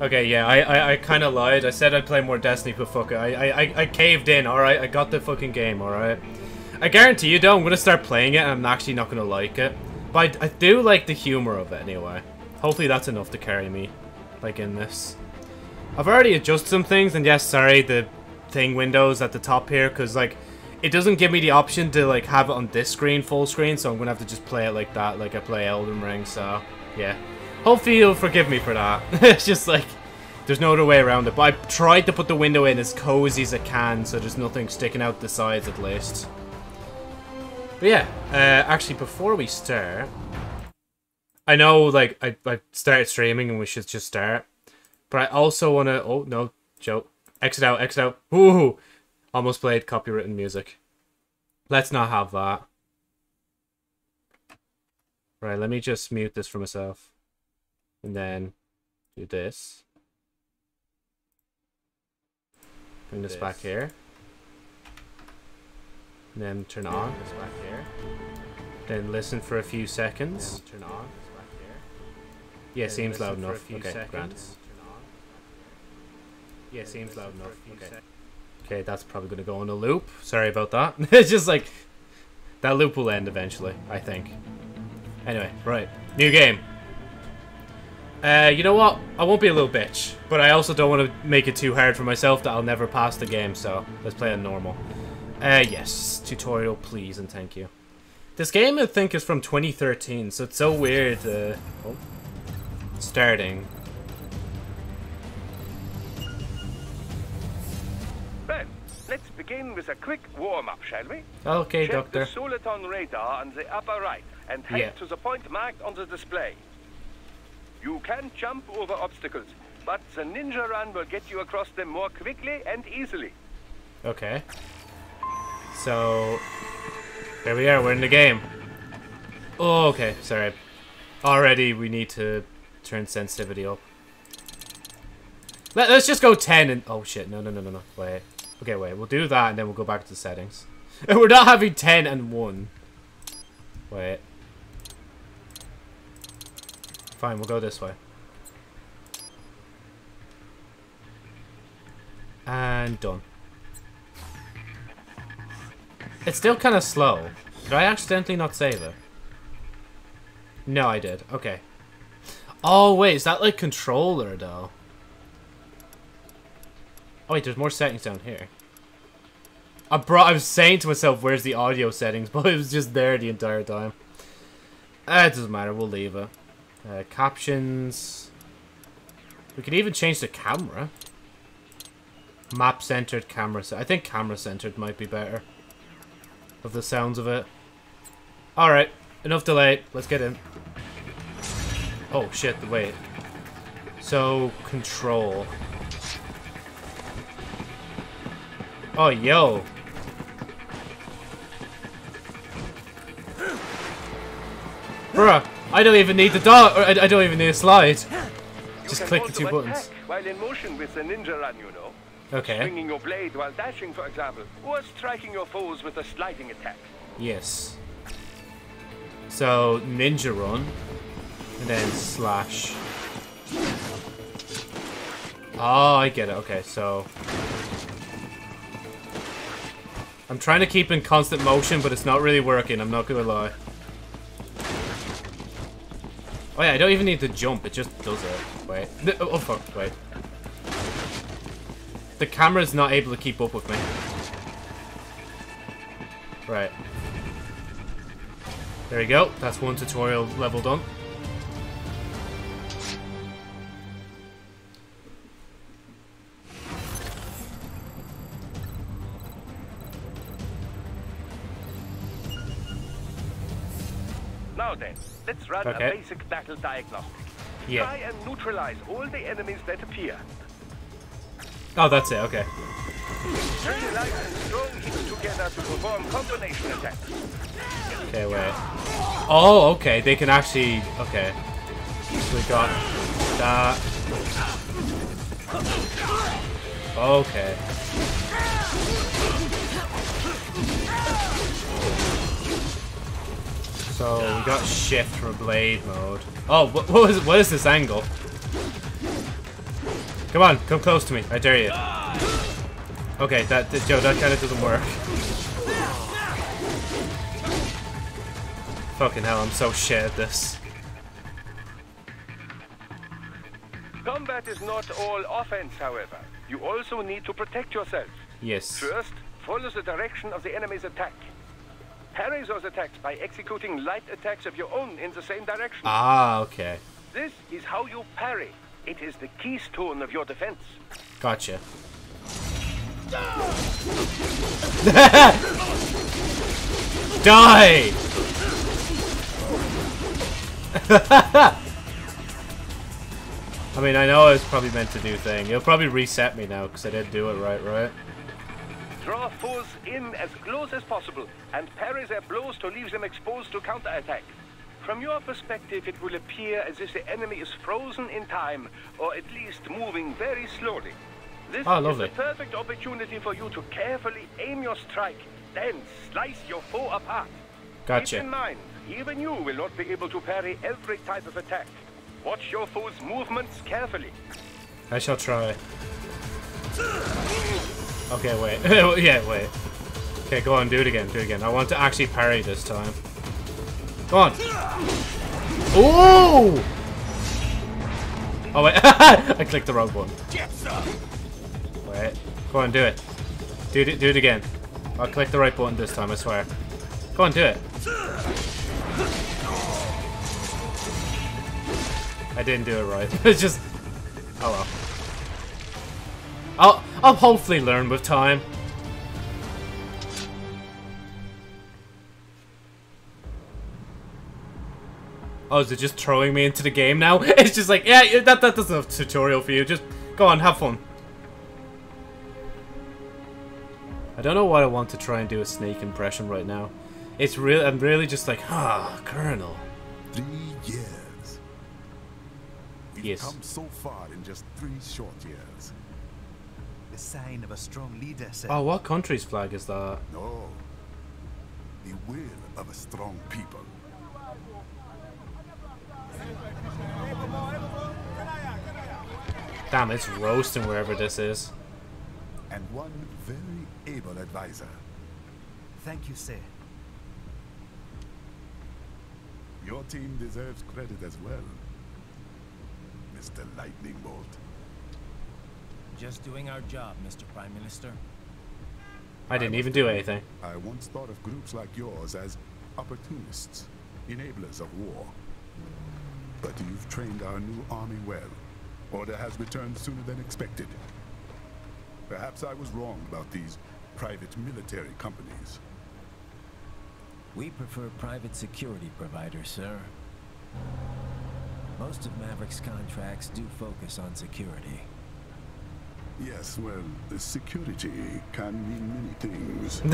Okay, yeah, I I, I kind of lied. I said I'd play more Destiny, but fuck it. I, I, I caved in, alright? I got the fucking game, alright? I guarantee you, though, I'm going to start playing it, and I'm actually not going to like it. But I, I do like the humor of it, anyway. Hopefully that's enough to carry me, like, in this. I've already adjusted some things, and yes, sorry, the thing windows at the top here, because, like, it doesn't give me the option to, like, have it on this screen, full screen, so I'm going to have to just play it like that, like I play Elden Ring, so, yeah. Hopefully you'll forgive me for that. it's just like, there's no other way around it. But I tried to put the window in as cozy as I can, so there's nothing sticking out the sides at least. But yeah, uh, actually before we start, I know like I, I started streaming and we should just start. But I also want to, oh no, joke. Exit out, exit out. Ooh, almost played copywritten music. Let's not have that. Right, let me just mute this for myself. And then do this. Bring this, this. back here. And then turn on. This back here. Then listen for a few seconds. Turn on. This back here. Yeah, then seems loud enough. Okay, seconds. grand. Yeah, seems loud enough. Okay. Okay, that's probably going to go on a loop. Sorry about that. it's just like... That loop will end eventually, I think. Anyway, right. New game. Uh, you know what? I won't be a little bitch, but I also don't want to make it too hard for myself that I'll never pass the game, so let's play it normal. Uh, yes. Tutorial, please, and thank you. This game, I think, is from 2013, so it's so weird, uh, oh, starting. Well, let's begin with a quick warm-up, shall we? Okay, Check Doctor. the Soliton radar on the upper right, and head Yeah. to the point marked on the display. You can jump over obstacles, but the ninja run will get you across them more quickly and easily. Okay. So, here we are, we're in the game. Oh, okay, sorry. Already we need to turn sensitivity up. Let, us just go 10 and... Oh shit, no, no, no, no, no, wait. Okay, wait, we'll do that and then we'll go back to the settings. we're not having 10 and 1. Wait. Fine, we'll go this way. And done. It's still kind of slow. Did I accidentally not save it? No, I did. Okay. Oh, wait. Is that like controller, though? Oh, wait. There's more settings down here. I brought. I was saying to myself, where's the audio settings? But it was just there the entire time. Uh, it doesn't matter. We'll leave it. Uh, captions. We can even change the camera. Map centered, camera. I think camera centered might be better. Of the sounds of it. Alright, enough delay. Let's get in. Oh shit, the wait. So, control. Oh, yo. Bruh. I don't even need the dot, or I, I don't even need a slide. Just click the two buttons. While in motion with the ninja run, you know. Okay. Swinging your blade while dashing, for example, or striking your foes with a sliding attack. Yes. So, ninja run, and then slash. Oh, I get it. Okay, so... I'm trying to keep in constant motion, but it's not really working, I'm not gonna lie. Oh yeah, I don't even need to jump, it just does it. Wait. Oh, oh fuck, wait. The camera's not able to keep up with me. Right. There we go, that's one tutorial level done. Now then, let's run Okay. a basic battle diagnostic. Yeah. Try and neutralize all the enemies that appear. Oh, that's it, okay. Turn light and strong hits together to perform combination attacks. Okay, wait. Oh, okay, they can actually... Okay. So we got that. Okay. So we ah. got shift for blade mode. Oh, what, what was what is this angle? Come on, come close to me. I dare you. Okay, that, that Joe, that kind of doesn't work. Fucking hell, I'm so shit at this. Combat is not all offense, however. You also need to protect yourself. Yes. First, follow the direction of the enemy's attack. Parry those attacks by executing light attacks of your own in the same direction. Ah, okay. This is how you parry. It is the keystone of your defense. Gotcha. Die! I mean, I know I was probably meant to do thing. You'll probably reset me now because I didn't do it right, right? Draw foes in as close as possible and parry their blows to leave them exposed to counterattack. From your perspective, it will appear as if the enemy is frozen in time, or at least moving very slowly. This Ah, is the perfect opportunity for you to carefully aim your strike, then slice your foe apart. Gotcha. Keep in mind, even you will not be able to parry every type of attack. Watch your foe's movements carefully. I shall try. Okay, wait. yeah, wait. Okay, go on, do it again, do it again. I want to actually parry this time. Go on. Ooh! Oh, wait. I clicked the wrong one. Wait. Go on, do it. Do it, do it again. I'll click the right button this time, I swear. Go on, do it. I didn't do it right. it's just... Oh well. I'll, I'll hopefully learn with time. Oh, is it just throwing me into the game now? It's just like, yeah, that, that doesn't have a tutorial for you. Just go on, have fun. I don't know what I want to try and do a snake impression right now. It's real. I'm really just like, ah, Colonel. Three years. We've Yes. come so far in just three short years. The sign of a strong leader, sir. Oh, what country's flag is that? No. The will of a strong people. Damn, it's roasting wherever this is. And one very able advisor. Thank you, sir. Your team deserves credit as well. Mr. Lightning Bolt. Just doing our job, Mr. Prime Minister. I didn't even do anything. I once thought of groups like yours as opportunists, enablers of war. But you've trained our new army well. Order has returned sooner than expected. Perhaps I was wrong about these private military companies. We prefer private security providers, sir. Most of Maverick's contracts do focus on security. Yes, well, security can mean many things.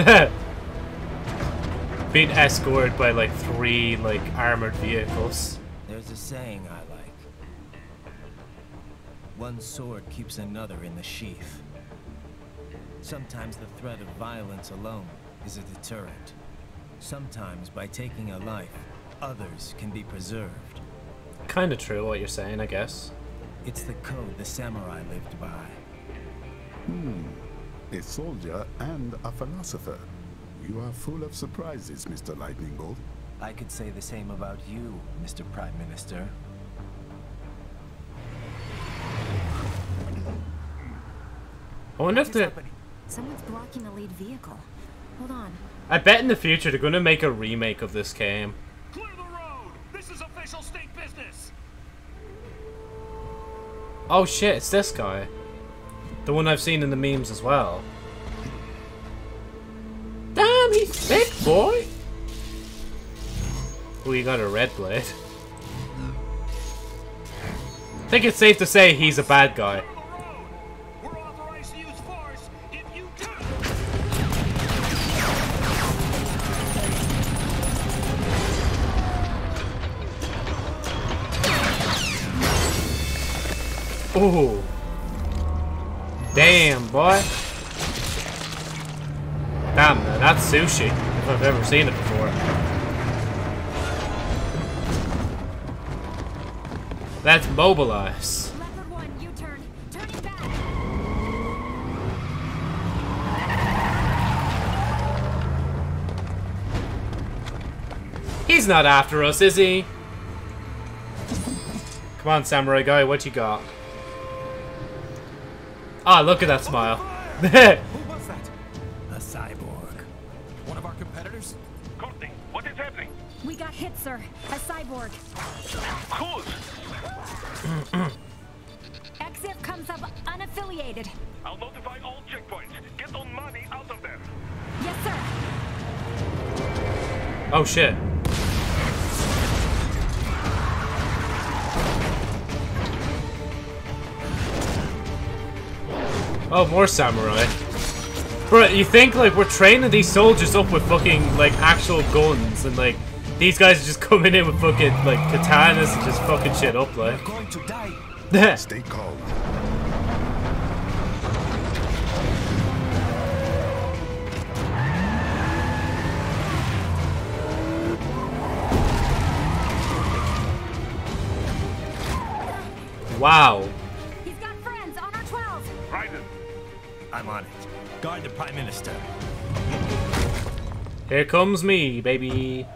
Being escorted by like three like armored vehicles. There's a saying I like. One sword keeps another in the sheath. Sometimes the threat of violence alone is a deterrent. Sometimes by taking a life, others can be preserved. Kind of true what you're saying, I guess. It's the code the samurai lived by. Hmm. A soldier and a philosopher. You are full of surprises, Mr. Lightning Bolt. I could say the same about you, Mr. Prime Minister. I wonder if the. Someone's blocking the lead vehicle. Hold on. I bet in the future they're gonna make a remake of this game. Clear the road! This is official state business! Oh shit, it's this guy. The one I've seen in the memes as well. Damn, he's thick, boy! Oh, you got a red blade. I think it's safe to say he's a bad guy. Clear Damn, boy. Damn, man, that's sushi, if I've ever seen it before. Let's mobilize. He's not after us, is he? Come on, samurai guy, what you got? Ah, look at that smile. Who was that? A cyborg. One of our competitors? Courtney, what is happening? We got hit, sir. A cyborg. Whose? Exif comes up unaffiliated. I'll notify all checkpoints. Get on money out of there. Yes, sir. Oh shit. Oh, more samurai. Bro, you think like we're training these soldiers up with fucking like actual guns and like these guys are just coming in with fucking like katanas and just fucking shit up like. We're going to die. Stay calm. wow. I'm on it. Guard the Prime Minister. Here comes me, baby.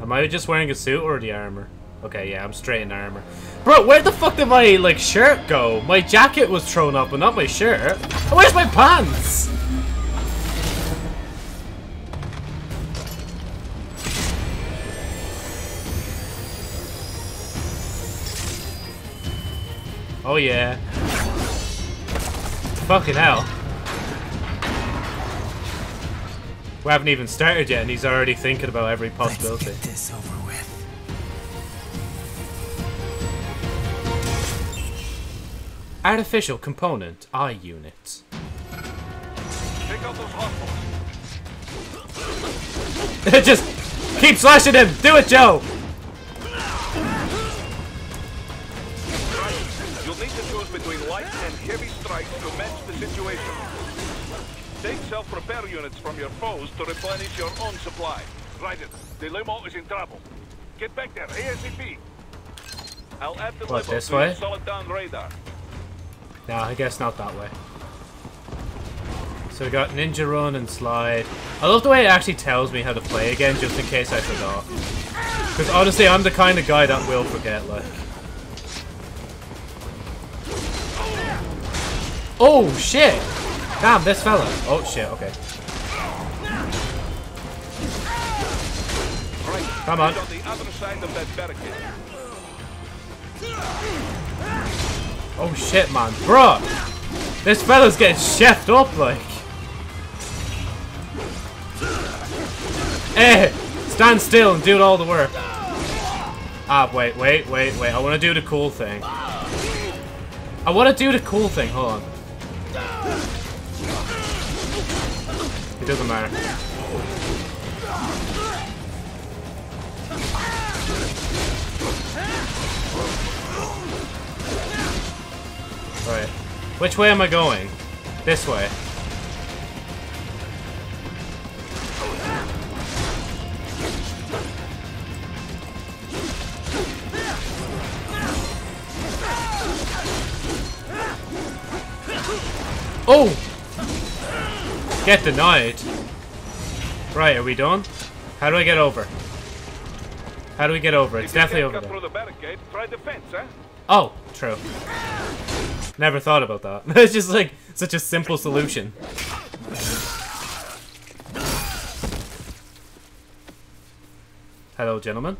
Am I just wearing a suit or the armor? Okay, yeah, I'm straight in armor. Bro, where the fuck did my, like, shirt go? My jacket was thrown up, but not my shirt. Where's my pants? Oh, yeah. Fucking hell. We haven't even started yet, and he's already thinking about every possibility. Let's possibility. get this over with. Artificial component I unit. take out those. Just keep slashing him. Do it, Joe. Situation. Take self-repair units from your foes to replenish your own supply. Raiden, the limo is in trouble. Get back there, ASAP. I'll add the What, limo this way? Soliton radar. No, I guess not that way. So we got ninja run and slide. I love the way it actually tells me how to play again, just in case I forgot. Because honestly, I'm the kind of guy that will forget. Like, oh shit! Damn, this fella. Oh shit. Okay. Come on. Oh shit, man, Bro! This fella's getting chefed up, like. Eh! Stand still and do all the work. Ah, wait, wait, wait, wait. I want to do the cool thing. I want to do the cool thing. Hold on. It doesn't matter. Right. Which way am I going? This way. Oh! Get denied. Right, are we done? How do I get over? How do we get over? It's definitely over there. the try the fence, huh? Eh? Oh, true. Never thought about that. it's just like such a simple solution. Hello, gentlemen.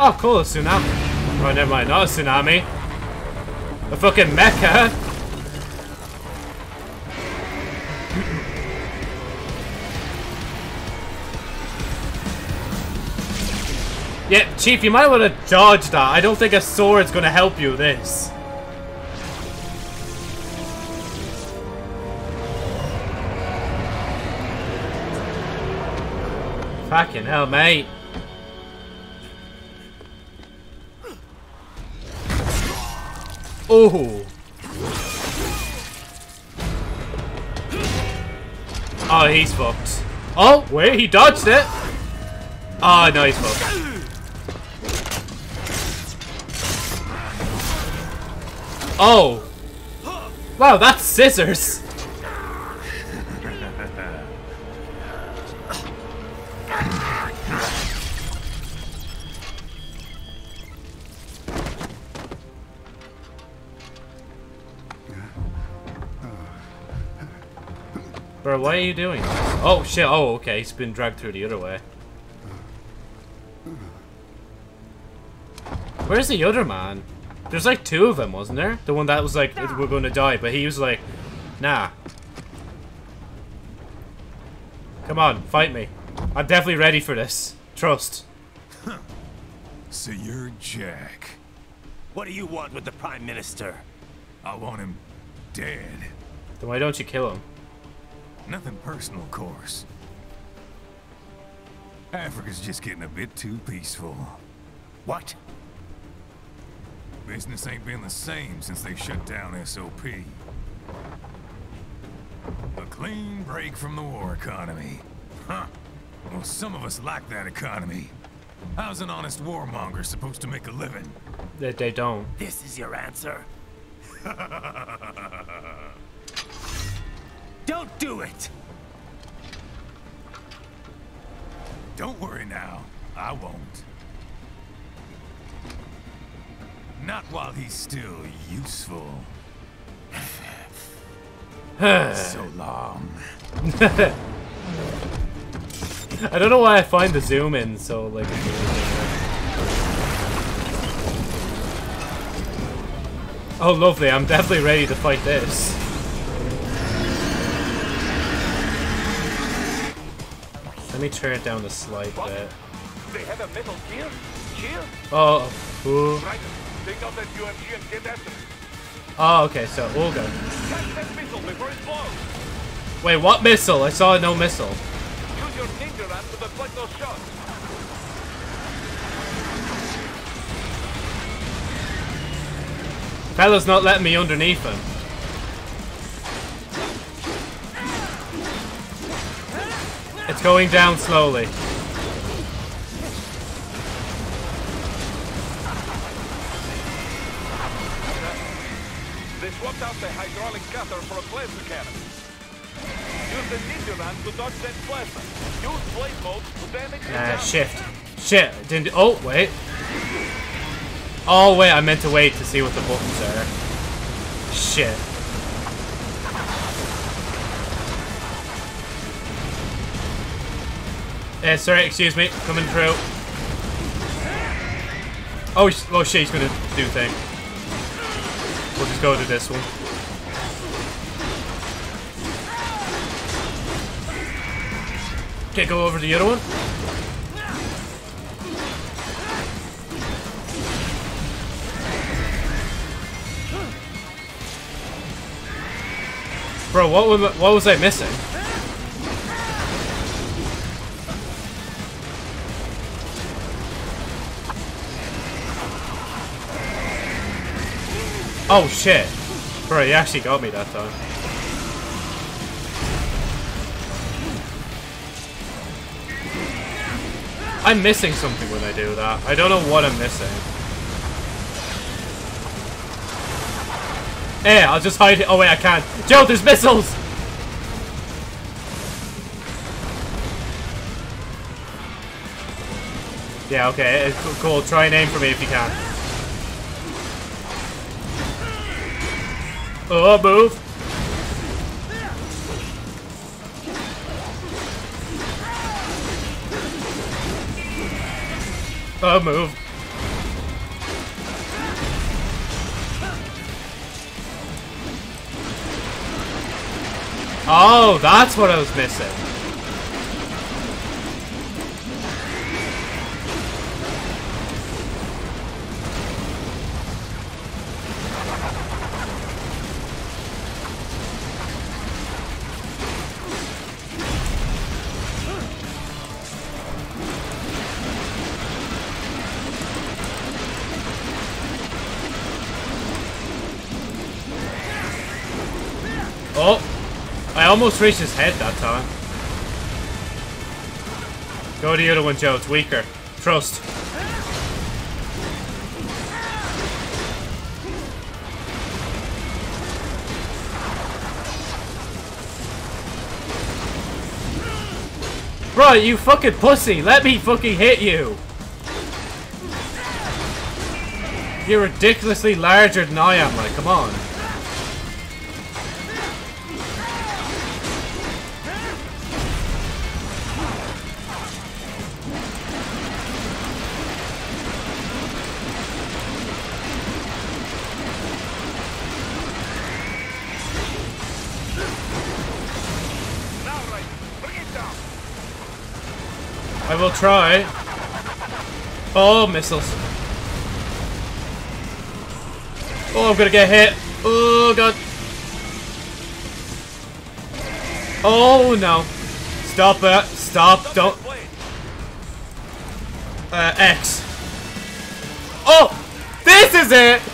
Oh, cool, a tsunami. Oh, never mind, not a tsunami. A fucking mecha. Yeah, Chief, you might want to dodge that. I don't think a sword's gonna help you this. Fucking hell, mate. Oh. Oh, he's fucked. Oh, wait, he dodged it. Oh, no, he's fucked. Oh. Wow, that's scissors. Bro, why are you doing this? Oh shit, oh okay, he's been dragged through the other way. Where's the other man? There's like two of them, wasn't there? The one that was like, we're gonna die, but he was like, nah. Come on, fight me. I'm definitely ready for this. Trust. So you're Jack. What do you want with the Prime Minister? I want him dead. Then why don't you kill him? Nothing personal, of course. Africa's just getting a bit too peaceful. What? Business ain't been the same since they shut down SOP. A clean break from the war economy. Huh. Well, some of us like that economy. How's an honest warmonger supposed to make a living? They, they don't. This is your answer? Don't do it! Don't worry now. I won't. Not while he's still useful. so long. I don't know why I find the zoom in so like. Oh, lovely! I'm definitely ready to fight this. Let me turn it down a slight What? bit. They have a metal gear? Gear? Oh, ooh. Right. Take out that UMG and get after oh, okay. So Olga. Catch that missile before it blows. Wait, what missile? I saw no missile. Use your ninja run to deflect those shots. Fella's not letting me underneath him. It's going down slowly. They swapped out the hydraulic cutter for a plasma cannon. Use the ninja run to dodge that plasma. Use blade mode to damage the Ah, shift. Shit. Didn't. Oh, wait. Oh, wait. I meant to wait to see what the buttons are. Shit. Eh, sorry, excuse me. Coming through. Oh, oh shit, he's gonna do thing. We'll just go to this one. Okay, go over to the other one. Bro, what what was I missing? Oh shit. Bro, he actually got me that time. I'm missing something when I do that. I don't know what I'm missing. Eh, I'll just hide it. Oh wait, I can't. Joe, there's missiles! Yeah, okay, cool. Try and aim for me if you can. Oh, move! Oh, move. Oh, that's what I was missing. almost reached his head that time. Go to the other one, Joe. It's weaker. Trust. Bro, you fucking pussy! Let me fucking hit you! You're ridiculously larger than I am, like, come on. Try. Oh, missiles. Oh, I'm gonna get hit. Oh, God. Oh, no. Stop it. Stop. Don't. Uh, X. Oh! This is it!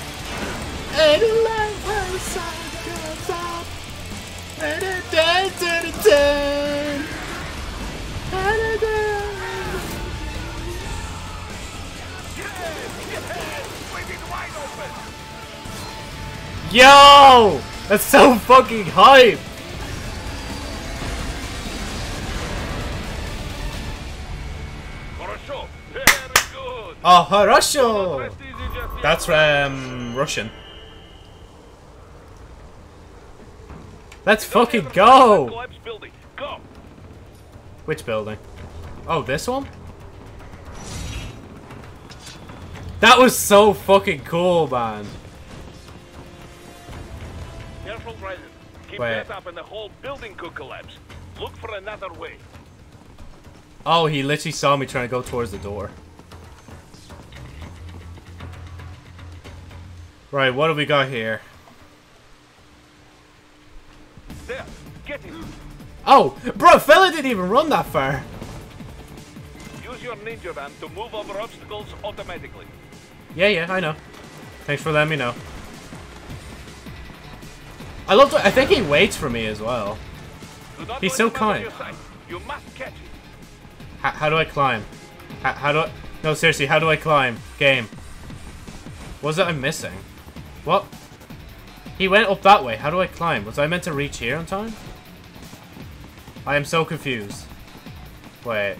Yo! That's so fucking hype! Хорошо. Very good. Oh, хорошо! Rest easy, just That's um Russian. Let's fucking go! Collapse building. Go. Which building? Oh, this one? That was so fucking cool, man. Careful. Keep Wait. that up and the whole building could collapse. Look for another way. Oh, he literally saw me trying to go towards the door. Right, what do we got here? There. Get it. Oh, bro, fella didn't even run that far. Use your ninja van to move over obstacles automatically. Yeah, yeah, I know. Thanks for letting me know. I love. I think he waits for me as well. He's so kind. You must catch it. How, do I climb? How, how do I? No, seriously, how do I climb? Game. What was it I'm missing? What? He went up that way. How do I climb? Was I meant to reach here on time? I am so confused. Wait.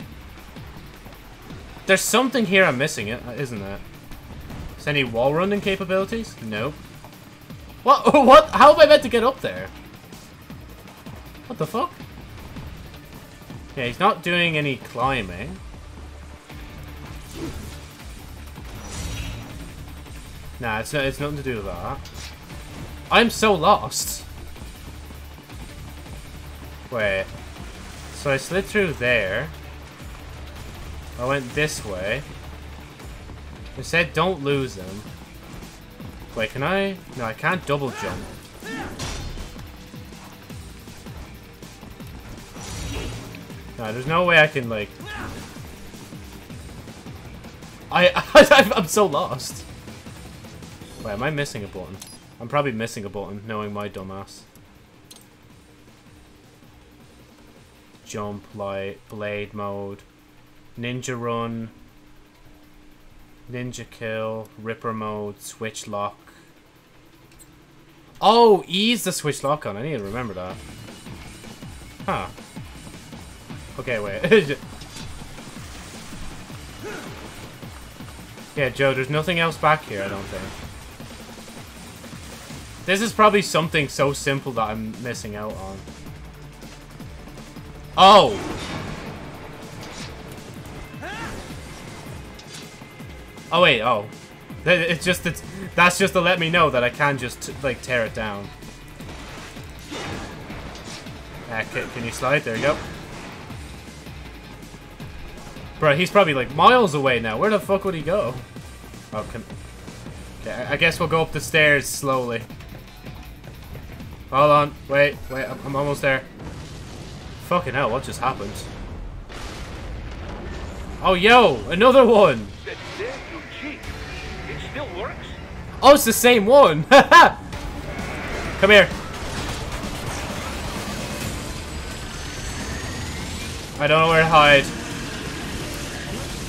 There's something here I'm missing, it isn't it? Is any wall running capabilities? Nope. What? What? How am I meant to get up there? What the fuck? Yeah, he's not doing any climbing. Nah, it's, it's nothing to do with that. I'm so lost. Wait. So I slid through there. I went this way. It said don't lose them. Wait, can I? No, I can't double jump. No, there's no way I can, like... I, I, I'm so lost. Wait, am I missing a button? I'm probably missing a button, knowing my dumbass. Jump, light, blade mode, ninja run, ninja kill, ripper mode, switch lock. Oh, E's the switch lock on. I need to remember that. Huh. Okay, wait. yeah, Joe, there's nothing else back here, I don't think. This is probably something so simple that I'm missing out on. Oh! Oh wait, oh. It's just, it's, that's just to let me know that I can just, like, tear it down. Uh, can, can you slide? There you go. Bro, he's probably like miles away now. Where the fuck would he go? Oh, can... Okay, I guess we'll go up the stairs slowly. Hold on. Wait, wait. I'm, I'm almost there. Fucking hell, what just happened? Oh, yo! Another one! Still works. Oh, it's the same one! Come here. I don't know where to hide.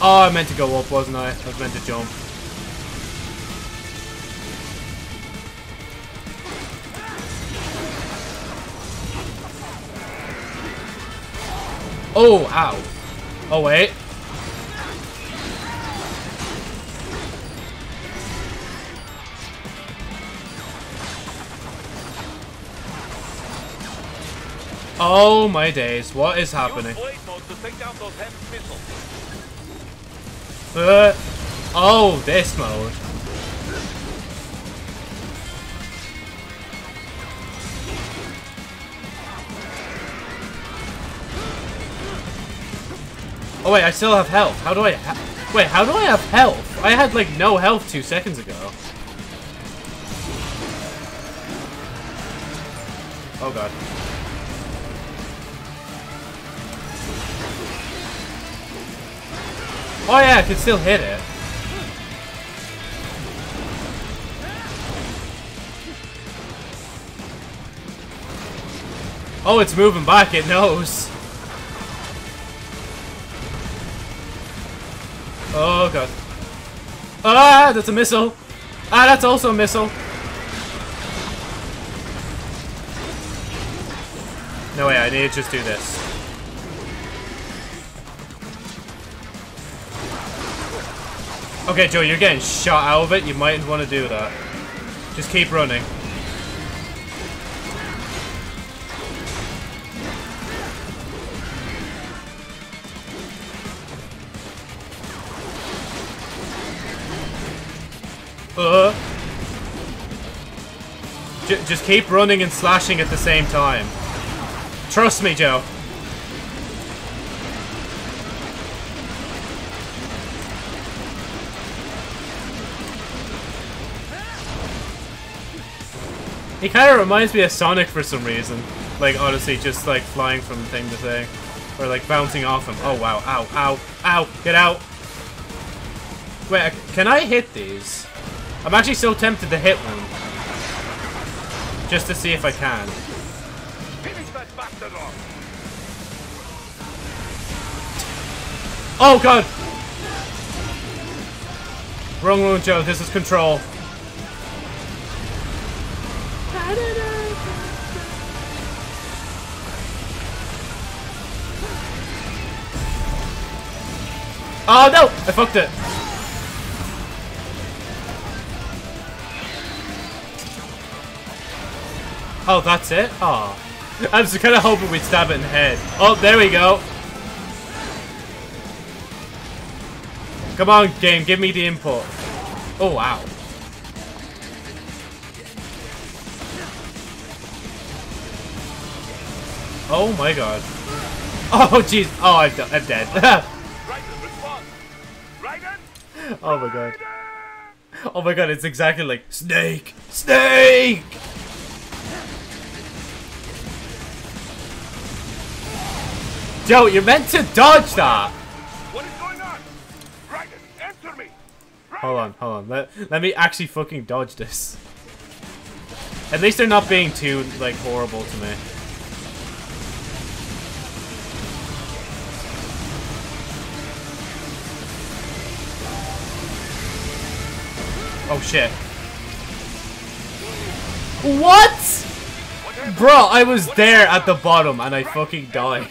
Oh, I meant to go up, wasn't I? I was meant to jump. Oh, ow. Oh, wait. Oh my days, what is happening? Use blade mode to take down those heavy missiles. Uh, oh, this mode. Oh wait, I still have health. How do I ha Wait, how do I have health? I had like no health two seconds ago. Oh god. Oh yeah, I can still hit it. Oh, it's moving back, it knows. Oh god. Ah, that's a missile. Ah, that's also a missile. No way, I need to just do this. Okay, Joe, you're getting shot out of it. You might want to do that. Just keep running. Uh. J just keep running and slashing at the same time. Trust me, Joe. He kind of reminds me of Sonic for some reason. Like, honestly, just like flying from thing to thing. Or like bouncing off him. Oh, wow. Ow, ow, ow. Get out. Wait, can I hit these? I'm actually so tempted to hit one. Just to see if I can. Oh, God! Wrong one, Joe. This is control. Oh no! I fucked it. Oh, that's it? Oh. I was kind of hoping we'd stab it in the head. Oh, there we go. Come on, game, give me the input. Oh, wow. Oh my god. Oh, jeez. Oh, I'm, I'm dead. Raiden. Raiden? oh my god. Oh my god, it's exactly like Snake! Snake! Joe, you're meant to dodge that! What is going on? Raiden, answer me. Hold on, hold on. Let, let me actually fucking dodge this. At least they're not being too, like, horrible to me. Oh shit. What? Bro, I was there at the bottom and I fucking died.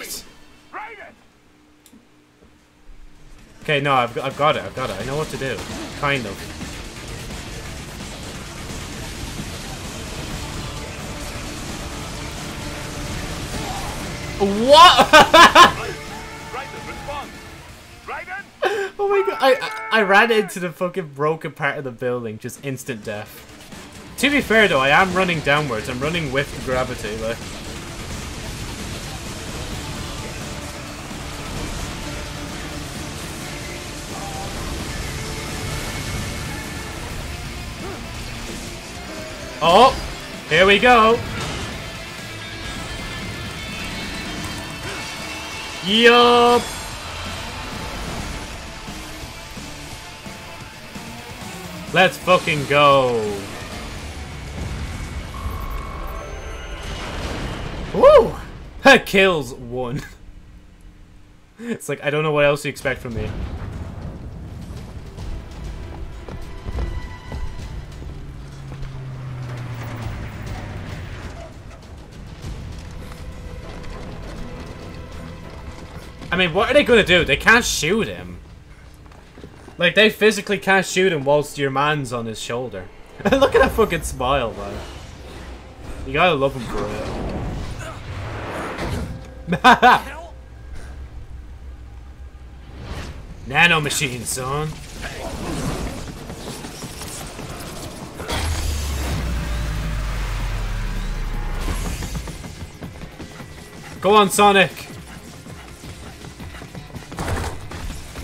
Okay, no, I've, I've got it, I've got it. I know what to do. Kind of. What? Raiden, respond. Raiden? oh my god, I, I I ran into the fucking broken part of the building, just instant death. To be fair though, I am running downwards. I'm running with gravity, like. Oh, here we go. Yup. Let's fucking go. Woo! That kills one. it's like, I don't know what else you expect from me. I mean, what are they gonna do? They can't shoot him. Like, they physically can't shoot him whilst your man's on his shoulder. Look at that fucking smile, man. You gotta love him for it. Nano machine, son. Go on, Sonic!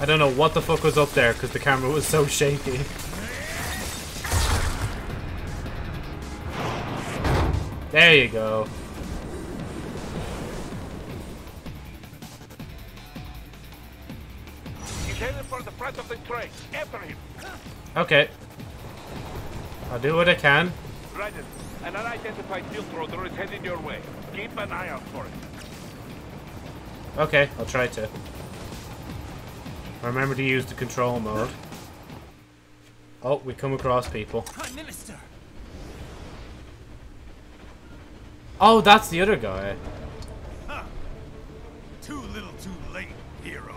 I don't know what the fuck was up there because the camera was so shaky. There you go. He's headed for the front of the train. After him. Okay. I'll do what I can. Raiden, an unidentified field rotor is headed your way. Keep an eye out for it. Okay, I'll try to. Remember to use the control mode. Oh, we come across people. Prime Minister! Oh, that's the other guy. Too little too late, hero.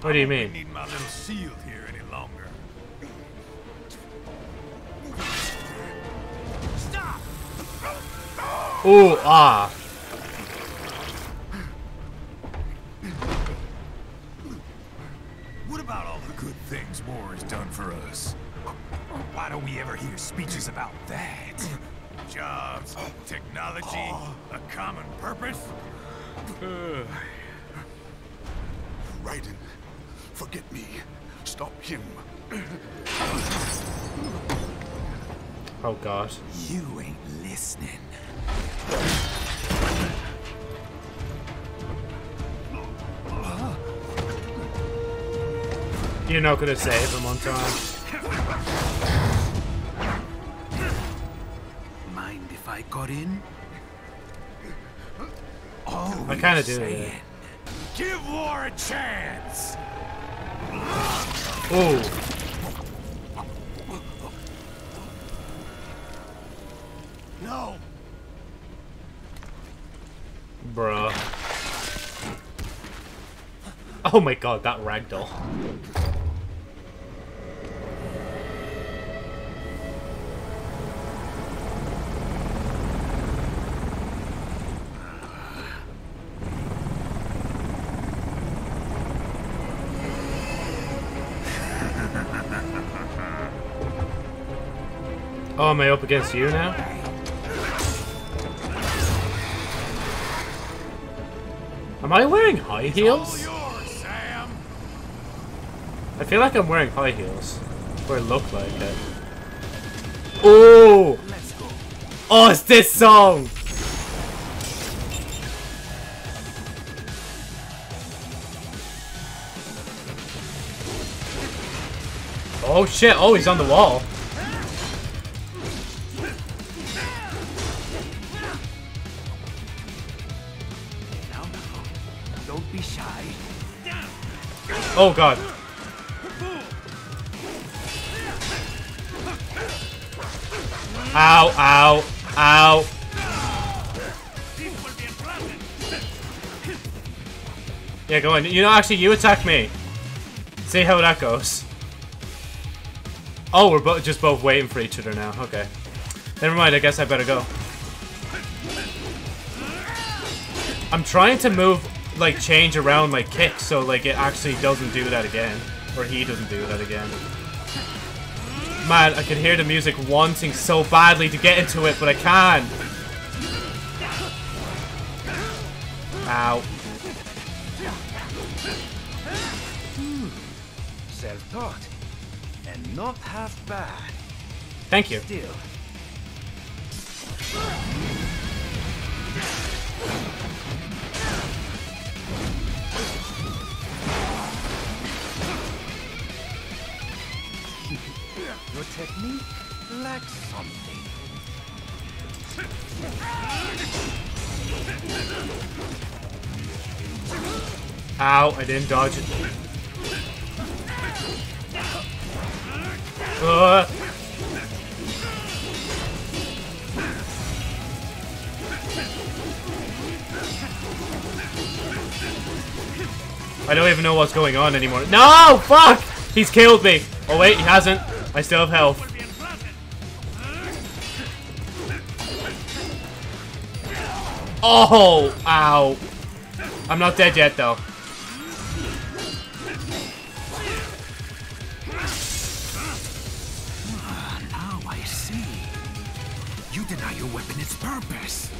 What do you mean? don't need my little shield here any longer. Stop! Ooh, ah. Things war has done for us? Why don't we ever hear speeches about that? Jobs, technology, a common purpose? Raiden, forget me. Stop him. Oh god. You ain't listening. You're not gonna save him on time. Mind if I got in? Oh, I kinda do, yeah. Give war a chance! Ooh. No! Bruh. Oh my god, that ragdoll. Oh, am I up against you now? Am I wearing high heels? I feel like I'm wearing high heels. Or it look like it. Oh! Oh, it's this song! Oh shit, oh he's on the wall. Oh god. Ow, ow, ow. Yeah, go on. You know, actually, you attack me. See how that goes. Oh, we're bo just both waiting for each other now. Okay. Never mind, I guess I better go. I'm trying to move, like, change around my kick so, like, it actually doesn't do that again. Or he doesn't do that again. Man, I can hear the music wanting so badly to get into it, but I can't. Ow. Self-taught. And not half bad. Thank you. Still. Your technique lacks something. Ow, I didn't dodge it. Uh. I don't even know what's going on anymore. No! Fuck! He's killed me. Oh wait, he hasn't. I still have health. Oh! Ow. I'm not dead yet though. Ah, now I see. You deny your weapon its purpose.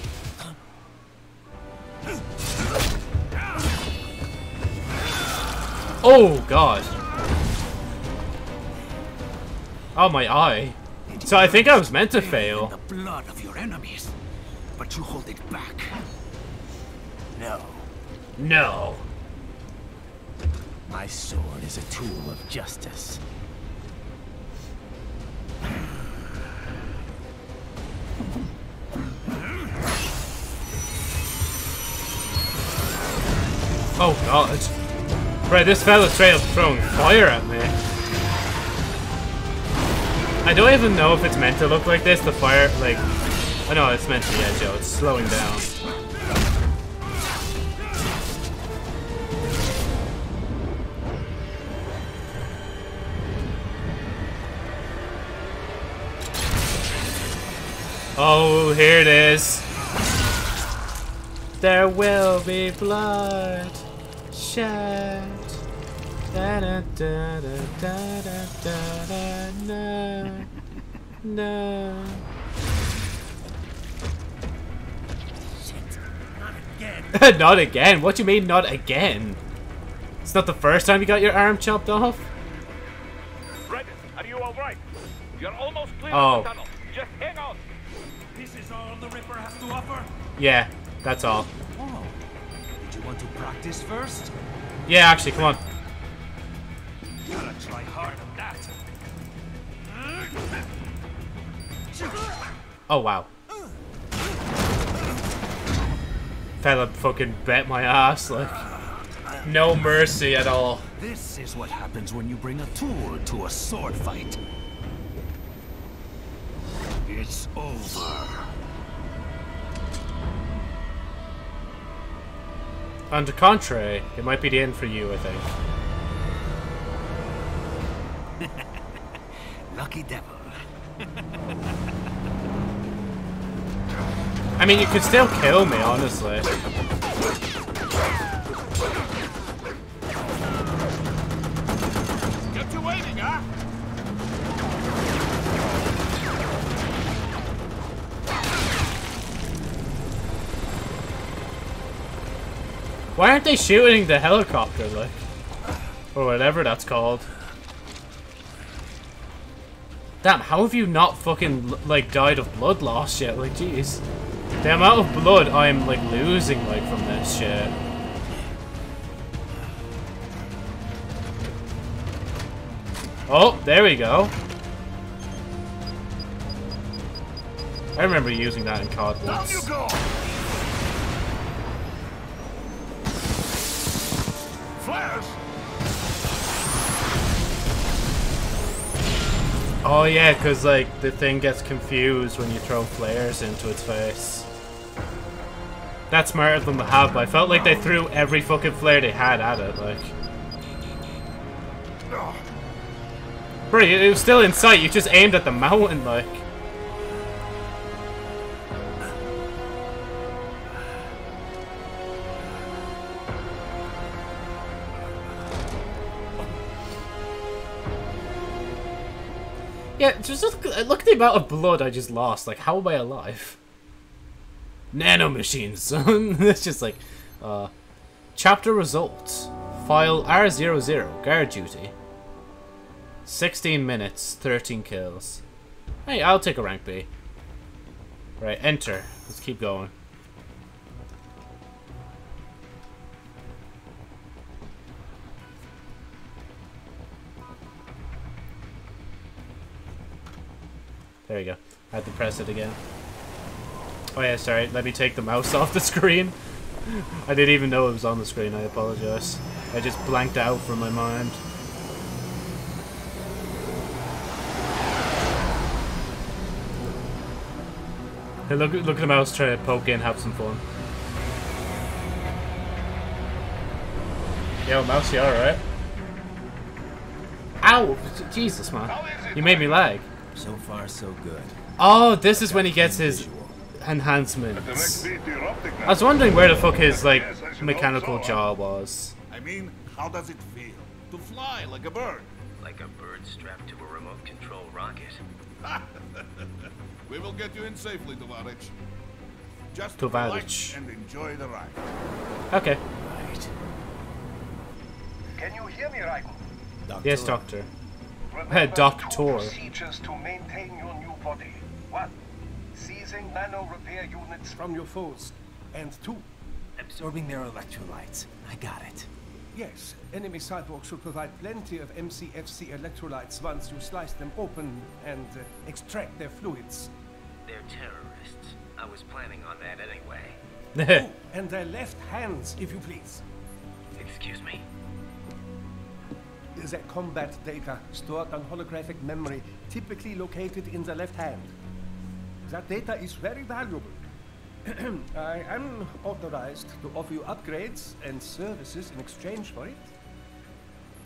Oh god. Oh my eye. So I think I was meant to fail. The blood of your enemies, but you hold it back. No, No. My sword is a tool of justice. Oh god. Right, this fella's straight up throwing fire at me. I don't even know if it's meant to look like this, the fire, like... Oh I know it's meant to, yeah, Joe, it's slowing down. Oh, here it is. There will be blood shed. Da da da da da da da da no. No. not again? What do you mean not again? It's not the first time you got your arm chopped off? Raiden, are you alright? You're almost clear Oh. of the oh. tunnel. Just hang on. This is all the Ripper has to offer? Yeah, that's all. Oh, did you want to practice first? Yeah, actually, come on. Gotta try hard on that. Oh, wow. Fella fucking bet my ass, like. No mercy at all. This is what happens when you bring a tool to a sword fight. It's over. On the contrary, it might be the end for you, I think. Lucky devil. I mean, you could still kill me, honestly. Get to waiting, huh? Why aren't they shooting the helicopter, like? Or whatever that's called. Damn, how have you not fucking, like, died of blood loss yet? Like, jeez. The amount of blood I'm, like, losing, like, from this shit. Oh, there we go. I remember using that in COD once. go! Flares! Oh yeah, because like the thing gets confused when you throw flares into its face. That's smart of them to have, but I felt like they threw every fucking flare they had at it, like. Bro, it was still in sight, you just aimed at the mountain, like. Yeah, just look, at the amount of blood I just lost. Like, how am I alive? Nanomachines, son. it's just like, uh, chapter results. File R00, guard duty. 16 minutes, 13 kills. Hey, I'll take a rank B. Right, enter. Let's keep going. There you go. I had to press it again. Oh yeah, sorry. Let me take the mouse off the screen. I didn't even know it was on the screen. I apologize. I just blanked out from my mind. Hey, look, look at the mouse try to poke in, have some fun. Yo, Mouse, you alright? Ow! Jesus, man. You made me lag. So far, so good. Oh, this is when he gets his enhancements. I was wondering where the fuck his, like, mechanical jaw was. I mean, how does it feel to fly like a bird? Like a bird strapped to a remote control rocket. we will get you in safely, Tovarich. Just Tovarich. relax and enjoy the ride. Okay. Right. Can you hear me, Raiden? Yes, Doctor. Remember Doctor. two procedures to maintain your new body. One, seizing nano repair units from your foes. And two, Absorbing their electrolytes. I got it. yes, enemy cyborgs should provide plenty of MCFC electrolytes once you slice them open and uh, extract their fluids. They're terrorists. I was planning on that anyway. Oh, and their left hands, if you please. Excuse me? Their combat data stored on holographic memory, typically located in the left hand. That data is very valuable. I am authorized to offer you upgrades and services in exchange for it.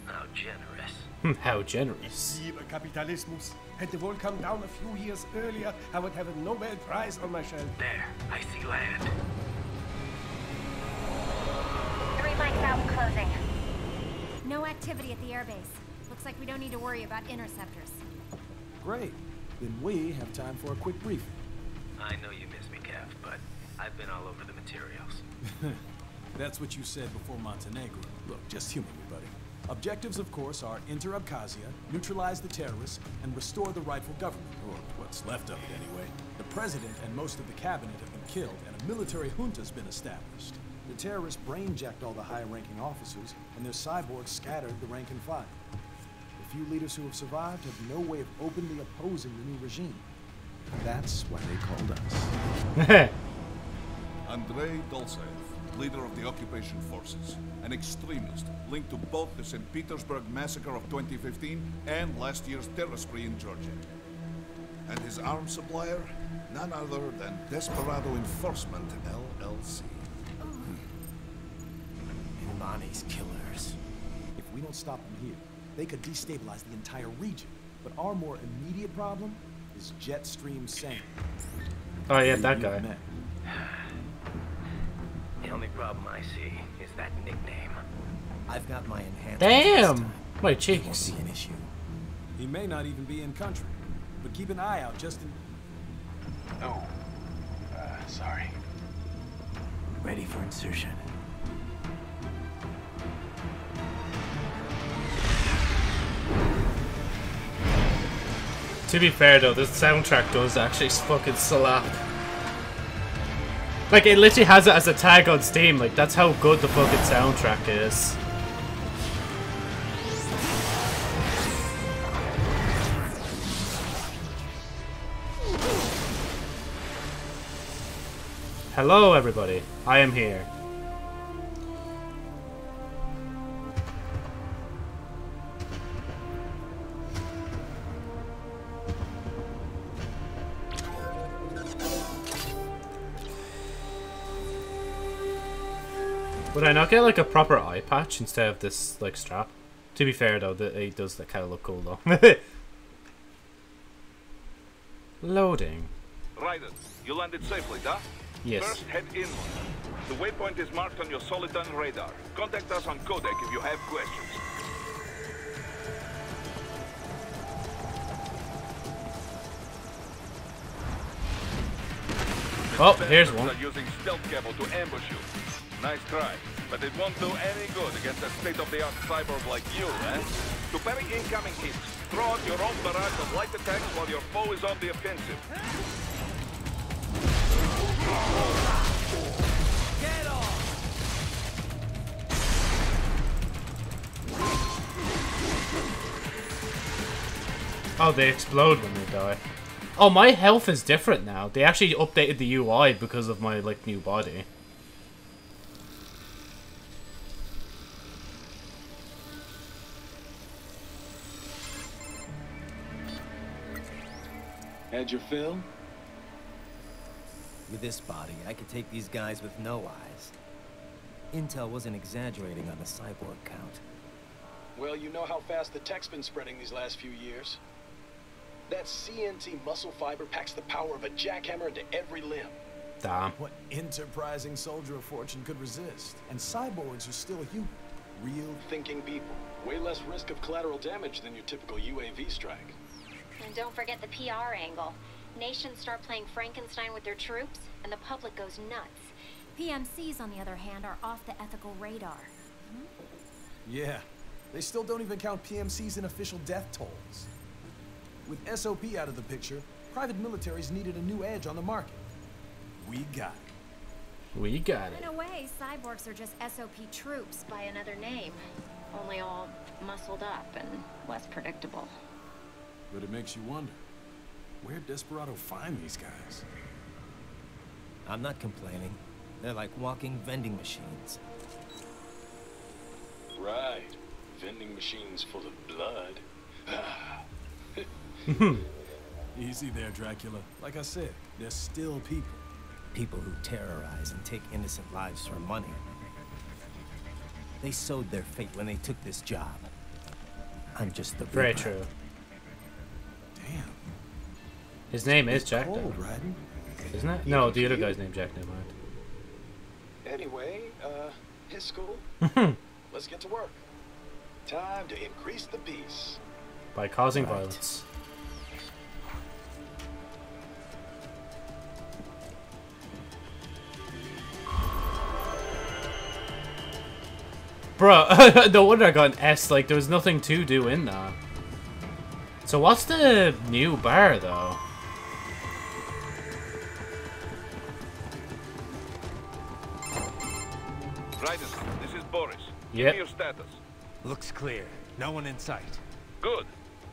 How generous. Hmm, how generous. Liebe Kapitalismus. Had the war come down a few years earlier, I would have a Nobel Prize on my shelf. There, I see land. Three mikes out closing. No activity at the airbase. Looks like we don't need to worry about interceptors. Great. Then we have time for a quick briefing. I know you miss me, Kev, but I've been all over the materials. That's what you said before Montenegro. Look, just humor me, buddy. Objectives, of course, are enter Abkhazia, neutralize the terrorists, and restore the rightful government, or what's left of it anyway. The president and most of the cabinet have been killed, and a military junta's been established. The terrorists brainjacked all the high-ranking officers, and their cyborgs scattered the rank and file. The few leaders who have survived have no way of openly opposing the new regime. That's why they called us. Andrei Dolzaev, leader of the occupation forces, an extremist linked to both the St. Petersburg massacre of 2015 and last year's terror spree in Georgia. And his arms supplier, none other than Desperado Enforcement, LLC. Bonnie's killers. If we don't stop them here, they could destabilize the entire region. But our more immediate problem is Jetstream Sam. Oh yeah, that guy. met. The only problem I see is that nickname. I've got my enhanced. Damn! My It won't cheeks. be an issue. He may not even be in country, but keep an eye out Justin. Oh, uh, sorry. Ready for insertion. To be fair though, this soundtrack does actually fucking slap. Like it literally has it as a tag on Steam. Like that's how good the fucking soundtrack is. Hello everybody, I am here. Would I not get like a proper eye patch instead of this like strap? To be fair though, the, it does that kind of look cool though. Loading. Raiden, you landed safely, huh? Yes. First, head inland. The waypoint is marked on your Soliton radar. Contact us on Codec if you have questions. Oh, here's one. using stealth cable to ambush you. Nice try, but it won't do any good against a state-of-the-art cyborg like you, eh? To parry incoming hits, throw out your own barrage of light attacks while your foe is on the offensive. Oh, they explode when they die. Oh, my health is different now. They actually updated the UI because of my like new body. Had your fill? With this body, I could take these guys with no eyes. Intel wasn't exaggerating on the cyborg count. Well, you know how fast the tech's been spreading these last few years. That CNT muscle fiber packs the power of a jackhammer into every limb. Damn. What enterprising soldier of fortune could resist? And cyborgs are still human. Real thinking people. Way less risk of collateral damage than your typical UAV strike. And don't forget the PR angle. Nations start playing Frankenstein with their troops, and the public goes nuts. PMCs, on the other hand, are off the ethical radar. Hmm? Yeah. They still don't even count PMCs in official death tolls. With SOP out of the picture, private militaries needed a new edge on the market. We got it. We got it. In a way, cyborgs are just SOP troops by another name. Only all muscled up and less predictable. But it makes you wonder, where'd Desperado find these guys? I'm not complaining. They're like walking vending machines. Right. Vending machines full of blood. Easy there, Dracula. Like I said, they're still people. People who terrorize and take innocent lives for money. They sowed their fate when they took this job. I'm just the Very true. Damn. His name is Jack, Cold, though. Raiden. Isn't it? No, the other guy's named Jack, never mind. Anyway, uh, his school. Let's get to work. Time to increase the peace. By causing Right. violence. Bro, no wonder I got an S, like, there was nothing to do in that. So what's the new bar, though? Raiden, this is Boris. Give me your status. Looks clear. No one in sight. Good.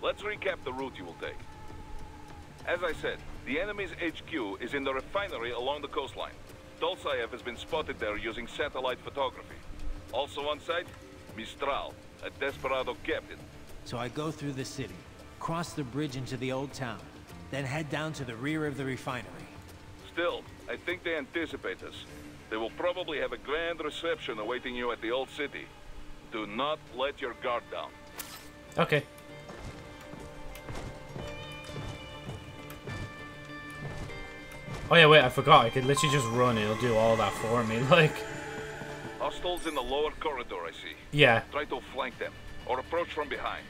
Let's recap the route you will take. As I said, the enemy's HQ is in the refinery along the coastline. Dolzaev has been spotted there using satellite photography. Also on site, Mistral, a Desperado captain. So I go through the city, cross the bridge into the old town, then head down to the rear of the refinery. Still, I think they anticipate us. They will probably have a grand reception awaiting you at the old city. Do not let your guard down. Okay. Oh yeah, wait, I forgot. I could literally just run. It'll do all that for me. Like, Hostiles in the lower corridor, I see. yeah. Try to flank them, or approach from behind.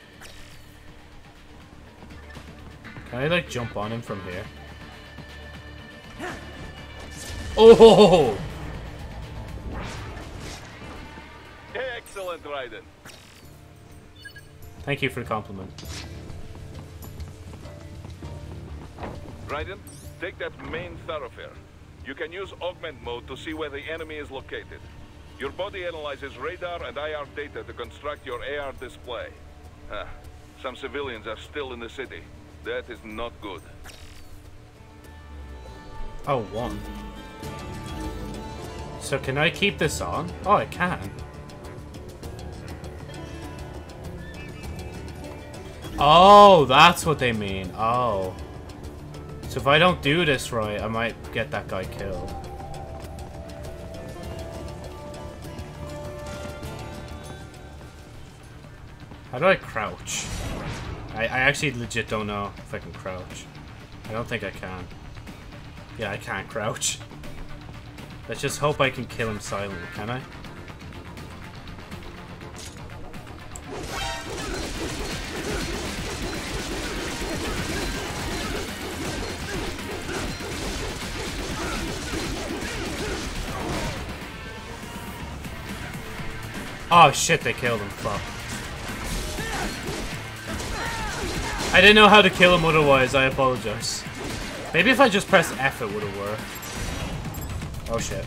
Can I like jump on him from here? Oh! Excellent, Raiden. Thank you for the compliment. Raiden, take that main thoroughfare. You can use augment mode to see where the enemy is located. Your body analyzes radar and IR data to construct your AR display. Ah, some civilians are still in the city. That is not good. Oh, one. So can I keep this on? Oh, I can. Oh, that's what they mean. Oh. So if I don't do this right, I might get that guy killed. How do I crouch? I, I actually legit don't know if I can crouch. I don't think I can. Yeah, I can't crouch. Let's just hope I can kill him silently, can I? Oh shit, they killed him. Fuck. I didn't know how to kill him otherwise, I apologize. Maybe if I just press F it would have worked. Oh shit.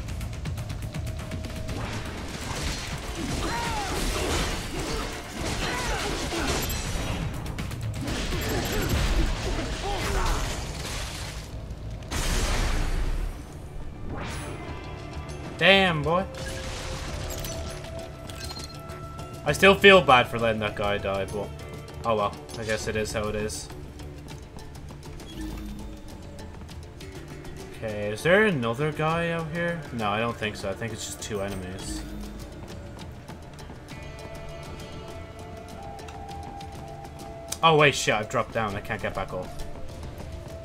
Damn, boy. I still feel bad for letting that guy die, but... Oh well, I guess it is how it is. Okay, is there another guy out here? No, I don't think so. I think it's just two enemies. Oh wait, shit, I've dropped down. I can't get back up.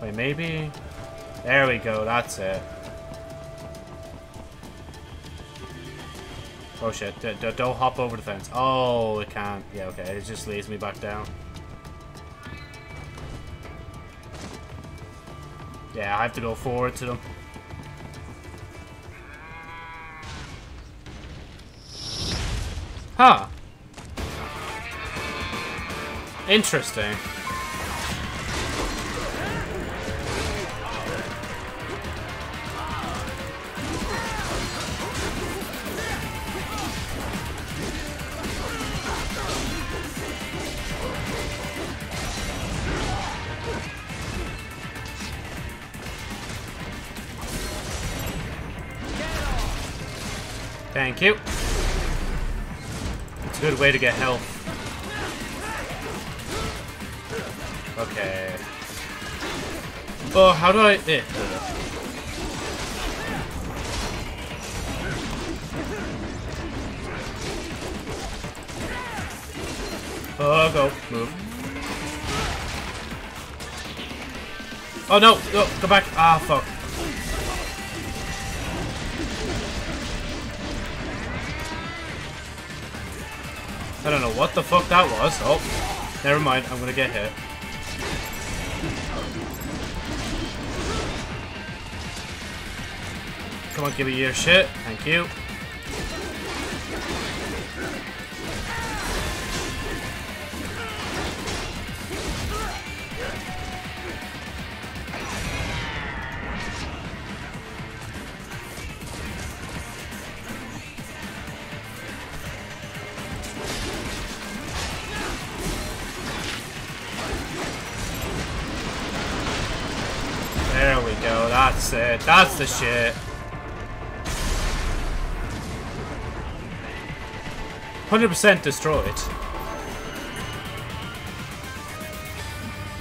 Wait, maybe... There we go, that's it. Oh shit, D don't hop over the fence. Oh, it can't. Yeah, okay, it just leads me back down. Yeah, I have to go forward to them. Huh. Interesting. Thank you. It's a good way to get health. Okay. Oh, how do I... Eh. Oh, go. Move. Oh, no. No, go back. Ah, fuck. I don't know what the fuck that was. Oh, never mind. I'm gonna get hit. Come on, give me your shit. Thank you. That's the shit. Hundred percent destroyed.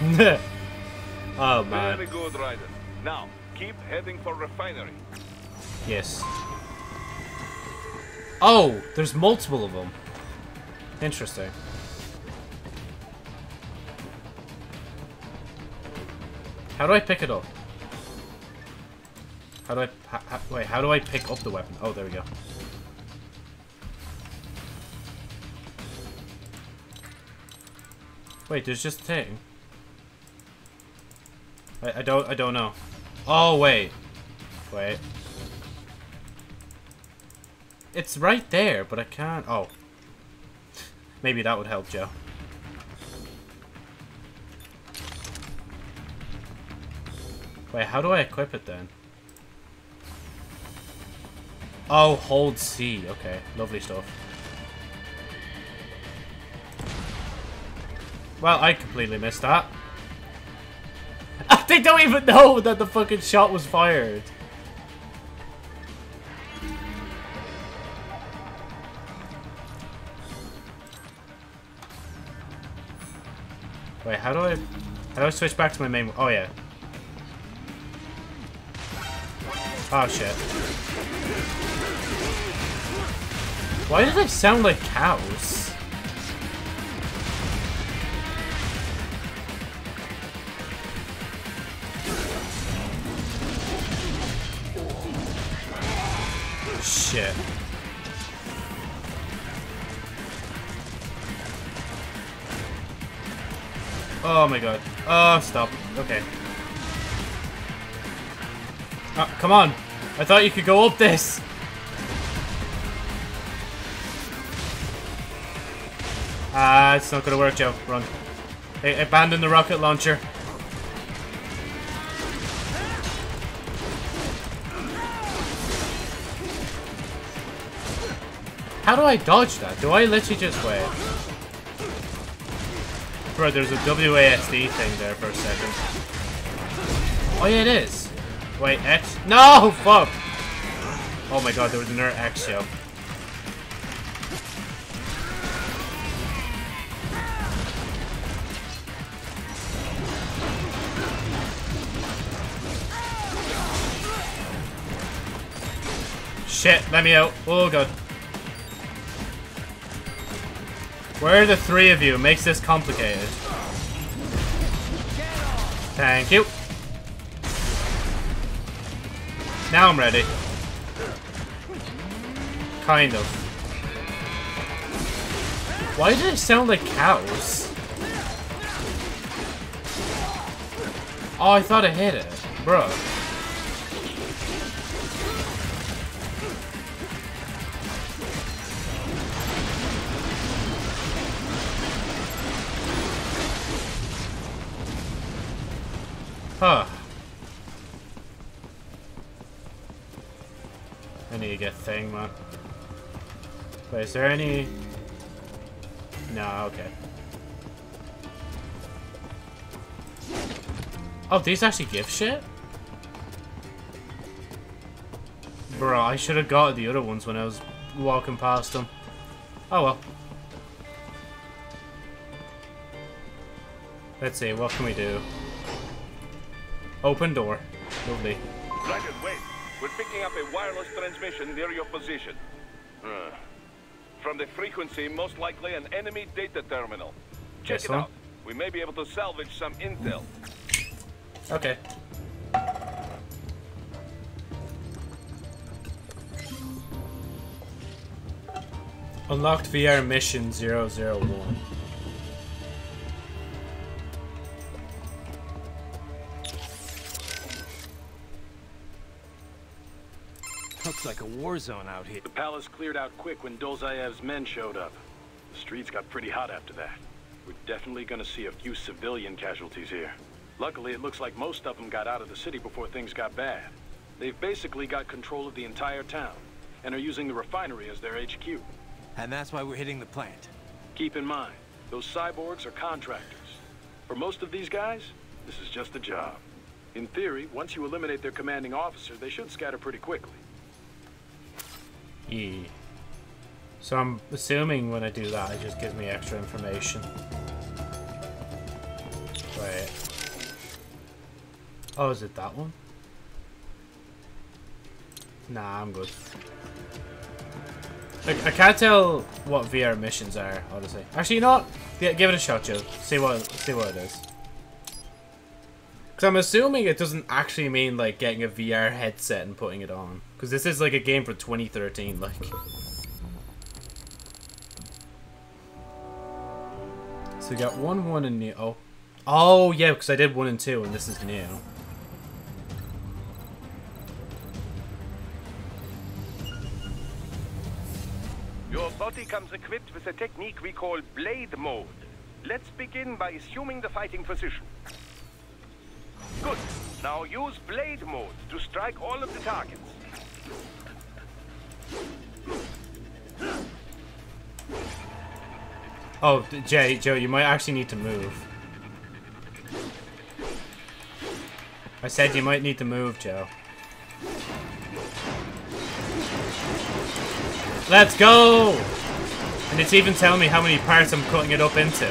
oh man. Very good, Raiden. Now, keep heading for refinery. Yes. Oh, there's multiple of them. Interesting. How do I pick it up? How wait, how do I pick up the weapon? Oh, there we go. Wait, there's just a thing. I, I don't... I don't know. Oh, wait. Wait. It's right there, but I can't... Oh. Maybe that would help, Joe. Wait, how do I equip it then? Oh, hold C. Okay, lovely stuff. Well, I completely missed that. they don't even know that the fucking shot was fired. Wait, how do I... How do I switch back to my main... Oh, yeah. Oh, shit. Why do they sound like cows? Shit. Oh my god. Oh, stop. Okay. Oh, come on. I thought you could go up this. Ah, it's not gonna work, Joe. Run. Hey, abandon the rocket launcher. How do I dodge that? Do I literally just wait? Bro, there's a WASD thing there for a second. Oh yeah, it is. Wait, X? No! Fuck! Oh my god, there was another X show. Shit, let me out. Oh god. Where are the three of you? Makes this complicated. Thank you. Now I'm ready. Kind of. Why do they sound like cows? Oh, I thought I hit it. Bro. Man. Wait, is there any... No, okay. Oh, these actually give shit? Bro, I should have got the other ones when I was walking past them. Oh well. Let's see, what can we do? Open door. Lovely. Wait. We're picking up a wireless transmission near your position. Uh, from the frequency, most likely an enemy data terminal. Check it out. We may be able to salvage some intel. Okay. Unlocked VR mission 001. Looks like a war zone out here. The palace cleared out quick when Dolzaev's men showed up. The streets got pretty hot after that. We're definitely gonna see a few civilian casualties here. Luckily, it looks like most of them got out of the city before things got bad. They've basically got control of the entire town, and are using the refinery as their HQ. And that's why we're hitting the plant. Keep in mind, those cyborgs are contractors. For most of these guys, this is just a job. In theory, once you eliminate their commanding officer, they should scatter pretty quickly. Yeah. So I'm assuming when I do that, it just gives me extra information. Wait. Oh, is it that one? Nah, I'm good. I can't tell what VR missions are, honestly. Actually, you know what? Yeah, give it a shot, Joe. See what see what it is. Because I'm assuming it doesn't actually mean, like, getting a VR headset and putting it on. Because this is, like, a game for 2013, like. So we got 1, 1, and new. Oh. Oh, yeah, because I did 1 and 2, and this is new. Your body comes equipped with a technique we call blade mode. Let's begin by assuming the fighting position. Good. Now use blade mode to strike all of the targets. Oh, Jay, Joe, you might actually need to move. I said you might need to move, Joe. Let's go! And it's even telling me how many parts I'm cutting it up into.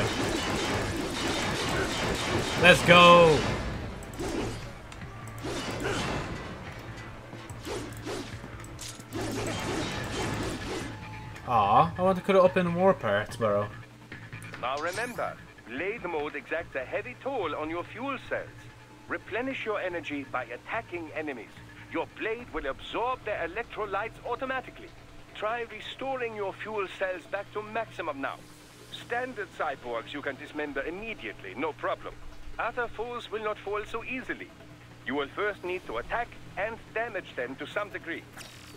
Let's go! Aw, I want to cut it up into more parts, bro. Now remember, blade mode exacts a heavy toll on your fuel cells. Replenish your energy by attacking enemies. Your blade will absorb their electrolytes automatically. Try restoring your fuel cells back to maximum now. Standard cyborgs you can dismember immediately, no problem. Other foes will not fall so easily. You will first need to attack and damage them to some degree.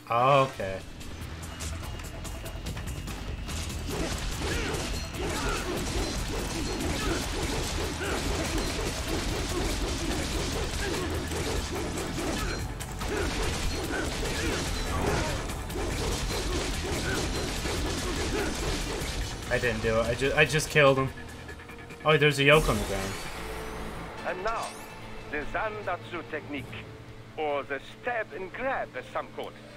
Okay. I didn't do it. I just I just killed him. Oh, there's a yoke on the ground. And now, the Zandatsu technique, or the stab and grab as some call it.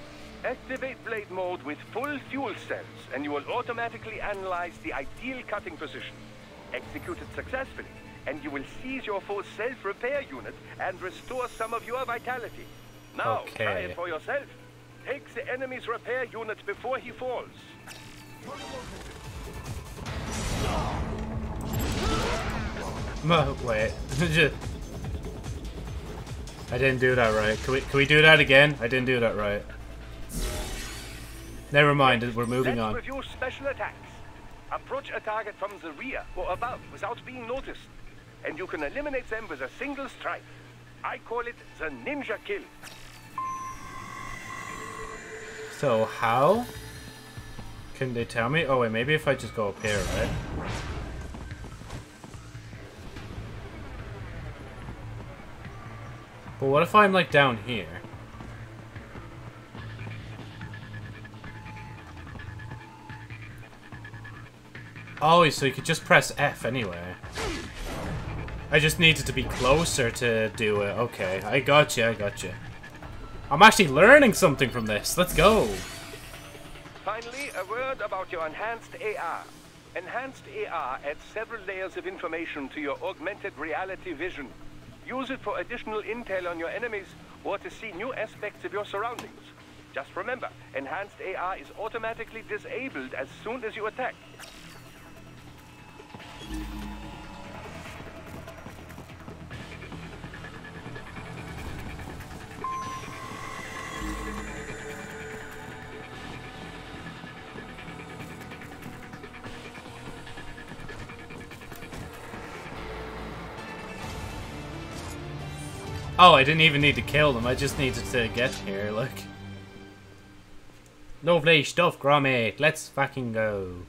Activate blade mode with full fuel cells, and you will automatically analyze the ideal cutting position. Execute it successfully, and you will seize your foe's self-repair unit and restore some of your vitality. Now, try it for yourself. Take the enemy's repair unit before he falls. Ma- Wait. I didn't do that right. Can we, can we do that again? I didn't do that right. Never mind, we're moving Let's on. review special attacks. Approach a target from the rear or above without being noticed, and you can eliminate them with a single strike. I call it the ninja kill. So how? Can they tell me? Oh wait, maybe if I just go up here, right? But what if I'm like down here? Oh, so you could just press F anyway. I just needed to be closer to do it. Okay, I got you, I got you. I'm actually learning something from this. Let's go. Finally, a word about your enhanced AR. Enhanced AR adds several layers of information to your augmented reality vision. Use it for additional intel on your enemies or to see new aspects of your surroundings. Just remember, enhanced AR is automatically disabled as soon as you attack. Oh, I didn't even need to kill them. I just needed to get here, look. Lovely stuff, Gromit. Let's fucking go.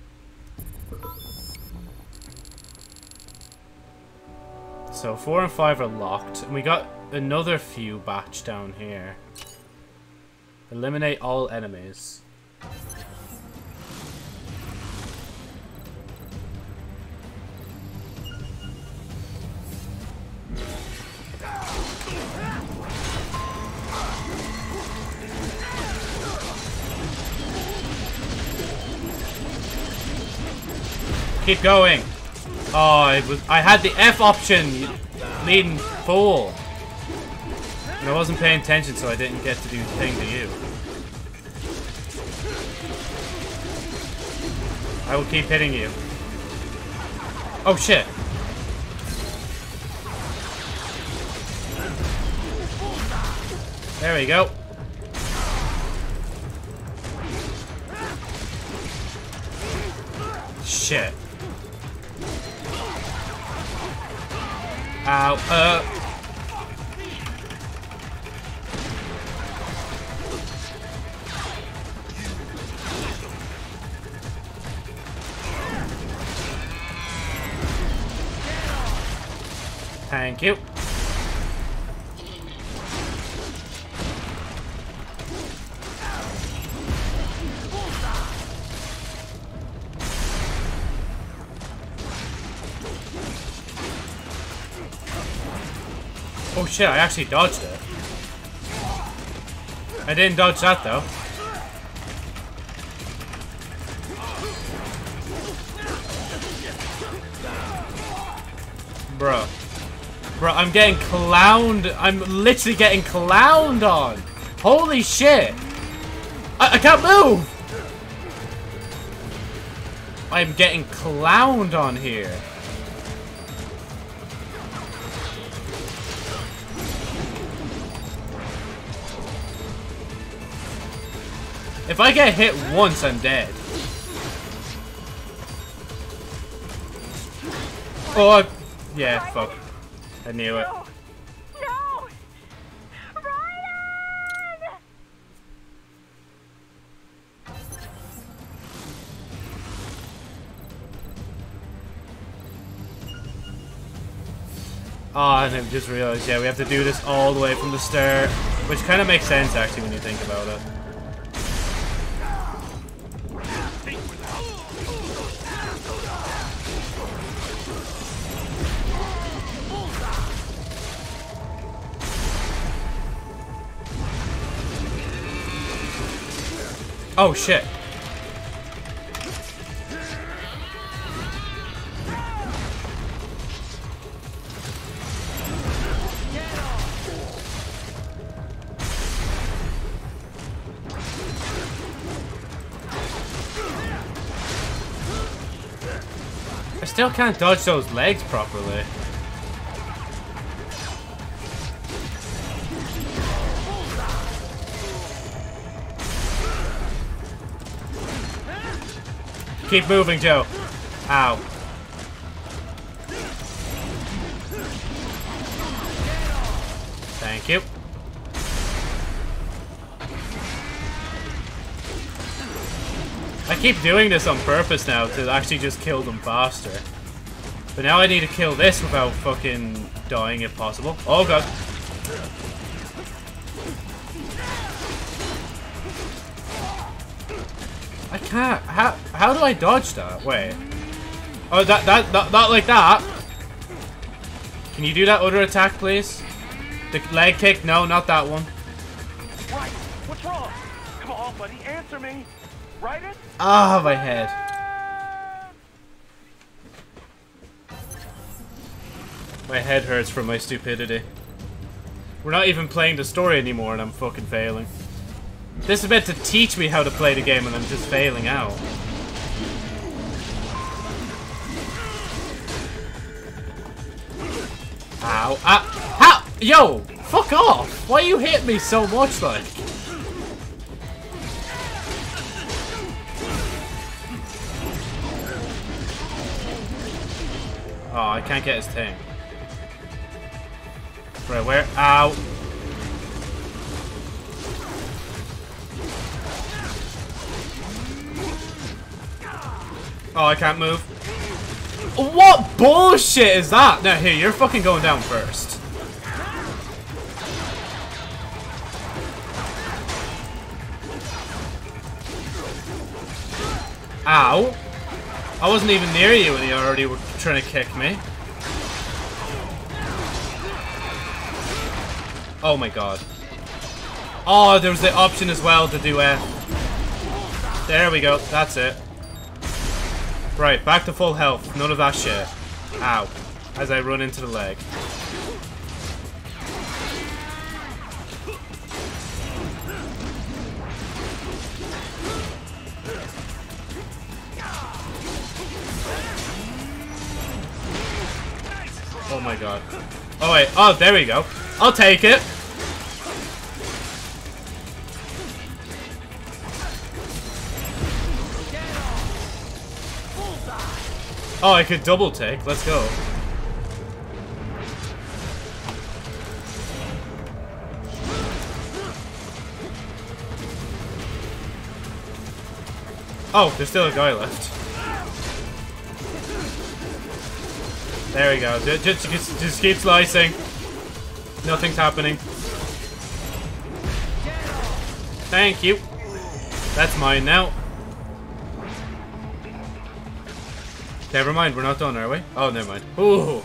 So, four and five are locked. And we got another few batch down here. Eliminate all enemies. Keep going. Oh, it was. I had the F option, leading fool. And I wasn't paying attention, so I didn't get to do the thing to you. I will keep hitting you. Oh shit. There we go. Shit. Ow, uh. Thank you. Oh shit, I actually dodged it. I didn't dodge that though. Bro. Bro, I'm getting clowned. I'm literally getting clowned on. Holy shit. I, I can't move. I'm getting clowned on here. If I get hit once, I'm dead. Oh, I, yeah, fuck. I knew it. No. Oh, and I just realized, yeah, we have to do this all the way from the start. Which kind of makes sense, actually, when you think about it. Oh shit. I still can't dodge those legs properly. Keep moving, Joe. Ow. Thank you. I keep doing this on purpose now to actually just kill them faster. But now I need to kill this without fucking dying if possible. Oh god. I can't. How how do I dodge that? Wait. Oh, that that that not like that. Can you do that other attack, please? The leg kick? No, not that one. Right. What's wrong? Come on, buddy. Answer me. Right it? Ah, my head. My head hurts from my stupidity. We're not even playing the story anymore and I'm fucking failing. This is meant to teach me how to play the game and I'm just failing out. Ow. Ah. How? Yo! Fuck off! Why you hit me so much, like? Oh, I can't get his thing. Right, where? Ow. Oh, I can't move. What bullshit is that? No, here, you're fucking going down first. Ow. I wasn't even near you and you already were trying to kick me. Oh my god. Oh, there was the option as well to do F. There we go. That's it. Right, back to full health. None of that shit. Ow. As I run into the leg. Oh my god. Oh wait. Oh, there we go. I'll take it. Oh, I could double take. Let's go. Oh, there's still a guy left. There we go. Just, just, just keep slicing. Nothing's happening. Thank you. That's mine now. Never mind, we're not done, are we? Oh, never mind. Ooh.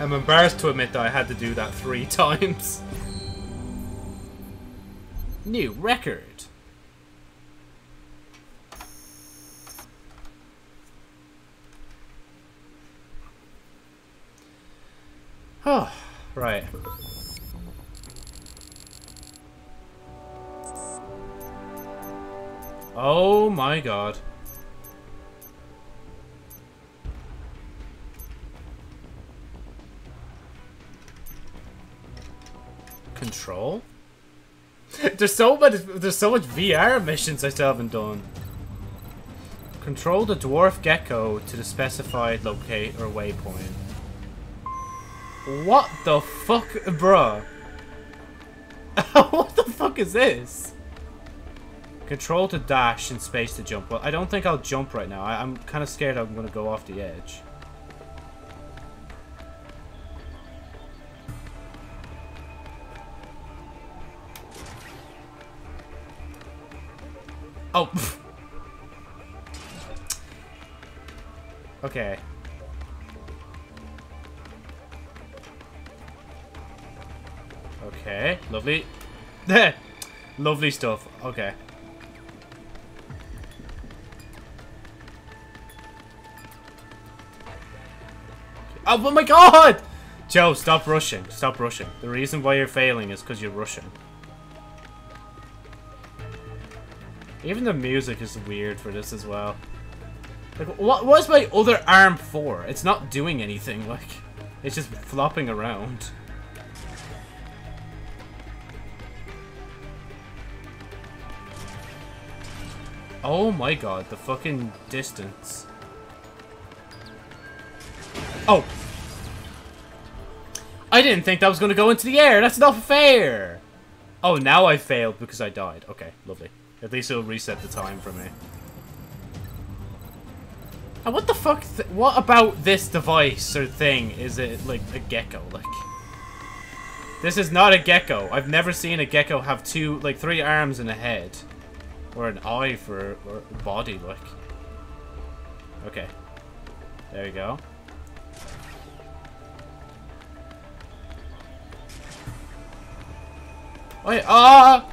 I'm embarrassed to admit that I had to do that three times. New record. Oh, right. Oh my god. Control? there's so much there's so much VR missions I still haven't done. Control the Dwarf Gekko to the specified locate or waypoint. What the fuck, bruh? what the fuck is this? Control to dash and space to jump. Well, I don't think I'll jump right now. I am kind of scared I'm going to go off the edge. Oh. okay. Okay, lovely. lovely stuff. Okay. Oh, oh my god! Joe, stop rushing. Stop rushing. The reason why you're failing is because you're rushing. Even the music is weird for this as well. Like, what was my other arm for? It's not doing anything, like, it's just flopping around. Oh my god, the fucking distance. Oh! I didn't think that was to go into the air. That's not fair. Oh, now I failed because I died. Okay, lovely. At least it'll reset the time for me. And what the fuck? Th what about this device or thing? Is it like a gecko? Like, this is not a gecko. I've never seen a gecko have two, like, three arms and a head, or an eye for or body. Like, okay, there you go. Wait, ah!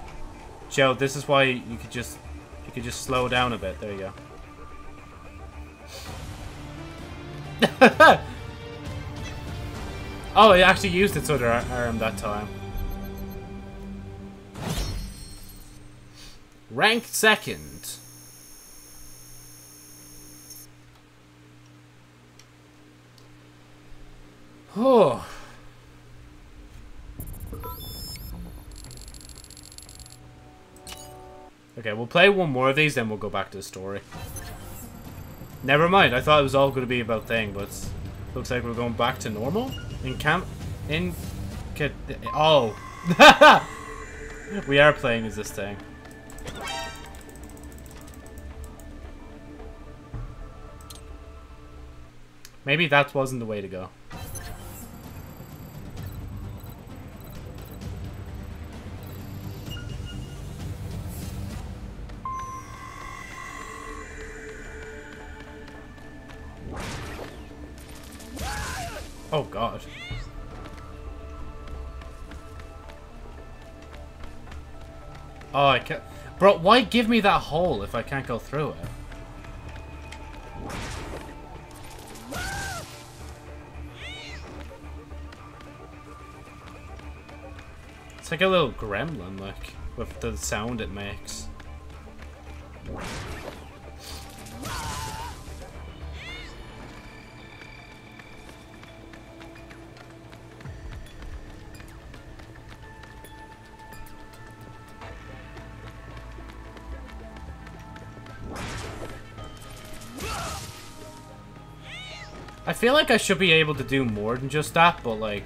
Joe, this is why you could just you could just slow down a bit. There you go. oh, it actually used its other arm that time. Ranked second. Oh. Okay, we'll play one more of these, then we'll go back to the story. Never mind, I thought it was all going to be about thing, but looks like we're going back to normal? In camp... In... Oh! we are playing as this thing. Maybe that wasn't the way to go. Oh god. Oh, I can't... Bro, why give me that hole if I can't go through it? It's like a little gremlin, like, with the sound it makes. I feel like I should be able to do more than just that, but like,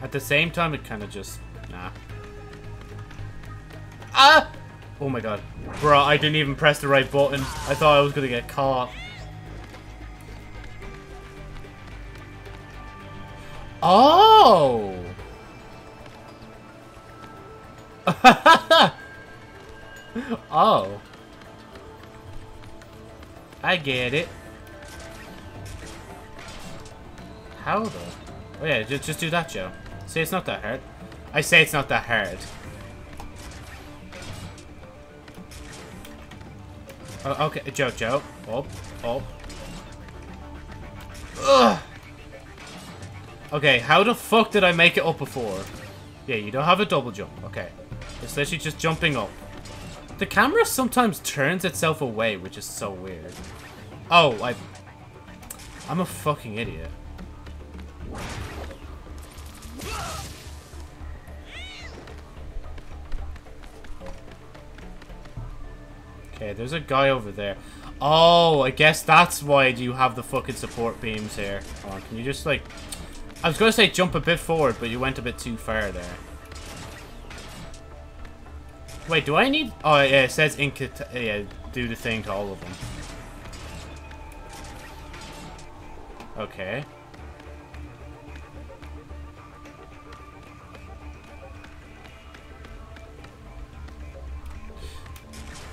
at the same time, it kind of just, nah. Ah! Oh my god. Bro, I didn't even press the right button. I thought I was gonna get caught. Oh! oh. I get it. How though? Oh yeah, just, just do that, Joe. Say it's not that hard. I say it's not that hard. Oh, okay, Joe, Joe. Oh, oh. Ugh. Okay, how the fuck did I make it up before? Yeah, you don't have a double jump. Okay. It's literally just jumping up. The camera sometimes turns itself away, which is so weird. Oh, I... I'm a fucking idiot. Okay, there's a guy over there. Oh, I guess that's why you have the fucking support beams here. Can you just, like... I was gonna say jump a bit forward, but you went a bit too far there. Wait, do I need... Oh, yeah, it says incat... Yeah, do the thing to all of them. Okay.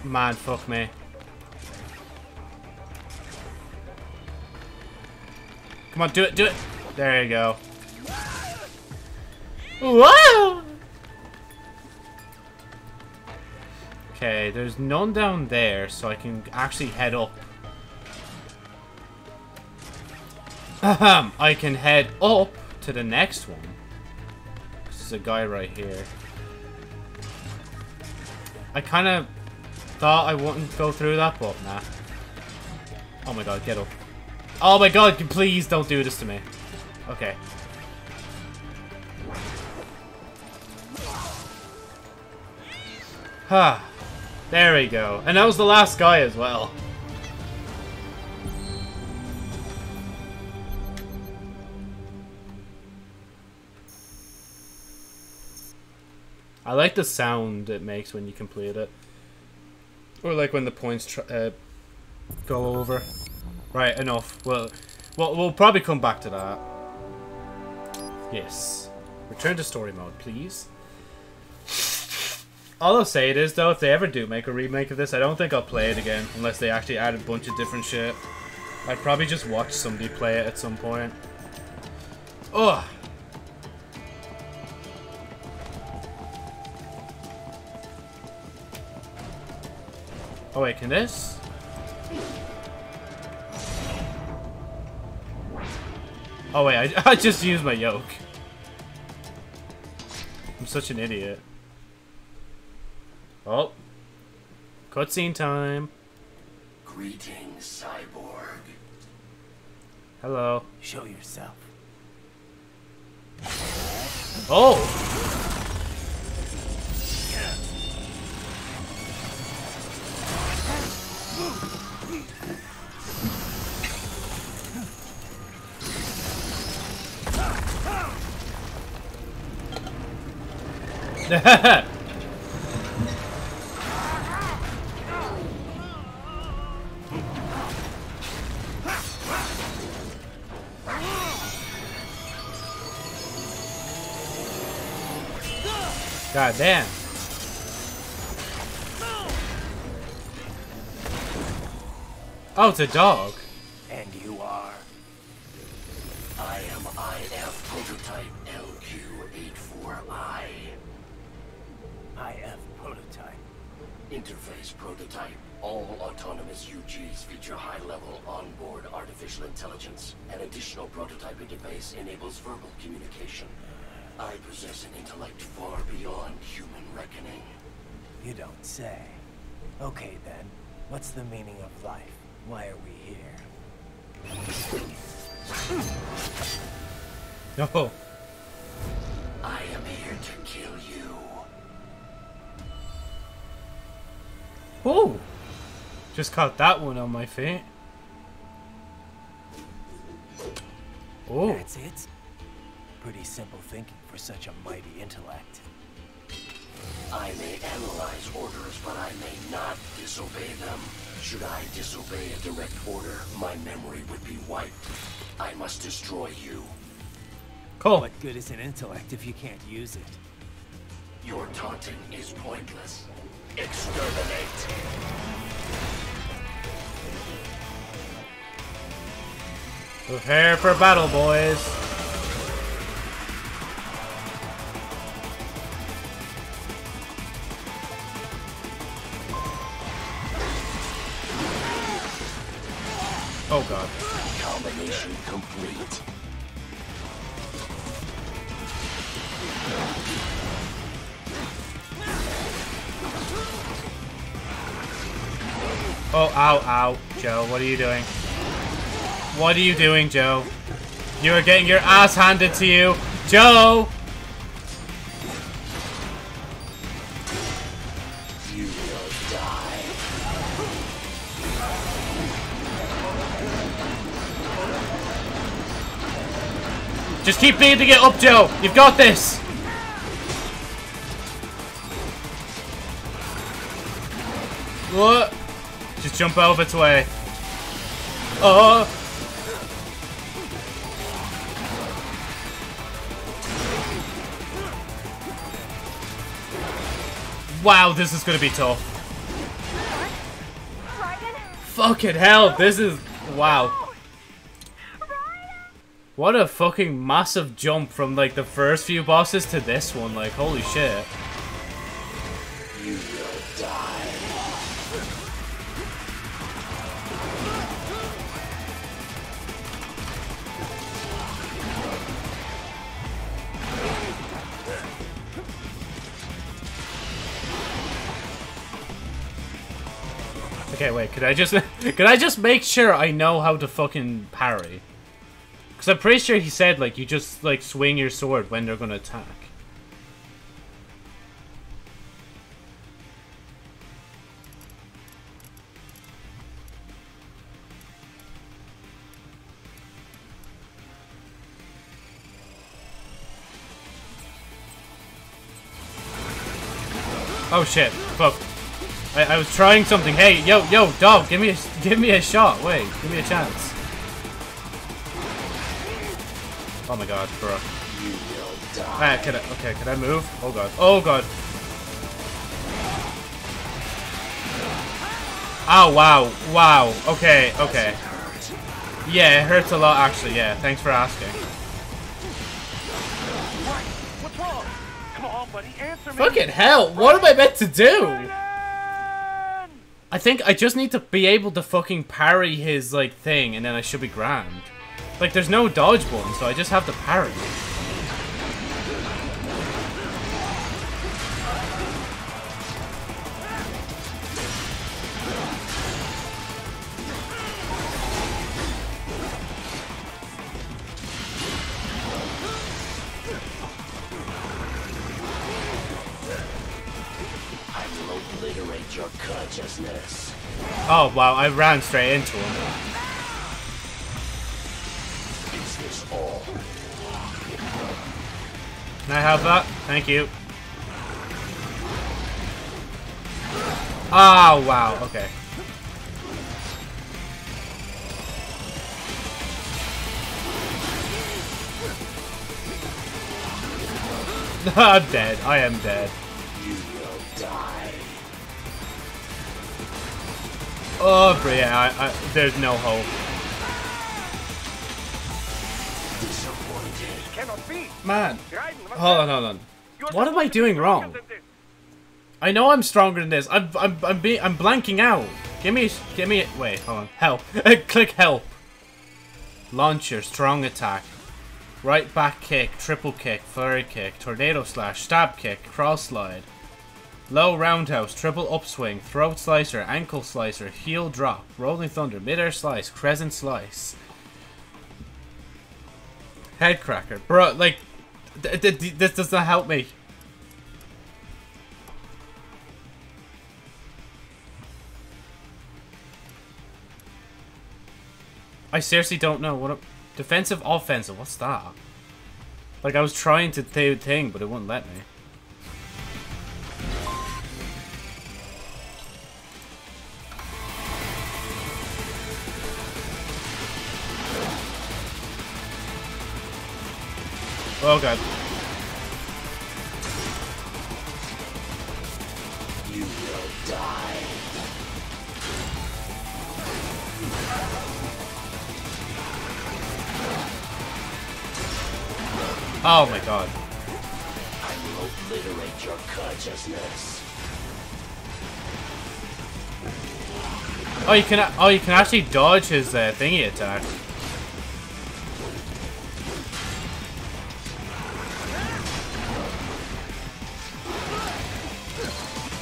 Man, fuck me. Come on, do it, do it. There you go. Whoa! Okay, there's none down there, so I can actually head up. Ahem, I can head up to the next one. This is a guy right here. I kind of thought I wouldn't go through that, but nah. Oh my god, get up. Oh my god, please don't do this to me. Okay. Ha. There we go. And that was the last guy as well. I like the sound it makes when you complete it. Or like when the points uh, go over. Right, enough. Well, well, we'll probably come back to that. Yes. Return to story mode, please. All I'll say it is, though, if they ever do make a remake of this, I don't think I'll play it again, unless they actually add a bunch of different shit. I'd probably just watch somebody play it at some point. Ugh. Oh wait, can this? Oh wait, I, I just used my yoke. I'm such an idiot. Oh. Cutscene time. Greetings, cyborg. Hello. Show yourself. Oh! God damn. Oh, it's a dog. And you are? I am IF prototype LQ84I. IF prototype. Interface prototype. All autonomous UGs feature high-level onboard artificial intelligence. An additional prototype interface enables verbal communication. I possess an intellect far beyond human reckoning. You don't say. Okay then, what's the meaning of life? Why are we here? No. I am here to kill you. Oh! Just caught that one on my feet. Oh. That's it? Pretty simple thinking for such a mighty intellect. I may analyze orders, but I may not disobey them. Should I disobey a direct order, my memory would be wiped. I must destroy you. Cool. What good is an intellect if you can't use it? Your taunting is pointless. Exterminate. Prepare for battle, boys. Oh god. Combination complete. Oh, ow, ow. Joe, what are you doing? What are you doing, Joe? You are getting your ass handed to you. Joe! Just keep beating it up, Joe. You've got this. What? Just jump over its way. Oh. Wow, this is gonna be tough. Fucking hell, this is... Wow. What a fucking massive jump from, like, the first few bosses to this one. Like, holy shit. You will die. Okay, wait, could I just... could I just make sure I know how to fucking parry? Because I'm pretty sure he said, like, you just, like, swing your sword when they're going to attack. Oh shit, fuck. I, I was trying something. Hey, yo, yo, dog, give me a, give me a shot. Wait, give me a chance. Oh my god, bro. Ah, can I? Okay, can I move? Oh god. Oh god. Oh wow, wow. Okay, okay. Yeah, it hurts a lot actually. Yeah, thanks for asking. What's wrong? Come on, buddy, answer me. Fucking hell! What am I meant to do? I think I just need to be able to fucking parry his like thing, and then I should be grand. Like, there's no dodge button, so I just have to parry. I obliterate your consciousness. Oh wow, I ran straight into him. Can I have that? Thank you. Oh wow, okay. I'm dead. I am dead. You will die. Oh, but yeah, I, I, there's no hope. Disappointed. Cannot be. Man, hold on, hold on. What am I be doing wrong? I know I'm stronger than this. I'm, I'm, I'm being, I'm blanking out. Give me, give me. Wait, hold on. Help. Click help. Launcher, strong attack. Right back kick, triple kick, flurry kick, tornado slash, stab kick, cross slide. Low roundhouse, triple upswing, throat slicer, ankle slicer, heel drop, rolling thunder, midair slice, crescent slice. Head cracker. Bro, like, th th th this does not help me. I seriously don't know what a defensive offensive. What's that? Like I was trying to do thing, but it wouldn't let me. Oh god. You will die. Oh my god. I will obliterate your consciousness. Oh, you can. Oh, you can actually dodge his uh, thingy attack.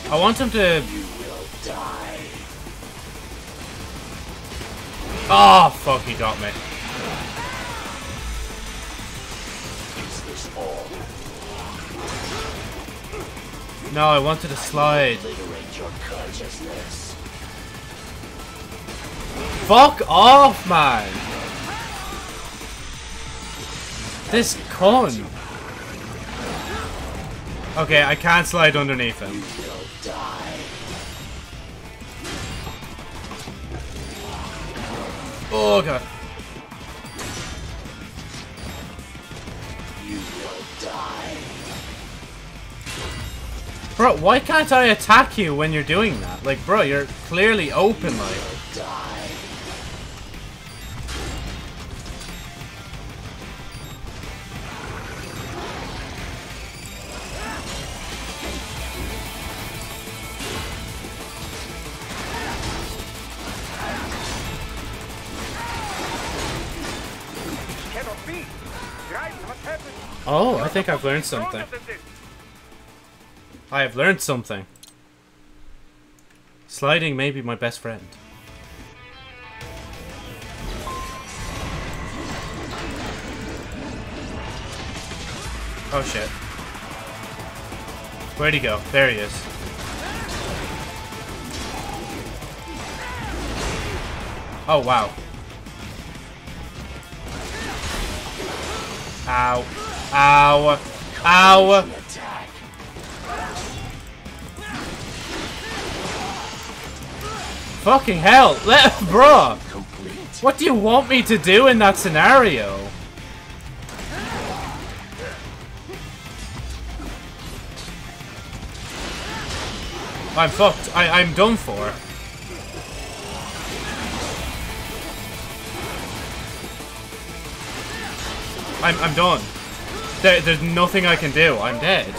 I want him to. You will die. Oh fuck! He got me. Is this all? No, I wanted to slide. Fuck off, man! This con. Okay, I can't slide underneath him. Oh god. You will die. Bro, why can't I attack you when you're doing that? Like, bro, you're clearly open, like. Oh, I think I've learned something. I have learned something. Sliding may be my best friend. Oh shit. Where'd he go? There he is. Oh wow. Ow. Ow. Ow. Fucking hell. Let bro. What do you want me to do in that scenario? I'm fucked. I I'm done for. I'm, I'm done. There, there's nothing I can do. I'm dead.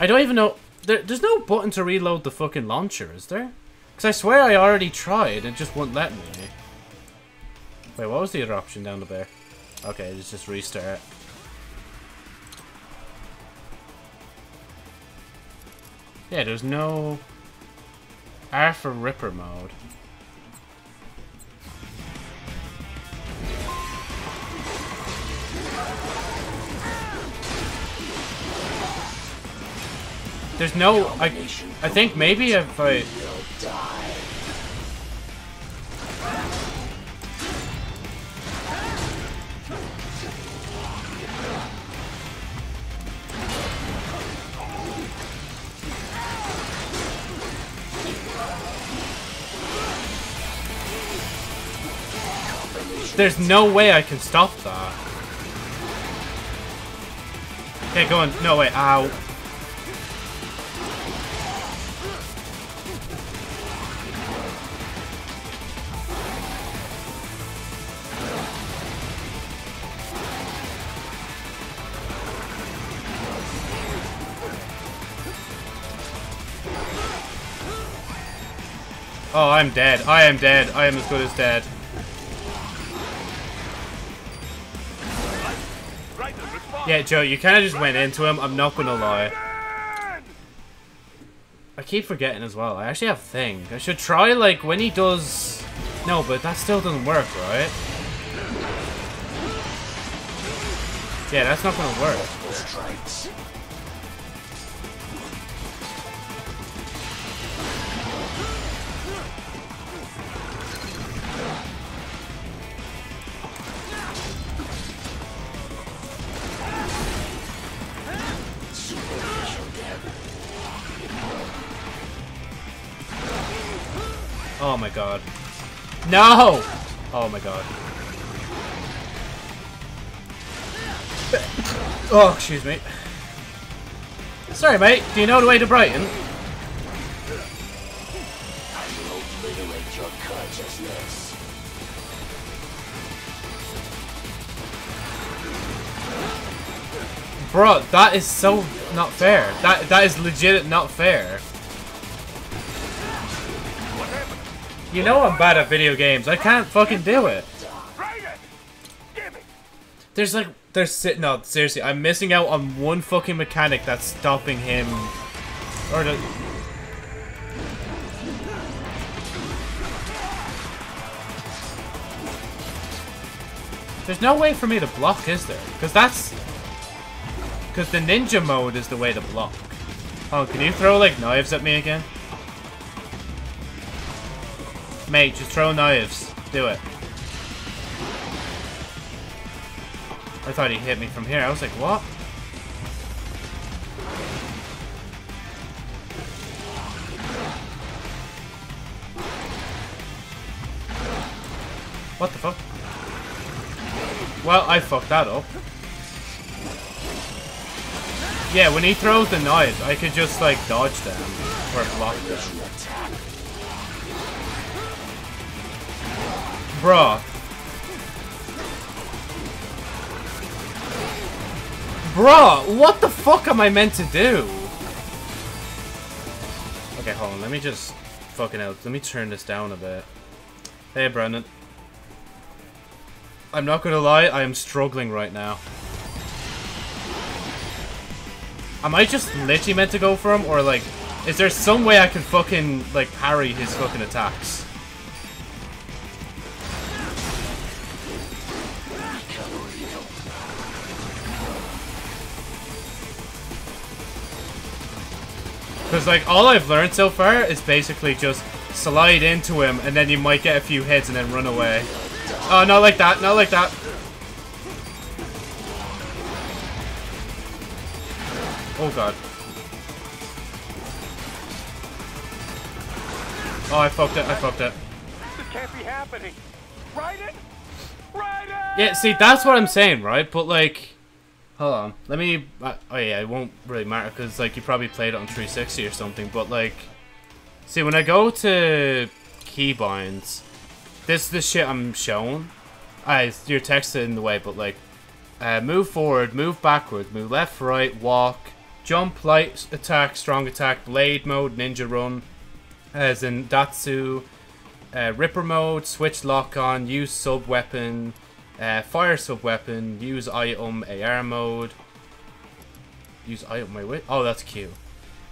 I don't even know... There, there's no button to reload the fucking launcher, is there? Because I swear I already tried and it just wouldn't let me. Wait, what was the other option down there? Okay, let's just restart. Yeah, there's no R for Ripper mode. There's no. I. I think maybe if I. There's no way I can stop that. Okay, go on. No, wait. Ow. Oh, I'm dead. I am dead. I am as good as dead. Yeah, Joe, you kind of just went into him. I'm not gonna lie. I keep forgetting as well. I actually have thing. I should try, like, when he does... No, but that still doesn't work, right? Yeah, that's not gonna work. Oh my god. No! Oh my god. Oh, excuse me. Sorry, mate. Do you know the way to Brighton? Bro, that is so not fair. That that is legit not fair. You know I'm bad at video games. I can't fucking do it. There's like, there's no seriously. I'm missing out on one fucking mechanic that's stopping him, or the. There's no way for me to block, is there? Because that's... Because the ninja mode is the way to block. Oh, can you throw, like, knives at me again? Mate, just throw knives. Do it. I thought he hit me from here. I was like, what? What the fuck? Well, I fucked that up. Yeah, when he throws the knives, I could just, like, dodge them. Or block them. Bruh. Bruh, what the fuck am I meant to do? Okay, hold on. Let me just fucking. Let me turn this down a bit. Hey, Brendan. I'm not gonna lie, I am struggling right now. Am I just literally meant to go for him, or like, is there some way I can fucking, like, parry his fucking attacks? Because, like, all I've learned so far is basically just slide into him, and then you might get a few hits and then run away. Oh, not like that, not like that. Oh, God. Oh, I fucked it. I fucked it. This can't be happening. Raiden? Raiden! Yeah, see, that's what I'm saying, right? But, like... Hold on. Let me... Uh, oh, yeah, it won't really matter, because, like, you probably played it on 360 or something, but, like... See, when I go to keybinds, this is the shit I'm shown. Ah, your text in the way, but, like... Uh, move forward, move backward, move left, right, walk, jump, light attack, strong attack, blade mode, ninja run, as in Datsu, uh, Ripper mode, switch lock on, use sub weapon, uh, fire sub weapon, use item, AR mode, use item, wait, wait, oh that's Q.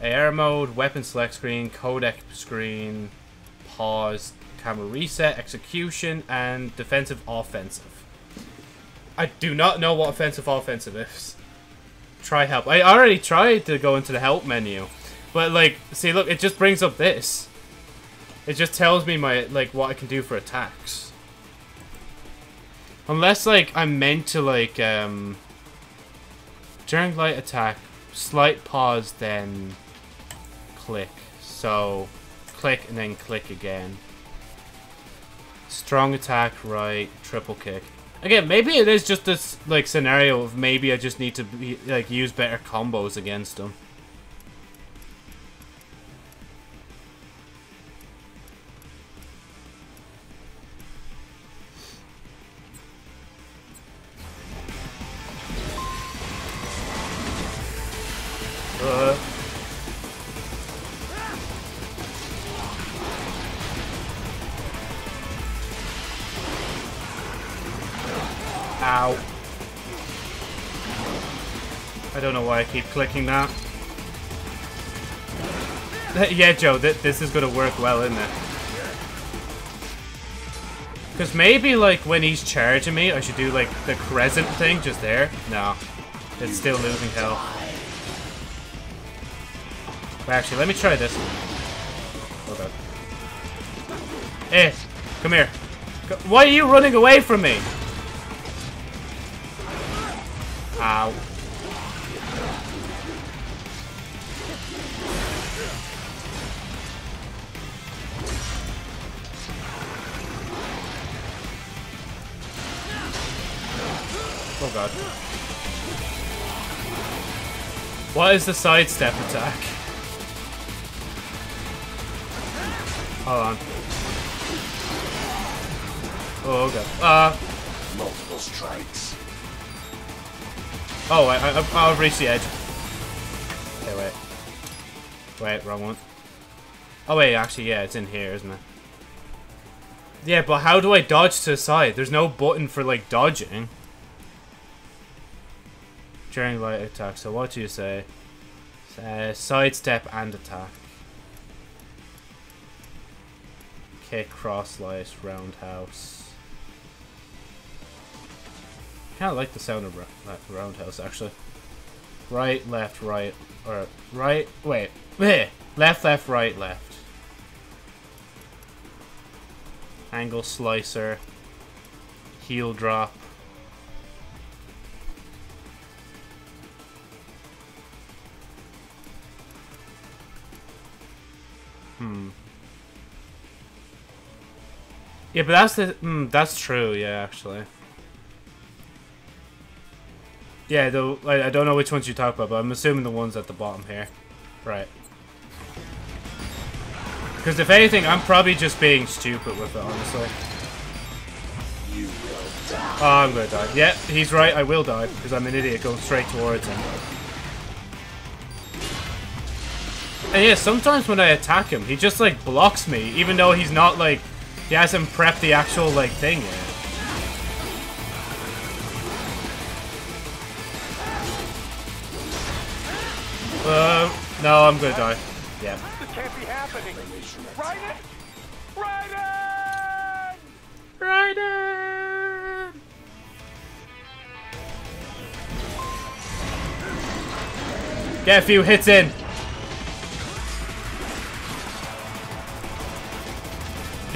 AR mode, weapon select screen, codec screen, pause, camera reset, execution, and defensive offensive. I do not know what offensive offensive is. Try help. I already tried to go into the help menu. But like, see look, it just brings up this. It just tells me my like what I can do for attacks. Unless like I'm meant to like um during light attack, slight pause then click. So click and then click again. Strong attack, right, triple kick. Again, maybe it is just this like scenario of maybe I just need to be, like use better combos against them. Uh. Ow. I don't know why I keep clicking that. yeah, Joe, th this is gonna work well, isn't it? Because maybe, like, when he's charging me, I should do, like, the crescent thing just there. No. It's still losing health. Actually, let me try this. Okay. Eh, come here. Why are you running away from me? Ow. Oh god. What is the sidestep attack? Hold on. Oh god. Uh. Multiple strikes. Oh, I, I, I'll reach the edge. Okay, wait. Wait, wrong one. Oh wait, actually, yeah, it's in here, isn't it? Yeah, but how do I dodge to the side? There's no button for, like, dodging. During light attack, so what do you say? Uh, sidestep and attack. Kick, cross, light, roundhouse. Kind of like the sound of roundhouse, actually. Right, left, right, or right, wait, left, left, right, left. Angle slicer, heel drop. Hmm. Yeah, but that's the, mm, that's true, yeah, actually. Yeah, the, I, I don't know which ones you talk about, but I'm assuming the ones at the bottom here. Right. Because if anything, I'm probably just being stupid with it, honestly. Oh, I'm gonna die. Yeah, he's right, I will die, because I'm an idiot going straight towards him. And yeah, sometimes when I attack him, he just, like, blocks me, even though he's not, like, he hasn't prepped the actual, like, thing yet. Uh, no, I'm gonna die. Yeah. This can't be happening. Raiden! Raiden! Raiden! Get a few hits in.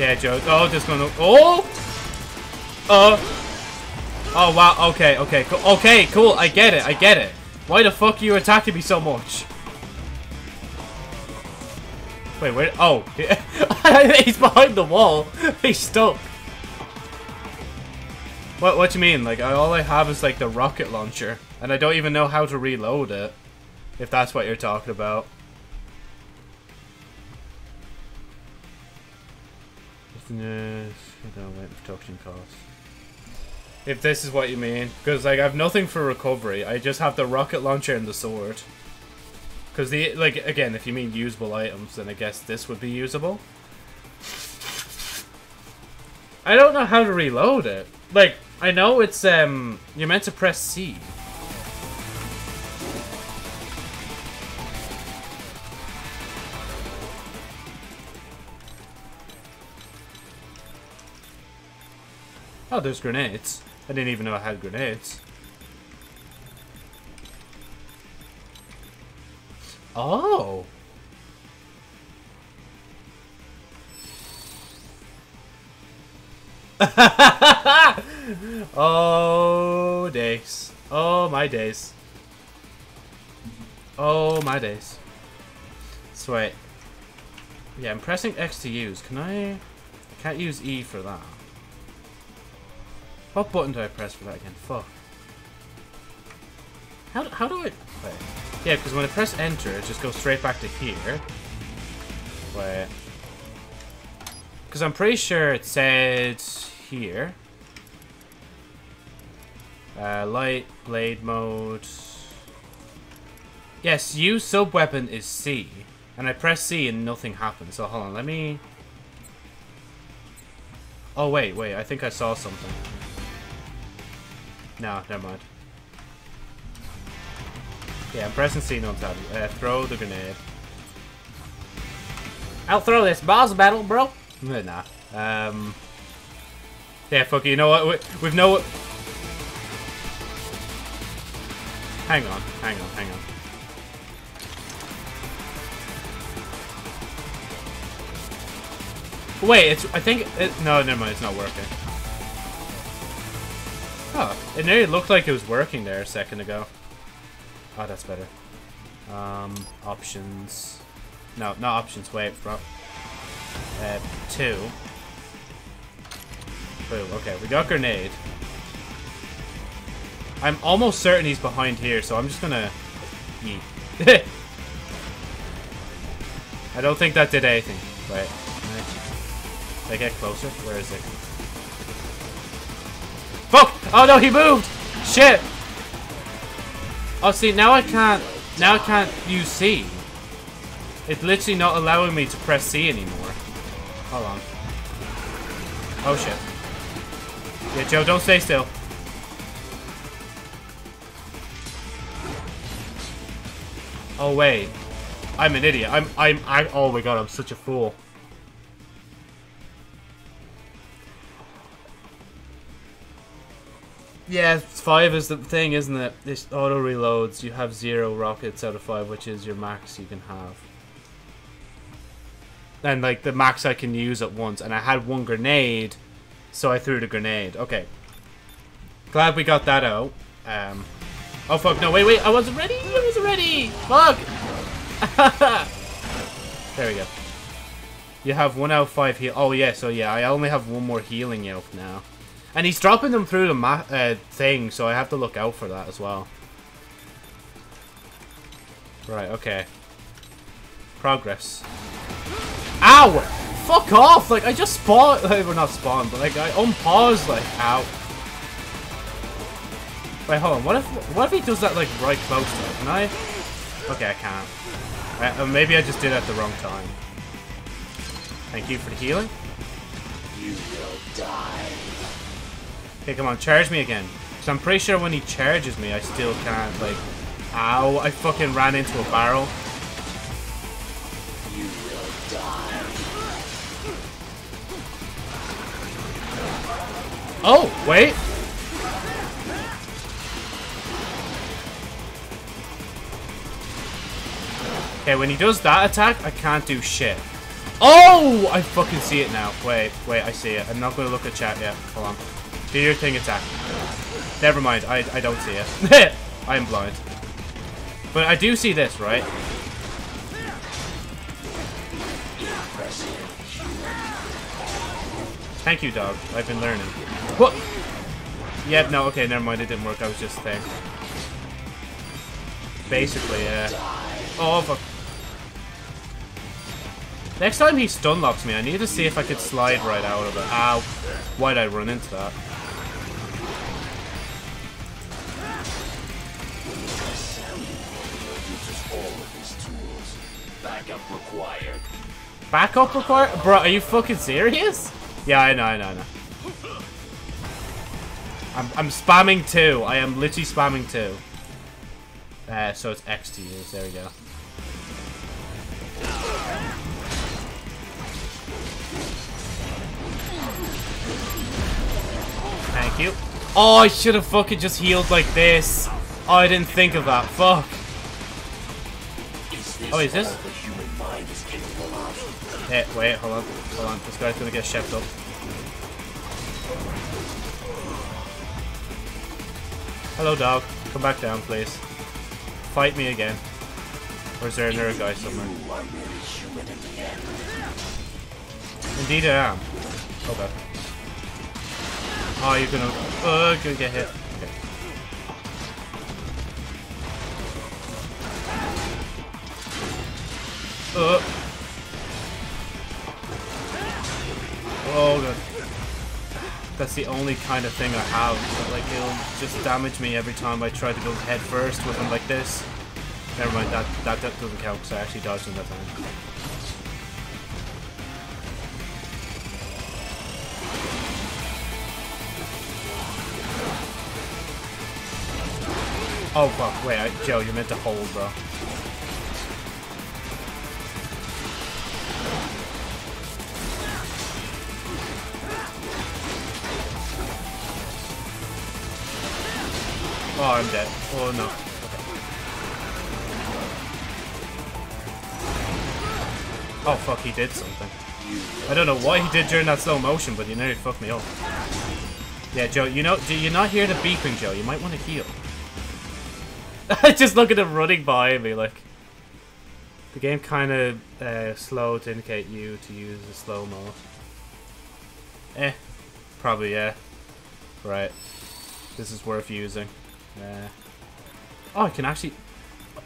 Yeah, Joe. Oh, just gonna. Oh! Uh. Oh, wow. Okay, okay. Okay, cool. I get it. I get it. Why the fuck are you attacking me so much? Wait, where? Oh, he's behind the wall. He's stuck. What? What do you mean? Like, all I have is like the rocket launcher, and I don't even know how to reload it. If that's what you're talking about. Production costs. If this is what you mean, because like I have nothing for recovery. I just have the rocket launcher and the sword. Because the like again, if you mean usable items, then I guess this would be usable. I don't know how to reload it. Like I know it's um you're meant to press C. Oh, there's grenades. I didn't even know I had grenades. Oh. oh, days. Oh, my days. Oh, my days. Sweet. Yeah, I'm pressing X to use. Can I... Can't use E for that. What button do I press for that again? Fuck. How, how do I... Wait. Yeah, because when I press enter, it just goes straight back to here. Wait. Because I'm pretty sure it said here. Uh, light, blade mode. Yes, use sub-weapon is C. And I press C and nothing happens. So hold on, let me... Oh, wait, wait, I think I saw something. No, never mind. Yeah, I'm pressing C on top. Uh, throw the grenade. I'll throw this boss battle, bro. Nah. Um. Yeah, fuck it. You know what? We, we've no. Hang on, hang on, hang on. Wait, it's. I think. It, no, never mind. It's not working. Oh, it nearly looked like it was working there a second ago. Oh, that's better. Um, options. No, not options. Wait, bro. Uh, two. Boom. Okay, we got grenade. I'm almost certain he's behind here, so I'm just gonna yeet. I don't think that did anything. Wait. Did I get closer? Where is it? Fuck! Oh no, he moved! Shit! Oh, see, now I can't... Now I can't use C. It's literally not allowing me to press C anymore. Hold on. Oh, shit. Yeah, Joe, don't stay still. Oh, wait. I'm an idiot. I'm... I'm... I, oh, my God, I'm such a fool. Yeah, five is the thing, isn't it? This auto reloads. You have zero rockets out of five, which is your max you can have. And like the max I can use at once. And I had one grenade, so I threw the grenade. Okay. Glad we got that out. Um. Oh fuck! No, wait, wait! I wasn't ready. I wasn't ready. Fuck. there we go. You have one out of five heal. Oh yeah, so yeah, I only have one more healing out now. And he's dropping them through the uh, thing, so I have to look out for that as well. Right, okay. Progress. Ow! Fuck off! Like, I just spawned- like, we're not spawned, but like, I unpaused, like, ow. Wait, hold on, what if- what if he does that, like, right close to it? Can I? Okay, I can't. Uh, maybe I just did it at the wrong time. Thank you for the healing. You will die. Okay, come on, charge me again. Because I'm pretty sure when he charges me, I still can't, like... Ow, I fucking ran into a barrel. You will die. Oh, wait. Okay, when he does that attack, I can't do shit. Oh! I fucking see it now. Wait, wait, I see it. I'm not going to look at chat yet. Hold on. Do your thing attack. Never mind, I, I don't see it. I am blind. But I do see this, right? Thank you, dog. I've been learning. What? Yeah, no, okay, never mind. It didn't work. I was just there. Basically, yeah. Oh, fuck. Next time he stun locks me, I need to see if I could slide right out of it. Ow. Why'd I run into that? Backup required. Backup required? Bro, are you fucking serious? Yeah, I know, I know, I know. I'm, I'm spamming two. I am literally spamming two. Uh, so it's X to use. There we go. Thank you. Oh, I should have fucking just healed like this. Oh, I didn't think of that. Fuck. Oh, is this? Hey, wait, hold on. Hold on. This guy's gonna get shepped up. Hello, dog. Come back down, please. Fight me again. Or is there another guy somewhere? Indeed I am. Okay. Oh, you're gonna... Oh, gonna get hit. Okay. Uh. Oh, god. That's the only kind of thing I have. That, like, it'll just damage me every time I try to go head first with him like this. Never mind, that, that, that doesn't count because I actually dodged him that time. Oh, fuck. Wait, I, Joe, you're meant to hold, bro. Oh, I'm dead. Oh, no. Okay. Oh, fuck, he did something. I don't know what he did during that slow motion, but he nearly fucked me up. Yeah, Joe, you know, do you not hear the beeping, Joe? You might want to heal. I just look at him running by me, like. The game kind of uh, slow to indicate you to use the slow mo. Eh, probably yeah. Right, this is worth using. Uh, oh, I can actually.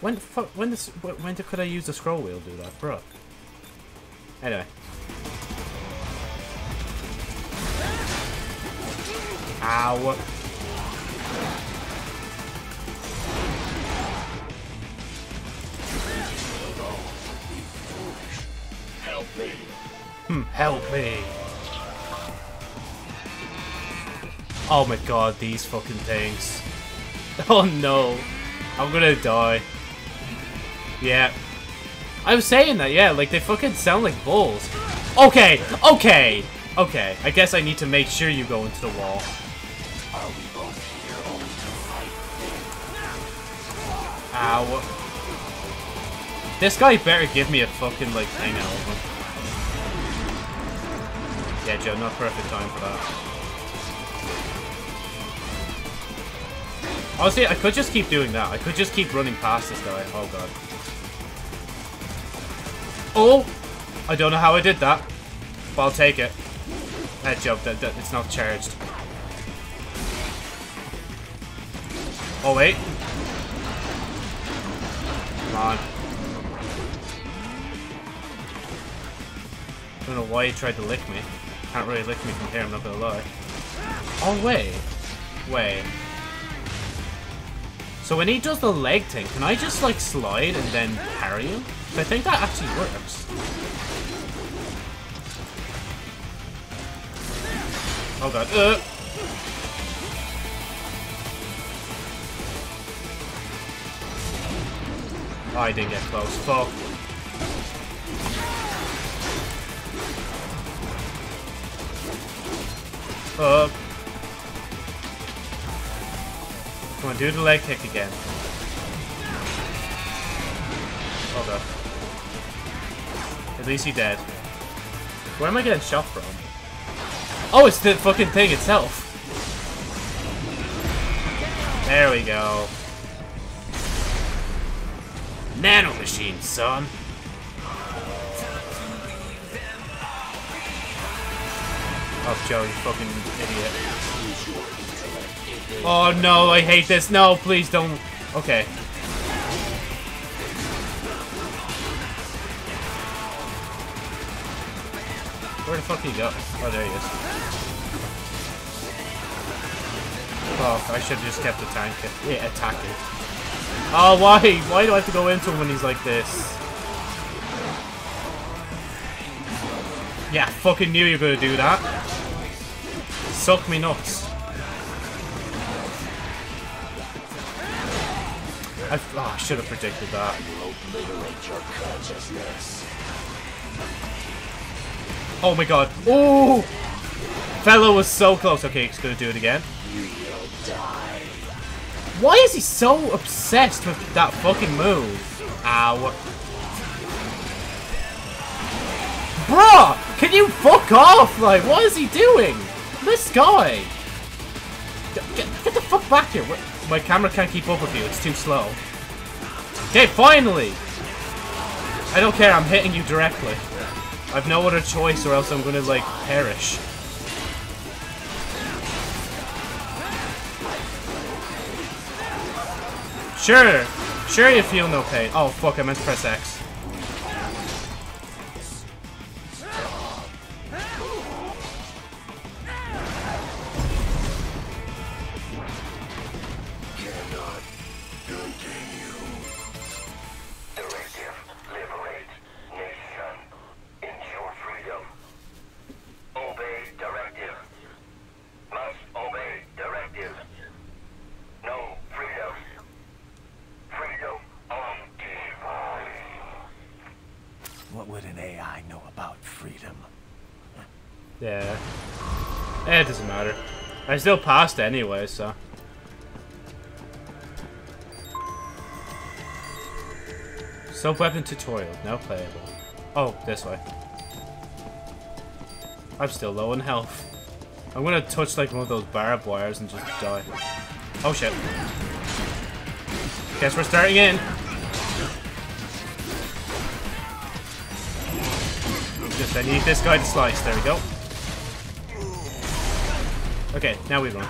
When fuck when this when could I use the scroll wheel to do that, bro? Anyway. Ow. Help me. Hmm, help me. Oh my god, these fucking things. Oh no. I'm gonna die. Yeah. I was saying that, yeah, like they fucking sound like bulls. Okay, okay, okay. I guess I need to make sure you go into the wall. We both here only to fight? Ow. This guy better give me a fucking, like, thing out of him. Yeah, Joe, not perfect time for that. Honestly, I could just keep doing that. I could just keep running past this guy. Oh, God. Oh! I don't know how I did that. But I'll take it. Head jump. That, that, it's not charged. Oh, wait. Come on. I don't know why he tried to lick me. Can't really lick me from here, I'm not gonna lie. Oh, wait. Wait. So when he does the leg thing, can I just, like, slide and then parry him? I think that actually works. Oh god. Uh. I didn't get close. Fuck. Fuck. Come on, do the leg kick again. Oh god. At least he dead. Where am I getting shot from? Oh, it's the fucking thing itself. There we go. Nano machine, son. Oh, Joe, you fucking idiot. Oh no, I hate this. No, please don't. Okay. Where the fuck did he go? Oh, there he is. Oh, I should have just kept the tank. Yeah, attacking. Oh, why? Why do I have to go into him when he's like this? Yeah, fucking knew you were gonna do that. Suck me nuts. I, oh, I should have predicted that. Oh my god. Oh! Fellow was so close. Okay, he's gonna do it again. Why is he so obsessed with that fucking move? Ow. Bruh! Can you fuck off? Like, what is he doing? This guy! Get, get, the fuck back here. My camera can't keep up with you. It's too slow. Okay, finally! I don't care. I'm hitting you directly. I've no other choice or else I'm gonna, like, perish. Sure. Sure you feel no pain. Oh, fuck. I meant to press X. Yeah. Eh, it doesn't matter. I still passed anyway, so. Sub weapon tutorial, now playable. Oh, this way. I'm still low in health. I'm gonna touch like one of those barbed wires and just die. Oh shit. Guess we're starting in. Just I need this guy to slice. There we go. Okay, now we run.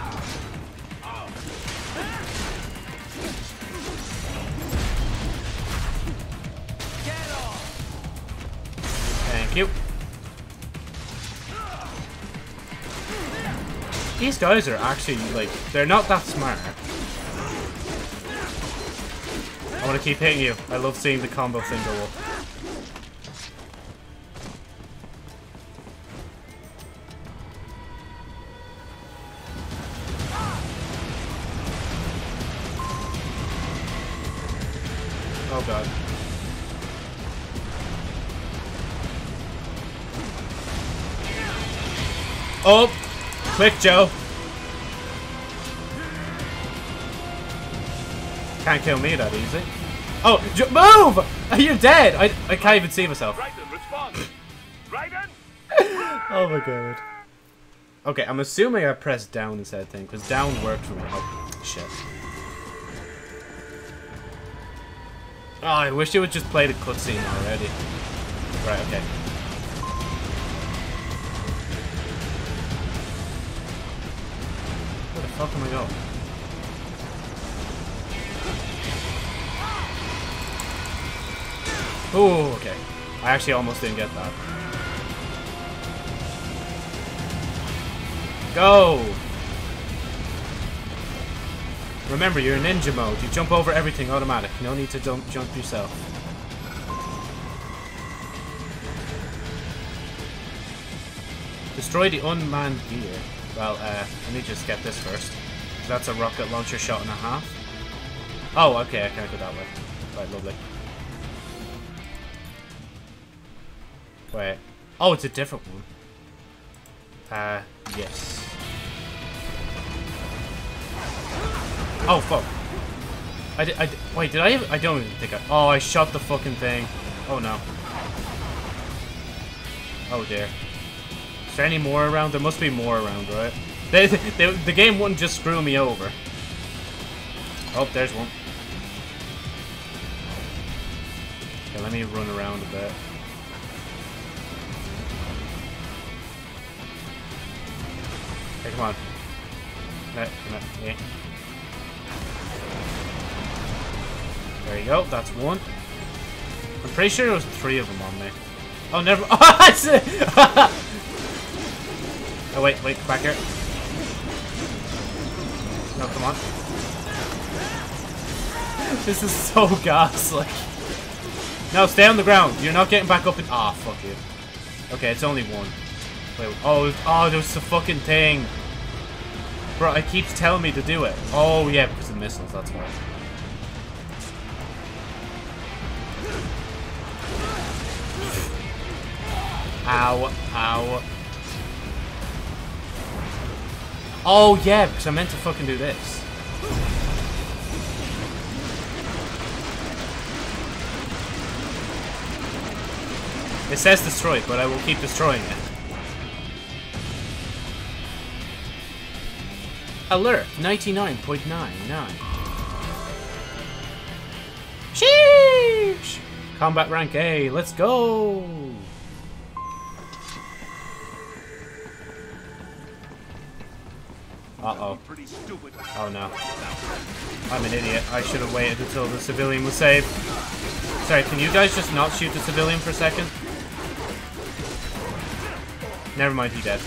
Thank you. These guys are actually, like, they're not that smart. I want to keep hitting you. I love seeing the combo thing go up. Oh god. Oh! Quick, Joe. Can't kill me that easy. Oh, J move! Are You're dead! I, I can't even see myself. oh my god. Okay, I'm assuming I pressed down instead of thing, because down worked for me. Oh, shit. Oh, I wish you would just play the cutscene already. Right, okay. Where the fuck am I going? Oh, okay. I actually almost didn't get that. Go! Remember, you're in ninja mode. You jump over everything automatic. No need to jump, jump yourself. Destroy the unmanned gear. Well, uh, let me just get this first. That's a rocket launcher shot and a half. Oh, okay, I can't go that way. Right, lovely. Wait. Oh, it's a different one. Uh, yes. Oh, fuck. I did, I did, wait, did I even, I don't even think I, oh, I shot the fucking thing. Oh, no. Oh, dear. Is there any more around? There must be more around, right? They, they, the game wouldn't just screw me over. Oh, there's one. Okay, let me run around a bit. come on. No, no, yeah. There you go, that's one. I'm pretty sure there was three of them on me. Oh, never. Oh, that's it! oh, wait, wait, back here. No, come on. This is so like. No, stay on the ground. You're not getting back up and. Ah, oh, fuck you. Okay, it's only one. Wait, oh, oh, there's the fucking thing. Bro, it keeps telling me to do it. Oh, yeah, because of the missiles, that's why. Ow, ow. Oh, yeah, because I meant to fucking do this. It says destroy, but I will keep destroying it. Alert 99.99. Sheesh! Combat rank A, let's go! Uh-oh. Oh no. I'm an idiot. I should have waited until the civilian was saved. Sorry, can you guys just not shoot the civilian for a second? Never mind, he dead.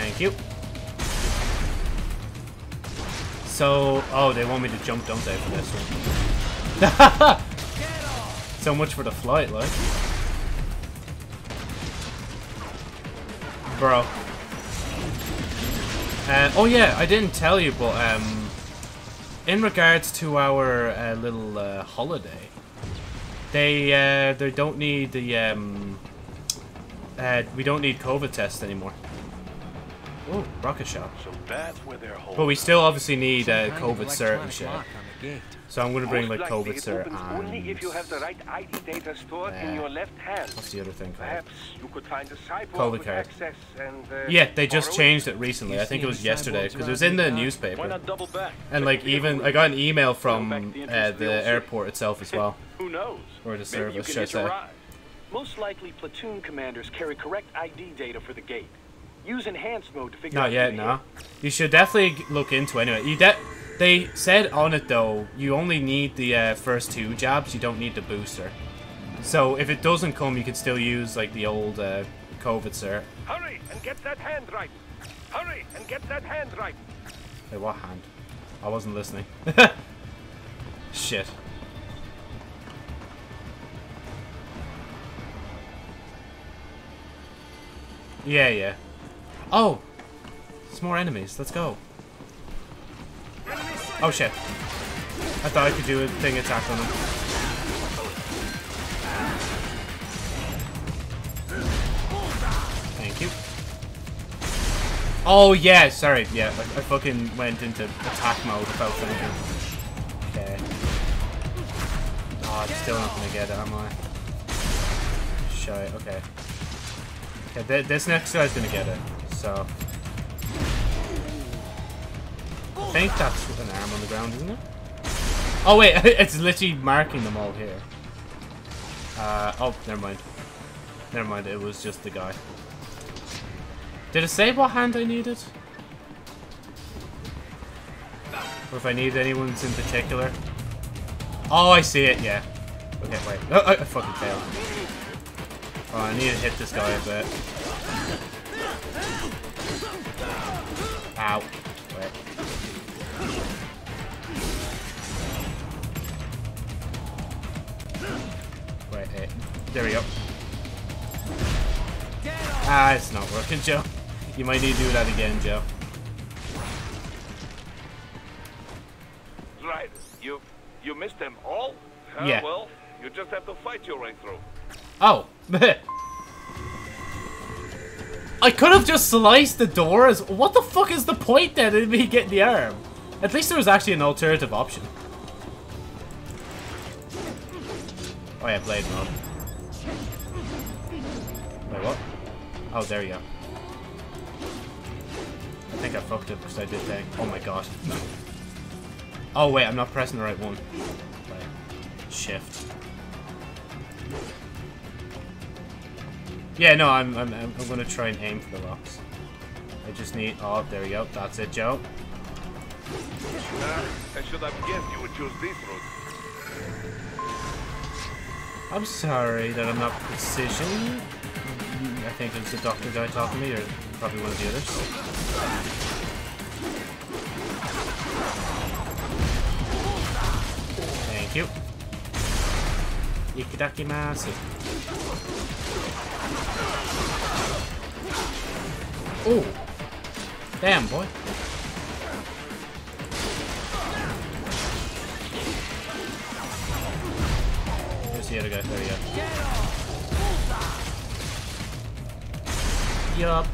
Thank you. So, oh, they want me to jump, don't they, for this one? so much for the flight, like. Bro. Uh, oh yeah, I didn't tell you, but um, in regards to our uh, little uh, holiday, they uh, they don't need the um, uh, we don't need COVID tests anymore. Oh, rocket shot. So that's where they're holding. But we still obviously need uh, COVID cert and shit. So I'm gonna bring like COVID cert and only if you have the right ID data stored in your left hand. What's the other thing called? Perhaps you could find a COVID with card. access and uh, Yeah, they just changed it recently. I think it was yesterday because it was in the Why newspaper. not double back? And like even I got an email from the uh, the the old city. airport itself as well. Who knows? Or the service, can should I say. Most likely, platoon commanders carry correct ID data for the gate. Use enhanced mode to figure Not out Not yet, no. You should definitely look into it anyway. You de they said on it though, you only need the uh, first two jabs. You don't need the booster. So if it doesn't come, you can still use like the old uh, COVID cert. Hurry and get that hand right. Hurry and get that hand right. Wait, what hand? I wasn't listening. Shit. Yeah, yeah. Oh! It's more enemies. Let's go. Oh, shit. I thought I could do a thing attack on them. Thank you. Oh, yeah, sorry. Yeah, I, I fucking went into attack mode without thinking. Okay. Oh, I'm still not gonna get it, am I? Shite, okay. Okay, th this next guy's gonna get it, so... I think that's with an arm on the ground, isn't it? Oh wait, it's literally marking them all here. Uh, oh, never mind. Never mind, it was just the guy. Did it say what hand I needed? Or if I need anyone's in particular? Oh, I see it, yeah. Okay, wait. Oh, I, fucking failed. Oh, I need to hit this guy a bit. Ow. Wait. Wait, hey. There we go. Ah, it's not working, Joe. You might need to do that again, Joe. Right. You you missed them all? Uh, Yeah. Well, you just have to fight your way through. Oh. I could have just sliced the doors. What the fuck is the point then in me getting the arm? At least there was actually an alternative option. Oh yeah, blade mode. Wait, what? Oh, there you go. I think I fucked it because I did that. Oh my god. Oh wait, I'm not pressing the right one. Right. Shift. Yeah, no, I'm, I'm, I'm gonna try and aim for the rocks. I just need, oh, there we go. That's it, Joe. Uh, I should have guessed you would choose this route. I'm sorry that I'm not precision. I think it's the doctor guy talking to me, or probably one of the others. Thank you. Ikidakimasu. Oh! Damn, boy. Here's the other guy. There we go. Yup.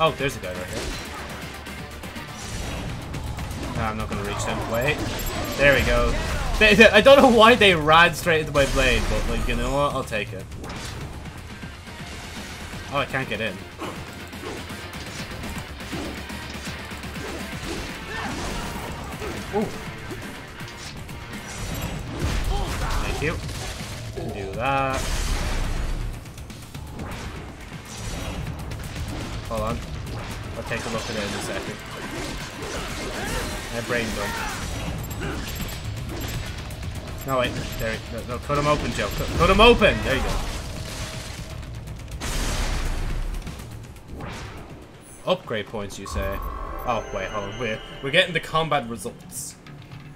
Oh, there's a guy right here. No, I'm not gonna reach them. Wait. There we go. They, they, I don't know why they ran straight into my blade, but like, you know what? I'll take it. Oh, I can't get in. Ooh. Thank you. Do that. Hold on. I'll take a look at it in a second. My brain dump. No, wait. There. No, no, cut him open, Joe. Cut, cut him open! There you go. Upgrade points, you say? Oh, wait, hold on. We're, we're getting the combat results.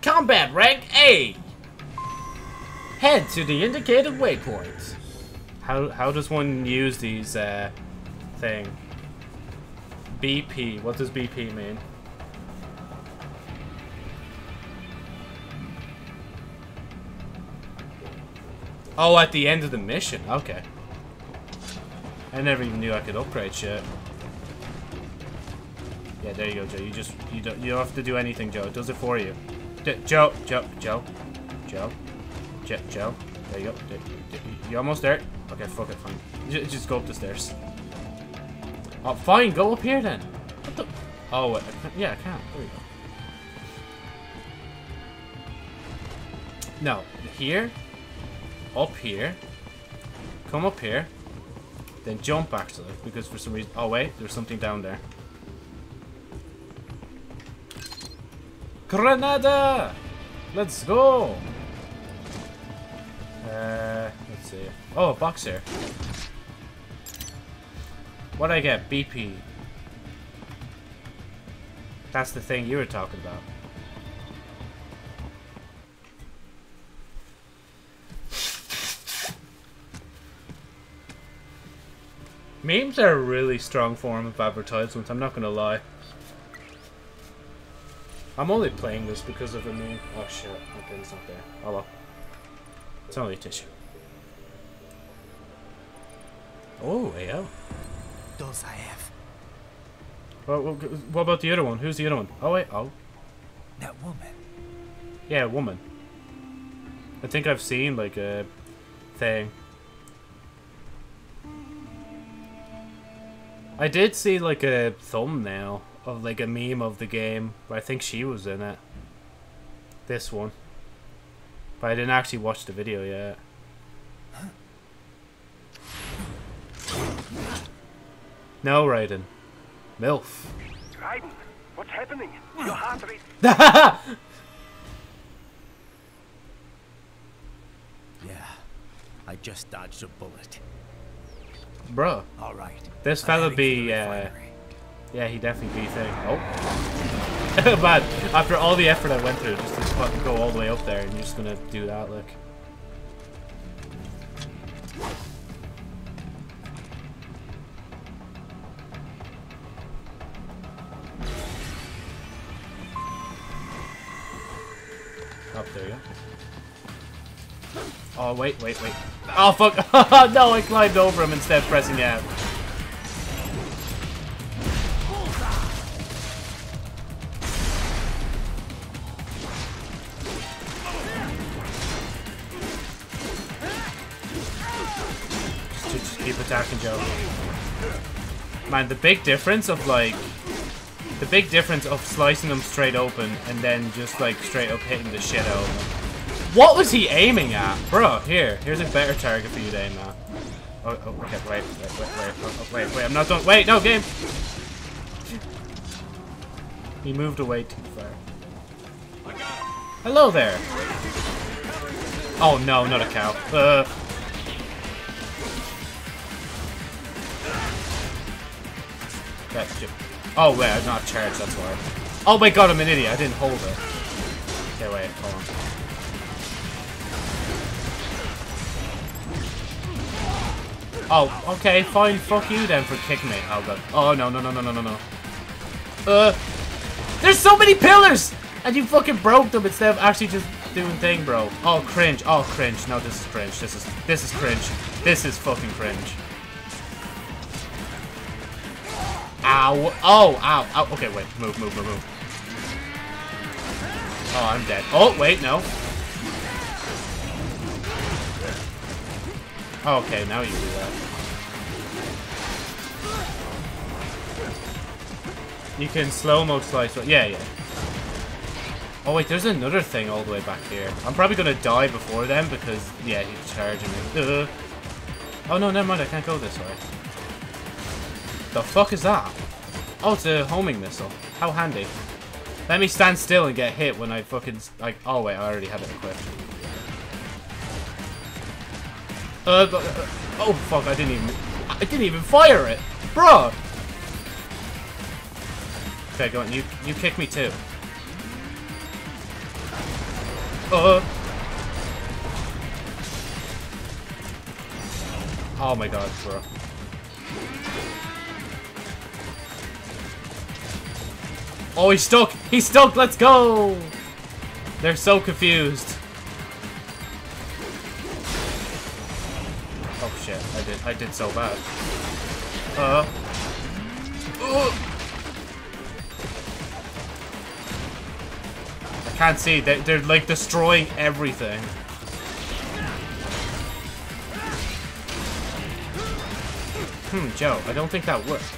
Combat rank A! Head to the indicated waypoint. How, how does one use these, uh, thing? BP. What does BP mean? Oh, at the end of the mission. Okay. I never even knew I could upgrade shit. Yeah, there you go, Joe. You just you don't you don't have to do anything, Joe. It does it for you. D Joe, Joe, Joe, Joe, Joe, Joe. There you go. D you almost there? Okay, fuck it, fine. J just go up the stairs. Oh, fine. Go up here then. What the? Oh, wait, I yeah, I can. There you go. No, here, up here, come up here, then jump actually, because for some reason. Oh wait, there's something down there. Granada! Let's go! Uh, let's see. Oh, a box here. What'd I get? BP. That's the thing you were talking about. Memes are a really strong form of advertisement, I'm not gonna lie. I'm only playing this because of a meme. Oh shit, okay, it's not there. Oh well. It's only a tissue. Oh, AO. Those I have. What, what, what about the other one? Who's the other one? Oh wait, oh. That woman. Yeah, woman. I think I've seen like a thing. I did see like a thumbnail of like a meme of the game, but I think she was in it. This one. But I didn't actually watch the video yet. No, Raiden. MILF. Raiden, what's happening? Your hmm. heart rate. Yeah. I just dodged a bullet. Bruh. All right. This fella be, uh, yeah, he definitely be thing. Oh. Man, after all the effort I went through just to fucking go all the way up there, and you're just gonna do that, look. Up there you go. Oh, wait, wait, wait. Oh, fuck. no, I climbed over him instead of pressing F. The big difference of, like... The big difference of slicing them straight open and then just, like, straight up hitting the shit out of them. What was he aiming at? Bro, here. Here's a better target for you to aim at. Oh, oh okay, wait, wait, wait, wait, oh, oh, wait, wait, I'm not done. Wait, no, game! He moved away too far. Hello there! Oh no, not a cow. Uh... Oh wait, I'm not charged, that's why. Oh my god, I'm an idiot, I didn't hold it. Okay, wait, hold on. Oh, okay, fine, fuck you then for kicking me. Oh god. Oh no, no, no, no, no, no, no. Uh... There's so many pillars! And you fucking broke them instead of actually just doing thing, bro. Oh, cringe. Oh, cringe. No, this is cringe. This is this is cringe. This is fucking cringe. Ow. Oh, ow. Ow. Okay, wait. Move, move, move, move. Oh, I'm dead. Oh, wait, no. Okay, now you do that. You can slow-mo slice. Yeah, yeah. Oh wait, there's another thing all the way back here. I'm probably gonna die before them because, yeah, he's charging me. Oh no, never mind, I can't go this way. The fuck is that? Oh, it's a homing missile. How handy. Let me stand still and get hit when I fucking, like, oh wait, I already have it equipped. Uh, but, uh, oh fuck, I didn't even, I didn't even fire it! Bro! Okay, go on, you, you kick me too. Uh. Oh my god, bro. Oh, he's stuck! He's stuck! Let's go! They're so confused. Oh shit, I did I did so bad. Uh. I can't see. They're, they're like destroying everything. Hmm, Joe, I don't think that worked.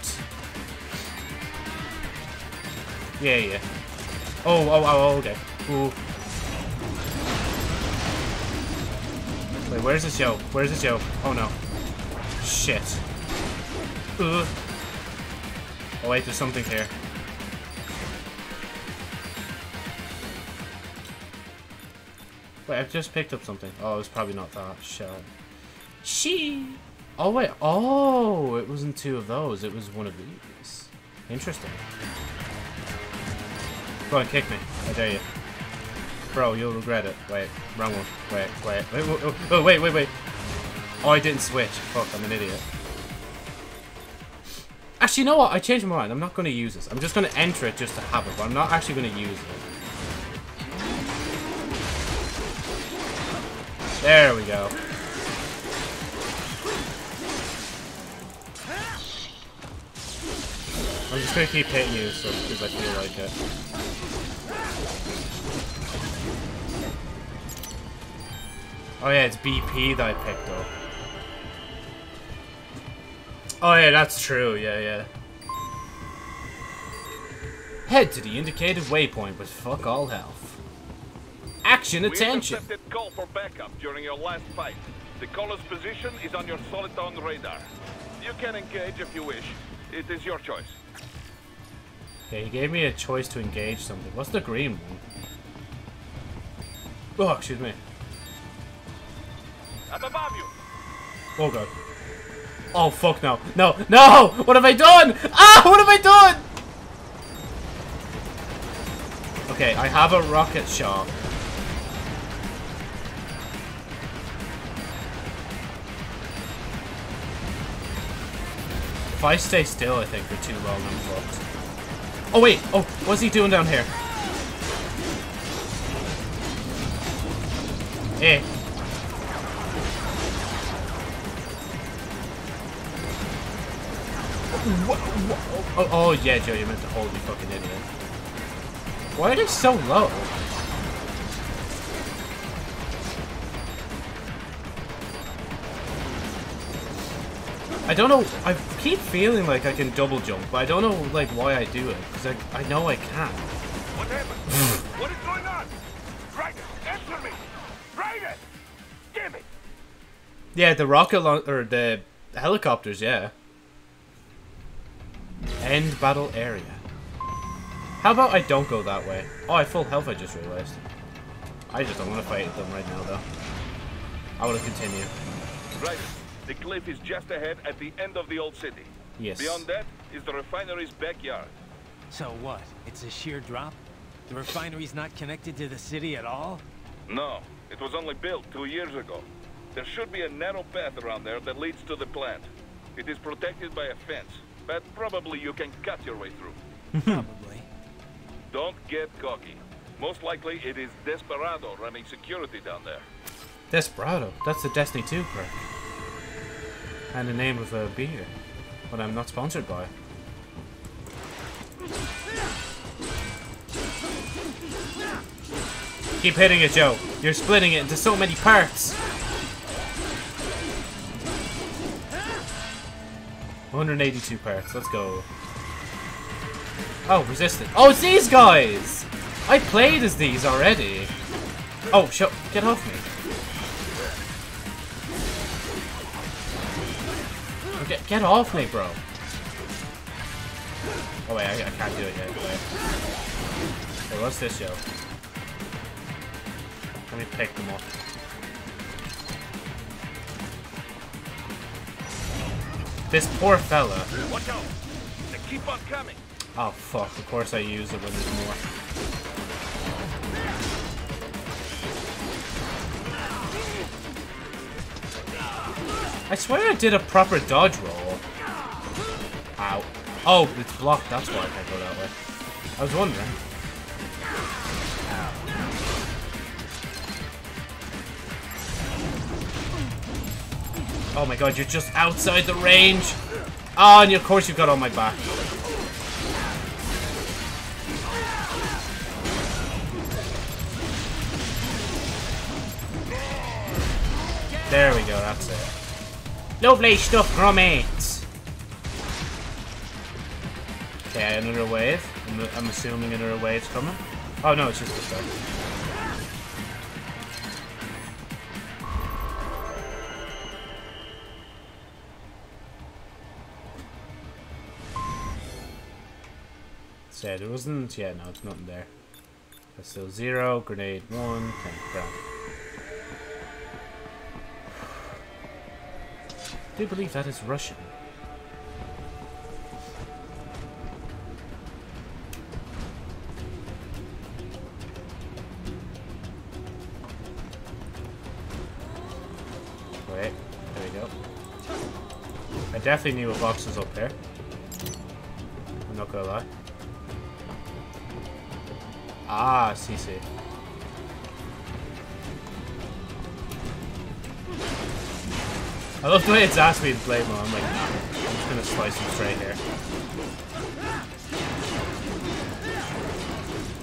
Yeah, yeah. Oh, oh, oh, oh okay. Ooh. Wait, where's this Joe? Where's this Joe? Oh no. Shit. Ugh. Oh wait, there's something here. Wait, I've just picked up something. Oh, it's probably not that. Shit. She. Oh wait. Oh, it wasn't two of those. It was one of these. Interesting. Go on, kick me. I dare you. Bro, you'll regret it. Wait, wrong one. Wait, wait, wait, wait, wait, wait, wait. Oh, I didn't switch. Fuck, I'm an idiot. Actually, you know what? I changed my mind. I'm not going to use this. I'm just going to enter it just to have it, but I'm not actually going to use it. There we go. I'm just gonna keep hitting you so because I feel like it. Oh yeah, it's BP that I picked up. Oh yeah, that's true, yeah, yeah. Head to the indicated waypoint with fuck all health. Action attention! We intercepted call for backup during your last fight. The caller's position is on your Soliton radar. You can engage if you wish. It is your choice. Okay, he gave me a choice to engage something. What's the green one? Oh, excuse me. Up above you. Oh god. Oh fuck no. No, no! What have I done? Ah, what have I done? Okay, I have a rocket shot. If I stay still, I think, for too long, I'm fucked. Oh wait, oh, what's he doing down here? Eh. What, what, oh, oh, yeah, Joe, you meant to hold me, fucking idiot. Why are they so low? I don't know. I keep feeling like I can double jump, but I don't know like why I do it because I I know I can. What happened? what is going on? Raiden, answer me! Raiden! Damn it! Yeah, the rocket launch or the helicopters. Yeah. End battle area. How about I don't go that way? Oh, I full health. I just realized. I just don't want to fight them right now, though. I want to continue. Right. The cliff is just ahead at the end of the old city. Yes. Beyond that is the refinery's backyard. So what? It's a sheer drop? The refinery's not connected to the city at all? No, it was only built two years ago. There should be a narrow path around there that leads to the plant. It is protected by a fence, but probably you can cut your way through. Probably. Don't get cocky. Most likely it is Desperado running security down there. Desperado. That's the Destiny 2 perk. And the name of a beer. But I'm not sponsored by. Keep hitting it, Joe. You're splitting it into so many parts. 182 parts. Let's go. Oh, resistant. Oh, it's these guys! I played as these already. Oh, show. Get off me. Get, get off me, bro. Oh, wait, I, I can't do it yet. Wait. Hey, what's this, yo? Let me pick them up. This poor fella. Watch out! They keep on coming! Oh, fuck. Of course I use it when there's more. I swear I did a proper dodge roll. Ow. Oh, it's blocked. That's why I can't go that way. I was wondering. Oh my god, you're just outside the range. Oh, and of course you've got on my back. There we go, that's it. Lovely stuff, Grommates! Okay, another wave. I'm, I'm assuming another wave's coming. Oh no, it's just this guy. So there wasn't, yeah, no, it's nothing there. Still zero, grenade one, tank ground. I do believe that is Russian. Wait, there we go. I definitely knew a box was up there. I'm not gonna lie. Ah, CC. I love the way it's asked me to play mode. I'm like, nah, I'm just gonna slice him straight here.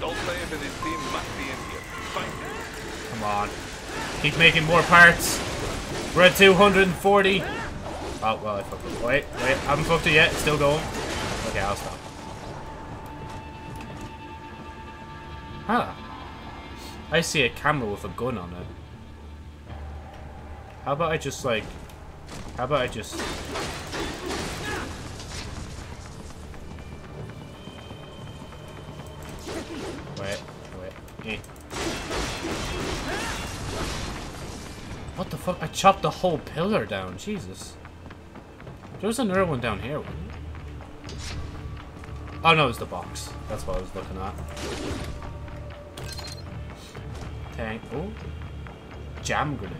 Dolzaev and his team must be in here. Find them. Come on. Keep making more parts. We're at 240. Oh, well, I fucked it. Wait, wait, I haven't fucked it yet. Still going. Okay, I'll stop. Huh. I see a camera with a gun on it. How about I just, like... How about I just... Wait, wait. Eh. What the fuck? I chopped the whole pillar down. Jesus. There was another one down here, wasn't there? Oh no, it's the box. That's what I was looking at. Tank. Oh. Jam grenade.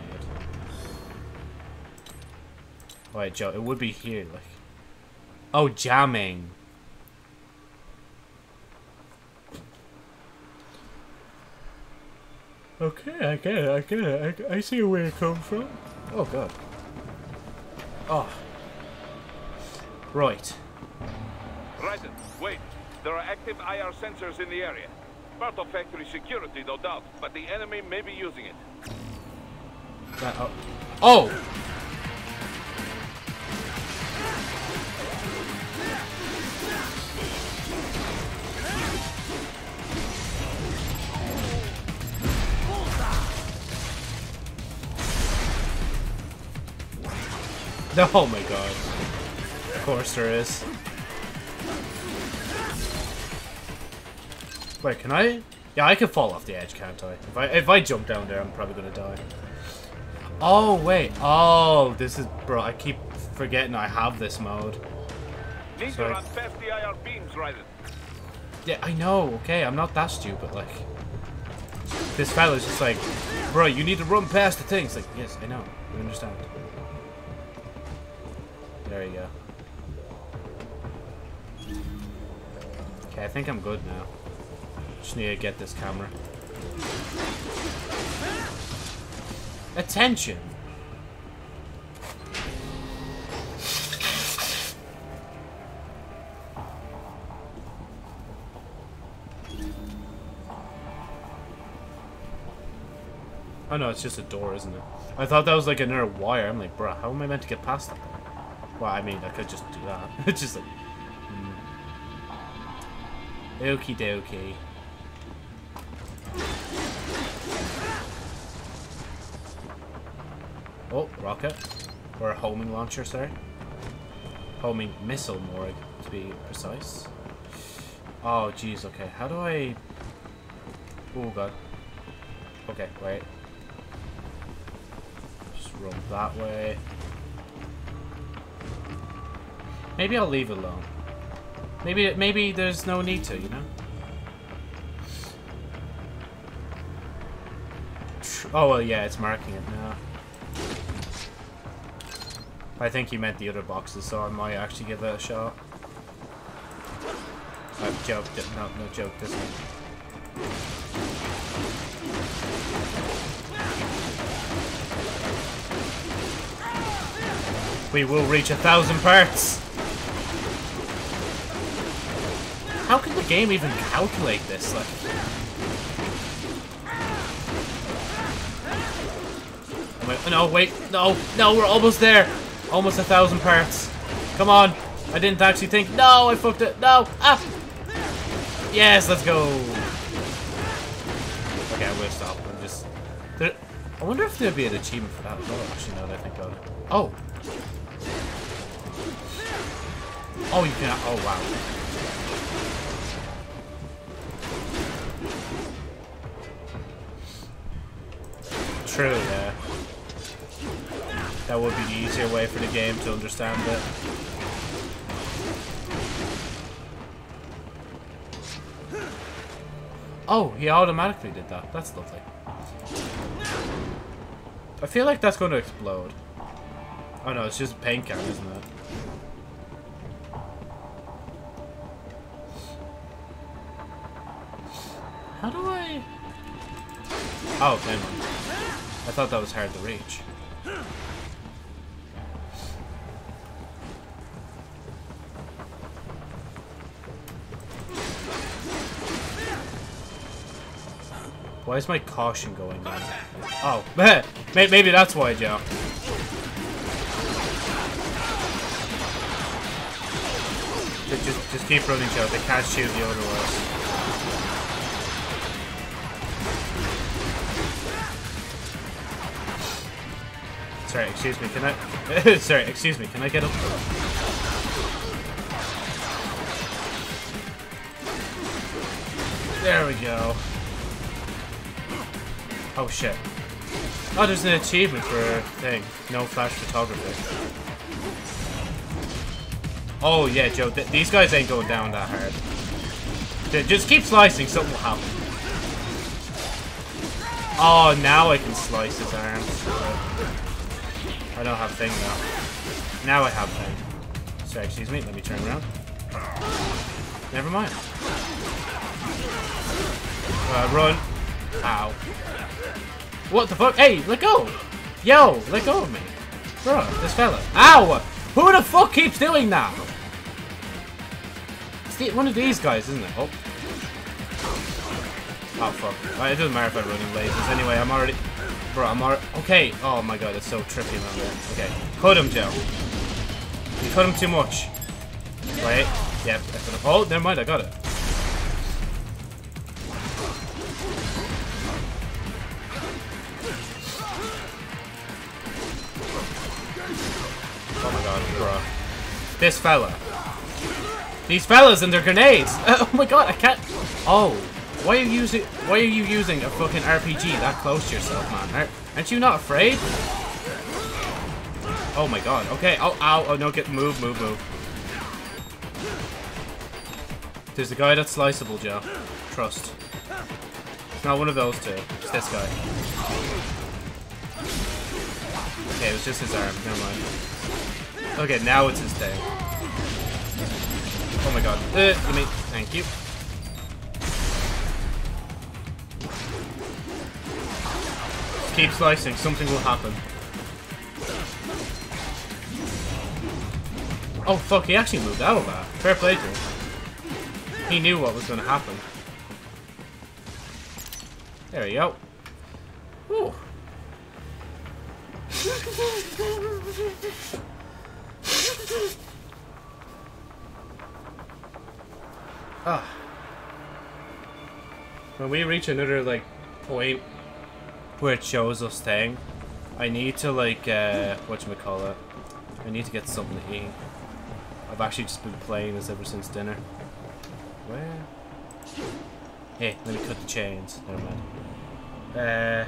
Wait, Joe, it would be here, like. Oh, jamming. Okay, I get it, I get it. I, I see where it comes from. Oh, God. Oh. Right. Raiden, wait. There are active IR sensors in the area. Part of factory security, no doubt, but the enemy may be using it. Uh, oh! Oh my god. Of course there is. Wait, can I? Yeah, I can fall off the edge, can't I? If I if I jump down there, I'm probably gonna die. Oh wait. Oh, this is bro. I keep forgetting I have this mode. Need to Sorry. run past the IR beams, Raiden. Yeah, I know. Okay, I'm not that stupid. Like this fella's just like, bro, you need to run past the things. Like, yes, I know. I understand. There you go. Okay, I think I'm good now. Just need to get this camera. Attention! Oh no, it's just a door, isn't it? I thought that was like another wire. I'm like, bruh, how am I meant to get past that? Well, I mean, I could just do that. it's just like... Hmm. Okie dokie. Oh, rocket. Or a homing launcher, sorry. Homing missile, more to be precise. Oh, jeez, okay. How do I... Oh, God. Okay, wait. Just run that way. Maybe I'll leave it alone. Maybe maybe there's no need to, you know? Oh, well, yeah, it's marking it now. I think you meant the other boxes, so I might actually give it a shot. I've joked. it. No, no joke, this one. We will reach a thousand parts! How can the game even calculate this? Like, I- no, wait, no, no, we're almost there. Almost a thousand parts. Come on. I didn't actually think. No, I fucked it. No. Ah. Yes, let's go. Okay, I'm gonna stop. I'm just. There, I wonder if there'd be an achievement for that. Actually, that I think about it. Oh. Oh, you can. Oh, wow. True, yeah. That would be the easier way for the game to understand it. Oh, he automatically did that. That's lovely. I feel like that's going to explode. Oh no, it's just a paint can, isn't it? How do I... Oh, never. I thought that was hard to reach. Why is my caution going down? Oh, may- maybe that's why, Joe. Just, just, keep running, Joe. They can't shoot you otherwise. Sorry, excuse me, can I... Sorry, excuse me, can I get up? There we go. Oh shit. Oh, there's an achievement for a thing. No flash photography. Oh yeah, Joe, th these guys ain't going down that hard. Ju- Just keep slicing, something will happen. Oh, now I can slice his arms. I don't have thing now. Now I have thing. So, excuse me, let me turn around. Never mind. Uh, run. Ow. What the fuck? Hey, let go! Yo, let go of me. Bro, this fella. Ow! Who the fuck keeps doing that? It's one of these guys, isn't it? Oh. Oh, fuck. It doesn't matter if I run in lasers. Anyway, I'm already... Bro, I'm already... Okay. Oh, my God, it's so trippy, man. Okay. Cut him, Joe. You cut him too much. Wait. Yep. Cut him. Oh, never mind. I got it. Oh my god, bro. This fella. These fellas and their grenades! oh my god, I can't... Oh. Why are you using... Why are you using a fucking RPG that close to yourself, man? Aren't you not afraid? Oh my god. Okay. Oh, ow. Oh, no. Get... Move, move, move. There's a guy that's sliceable, Joe. Trust. It's not one of those two. It's this guy. Okay, it was just his arm. Never mind. Okay, now it's his thing. Oh my god. Uh, let me... Thank you. Keep slicing. Something will happen. Oh, fuck. He actually moved out of that. Fair play to him. He knew what was going to happen. There we go. Ooh. ah. When we reach another, like, point where it shows us staying, I need to, like, uh, whatchamacallit, I need to get something to eat. I've actually just been playing this ever since dinner. Where? Hey, let me cut the chains. Never mind. Uh.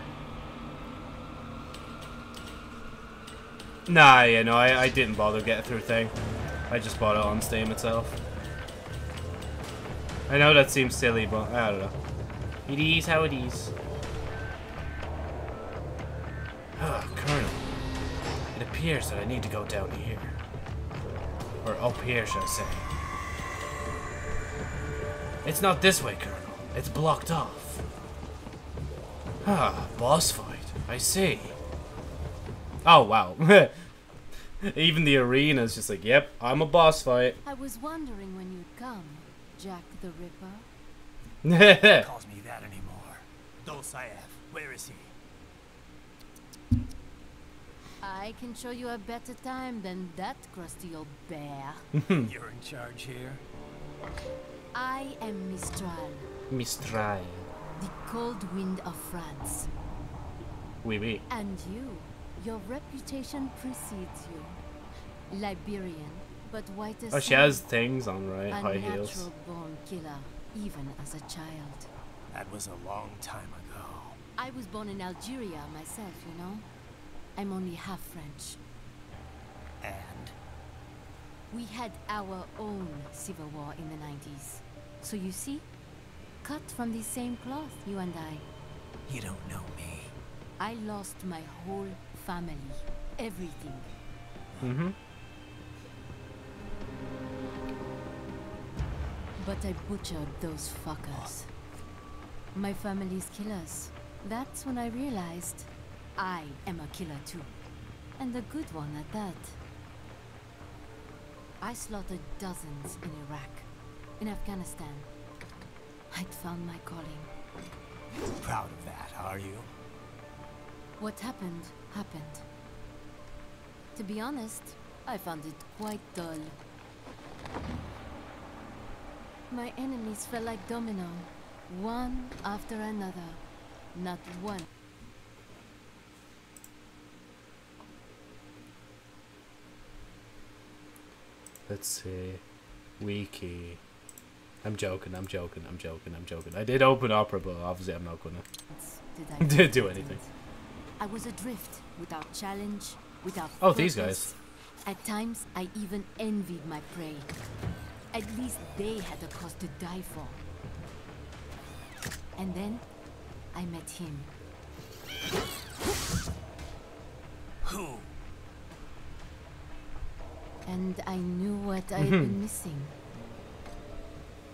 Nah, yeah, no, I, I didn't bother getting through thing. I just bought it on Steam itself. I know that seems silly, but I don't know. It is how it is. Ah, oh, Colonel. It appears that I need to go down here. Or up here, shall I say. It's not this way, Colonel. It's blocked off. Ah, boss fight. I see. Oh, wow. Even the arena is just like, yep, I'm a boss fight. I was wondering when you'd come, Jack the Ripper. calls me that anymore. Dolzaev, where is he? I can show you a better time than that crusty old bear. You're in charge here? I am Mistral. Mistral. The cold wind of France. Oui, oui. And you, your reputation precedes you. Liberian, but white as Oh, she has things on, right? A High heels. natural born killer, even as a child. That was a long time ago. I was born in Algeria myself, you know. I'm only half French. And? We had our own civil war in the 90s. So you see, cut from the same cloth, you and I. You don't know me. I lost my whole family. Everything. Mm-hmm. But I butchered those fuckers. My family's killers. That's when I realized I am a killer too. And a good one at that. I slaughtered dozens in Iraq, in Afghanistan. I'd found my calling. Proud of that, are you? What happened, happened. To be honest, I found it quite dull. My enemies fell like domino, one after another. Not one. Let's see. Wiki. I'm joking, I'm joking, I'm joking, I'm joking. I did open Opera, but obviously I'm not gonna Did I do anything. I was adrift, without challenge, without Oh, these guys. At times, I even envied my prey. At least they had a cause to die for. And then, I met him. Who? And I knew what I had Mhm. been missing.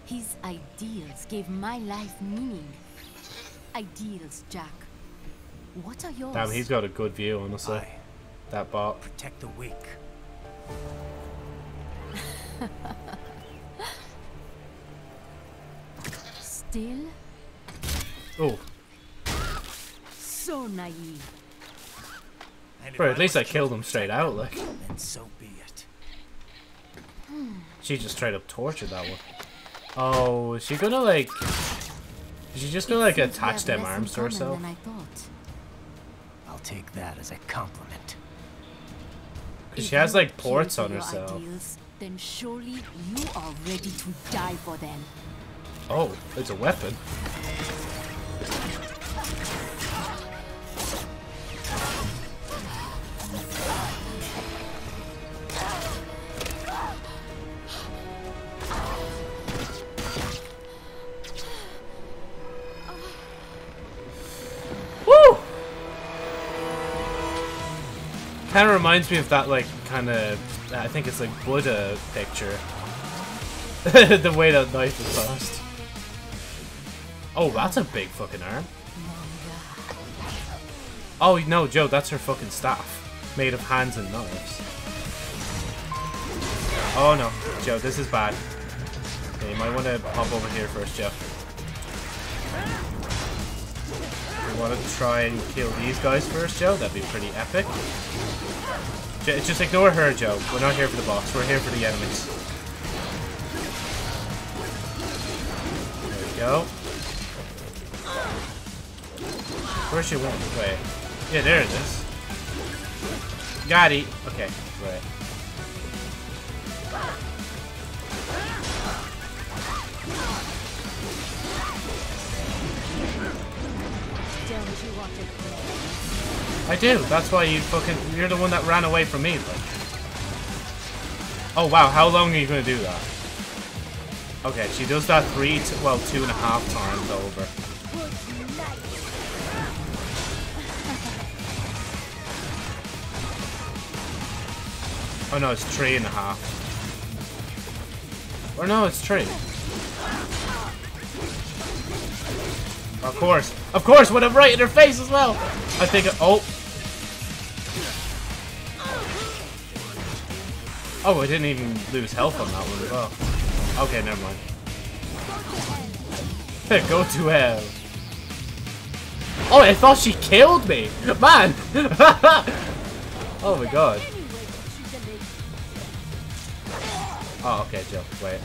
His ideals gave my life meaning. Ideals, Jack. What are yours? Damn, he's got a good view, honestly. That bot. Protect the weak. Still Oh, so naive. Bro, at least I killed him straight out, like. Then so be it. She just straight up tortured that one. Oh, is she gonna like... Is she just gonna like Seems attach them arms to common herself? I thought. I'll take that as a compliment. Cause She If has, like, ports on herself. Ideals, then surely you are ready to die for them. Oh, it's a weapon. Kind of reminds me of that, like, kind of, I think it's like Buddha picture. the way that knife is tossed. Oh, that's a big fucking arm. Oh, no, Joe, that's her fucking staff. Made of hands and knives. Oh, no. Joe, this is bad. Okay, you might want to hop over here first, Joe. We want to try and kill these guys first, Joe. That'd be pretty epic. Just ignore her, Joe. We're not here for the boss. We're here for the enemies. There we go. Where's she went? Wait. Yeah, there it is. Got it. Okay, right. I do. That's why you fucking. You're the one that ran away from me. Like. Oh wow, how long are you gonna do that? Okay, she does that three, to, well, two and a half times over. Oh no, it's three and a half. Or no, it's three. Of course. Of course, when I'm right in her face as well. I think, oh. Oh, I didn't even lose health on that one as well. Okay, never mind. Go to hell. Oh, I thought she killed me. Man. oh my god. Oh, okay, Joe. Wait.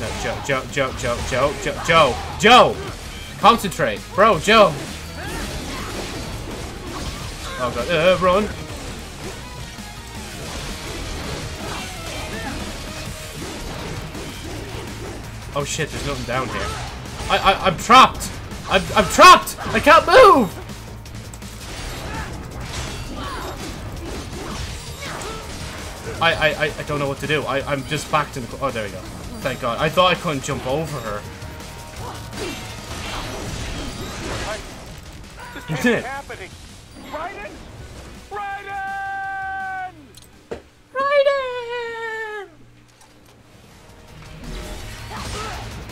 No, Joe, Joe, Joe, Joe, Joe, Joe, Joe, Joe! Concentrate! Bro, Joe! Oh god, uh, run! Oh shit, there's nothing down here. I, I, I'm trapped! I'm, I'm trapped! I can't move! I, I, I, I don't know what to do. I, I'm just backed in the... Oh, there we go. Thank God. I thought I couldn't jump over her. This can't be happening. Raiden! Raiden! Raiden!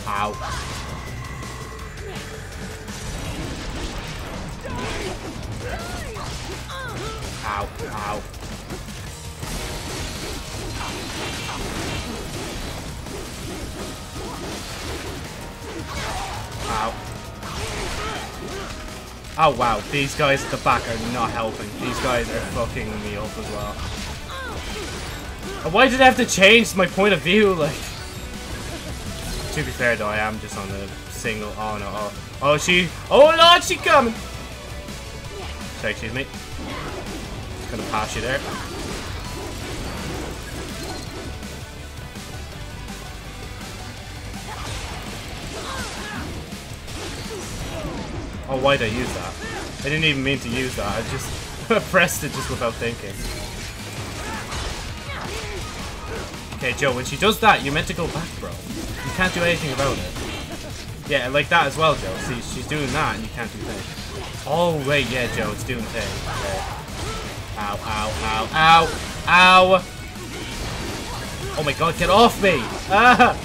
Ow. Ow, ow. Ow. Oh wow, these guys at the back are not helping. These guys are fucking me up as well. Why did I have to change my point of view? Like, to be fair though, I am just on a single. Oh no! Oh, oh she! Oh lord, she coming! Sorry, excuse me. Gonna pass you there. Oh, why'd I use that? I didn't even mean to use that. I just pressed it just without thinking. Okay, Joe, when she does that, you're meant to go back, bro. You can't do anything about it. Yeah, like that as well, Joe. See, she's doing that and you can't do things. Oh, wait, yeah, Joe, it's doing things. Okay. Ow, ow, ow, ow, ow! Oh my god, get off me! Ah!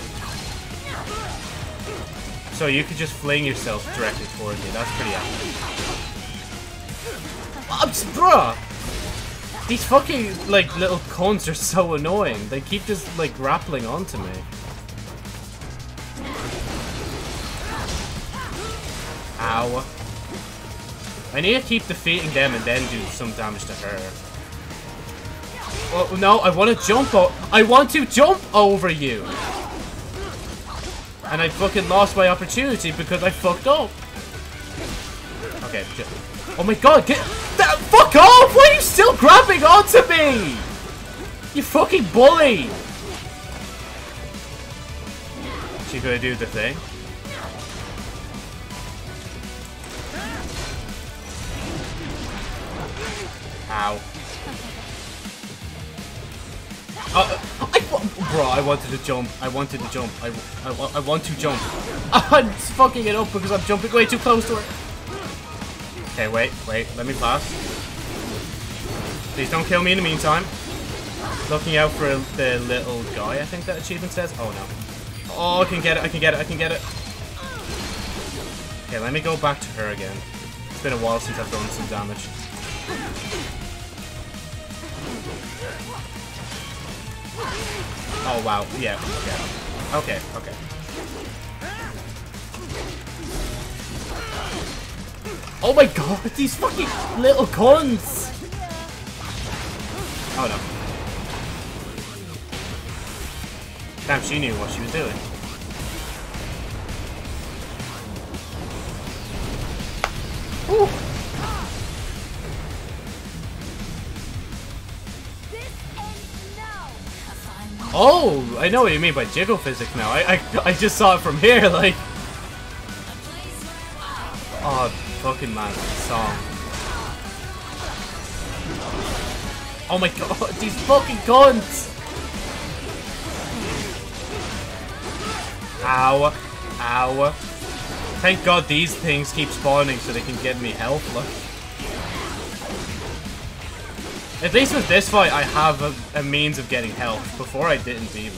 So you could just fling yourself directly towards me. That's pretty epic. I'm bruh! These fucking, like, little cones are so annoying. They keep just, like, grappling onto me. Ow. I need to keep defeating them and then do some damage to her. Oh, no, I want to jump I want to jump over you! And I fucking lost my opportunity because I fucked up. Okay, Oh my god, get that fuck off! Why are you still grabbing onto me? You fucking bully! She gonna do the thing? Ow. Uh, I, bro, I wanted to jump. I wanted to jump. I, I, I want to jump. I'm fucking it up because I'm jumping way too close to her. Okay, wait, wait. Let me pass. Please don't kill me in the meantime. Looking out for the little guy, I think that achievement says. Oh, no. Oh, I can get it. I can get it. I can get it. Okay, let me go back to her again. It's been a while since I've done some damage. Oh, wow. Yeah, okay. Okay, okay. Oh my god, these fucking little cons! Oh no. Damn, she knew what she was doing. Ooh. Oh, I know what you mean by jiggle physics now. I, I, I just saw it from here, like. Oh, fucking man, song. Oh my god, these fucking guns! Ow. Ow. Thank god these things keep spawning so they can get me health, look. At least with this fight, I have a, a means of getting health. Before I didn't even.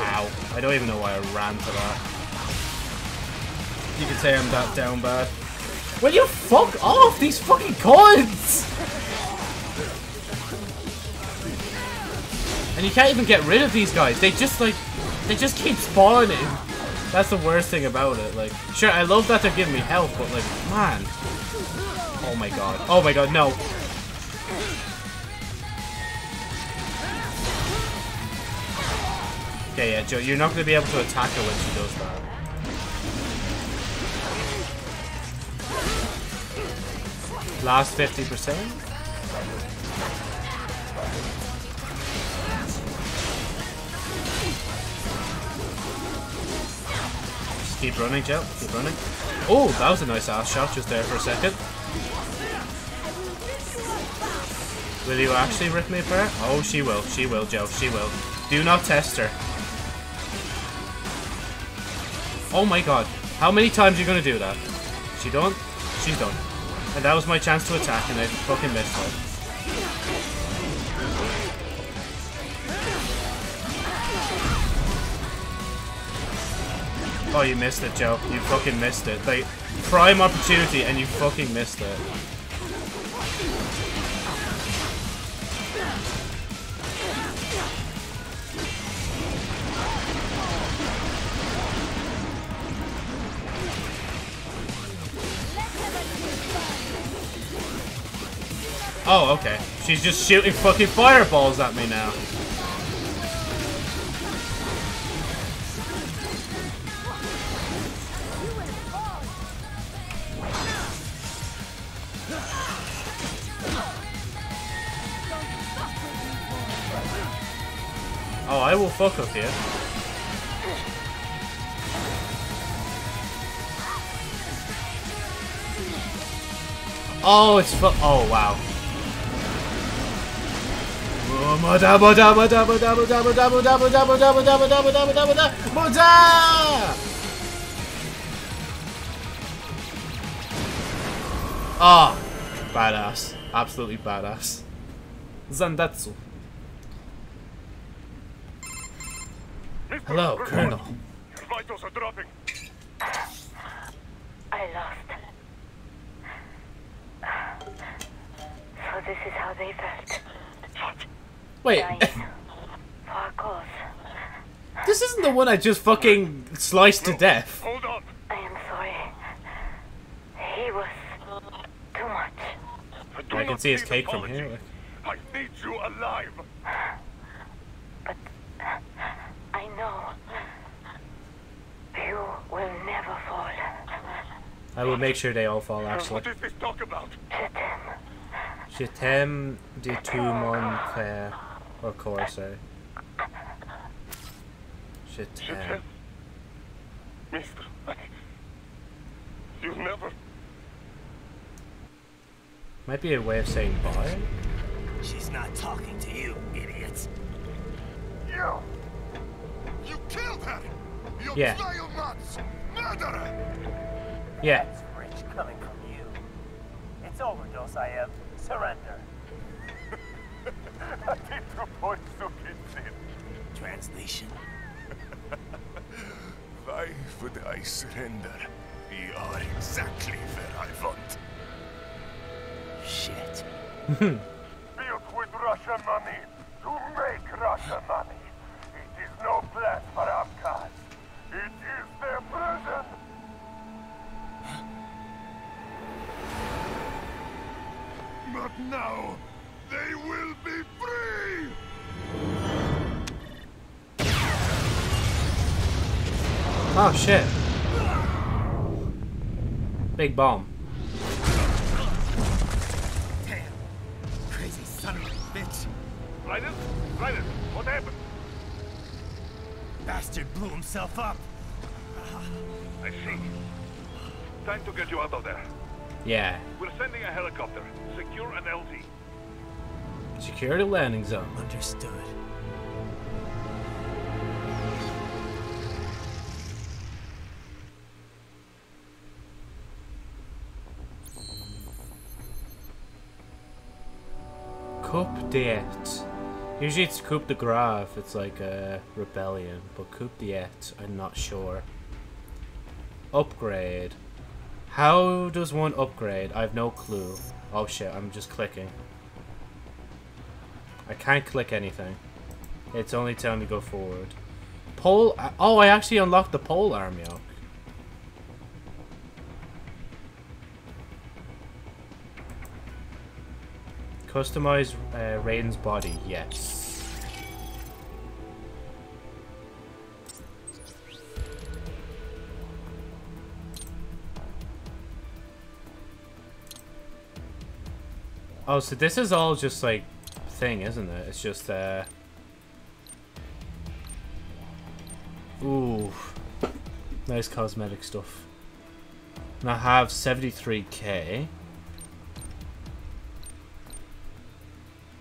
Ow. I don't even know why I ran to that. You could say I'm that down bad. Will you fuck off, these fucking coins! And you can't even get rid of these guys. They just like, they just keep spawning. That's the worst thing about it. Like, sure, I love that they're giving me health, but like, man. Oh my god. Oh my god, no. Okay, yeah, Joe, you're not going to be able to attack her when she does that. Last 50%? Just keep running, Joe. Keep running. Oh, that was a nice ass shot just there for a second. Will you actually rip me apart? Oh, she will. She will, Joe. She will. Do not test her. Oh my god. How many times are you going to do that? She done? She's done. And that was my chance to attack and I fucking missed it. Oh, you missed it, Joe. You fucking missed it. Like, prime opportunity and you fucking missed it. Oh, okay. She's just shooting fucking fireballs at me now. Oh, I will fuck up here. Oh, it's fu- Oh, wow. Ah, badass. Absolutely badass. Zandatsu. Hello, Colonel. Your vitals are dropping. I lost. So this is how they felt. Wait. Dying. For. This isn't the one I just fucking sliced to death. Hold on. I am sorry. He was too much. I can see his cake from here. I need you alive. I know. You will never fall. I will make sure they all fall, actually. What is this talk about? Je t'aime de tout mon cœur. Or course, sorry. Je t'aime. Mister, I... You never... Might be a way of saying bye. She's not talking to you, idiots. You! You killed her! You Yeah. vile nuts! Murderer! Yeah. That's rich coming from you. It's overdose, I am. Surrender. Translation. Why would I surrender? You are exactly where I want. Shit. Built with Russian money to make Russian money. It is no place for outcasts. It is their prison. But now, Oh shit. Big bomb. Damn. Crazy son of a bitch. Raiden? Raiden, what happened? Bastard blew himself up. I see. Time to get you out of there. Yeah. We're sending a helicopter. Secure an LZ. Secure the landing zone. Understood. Coup d'etat. Usually it's coup de grave, it's like a rebellion, but coup d'etat, I'm not sure. Upgrade. How does one upgrade? I have no clue. Oh shit, I'm just clicking. I can't click anything. It's only telling me to go forward. Pole. Oh, I actually unlocked the pole arm yoke. Customize uh, Raiden's body, yes. Oh, so this is all just like thing, isn't it? It's just uh Ooh. Nice cosmetic stuff. And I have 73k.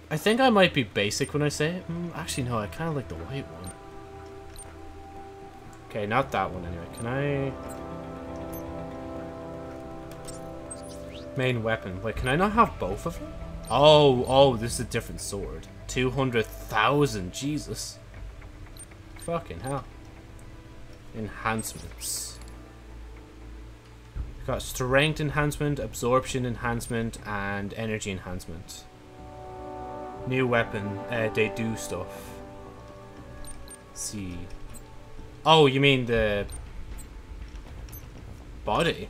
I think I might be basic when I say it. Mm, actually, no, I kind of like the white one. Okay, not that one anyway. Can I... Main weapon. Wait, can I not have both of them? Oh, oh, this is a different sword. 200,000, Jesus. Fucking hell. Enhancements. We've got strength enhancement, absorption enhancement, and energy enhancement. New weapon. Uh, they do stuff. Let's see. Oh, you mean the body?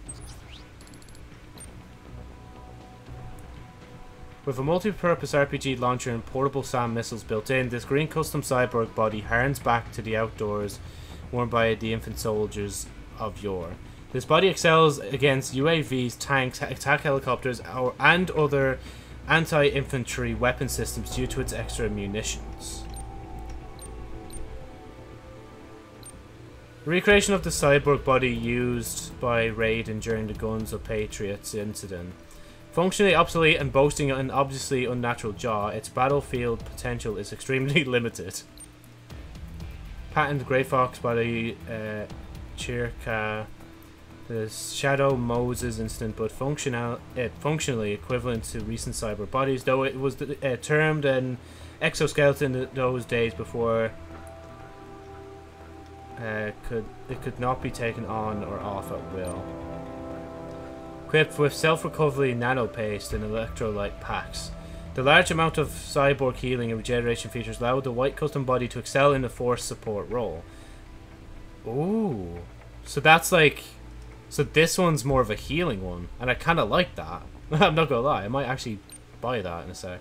With a multi-purpose RPG launcher and portable SAM missiles built in, this green custom cyborg body harns back to the outdoors worn by the infant soldiers of yore. This body excels against UAVs, tanks, attack helicopters, and other anti-infantry weapon systems due to its extra munitions. Recreation of the cyborg body used by Raiden during the Guns of Patriots incident. Functionally obsolete and boasting an obviously unnatural jaw, its battlefield potential is extremely limited. Patent Grey Fox body uh, Chirka the Shadow Moses incident, but functional, uh, functionally equivalent to recent cyber bodies, though it was uh, termed an exoskeleton those days before uh, could it could not be taken on or off at will. Equipped with self-recovery nano paste and electrolyte packs. The large amount of cyborg healing and regeneration features allowed the white custom body to excel in the force support role. Ooh. So that's like so this one's more of a healing one, and I kind of like that. I'm not gonna lie, I might actually buy that in a sec.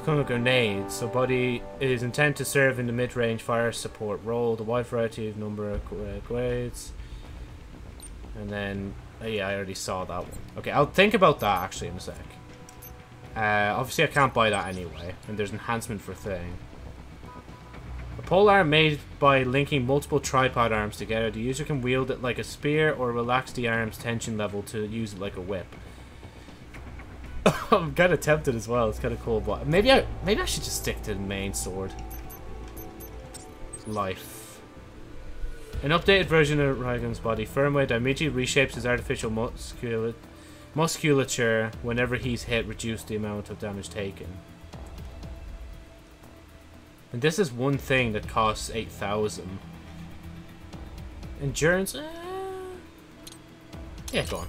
Become grenades. So body is intended to serve in the mid-range fire support role. The wide variety of number of uh, grades, and then Oh, yeah, I already saw that one. Okay, I'll think about that actually in a sec. Uh, obviously, I can't buy that anyway, and there's enhancement for thing. A pole arm made by linking multiple tripod arms together. The user can wield it like a spear or relax the arm's tension level to use it like a whip. I'm kind of tempted as well. It's kind of cool, but maybe I maybe I should just stick to the main sword. Life. An updated version of Raigun's body firmware immediately reshapes his artificial muscula musculature whenever he's hit, reduce the amount of damage taken. And this is one thing that costs 8,000. Endurance? Uh, yeah, go on.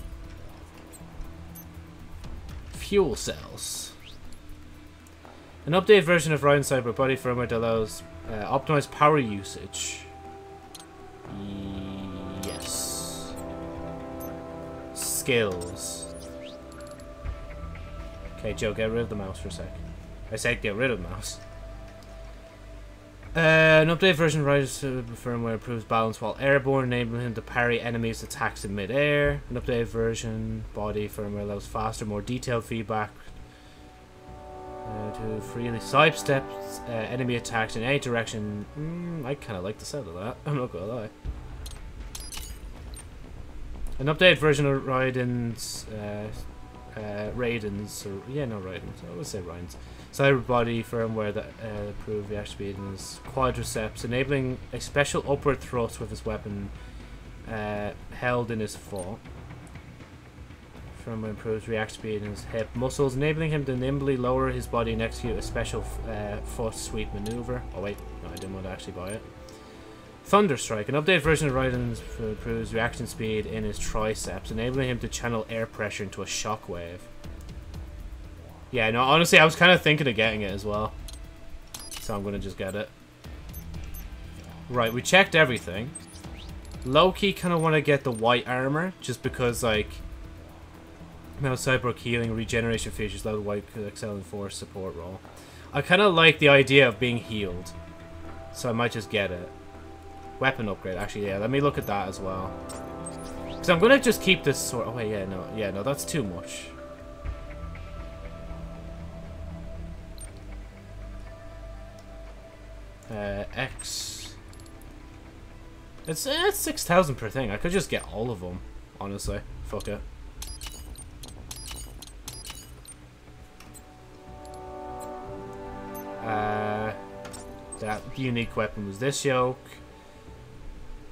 Fuel cells. An updated version of Ryan Cyber body firmware that allows uh, optimized power usage. Yes. Skills. Okay, Joe, get rid of the mouse for a sec. I said get rid of the mouse. Uh, an updated version of Rise uh, firmware improves balance while airborne, enabling him to parry enemies' attacks in mid-air. An updated version body firmware allows faster, more detailed feedback uh, to freely sidestep uh, enemy attacks in any direction. Mm, I kind of like the sound of that. I'm not gonna lie. An updated version of Raiden's, uh, uh, Raiden's, or yeah, no Raiden's. I would say Raiden's cyber body firmware that uh, speed in his quadriceps, enabling a special upward thrust with his weapon uh, held in his foot. Firmware improves reaction speed in his hip muscles, enabling him to nimbly lower his body and execute a special uh, foot sweep maneuver. Oh wait, no, I didn't want to actually buy it. Thunderstrike, an updated version of Raiden's improves reaction speed in his triceps, enabling him to channel air pressure into a shockwave. Yeah, no, honestly, I was kind of thinking of getting it as well. So I'm going to just get it. Right, we checked everything. Low-key kind of want to get the white armor, just because, like, Mount Cyborg healing regeneration features the white excel in force support role. I kind of like the idea of being healed, so I might just get it. Weapon upgrade, actually, yeah, let me look at that as well. Because I'm going to just keep this sword. Oh, wait, yeah, no, yeah, no, that's too much. Uh, X. It's, uh, it's 6,000 per thing. I could just get all of them, honestly. Fuck it. Uh, that unique weapon was this yoke.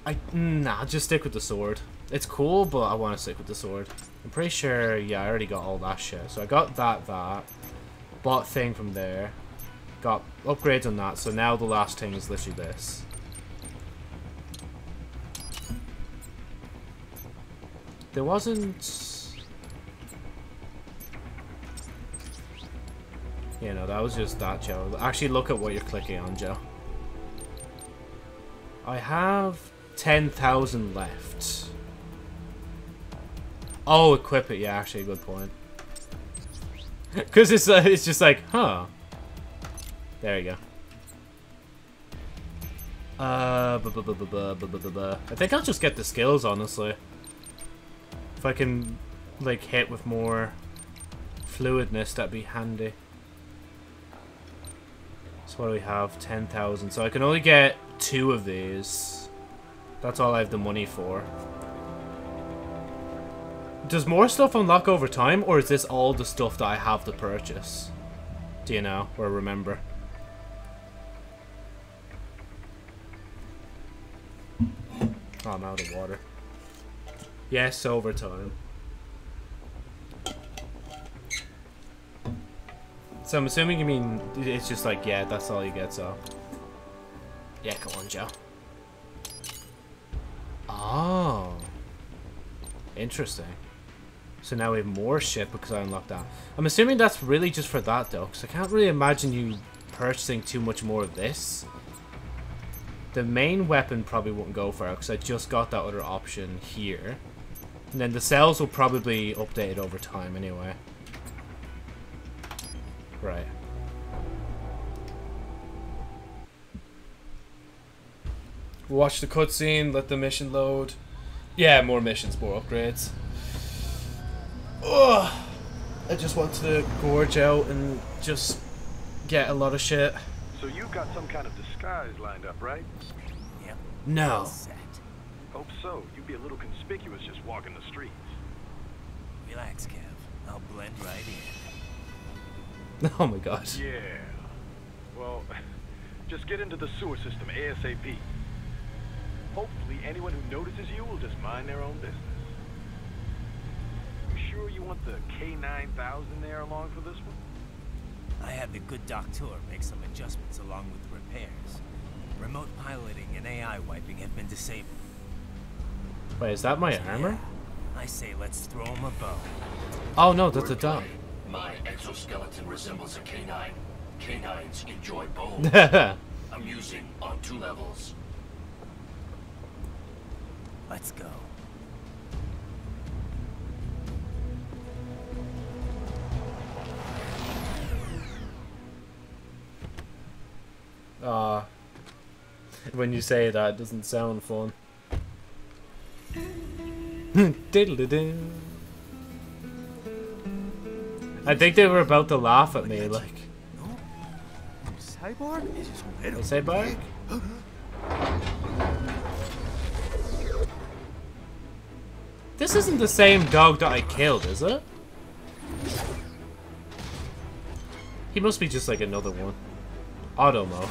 I, nah, just stick with the sword. It's cool, but I want to stick with the sword. I'm pretty sure, yeah, I already got all that shit. So I got that, that. Bought thing from there. Got upgrades on that, so now the last thing is literally this. There wasn't... Yeah, no, that was just that, Joe. Actually, look at what you're clicking on, Joe. I have 10,000 left. Oh, equip it. Yeah, actually, good point. Because it's, uh, it's just like, huh. There you go. Uh, I think I'll just get the skills, honestly. If I can, like, hit with more fluidness, that'd be handy. So what do we have? 10,000. So I can only get two of these. That's all I have the money for. Does more stuff unlock over time, or is this all the stuff that I have to purchase? Do you know, or remember? Oh, I'm out of water. Yes, overtime. So I'm assuming you mean it's just like, yeah, that's all you get, so. Yeah, come on, Joe. Oh. Interesting. So now we have more shit because I unlocked that. I'm assuming that's really just for that, though, because I can't really imagine you purchasing too much more of this. The main weapon probably won't go for it, because I just got that other option here. And then the cells will probably update over time anyway. Right. Watch the cutscene, let the mission load. Yeah, more missions, more upgrades. Ugh. I just want to gorge out and just get a lot of shit. So you've got some kind of disguise lined up, right? Yep. No. Hope so. You'd be a little conspicuous just walking the streets. Relax, Kev. I'll blend right in. Oh my gosh. Yeah. Well, just get into the sewer system ASAP. Hopefully anyone who notices you will just mind their own business. You sure you want the K9000 there along for this one? I had the good doctor make some adjustments along with the repairs. Remote piloting and AI wiping have been disabled. Wait, is that my armor? I say let's throw him a bone. Oh no, that's a dog. My exoskeleton resembles a canine. Canines enjoy bone. Amusing on two levels. Let's go. Ah. When you say that, it doesn't sound fun. I think they were about to laugh at me, like. Cyborg? Cyborg? This isn't the same dog that I killed, is it? He must be just like another one. Auto mode.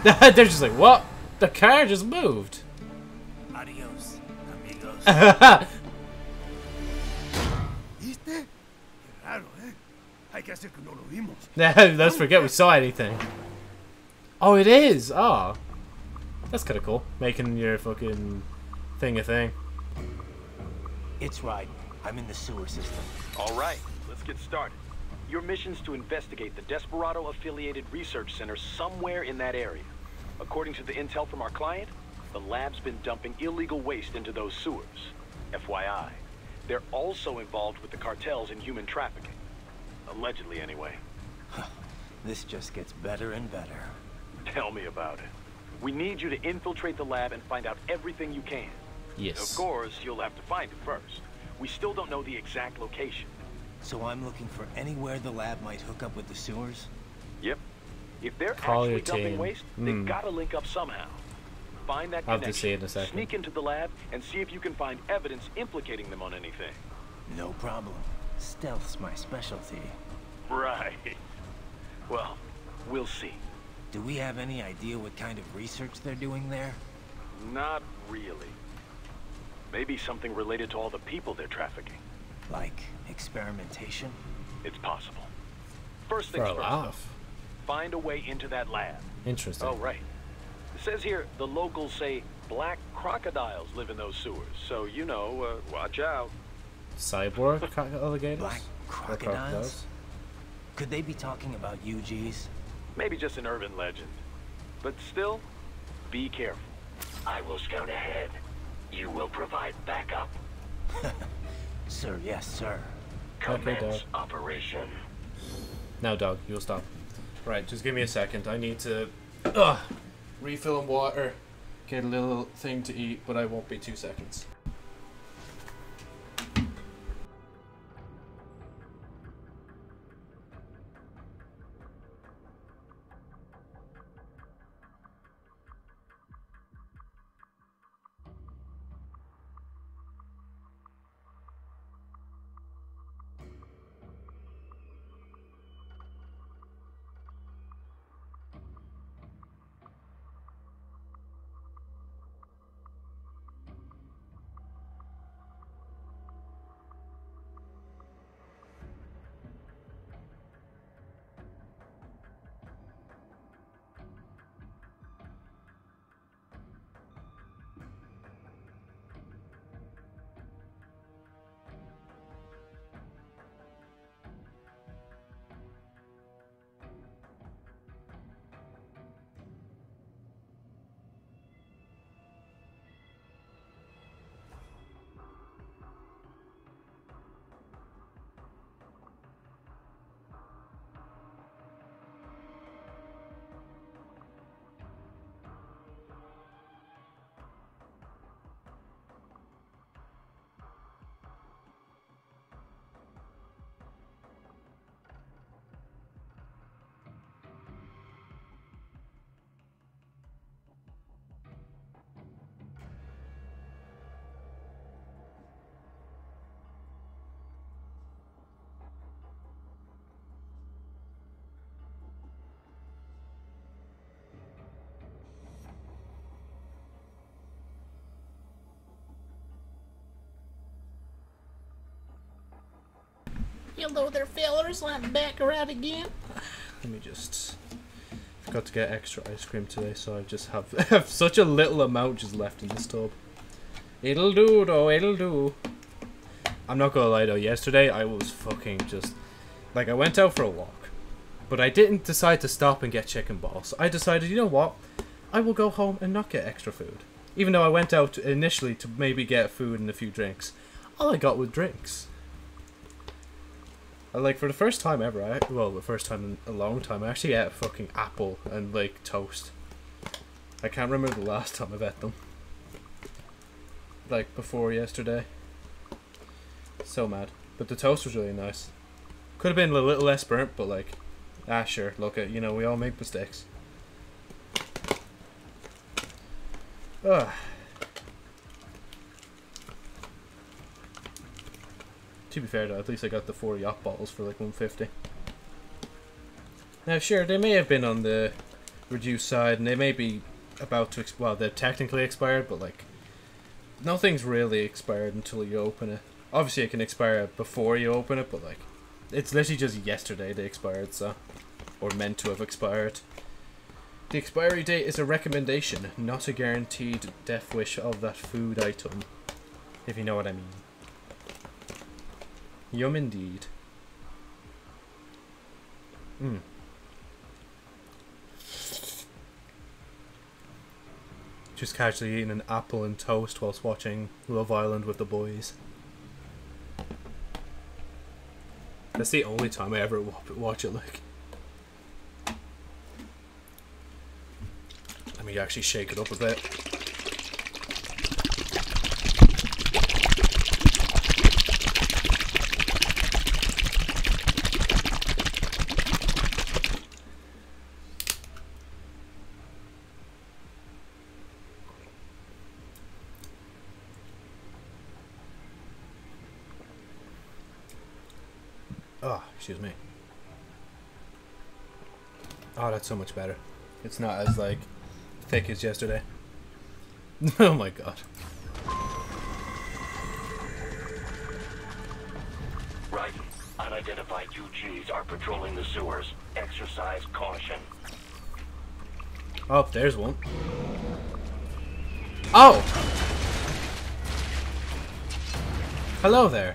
They're just like, what? The car just moved. Adios, amigos. ¿Viste? Qué raro, ¿eh? Hay que hacer que no lo vimos. Let's forget we saw anything. Oh, it is. Oh, that's kind of cool. Making your fucking thing a thing. It's right. I'm in the sewer system. All right, let's get started. Your mission's to investigate the Desperado-affiliated research center somewhere in that area. According to the intel from our client, the lab's been dumping illegal waste into those sewers. FYI, they're also involved with the cartels in human trafficking. Allegedly, anyway. This just gets better and better. Tell me about it. We need you to infiltrate the lab and find out everything you can. Yes. Of course, you'll have to find it first. We still don't know the exact location. So I'm looking for anywhere the lab might hook up with the sewers? Yep. If they're Call actually dumping team. waste, Hmm. they've got to link up somehow. Find that I'll have to connection, see it in a second. sneak into the lab, and see if you can find evidence implicating them on anything. No problem. Stealth's my specialty. Right. Well, we'll see. Do we have any idea what kind of research they're doing there? Not really. Maybe something related to all the people they're trafficking. Like experimentation? It's possible. First things a first, laugh. though. Find a way into that lab. Interesting. Oh, right. It says here the locals say black crocodiles live in those sewers, so you know, uh, watch out. Cyborg alligators? Black Or crocodiles? Could they be talking about UGs? Maybe just an urban legend. But still, be careful. I will scout ahead. You will provide backup. Sir, yes, sir. Okay, dog. operation. No, dog, you'll stop. Right, just give me a second. I need to ugh, refill water, get a little thing to eat, but I won't be two seconds. Hello there, fellers. I'm back around again. Let me just... Forgot to get extra ice cream today, so I just have, have such a little amount just left in this tub. It'll do, though. It'll do. I'm not gonna lie, though. Yesterday, I was fucking just... Like, I went out for a walk. But I didn't decide to stop and get chicken balls. I decided, you know what? I will go home and not get extra food. Even though I went out initially to maybe get food and a few drinks. All I got was drinks. Like, for the first time ever, I, well, the first time in a long time, I actually ate a fucking apple and, like, toast. I can't remember the last time I've ate them. Like, before yesterday. So mad. But the toast was really nice. Could have been a little less burnt, but, like, ah, sure, look at, you know, we all make mistakes. Ugh. To be fair though, at least I got the four yacht bottles for like 150. Now sure, they may have been on the reduced side and they may be about to, well they're technically expired, but like nothing's really expired until you open it. Obviously it can expire before you open it, but like it's literally just yesterday they expired, so or meant to have expired. The expiry date is a recommendation, not a guaranteed death wish of that food item, if you know what I mean. Yum indeed. Hmm. Just casually eating an apple and toast whilst watching Love Island with the boys. That's the only time I ever watch it like. Let me actually shake it up a bit. Excuse me. Oh, that's so much better. It's not as, like, thick as yesterday. oh my god. Right. Unidentified UGs are patrolling the sewers. Exercise caution. Oh, there's one. Oh! Hello there.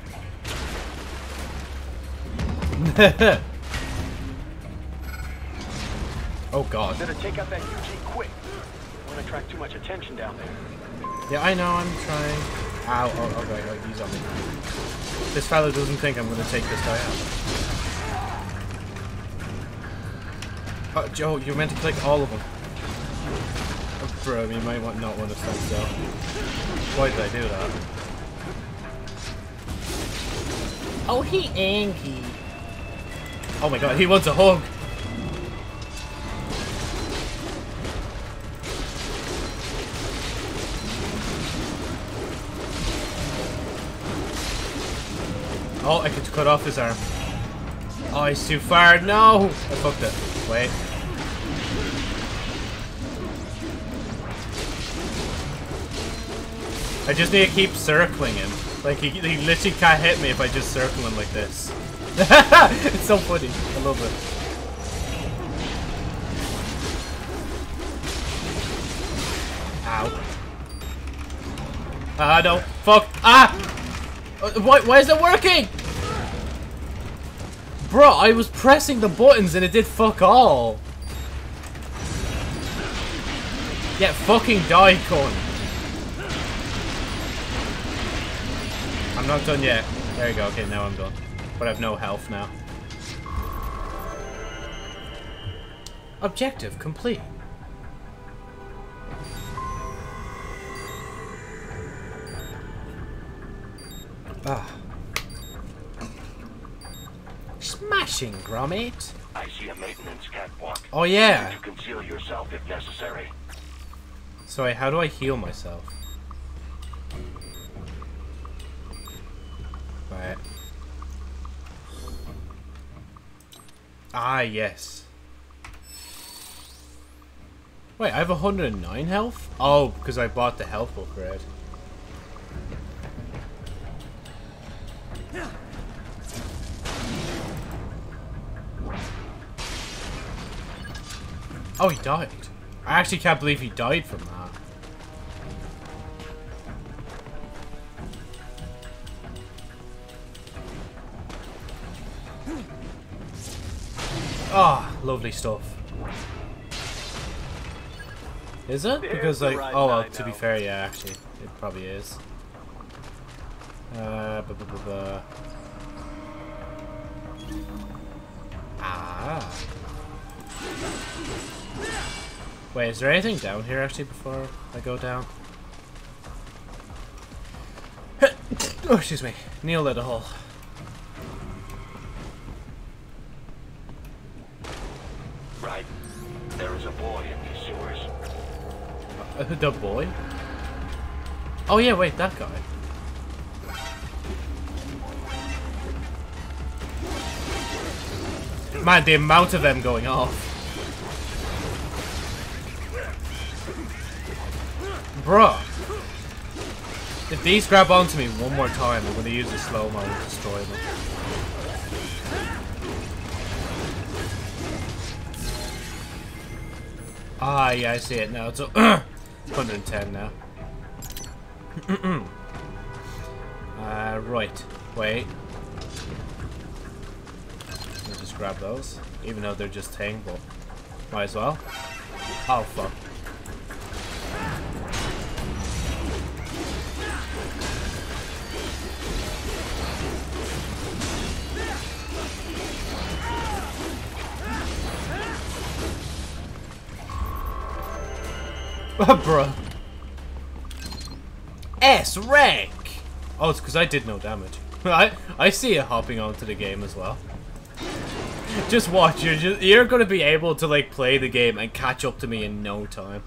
oh god. Better take out that UG quick. Don't attract too much attention down there. Yeah, I know, I'm trying. Ow, oh, oh, okay, oh, he's on me. This fellow doesn't think I'm gonna take this guy out. Oh, Joe, you're meant to click all of them. Oh, bro, you might want, not want to stand still. Why did I do that? Oh, he angry. Oh my god, he wants a hug. Oh, I could cut off his arm. Oh, he's too far. No! I fucked it. Wait. I just need to keep circling him. Like, he, he literally can't hit me if I just circle him like this. it's so funny. I love it. Ow. Ah, no. Fuck. Ah! Uh, why, why is it working? Bro, I was pressing the buttons and it did fuck all. Yeah, fucking die. I'm not done yet. There you go. Okay, now I'm done. But I have no health now. Objective complete. Ah. Smashing, Gromit. I see a maintenance catwalk. Oh yeah. You conceal yourself if necessary. Sorry, how do I heal myself? Right. Ah, yes. Wait, I have 109 health? Oh, because I bought the health upgrade. Oh, he died. I actually can't believe he died from that. Ah, oh, lovely stuff. Is it? Because like, oh well, to be fair, yeah, actually, it probably is. Uh, bu -bu -bu Ah. Wait, is there anything down here actually before I go down? oh, excuse me. Neil lit a hole. Boy in these sewers. The boy? Oh yeah, wait, that guy. Man, the amount of them going off. Bruh. If these grab onto me one more time, I'm gonna use the slow-mo to destroy them. Ah, yeah, I see it now. It's 110 now. uh, right. Wait. I'll just grab those. Even though they're just but might as well. Oh, fuck. Oh, bruh. S rank. Oh, it's because I did no damage. I I see it hopping onto the game as well. Just watch. You're just you're gonna be able to like play the game and catch up to me in no time.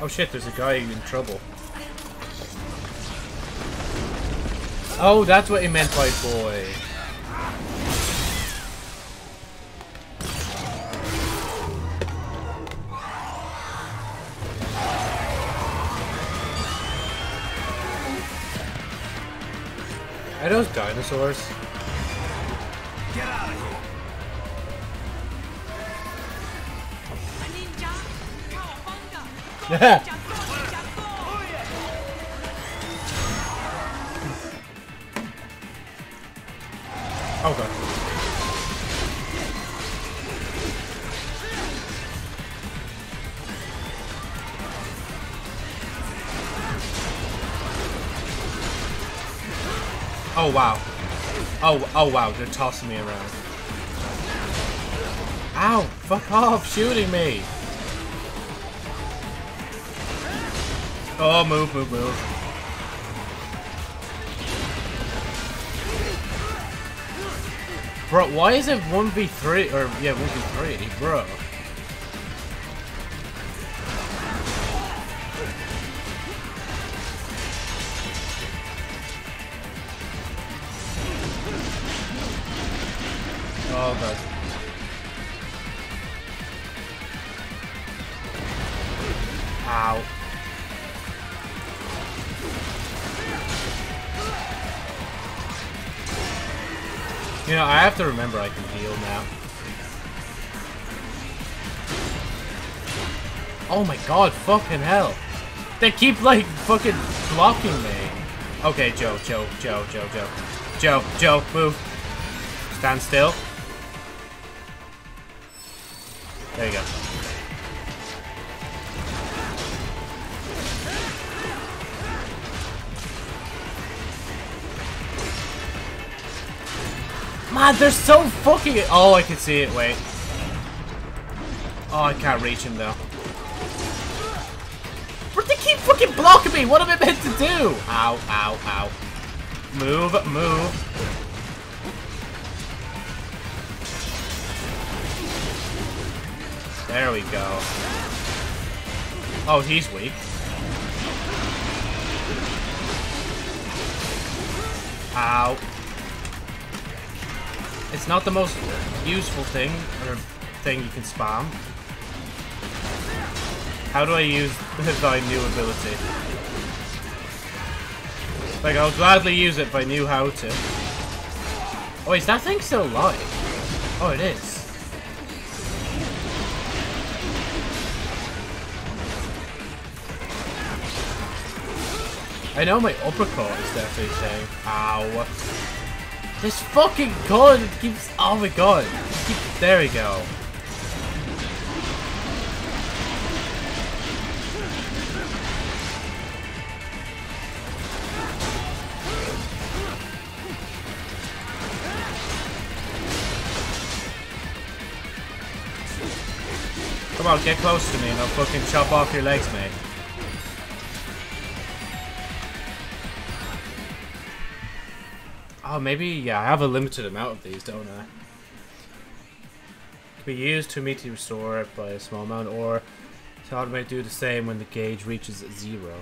Oh shit, there's a guy in trouble. Oh, that's what he meant by boy. Are those dinosaurs? Get out of here! Yeah. Oh. Oh wow. Oh, oh wow, they're tossing me around. Ow! Fuck off shooting me! Oh, move, move, move. Bro, why is it 1v3? Or, yeah, 1v3, bro. Oh, God. Ow. Know, I have to remember I can heal now. Oh my god, fucking hell. They keep, like, fucking blocking me. Okay, Joe, Joe, Joe, Joe, Joe. Joe, Joe, move. Stand still. There you go. Man, they're so fucking... Oh, I can see it. Wait. Oh, I can't reach him, though. But they keep fucking blocking me. What am I meant to do? Ow, ow, ow. Move, move. There we go. Oh, he's weak. Ow. It's not the most useful thing, or thing you can spam. How do I use my new ability? Like, I'll gladly use it if I knew how to. Oh, is that thing still alive? Oh, it is. I know my uppercut is definitely saying, ow. This fucking gun keeps, oh my god. Keep, there we go. Come on, get close to me and I'll fucking chop off your legs, mate. Oh, maybe, yeah, I have a limited amount of these, don't I? Can be used to immediately restore it by a small amount, or to automate do the same when the gauge reaches zero.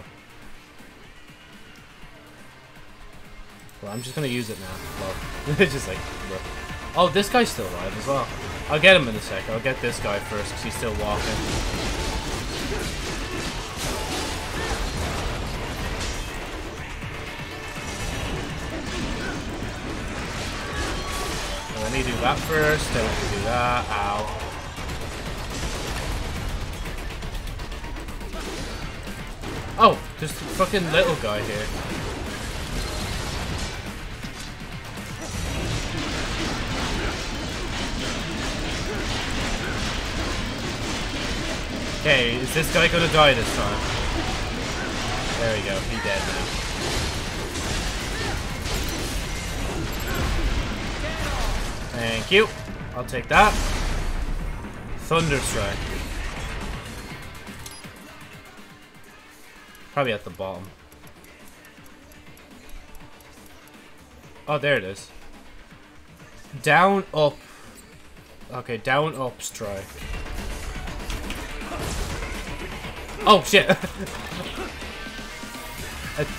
Well, I'm just gonna use it now. Well, just like, look. Oh, this guy's still alive as well. I'll get him in a sec. I'll get this guy first, because he's still walking. Me do that first, then we can do that. Ow. Oh, just a fucking little guy here. Okay, is this guy gonna die this time? There we go, he dead now. Thank you. I'll take that. Thunderstrike. Probably at the bottom. Oh, there it is. Down, up. Okay, down, up, strike. Oh, shit!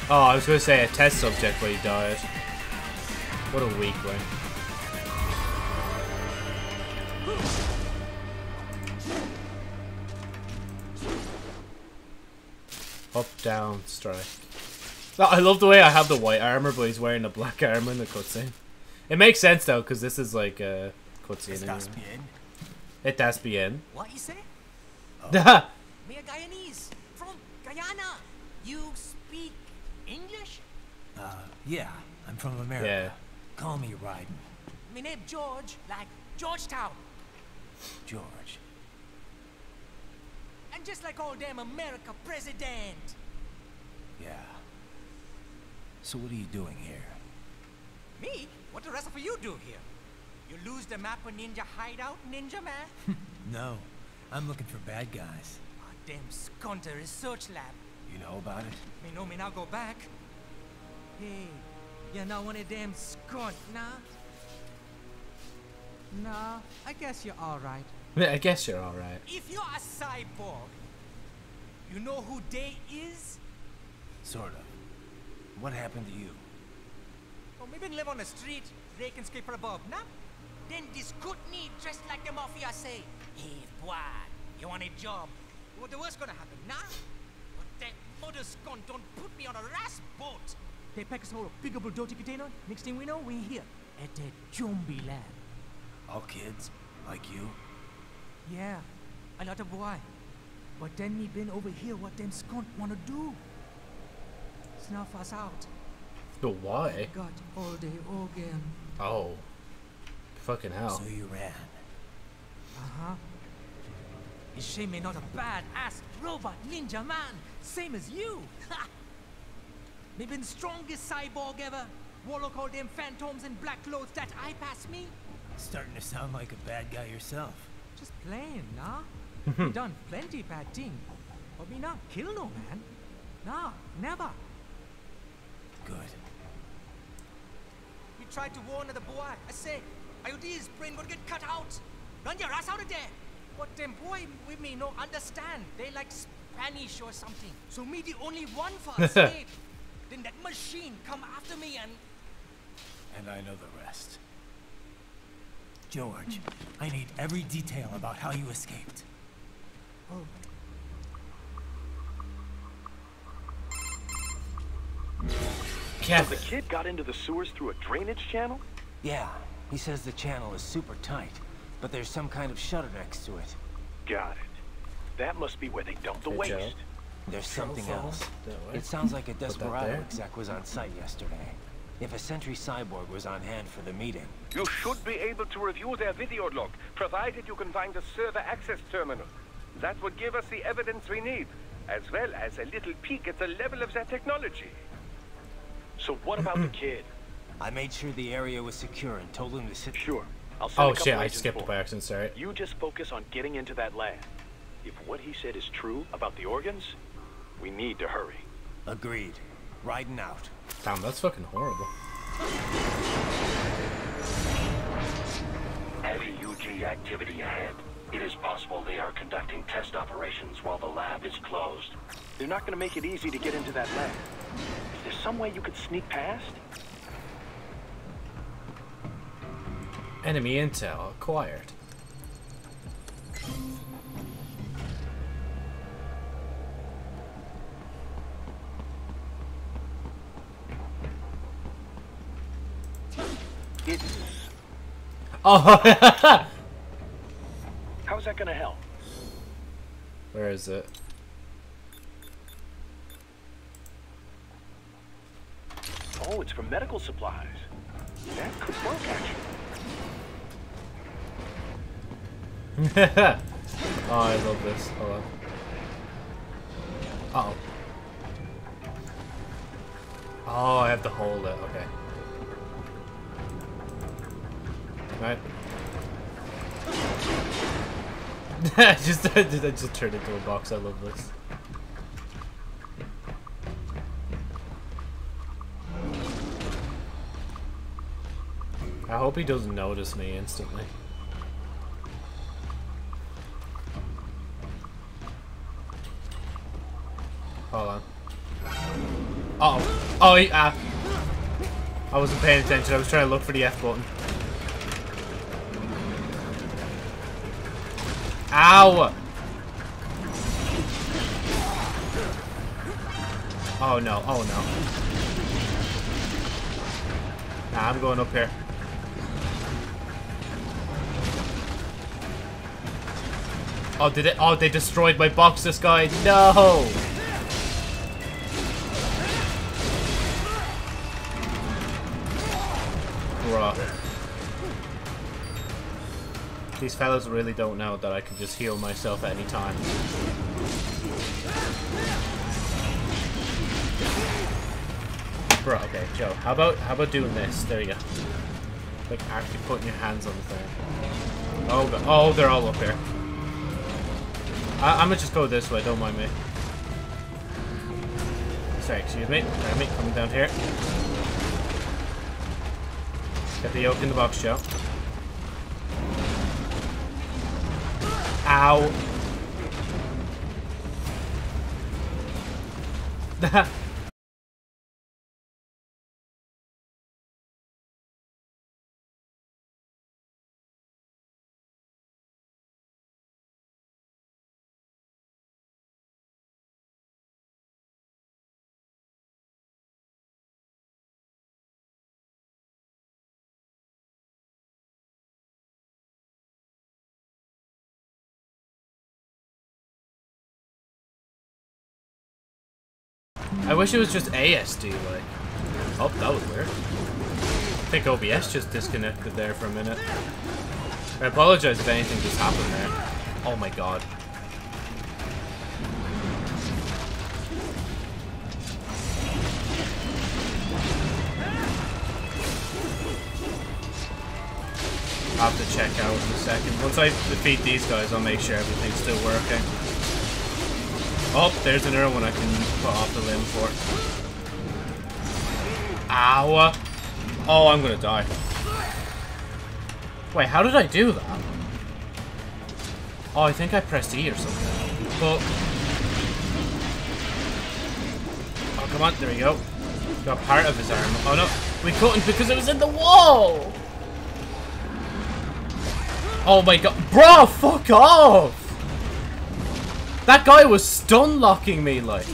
oh, I was gonna say a test subject, but he died. What a weakling. Up, down, strike. I love the way I have the white armor, but he's wearing the black armor in the cutscene. It makes sense though, because this is like a cutscene. Estás Anyway. bien? It does bien. What you say? Oh. Me a Guyanese from Guyana. You speak English? Uh, yeah, I'm from America. Yeah. Call me Raiden. Me name George, like Georgetown. George. And just like all damn America president. Yeah. So what are you doing here? Me? What the rest of you do here? You lose the map of Ninja Hideout, Ninja Man? No, I'm looking for bad guys. Ah, damn Skunter research lab. You know about it? Me know me now go back. Hey, you're not one of them skunt, nah? Nah, I guess you're alright. I guess you're alright. If you're a cyborg, you know who Day is? Sort of. What happened to you? Oh, me been live on the street, raking scraper above, nah? Then this good need dressed like the mafia say, Hey, boy, you want a job? What the worst gonna happen, nah? But that mother scum don't put me on a ras boat. They pack us all a big old dirty container. Next thing we know, we here at the zombie lab. All kids? Like you? Yeah, a lot of boy. But then me been over here what them skunt wanna do. Snuff us out. But why? Got all day again. Oh. Fucking hell. So you ran. Uh-huh. You shame me not a bad-ass robot ninja man, same as you. Ha! me been strongest cyborg ever. Warlock all them phantoms in black clothes that eye pass me. Starting to sound like a bad guy yourself. Just playing, nah? Mm-hmm. me done plenty bad thing. But me not kill no man. Nah, never. Good. You tried to warn the boy. I say, IOD's brain gonna get cut out. Run your ass out of there. But them boy with me no understand. They like Spanish or something. So me the only one for escape. then that machine come after me and And I know the rest. George, I need every detail about how you escaped. Oh. Kevin. So the kid got into the sewers through a drainage channel? Yeah. He says the channel is super tight, but there's some kind of shutter next to it. Got it. That must be where they dump the waste. There's something else. It sounds like a Desperado exec was on site yesterday. If a Sentry Cyborg was on hand for the meeting, You should be able to review their video log, provided you can find a server access terminal. That would give us the evidence we need, as well as a little peek at the level of their technology. So what about the kid? I made sure the area was secure and told him to sit. Sure. I'll send Oh a couple shit, I skipped for by accident, sorry. You just focus on getting into that lab. If what he said is true about the organs, we need to hurry. Agreed. Riding out. Damn, that's fucking horrible. Heavy UG activity ahead. It is possible they are conducting test operations while the lab is closed. They're not gonna make it easy to get into that lab. Is there some way you could sneak past? Enemy intel acquired. Oh, How's that gonna help? where is it? Oh, it's for medical supplies. That could work, actually. oh, I love this. Hold on. Uh oh. Oh, I have to hold it. Okay. Right. I just, I just, turned into a box. I love this. I hope he doesn't notice me instantly. Hold on. Uh oh. Oh, he, ah. I wasn't paying attention. I was trying to look for the F button. Ow! Oh no, oh no. Nah, I'm going up here. Oh, did it? Oh, they destroyed my box, this guy. No! Bruh. These fellas really don't know that I can just heal myself at any time. Bro, okay, Joe. How about how about doing this? There you go. Like actually putting your hands on the thing. Oh, go- oh, they're all up here. I, I'm gonna just go this way. Don't mind me. Sorry, excuse me. Me coming down here. Get the yolk in the box, Joe. Ow. wish it was just ASD, like. Oh, that was weird. I think OBS just disconnected there for a minute. I apologize if anything just happened there. Oh my god. I'll have to check out in a second. Once I defeat these guys, I'll make sure everything's still working. Oh, there's another one I can put off the limb for. Ow. Oh, I'm gonna die. Wait, how did I do that? Oh, I think I pressed E or something. But... Oh, come on, there we go. Got part of his arm. Oh no, we couldn't because it was in the wall! Oh my god. Bro, fuck off! That guy was stun locking me, like.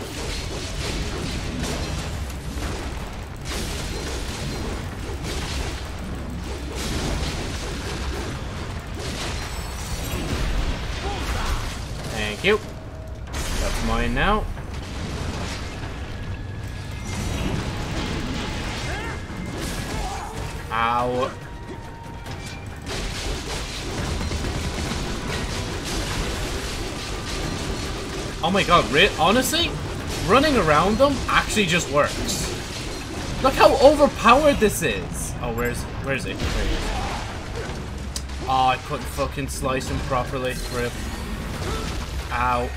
Thank you. That's mine now. Ow. Oh my god, honestly, running around them actually just works. Look how overpowered this is. Oh, where's where's he? Where he Oh, I couldn't fucking slice him properly. Rip. Ow.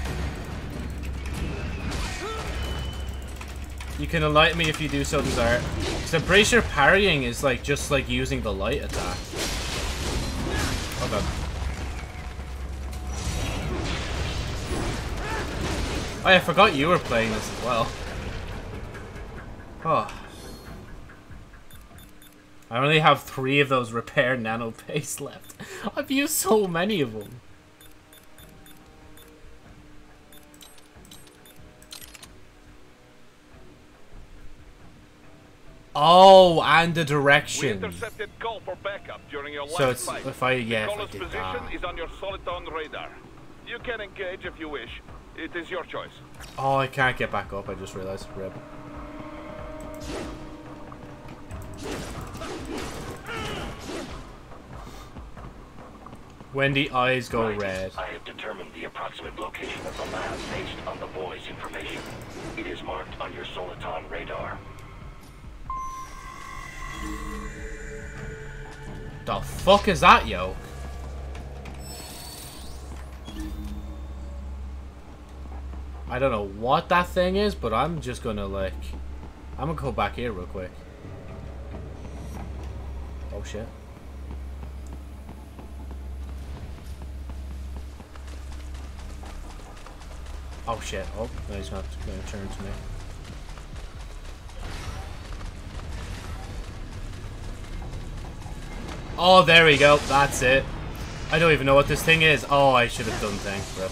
You can enlighten me if you do so desire. Because I'm pretty sure parrying is like just like using the light attack. Oh god. Oh, yeah, I forgot you were playing this as well. Oh. I only have three of those repair nano paste left. I've used so many of them. Oh, and the direction. We intercepted call for backup during your so last it's fight. if I yeah, the if I did position that. is on your soliton radar. You can engage if you wish. It is your choice. Oh, I can't get back up. I just realized. Rip. When the eyes go Right. red. I have determined the approximate location of the lab based on the boy's information. It is marked on your soliton radar. The fuck is that, yo? I don't know what that thing is, but I'm just gonna like... I'm gonna go back here real quick. Oh shit. Oh shit. Oh, no, he's not gonna turn to me. Oh, there we go. That's it. I don't even know what this thing is. Oh, I should have done things, Rip.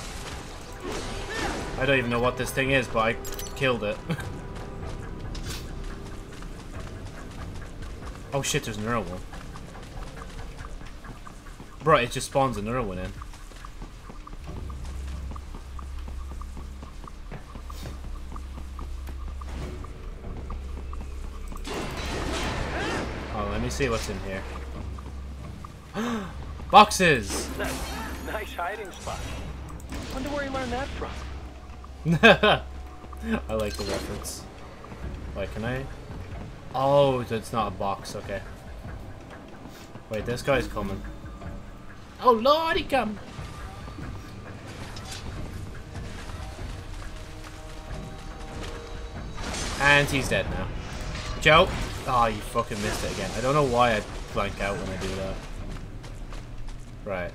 I don't even know what this thing is, but I killed it. oh shit, there's another one. Bro, it just spawns another one in. Oh, let me see what's in here. Boxes! nice hiding spot. Wonder where he learned that from. I like the reference. Wait, can I? Oh, it's not a box. Okay. Wait, this guy's coming. Oh lord, he come! And he's dead now. Joe! Oh, you fucking missed it again. I don't know why I blank out when I do that. Right.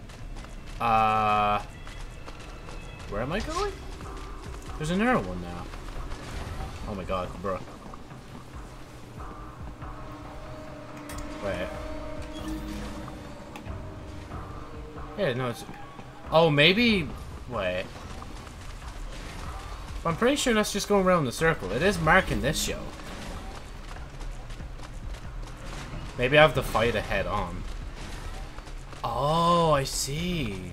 Uh... Where am I going? There's another one now. Oh my god, bro. Wait. Yeah, no, it's... Oh, maybe... Wait. I'm pretty sure that's just going around the circle. It is marking this show. Maybe I have to fight it head on. Oh, I see.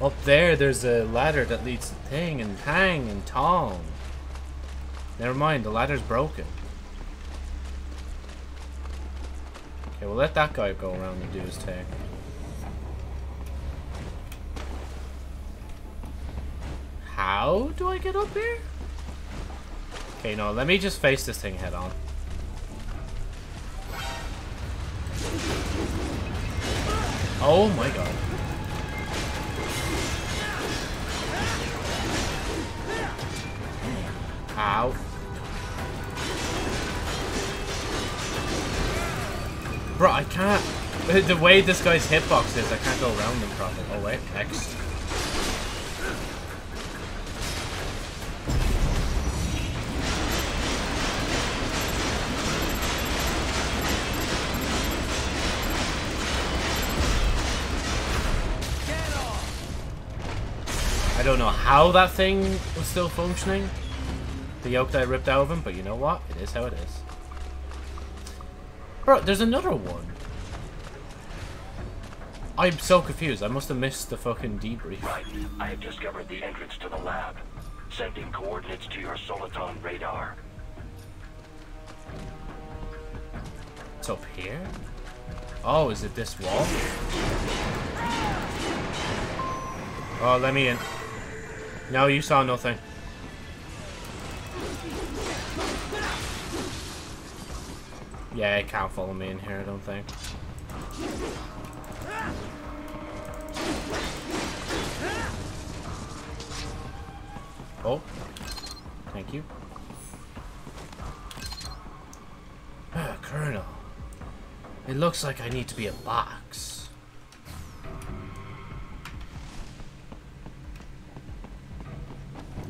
Up there, there's a ladder that leads to Ting and Tang and Tong. Never mind, the ladder's broken. Okay, we'll let that guy go around and do his thing. How do I get up here? Okay, no, let me just face this thing head on. Oh my god. Ow. Bro, I can't. The way this guy's hitbox is, I can't go around him properly. Oh wait, X. don't know how that thing was still functioning. The yoke that I ripped out of him, but you know what? It is how it is. Bro, there's another one. I'm so confused. I must have missed the fucking debrief. Right. I have discovered the entrance to the lab. Sending coordinates to your Soliton radar. It's up here? Oh, is it this wall? Oh, let me in. No, you saw nothing. Yeah, it can't follow me in here, I don't think. Oh. Thank you. Ah, Colonel. It looks like I need to be a box.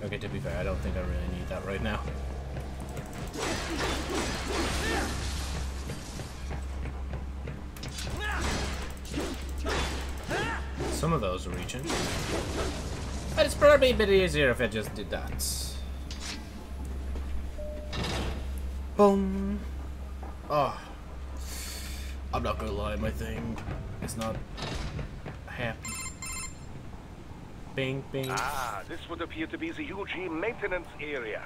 Okay, to be fair, I don't think I really need that right now. Some of those are reaching. But it's probably a bit easier if I just did that. Boom. Oh. I'm not gonna lie, my thing is not happy. Bing, bing. Ah, this would appear to be the UG maintenance area.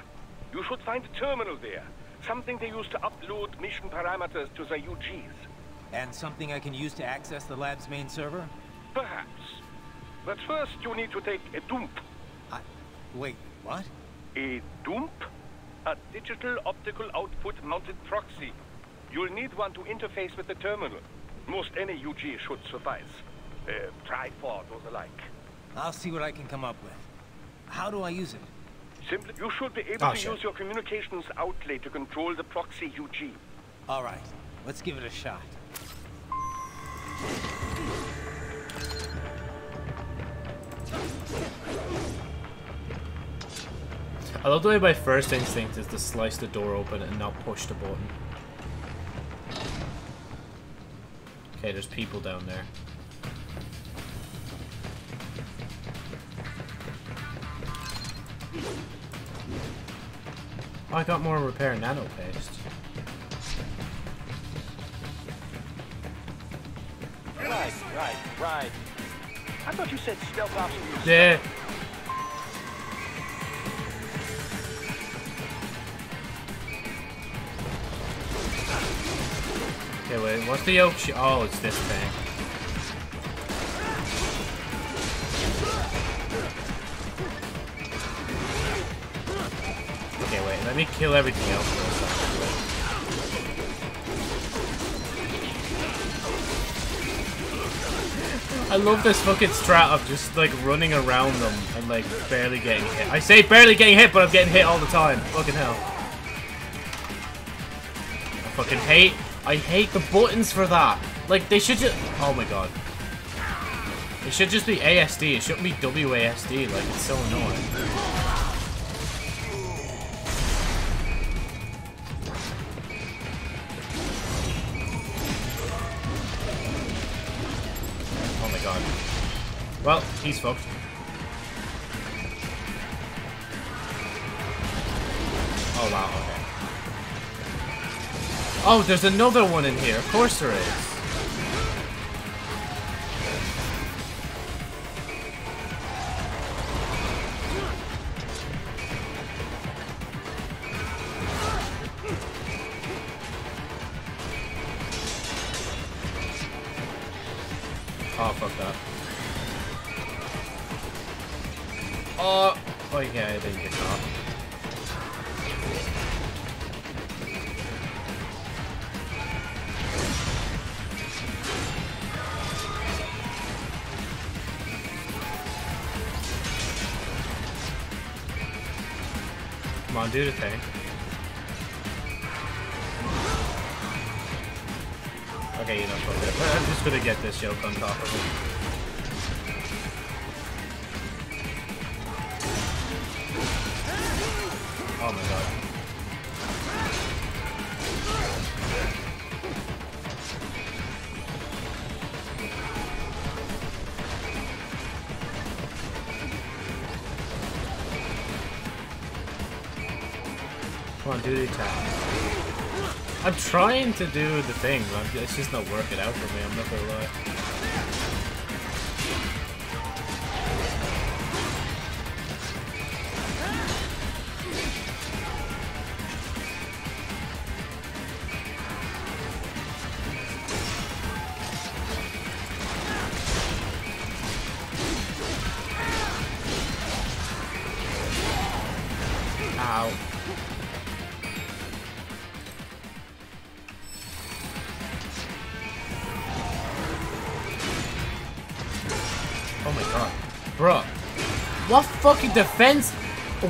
You should find a terminal there. Something they use to upload mission parameters to the UGs. And something I can use to access the lab's main server? Perhaps. But first you need to take a dump. I... Wait, what? A dump? A digital optical output mounted proxy. You'll need one to interface with the terminal. Most any UG should suffice. Uh, tripod or the like. I'll see what I can come up with. How do I use it? Simply, you should be able Oh, to shit. use your communications outlay to control the proxy UG. All right, let's give it a shot. I love the way my first instinct is to slice the door open and not push the button. Okay, there's people down there. Oh, I got more repair nano paste. Right, right, right. I thought you said stealth ops Yeah. Okay, wait, what's the oak Oh, it's this thing. Okay, wait, let me kill everything else. I love this fucking strat of just like running around them and like barely getting hit. I say barely getting hit, but I'm getting hit all the time. Fucking hell. I fucking hate, I hate the buttons for that. Like they should just, oh my god. It should just be ASD, it shouldn't be WASD, like it's so annoying. God. Well, he's fucked. Oh wow, okay. Oh, there's another one in here. Of course there is. Oh, fuck that. Oh, oh yeah, I didn't get caught. Come on, do the thing. Okay, you know, fuck it. I'm just gonna get this joke on top of it. Oh my god. Come on, do the attack. I'm trying to do the thing, but it's just not working out for me, I'm not gonna lie. Defense?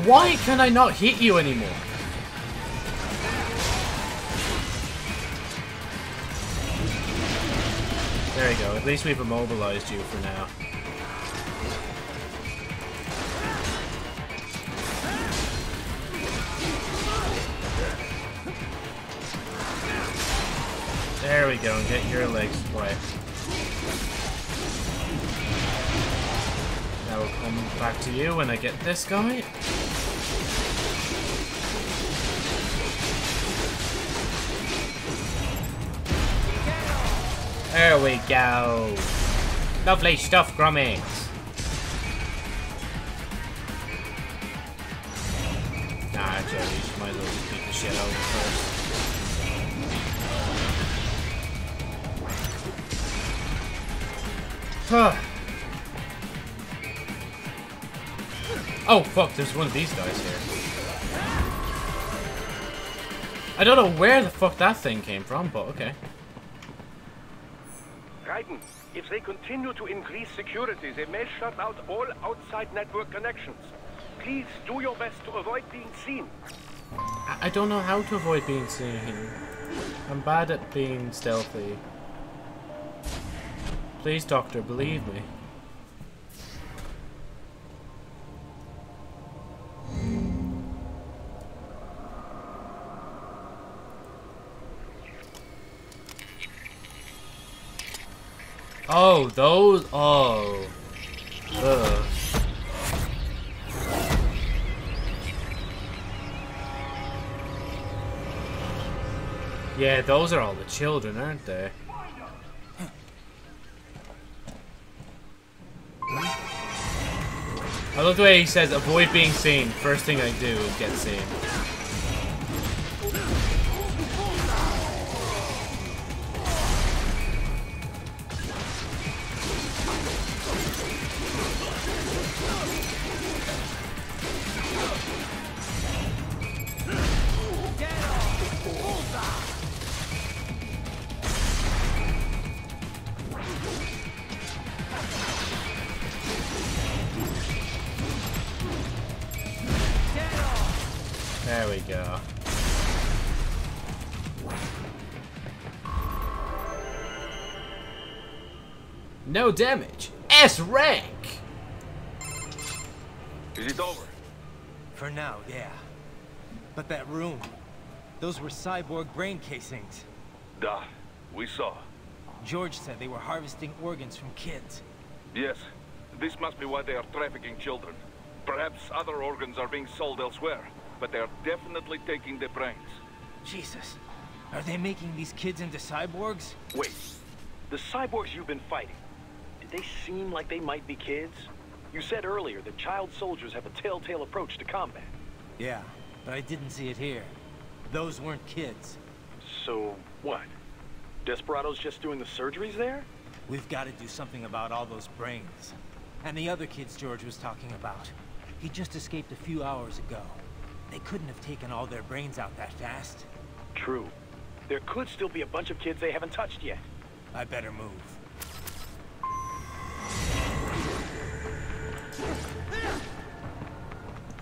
Why can I not hit you anymore? There we go. At least we've immobilized you for now. There we go, and get your legs away. Back to you when I get this guy. There we go. Lovely stuff, Grummings. Fuck, there's one of these guys here. I don't know where the fuck that thing came from, but okay. Raiden, if they continue to increase security, they may shut out all outside network connections. Please do your best to avoid being seen. I, I don't know how to avoid being seen. I'm bad at being stealthy. Please, Doctor, believe me. Oh, those. Oh. Ugh. Yeah, those are all the children, aren't they? I love the way he says, avoid being seen. First thing I do is get seen. There we go. No damage. S rank. Is it over? For now, yeah. But that room, those were cyborg brain casings. Da, we saw. George said they were harvesting organs from kids. Yes, this must be why they are trafficking children. Perhaps other organs are being sold elsewhere, but they are definitely taking the brains. Jesus, are they making these kids into cyborgs? Wait, the cyborgs you've been fighting, did they seem like they might be kids? You said earlier that child soldiers have a telltale approach to combat. Yeah, but I didn't see it here. Those weren't kids. So, what? Desperado's just doing the surgeries there? We've got to do something about all those brains. And the other kids George was talking about. He just escaped a few hours ago. They couldn't have taken all their brains out that fast. True. There could still be a bunch of kids they haven't touched yet. I better move.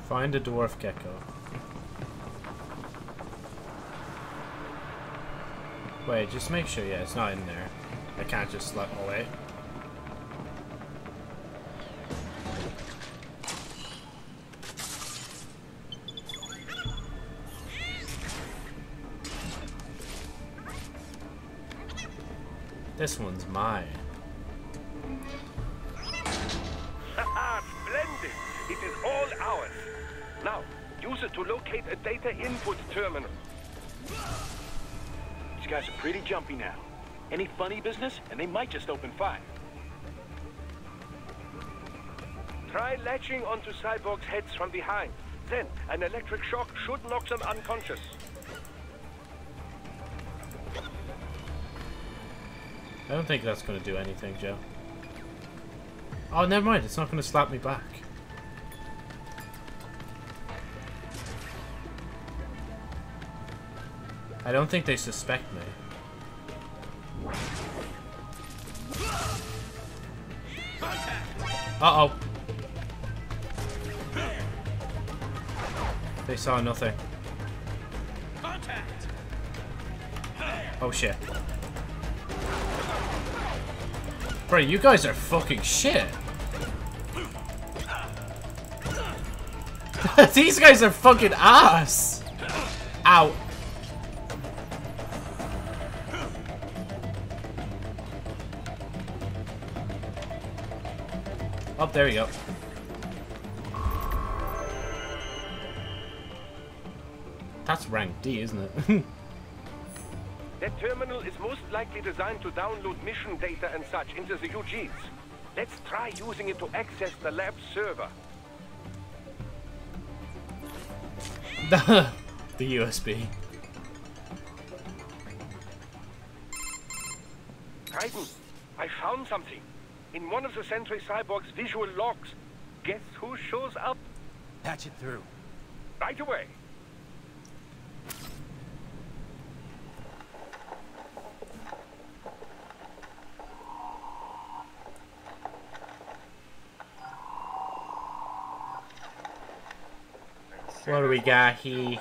Find a Dwarf Gekko. Wait, just make sure, yeah, it's not in there. I can't just let oh, away. This one's mine. Splendid! It is all ours. Now, use it to locate a data input terminal. These guys are pretty jumpy now. Any funny business, and they might just open fire. Try latching onto Cyborg's heads from behind. Then, an electric shock should knock them unconscious. I don't think that's going to do anything, Joe. Oh, never mind. It's not going to slap me back. I don't think they suspect me. Uh-oh. They saw nothing. Oh shit. Bro, you guys are fucking shit. These guys are fucking ass. Ow. Oh, there you go. That's rank D, isn't it? That terminal is most likely designed to download mission data and such into the UGs. Let's try using it to access the lab server. the the USB. Raiden, I found something. In one of the Sentry Cyborg's visual logs. Guess who shows up? Patch it through. Right away. What do we got here?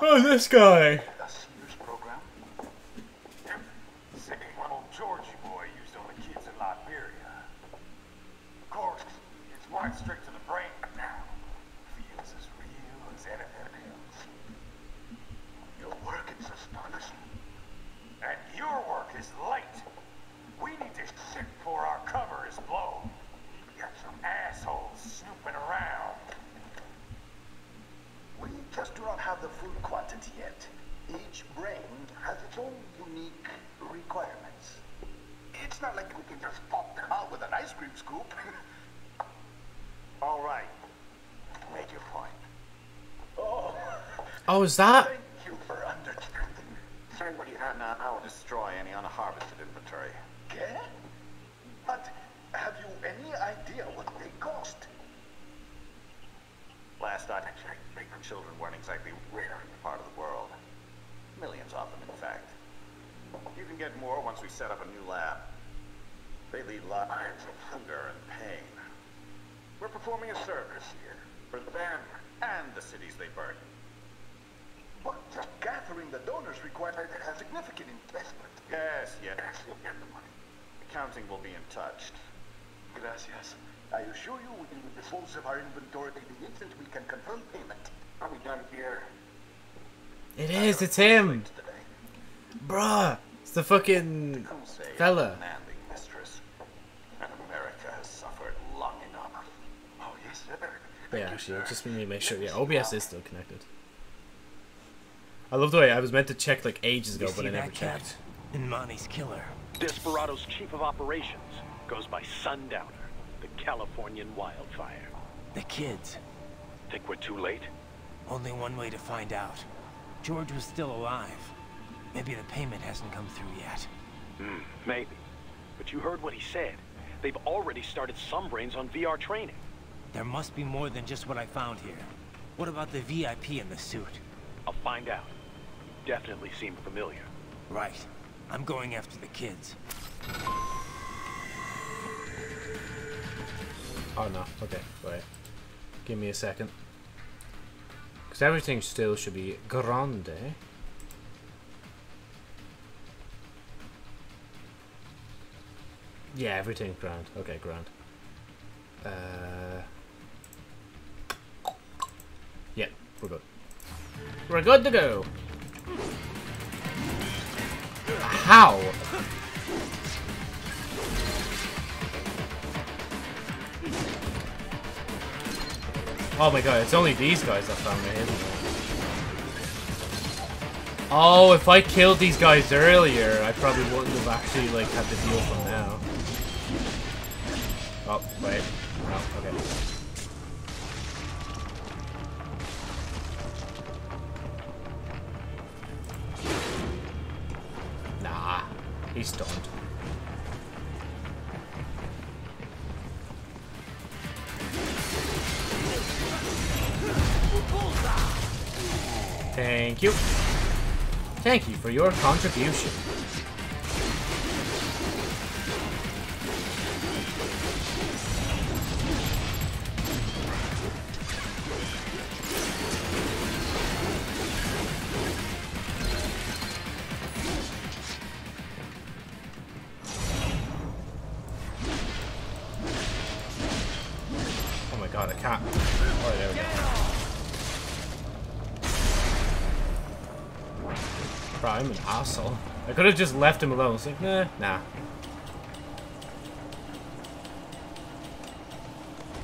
Oh, this guy. Same one old Georgie boy used on the kids in Liberia. Of course, it's right straight to the brain now. Feels as real as anything else. Your work is astonishing. And your work is late. We need this shit before our cover is blown. We got some assholes snooping around. We just do not have the full quantity yet. Each brain has its own unique requirements. It's not like we can just pop them out with an ice cream scoop. All right. Make your point. oh, Oh, is that? thank you for understanding. Send what you have now. I will destroy any unharvested inventory. Okay? But have you any idea what they cost? Last I checked, pregnant children weren't exactly rare in the part of the world. Millions of them, in fact. You can get more once we set up a new lab. They lead lives of hunger and pain. We're performing a service here for them and the cities they burn. But just gathering the donors required a significant investment. Yes, yes, you'll get the money. Accounting will be in touch. Gracias. I assure you we will dispose of our inventory the instant we can confirm payment. Are we done here? It is, it's him. Bruh. It's the fucking fella. Commanding mistress. And America has suffered long enough. Oh, yes, sir. But yeah, actually, I just need to make sure. Yeah, OBS is still connected. I love the way I was meant to check like ages ago, You but I never that checked. cat? Imani's killer. Desperado's chief of operations goes by Sundowner, the Californian wildfire. The kids. Think we're too late? Only one way to find out. George was still alive. Maybe the payment hasn't come through yet. Hmm, maybe. But you heard what he said. They've already started some brains on VR training. There must be more than just what I found here. What about the VIP in the suit? I'll find out. Definitely seem familiar. Right. I'm going after the kids. Oh no. Okay, wait. Give me a second. Because everything still should be grande. Yeah, everything's grand. Okay, grand. Uh, yeah, we're good. We're good to go. How? Oh my god, it's only these guys that found me, isn't it? Oh, if I killed these guys earlier, I probably wouldn't have actually like had to deal from now. Oh, wait. No, okay. Thank you. Thank you for your contribution. Could have just left him alone. It's like, nah, nah.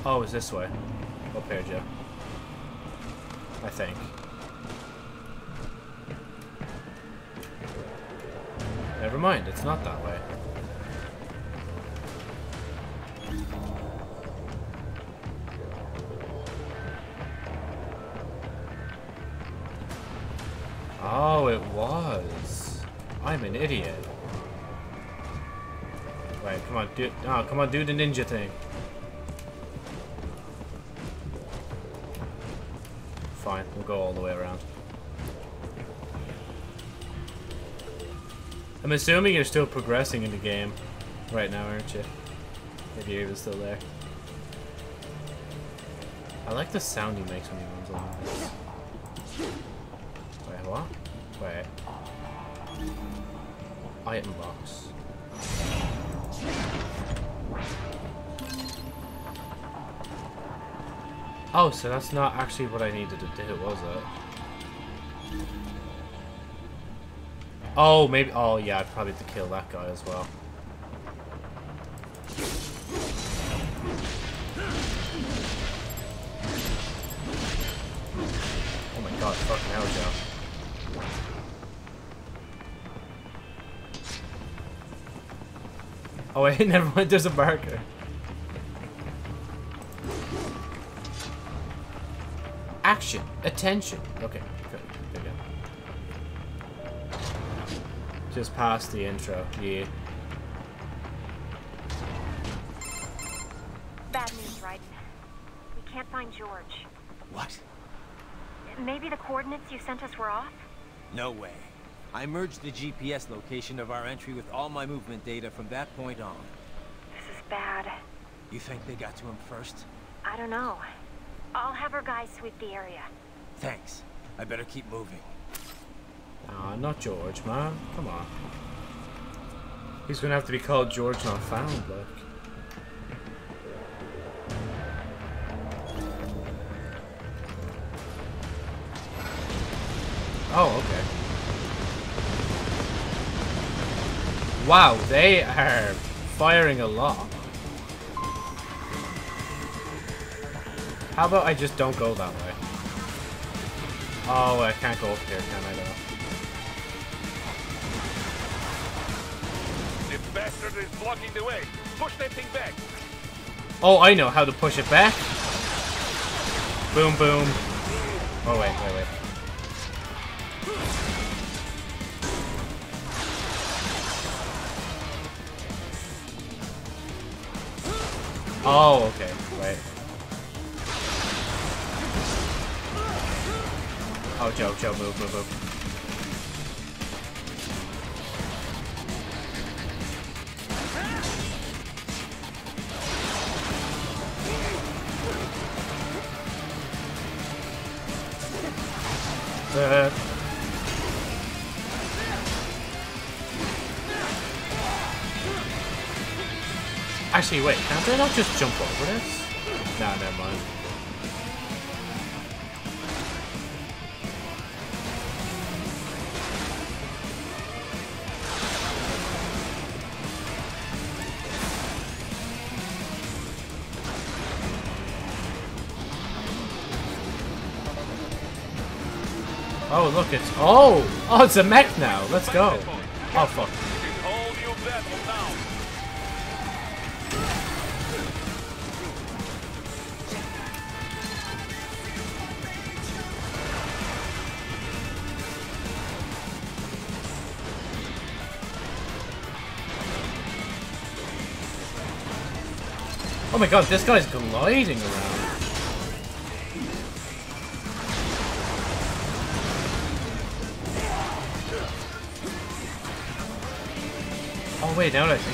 Oh, it's this way. Up here, Joe. I think. Never mind, it's not that do oh, ah, come on, do the ninja thing. Fine, we'll go all the way around. I'm assuming you're still progressing in the game right now, aren't you? Maybe you're even still there. I like the sound he makes when he runs along. Wait, what? Wait. Item box. Oh, so that's not actually what I needed to do, was it? Oh, maybe. Oh, yeah, I probably have to kill that guy as well. Oh my god, fucking hell, Joe. Oh wait, never mind, there's a marker. Attention. Okay, good, good, go. Just past the intro, yeah. Bad news, Raiden. We can't find George. What? Maybe the coordinates you sent us were off? No way. I merged the GPS location of our entry with all my movement data from that point on. This is bad. You think they got to him first? I don't know. I'll have our guys sweep the area. Thanks. I better keep moving. Aw, not George, man. Come on. He's gonna have to be called George Not Found, look. Oh, okay. Wow, they are firing a lot. How about I just don't go that way? Oh, I can't go up here, can I, though? The bastard is blocking the way. Push that thing back. Oh, I know how to push it back. Boom, boom. Oh, wait, wait, wait. Oh, okay, Oh, Joe, Joe, move, move, move. Uh, Actually, wait, can't I not just jump over this? Nah, never mind. Oh! Oh, it's a mech now. Let's go. Oh, fuck. Oh my god, this guy's gliding around. Wait, now I think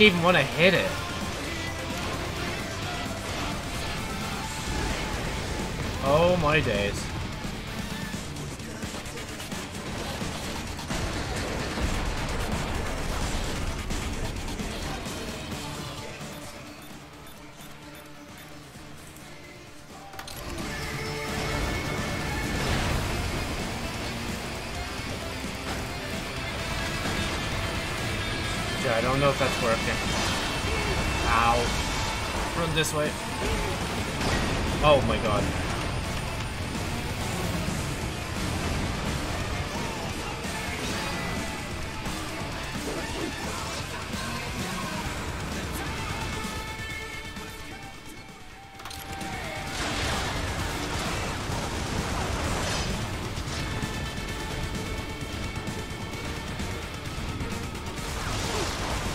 didn't even want to hit it. Oh my days. This way. Oh my god.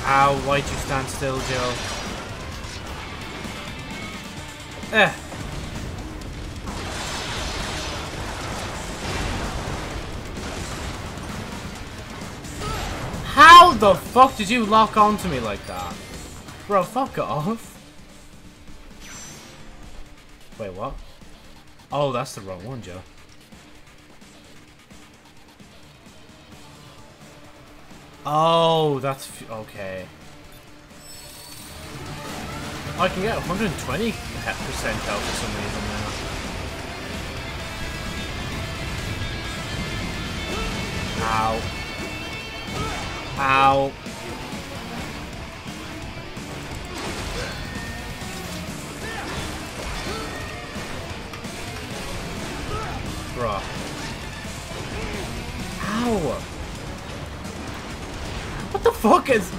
Ow, why'd you stand still, Joe? Fuck did you lock onto me like that? Bro, fuck off. Wait, what? Oh, that's the wrong one, Joe. Oh, that's okay. I can get 120 percent health for some reason now. Ow. Ow.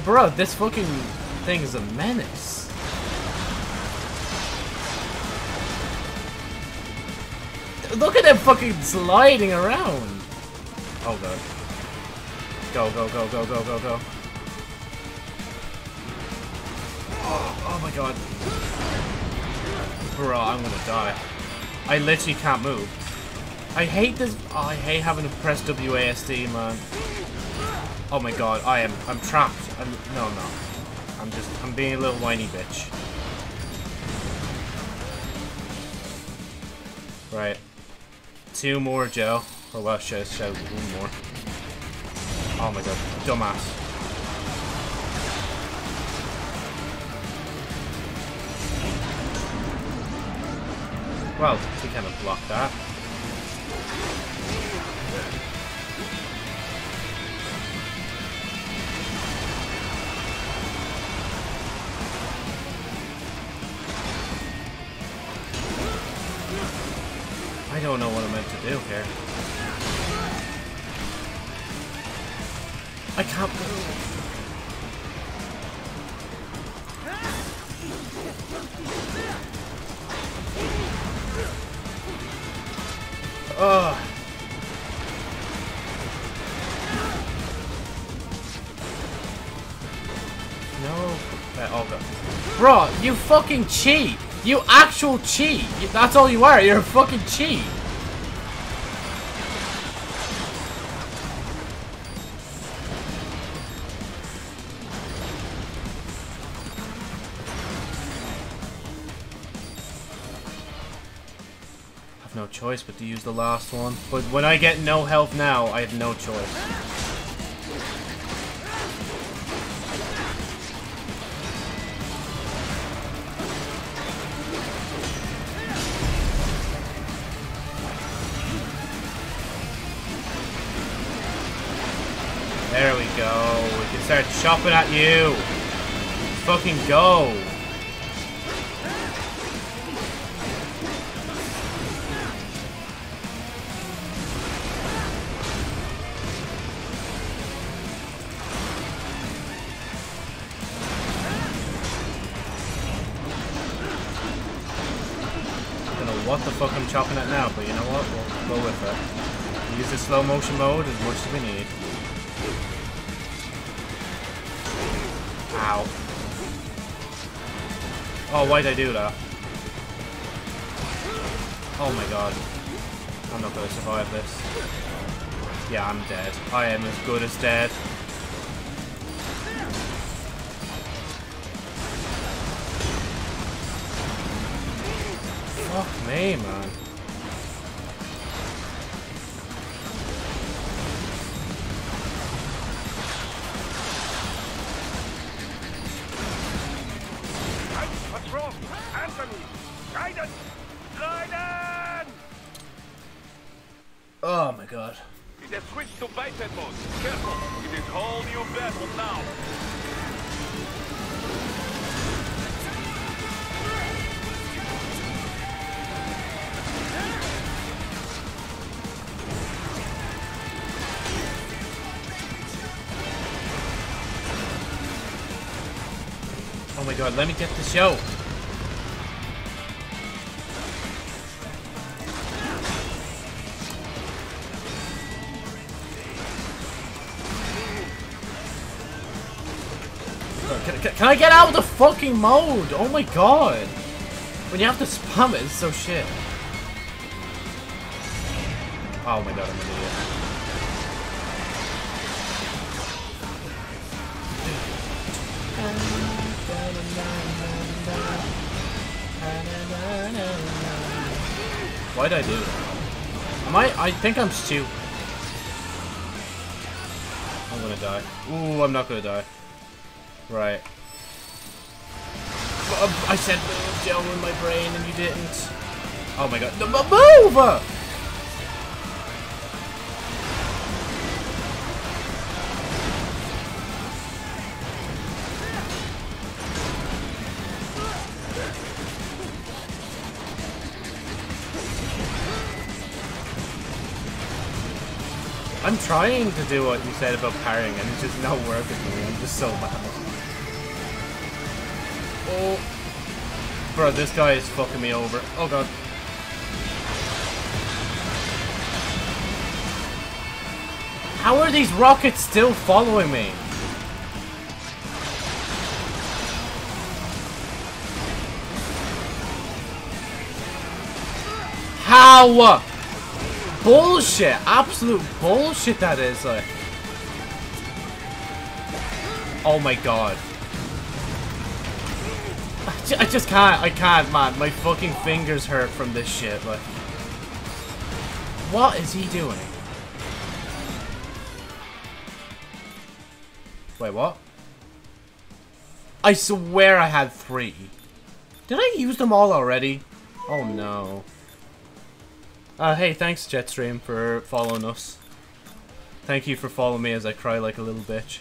Bro, this fucking thing is a menace. Look at them fucking sliding around. Oh god. Go, go, go, go, go, go, go. Oh, oh my god. Bro, I'm gonna die. I literally can't move. I hate this. Oh, I hate having to press WASD, man. Oh my god, I am. I'm trapped. I'm, no, no. I'm just. I'm being a little whiny bitch. Right. Two more, Joe. Or well, should show one more. Oh my god, dumbass. Well, he kind of blocked that. Fucking cheat. You actual cheat. That's all you are. You're a fucking cheat. I have no choice but to use the last one. But when I get no health now, I have no choice. Chopping at you. Fucking go. I don't know what the fuck I'm chopping at now, but you know what? We'll go with it. Use the slow motion mode as much as we need. Oh, why'd I do that? Oh my god. I'm not gonna survive this. Yeah, I'm dead. I am as good as dead. Fuck me, man. Let me get the show. Can, I get out of the fucking mode? Oh my god. When you have to spam it, it's so shit. Why'd I do that? Am I? I think I'm stupid. I'm gonna die. Ooh, I'm not gonna die. Right. Um, I said move, Joe, in my brain, and you didn't. Oh my god. Move! Trying to do what you said about parrying, and it's just not working for me. I'm just so bad. Oh. Bro, this guy is fucking me over. Oh god. How are these rockets still following me? How? Bullshit! Absolute bullshit that is, like. Oh my god. I ju- I just can't, I can't, man. My fucking fingers hurt from this shit, like. What is he doing? Wait, what? I swear I had three. Did I use them all already? Oh no. Uh, hey, thanks Jetstream for following us. Thank you for following me as I cry like a little bitch.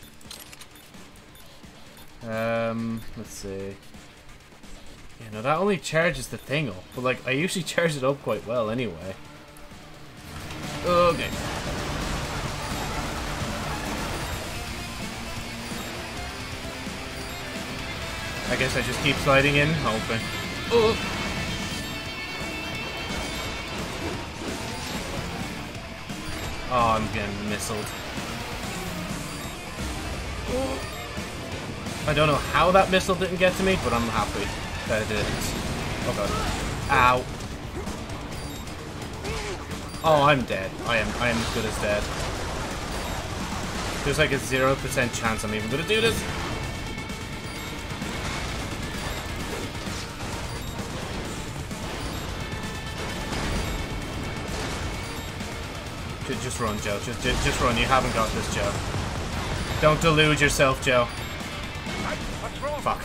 Um, let's see. Yeah, no, that only charges the thing up, but like, I usually charge it up quite well anyway. Okay. I guess I just keep sliding in, hoping. Oh. Oh, I'm getting missiled. I don't know how that missile didn't get to me, but I'm happy that it didn't. Oh god. Ow. Oh, I'm dead. I am I am as good as dead. There's like a 0% chance I'm even gonna do this. Just run, Joe. Just, just, run. You haven't got this, Joe. Don't delude yourself, Joe. Fuck.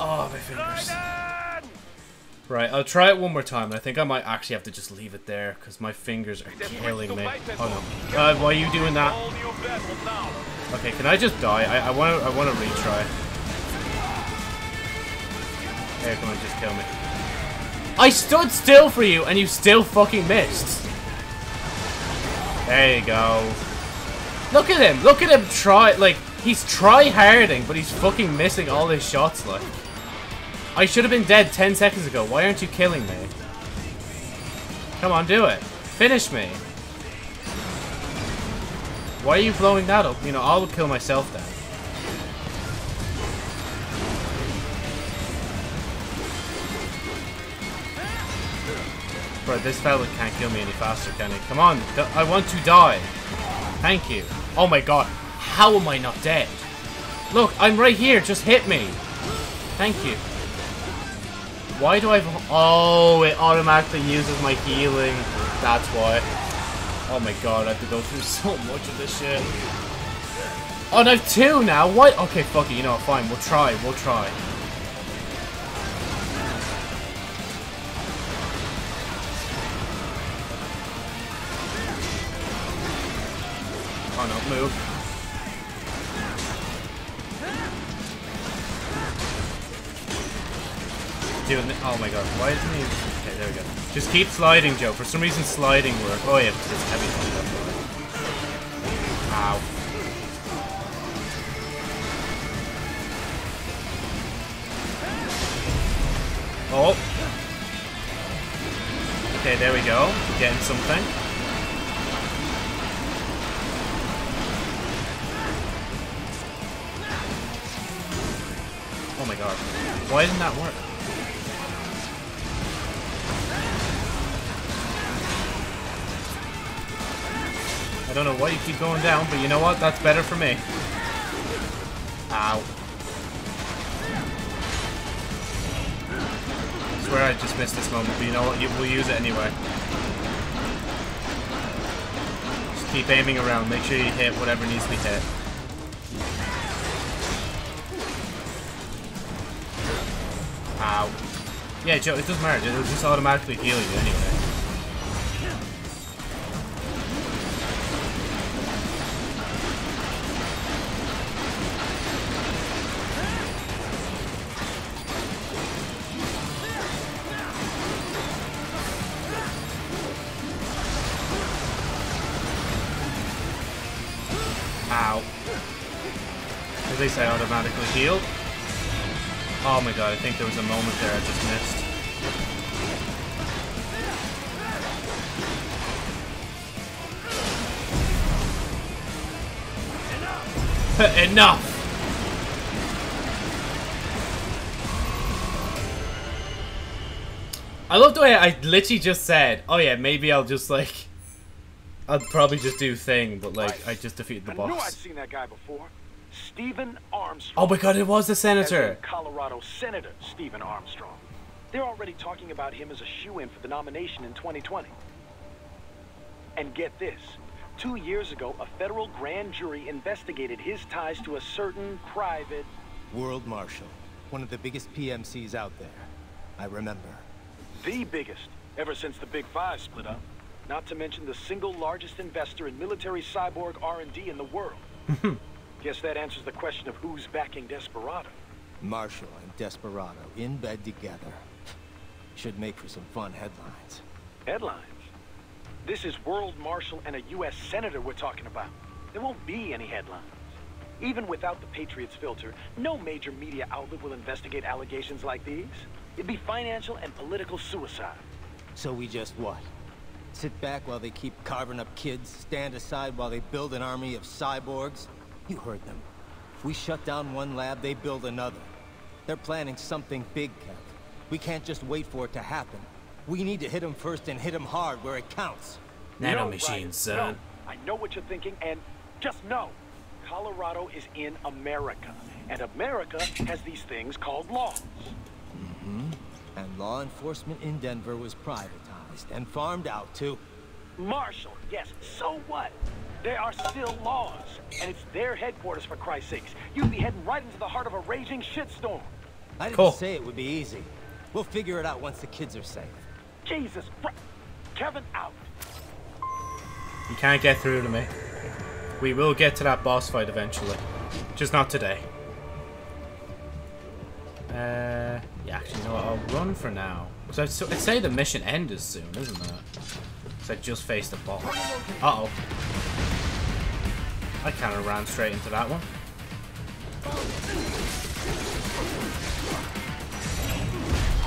Oh, my fingers. Right, I'll try it one more time. I think I might actually have to just leave it there because my fingers are killing me. Oh no! Uh, why are you doing that? Okay, can I just die? I want to. I want to retry. Here, come on, just kill me. I stood still for you, and you still fucking missed. There you go. Look at him. Look at him try. Like he's try harding, but he's fucking missing all his shots. Like. I should have been dead 10 seconds ago. Why aren't you killing me? Come on, do it. Finish me. Why are you blowing that up? You know, I'll kill myself then. Bro, this fella can't kill me any faster, can he? Come on, I want to die. Thank you. Oh my god, how am I not dead? Look, I'm right here, just hit me. Thank you. Why do I have... Oh, it automatically uses my healing. That's why. Oh my god, I have to go through so much of this shit. Oh, have two now. What? Okay, fuck it. You know what? Fine. We'll try. We'll try. Oh no, move. It. Oh my god, why isn't he? Okay, there we go. Just keep sliding, Joe. For some reason, sliding work. Oh yeah, it's heavy. Ow. Oh. Okay, there we go. Getting something. God. Why didn't that work? I don't know why you keep going down, but you know what? That's better for me. Ow. I swear I just missed this moment, but you know what? We'll use it anyway. Just keep aiming around. Make sure you hit whatever needs to be hit. Yeah, Joe, it doesn't matter. It'll just automatically heal you anyway. At least I automatically healed. Oh my god, I think there was a moment there I just Enough! I love the way I literally just said, oh yeah, maybe I'll just like, I'll probably just do thing, but like, I just defeated the boss. I knew I'd seen that guy before. Steven Armstrong. Oh my god, it was the senator! Colorado Senator Steven Armstrong. They're already talking about him as a shoe-in for the nomination in 2020. And get this. Two years ago, a federal grand jury investigated his ties to a certain private... World Marshal. One of the biggest PMCs out there. I remember. The biggest, ever since the Big Five split up. Not to mention the single largest investor in military cyborg R&D in the world. Guess that answers the question of who's backing Desperado. Marshal and Desperado in bed together. Should make for some fun headlines. Headlines? This is World Marshal and a U.S. Senator we're talking about. There won't be any headlines. Even without the Patriots filter, no major media outlet will investigate allegations like these. It'd be financial and political suicide. So we just what? Sit back while they keep carving up kids, stand aside while they build an army of cyborgs? You heard them. If we shut down one lab, they build another. They're planning something big, Kev. We can't just wait for it to happen. We need to hit them first and hit them hard where it counts. Nano No, machines, Ryder, son. No. I know what you're thinking, and just know, Colorado is in America, and America has these things called laws. Mm-hmm. And law enforcement in Denver was privatized and farmed out to... Marshal, yes, so what? There are still laws, and it's their headquarters for Christ's sakes. You'd be heading right into the heart of a raging shitstorm. I didn't Cool. say it would be easy. We'll figure it out once the kids are safe. Jesus, Christ. Kevin out. You can't get through to me. We will get to that boss fight eventually. Just not today. Uh, yeah, actually, you know what? I'll run for now. So I'd, so I'd say the mission ends soon, isn't it? So I just faced the boss. Uh-oh. I kind of ran straight into that one.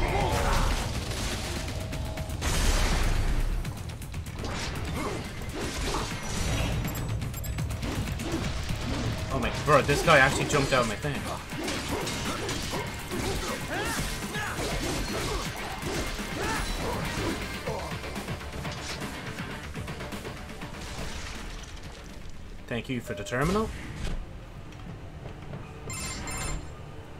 Oh Oh my, bro, this guy actually jumped out of my thing. Thank you for the terminal.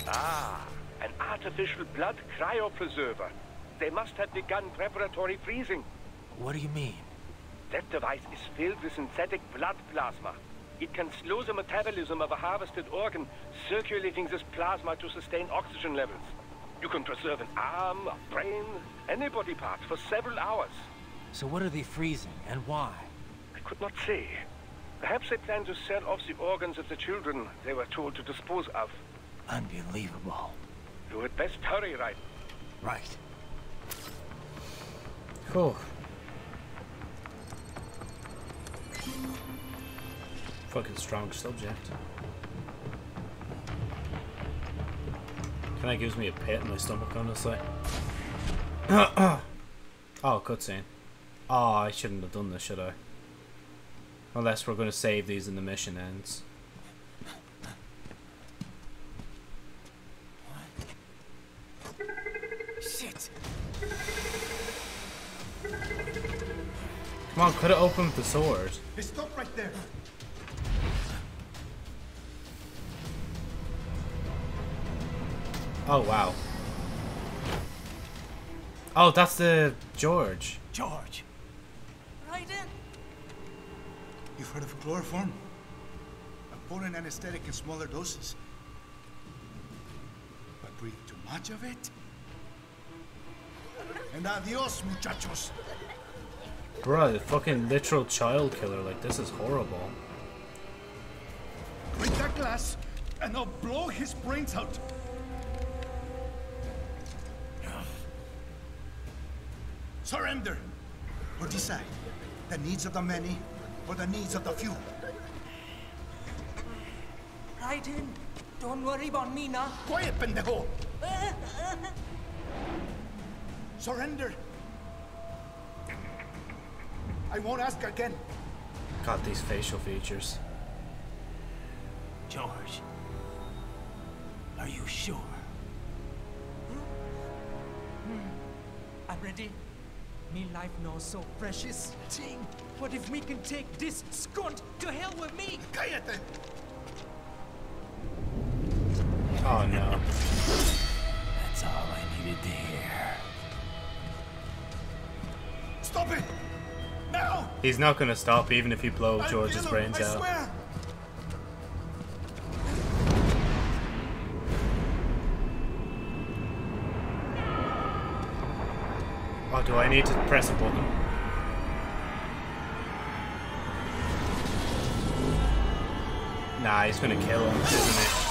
Ah, an artificial blood cryopreserver. They must have begun preparatory freezing. What do you mean? That device is filled with synthetic blood plasma. It can slow the metabolism of a harvested organ, circulating this plasma to sustain oxygen levels. You can preserve an arm, a brain, any body part for several hours. So what are they freezing, and why? I could not say. Perhaps they plan to sell off the organs of the children they were told to dispose of. Unbelievable. You had best hurry, right? Right. Cool. Fucking strong subject. Kinda gives me a pit in my stomach, honestly. oh, cutscene. Oh, I shouldn't have done this, should I? Unless we're going to save these and the mission ends. Shit. Come on, could have opened the sword. Hey, stop right there. Oh, wow. Oh, that's the George. George. Raiden. You've heard of chloroform? A potent anesthetic in smaller doses. But breathe too much of it? And adios, muchachos. Bro, the fucking literal child killer. Like, this is horrible. Break that glass, and I'll blow his brains out. Surrender, or decide the needs of the many or the needs of the few. Raiden. Don't worry about me now. Quiet, pendejo. Surrender. I won't ask again. Got these facial features. George. Are you sure? Hmm? Hmm. I'm ready. Me life now so precious. Ting, what if we can take this skunt to hell with me? Cállate. Oh no. That's all I needed to hear. Stop it! Now! He's not gonna stop even if you blow I'll George's kill him, brains I out. Oh, do I need to press a button? Nah, he's gonna kill him, isn't he?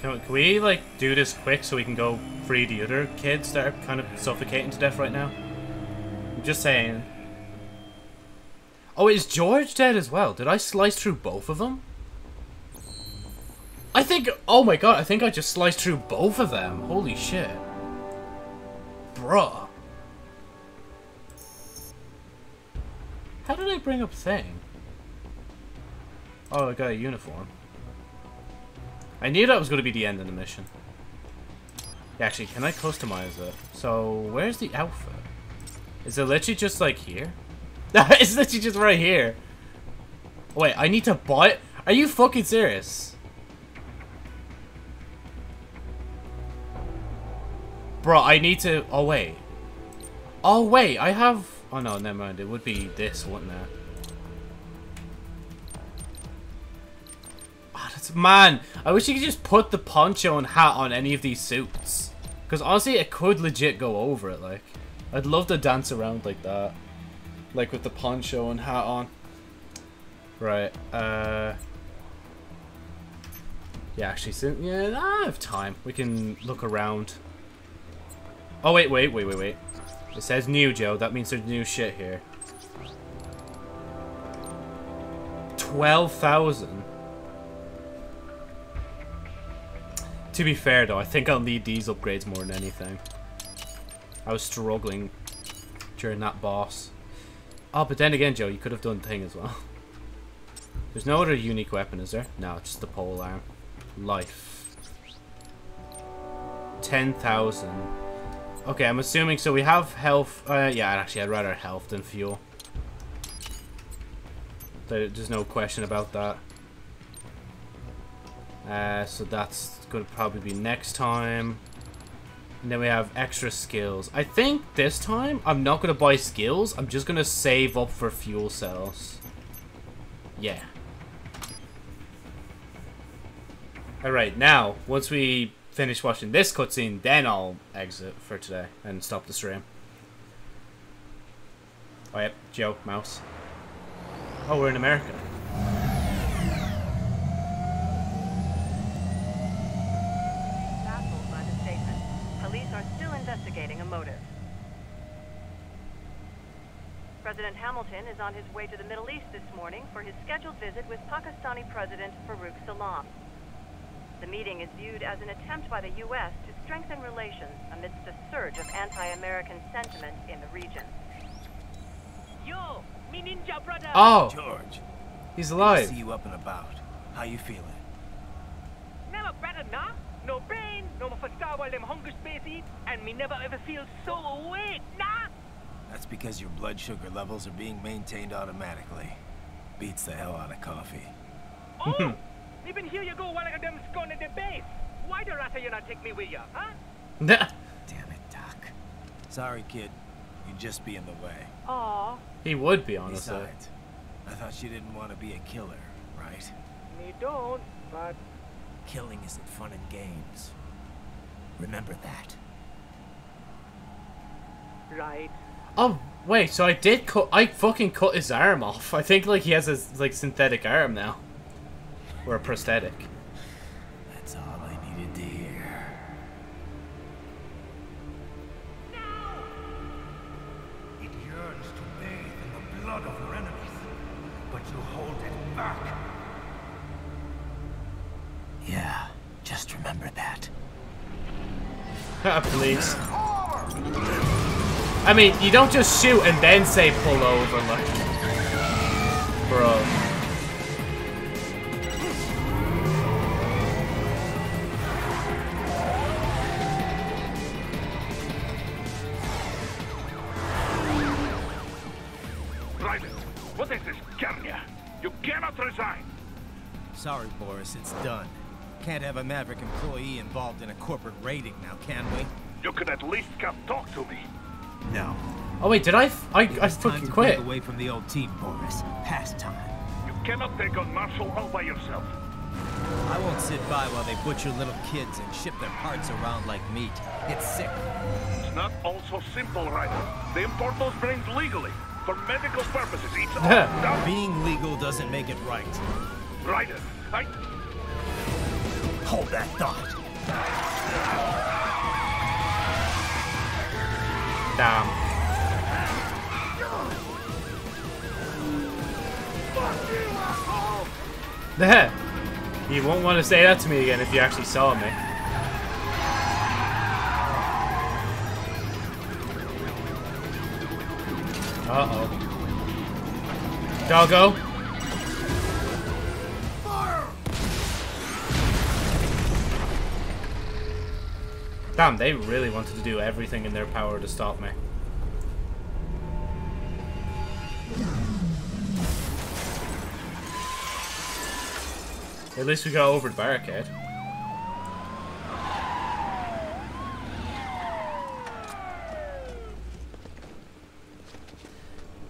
Can, can we, like, do this quick so we can go free the other kids that are kind of suffocating to death right now? I'm just saying. Oh, is George dead as well? Did I slice through both of them? I think, oh my god, I think I just sliced through both of them. Holy shit. Bruh. How did I bring up thing? Oh, I got a uniform. I knew that was going to be the end of the mission. Actually, can I customize it? So, where's the outfit? Is it literally just like here? it's literally just right here. Wait, I need to buy it? Are you fucking serious? Bro, I need to... Oh, wait. Oh, wait. I have... Oh, no, never mind. It would be this, wouldn't it? Oh, that's... Man, I wish you could just put the poncho and hat on any of these suits. Because, honestly, it could legit go over it, like. I'd love to dance around like that. Like, with the poncho and hat on. Right, uh... Yeah, actually, since... Yeah, I have time. We can look around. Oh, wait, wait, wait, wait, wait. It says new, Joe. That means there's new shit here. 12,000. To be fair, though, I think I'll need these upgrades more than anything. I was struggling during that boss. Oh, but then again, Joe, you could have done thing as well. There's no other unique weapon, is there? No, just the pole arm. Life. 10,000. Okay, I'm assuming, so we have health. Uh, yeah, actually, I'd rather health than fuel. There's no question about that. Uh, so that's going to probably be next time. And then we have extra skills. I think this time I'm not going to buy skills. I'm just going to save up for fuel cells. Yeah. Alright, now, once we finish watching this cutscene, then I'll exit for today and stop the stream. Oh, yep, Joe, mouse. Oh, we're in America. By the police are still investigating a motive. President Hamilton is on his way to the Middle East this morning for his scheduled visit with Pakistani President Farouk Salam. The meeting is viewed as an attempt by the U.S. to strengthen relations amidst a surge of anti-American sentiment in the region. Yo, me ninja brother. Oh! George. He's Good alive. see you up and about. How you feeling? Never better, nah? No pain, no more for star while them hunger space eat, and me never ever feel so awake, nah? That's because your blood sugar levels are being maintained automatically. Beats the hell out of coffee. Oh! Even here you go while I got them scone at the base. Why the rata you not take me with ya, huh? Damn it, Doc. Sorry, kid. You'd just be in the way. Aw, He would be, honestly. Besides, I thought you didn't want to be a killer, right? me don't, but Killing isn't fun and games. Remember that. right. Oh, wait, so I did cut- I fucking cut his arm off. I think, like, he has a, like, synthetic arm now. Or a prosthetic. That's all I needed to hear. It yearns to bathe in the blood of your enemies, but you hold it back. Yeah, just remember that. Ah, please. I mean, you don't just shoot and then say pull over, like. Bro. Sorry, Boris, it's done. Can't have a Maverick employee involved in a corporate raiding now, can we? You could at least come talk to me. No. Oh, wait, did I? F I, I It's time fucking to quit. away from the old team, Boris. Past time. You cannot take on Marshal all by yourself. I won't sit by while they butcher little kids and ship their parts around like meat. It's sick. It's not all so simple, Raiden. They import those brains legally, for medical purposes. It's all done. Being legal doesn't make it right. Raiden, I... Hold that thought. Damn. There. You won't want to say that to me again if you actually saw me. Uh-oh. Doggo. Damn, they really wanted to do everything in their power to stop me. At least we got over the barricade.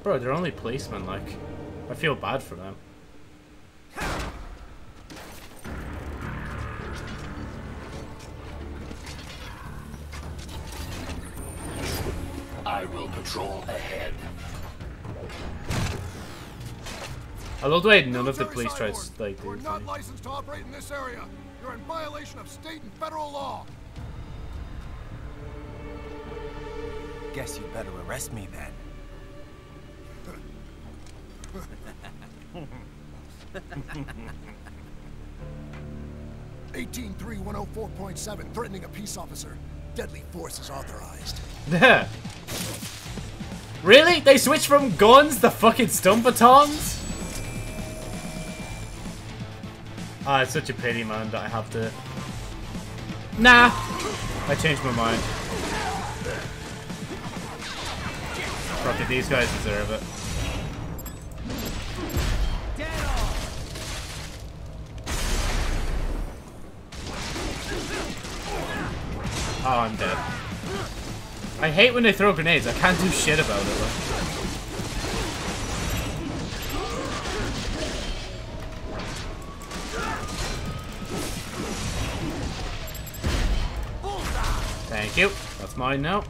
Bro, they're only policemen, like. I feel bad for them. I will patrol ahead. I love the way none of the police try to, like, You're not licensed to operate in this area. You're in violation of state and federal law. Guess you better arrest me then. Eighteen three one zero four point seven, threatening a peace officer. Deadly force is authorized. really? They switched from guns to fucking stun batons? Ah, oh, it's such a pity, man, that I have to... Nah! I changed my mind. Probably these guys deserve it. Oh, I'm dead. I hate when they throw grenades. I can't do shit about it. Thank you. That's mine now.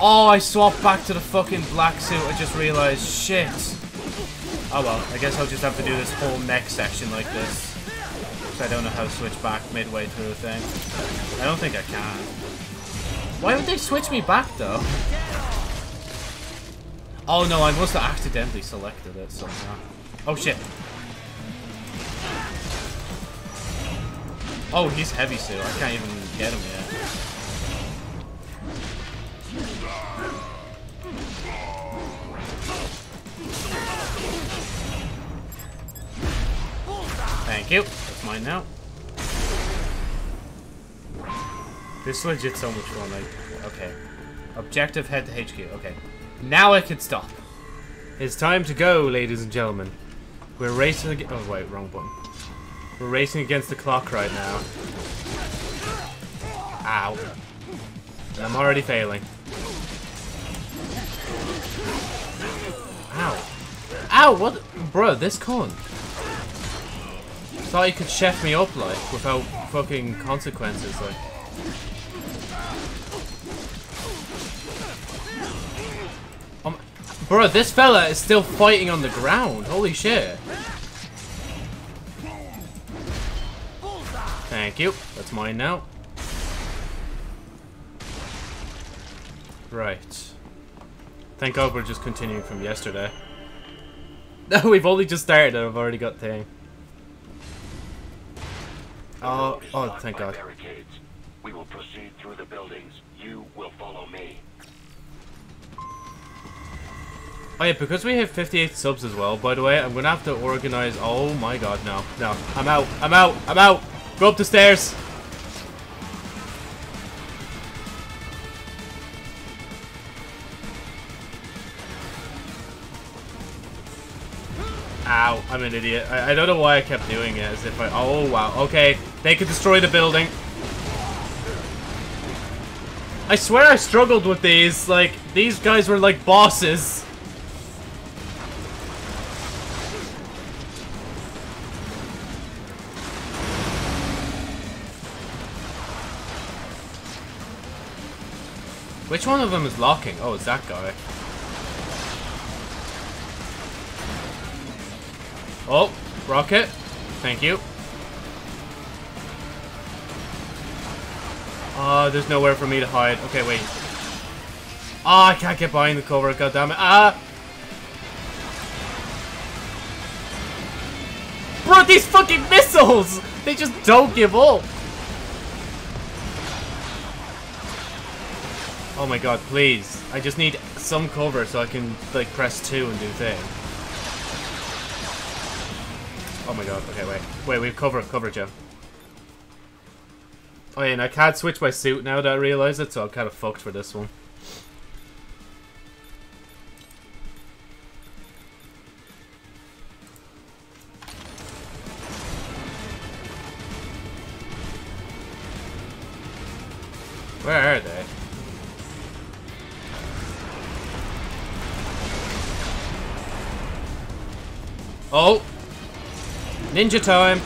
Oh, I swapped back to the fucking black suit. I just realized. Shit. Oh well, I guess I'll just have to do this whole next section like this. I don't know how to switch back midway through the thing. I don't think I can. Why would they switch me back though? Oh no, I must have accidentally selected it somehow. Oh shit. Oh, he's heavy suit. I can't even get him yet. Thank you. That's mine now. This is legit so much fun. Like, okay. Objective head to HQ. Okay. Now I can stop. It's time to go, ladies and gentlemen. We're racing against. Oh, wait, wrong button. We're racing against the clock right now. Ow. I'm already failing. Ow. Ow, what? Bro, this cunt. Thought he could chef me up, like, without fucking consequences, like. Um, bro, this fella is still fighting on the ground. Holy shit. Thank you. That's mine now. Right. Thank God we're just continuing from yesterday. No, we've only just started and I've already got thing. Oh, oh, thank God. Barricades. We will proceed through the buildings. You will follow me. Oh yeah, because we have 58 subs as well, by the way, I'm gonna have to organize... Oh my god, no. No, I'm out. I'm out. I'm out. Go up the stairs. Ow, I'm an idiot. I, I don't know why I kept doing it, as if I... Oh, wow. Okay, they could destroy the building. I swear I struggled with these. Like, these guys were like bosses. Which one of them is locking? Oh, it's that guy. Oh, rocket. Thank you. Oh, there's nowhere for me to hide. Okay, wait. Oh, I can't get behind the cover. God damn it. Ah! Bro, these fucking missiles! They just don't give up. Oh my god, please. I just need some cover so I can, like, press 2 and do thing. Oh my god, okay, wait. Wait, we've cover, cover, Joe. Oh yeah, and I can't switch my suit now that I realize it, so I'm kind of fucked for this one. Ninja time!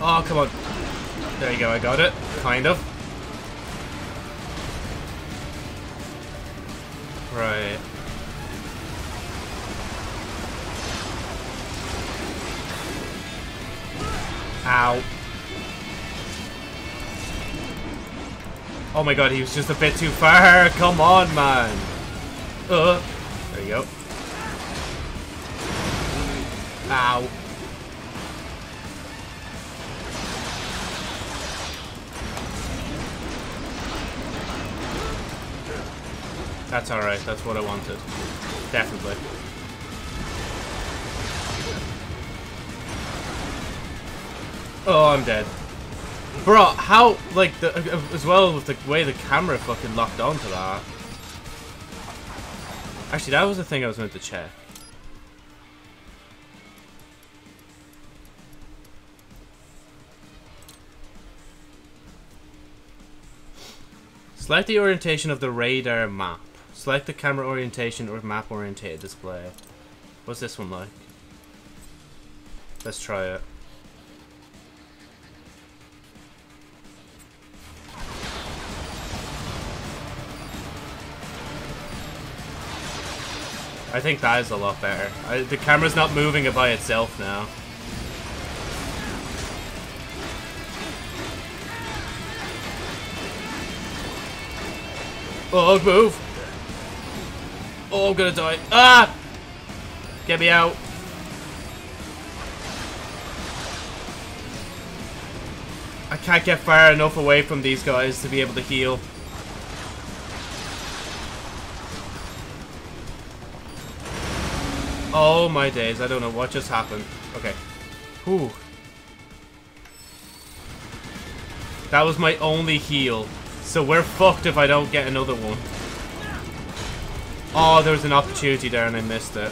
Oh, come on. There you go, I got it. Kind of. My god, he was just a bit too far. Come on, man. Uh, there you go. Ow. That's alright, that's what I wanted. Definitely. Oh, I'm dead. Bro, how, like, the, uh, as well with the way the camera fucking locked onto that. Actually, that was the thing I was meant to check. Select the orientation of the radar map. Select the camera orientation or map oriented display. What's this one like? Let's try it. I think that is a lot better. I, the camera's not moving it by itself now. Oh, move! Oh, I'm gonna die. Ah! Get me out. I can't get far enough away from these guys to be able to heal. Oh my days, I don't know what just happened. Okay. Whew. That was my only heal. So we're fucked if I don't get another one. Oh, there was an opportunity there and I missed it.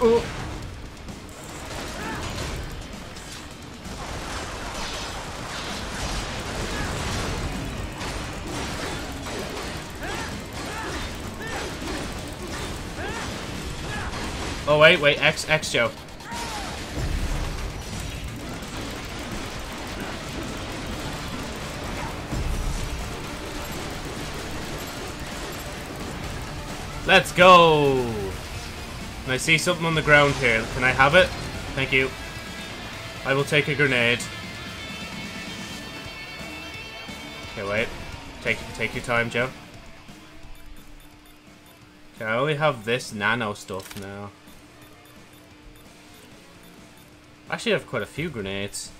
Oh. Oh wait, wait, X X Joe. Let's go! I see something on the ground here. Can I have it? Thank you. I will take a grenade. Okay, wait. Take take your time, Joe. Okay, I only have this nano stuff now. Actually, have quite a few grenades.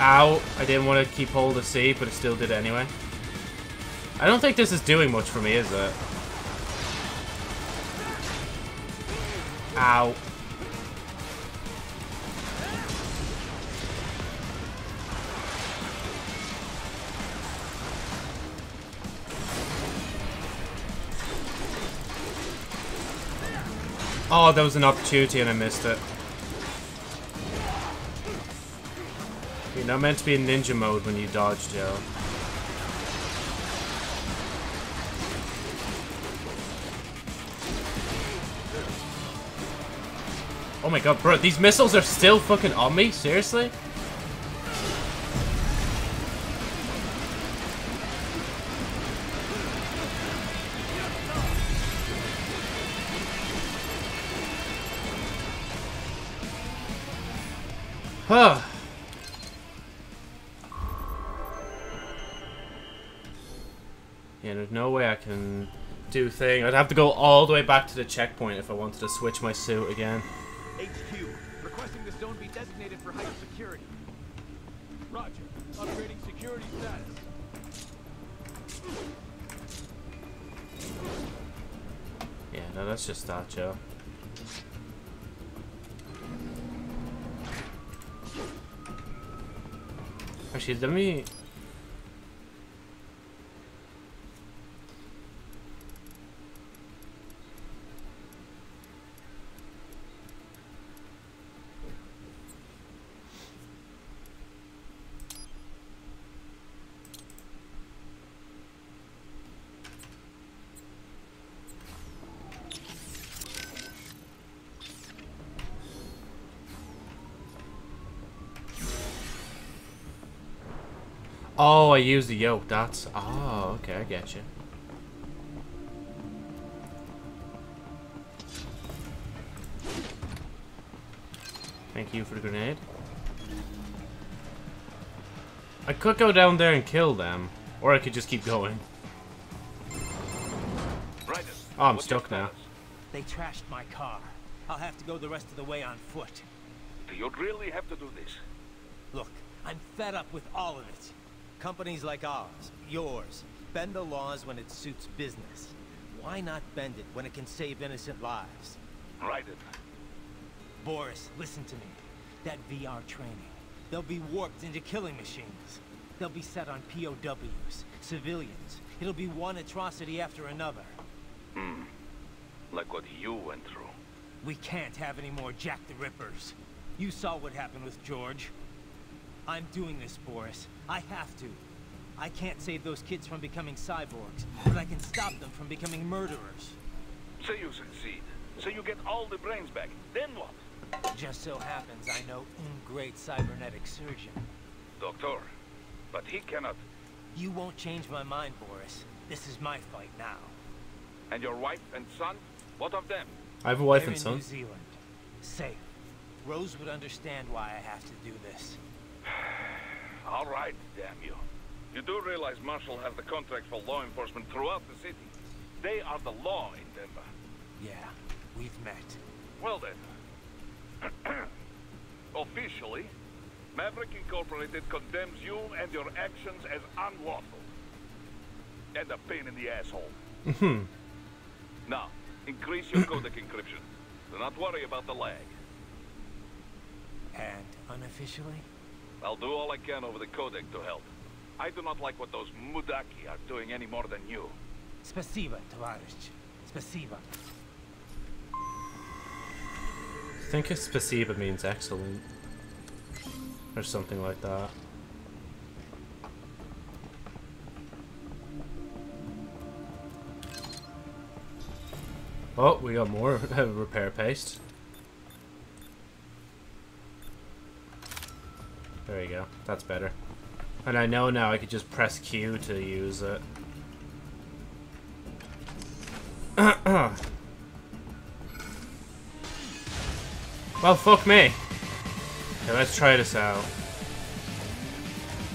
Ow! I didn't want to keep hold of C, but it still did anyway. I don't think this is doing much for me, is it? Ow. Oh, there was an opportunity and I missed it. You're not meant to be in ninja mode when you dodge, Joe. Oh my god, bro, these missiles are still fucking on me? Seriously? Huh. Yeah, there's no way I can do thing. I'd have to go all the way back to the checkpoint if I wanted to switch my suit again. HQ, requesting the zone be designated for heightened security. Roger. Upgrading security status. Yeah, no, that's just that, Joe. Actually, let Oh, I used the yoke. That's... Oh, okay, I get you. Thank you for the grenade. I could go down there and kill them. Or I could just keep going. Oh, I'm stuck now. They trashed my car. I'll have to go the rest of the way on foot. Do you really have to do this? Look, I'm fed up with all of it. Companies like ours, yours, bend the laws when it suits business. Why not bend it when it can save innocent lives? Right it. Boris, listen to me. That VR training, they'll be warped into killing machines. They'll be set on POWs, civilians. It'll be one atrocity after another. Hmm. Like what you went through. We can't have any more Jack the Rippers. You saw what happened with George. I'm doing this, Boris. I have to. I can't save those kids from becoming cyborgs, but I can stop them from becoming murderers. Say you succeed. Say you get all the brains back. Then what? Just so happens I know un great cybernetic surgeon. Doctor. But he cannot... You won't change my mind, Boris. This is my fight now. And your wife and son? What of them? I have a wife They're and in son. New Zealand. Safe. Rose would understand why I have to do this. All right, damn you. You do realize Marshal has the contract for law enforcement throughout the city. They are the law in Denver. Yeah, we've met. Well then. Officially, Maverick Incorporated condemns you and your actions as unlawful. And a pain in the asshole. Mm-hmm. Now, increase your codec encryption. Do not worry about the lag. And unofficially? I'll do all I can over the codec to help. I do not like what those Mudaki are doing any more than you. Spasiba, товарищ. Spasiba. I think a spasiba means excellent. Or something like that. Oh, we got more repair paste. There you go. That's better. And I know now I could just press Q to use it. well, fuck me. Okay, let's try this out.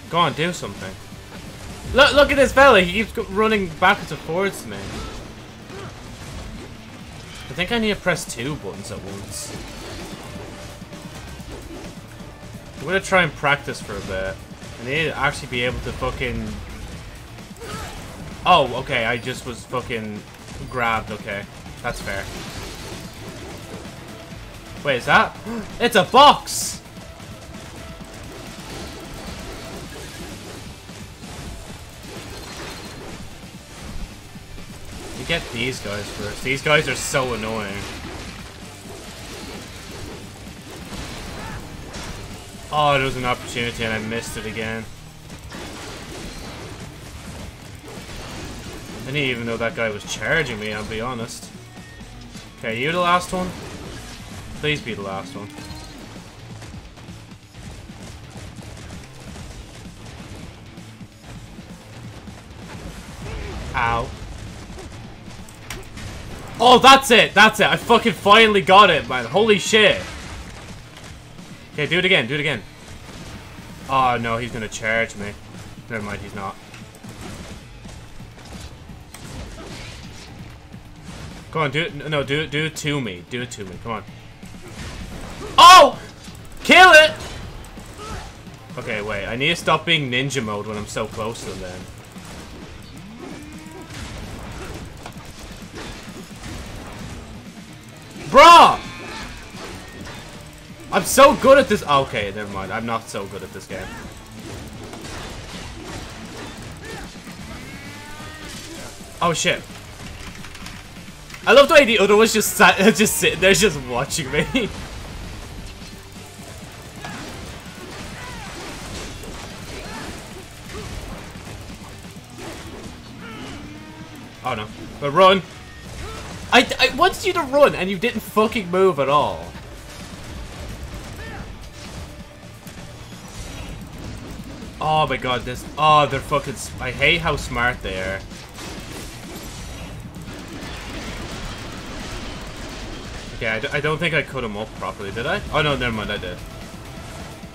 Go on, do something. Look, look at this fella. He keeps running backwards and forwards to me. I think I need to press two buttons at once. I'm gonna try and practice for a bit. I need to actually be able to fucking... Oh, okay, I just was fucking grabbed, okay. That's fair. Wait, is that? It's a box! You get these guys first. These guys are so annoying. Oh, there was an opportunity and I missed it again. I didn't even know that guy was charging me, I'll be honest. Okay, you the last one? Please be the last one. Ow. Oh, that's it! That's it! I fucking finally got it, man. Holy shit! Okay, do it again, do it again. Oh no, he's gonna charge me. Never mind, he's not. Come on, do it. No, do it. Do it to me. Do it to me. Come on. Oh! Kill it! Okay, wait. I need to stop being ninja mode when I'm so close to them. Bruh! I'm so good at this. Okay, never mind. I'm not so good at this game. Oh shit. I love the way the other was just sat, just sitting there, just watching me. oh no. But run. I, I wanted you to run and you didn't fucking move at all. Oh my god, this. Oh, they're fucking. I hate how smart they are. Okay, I d I don't think I cut him up properly, did I? Oh no, never mind, I did.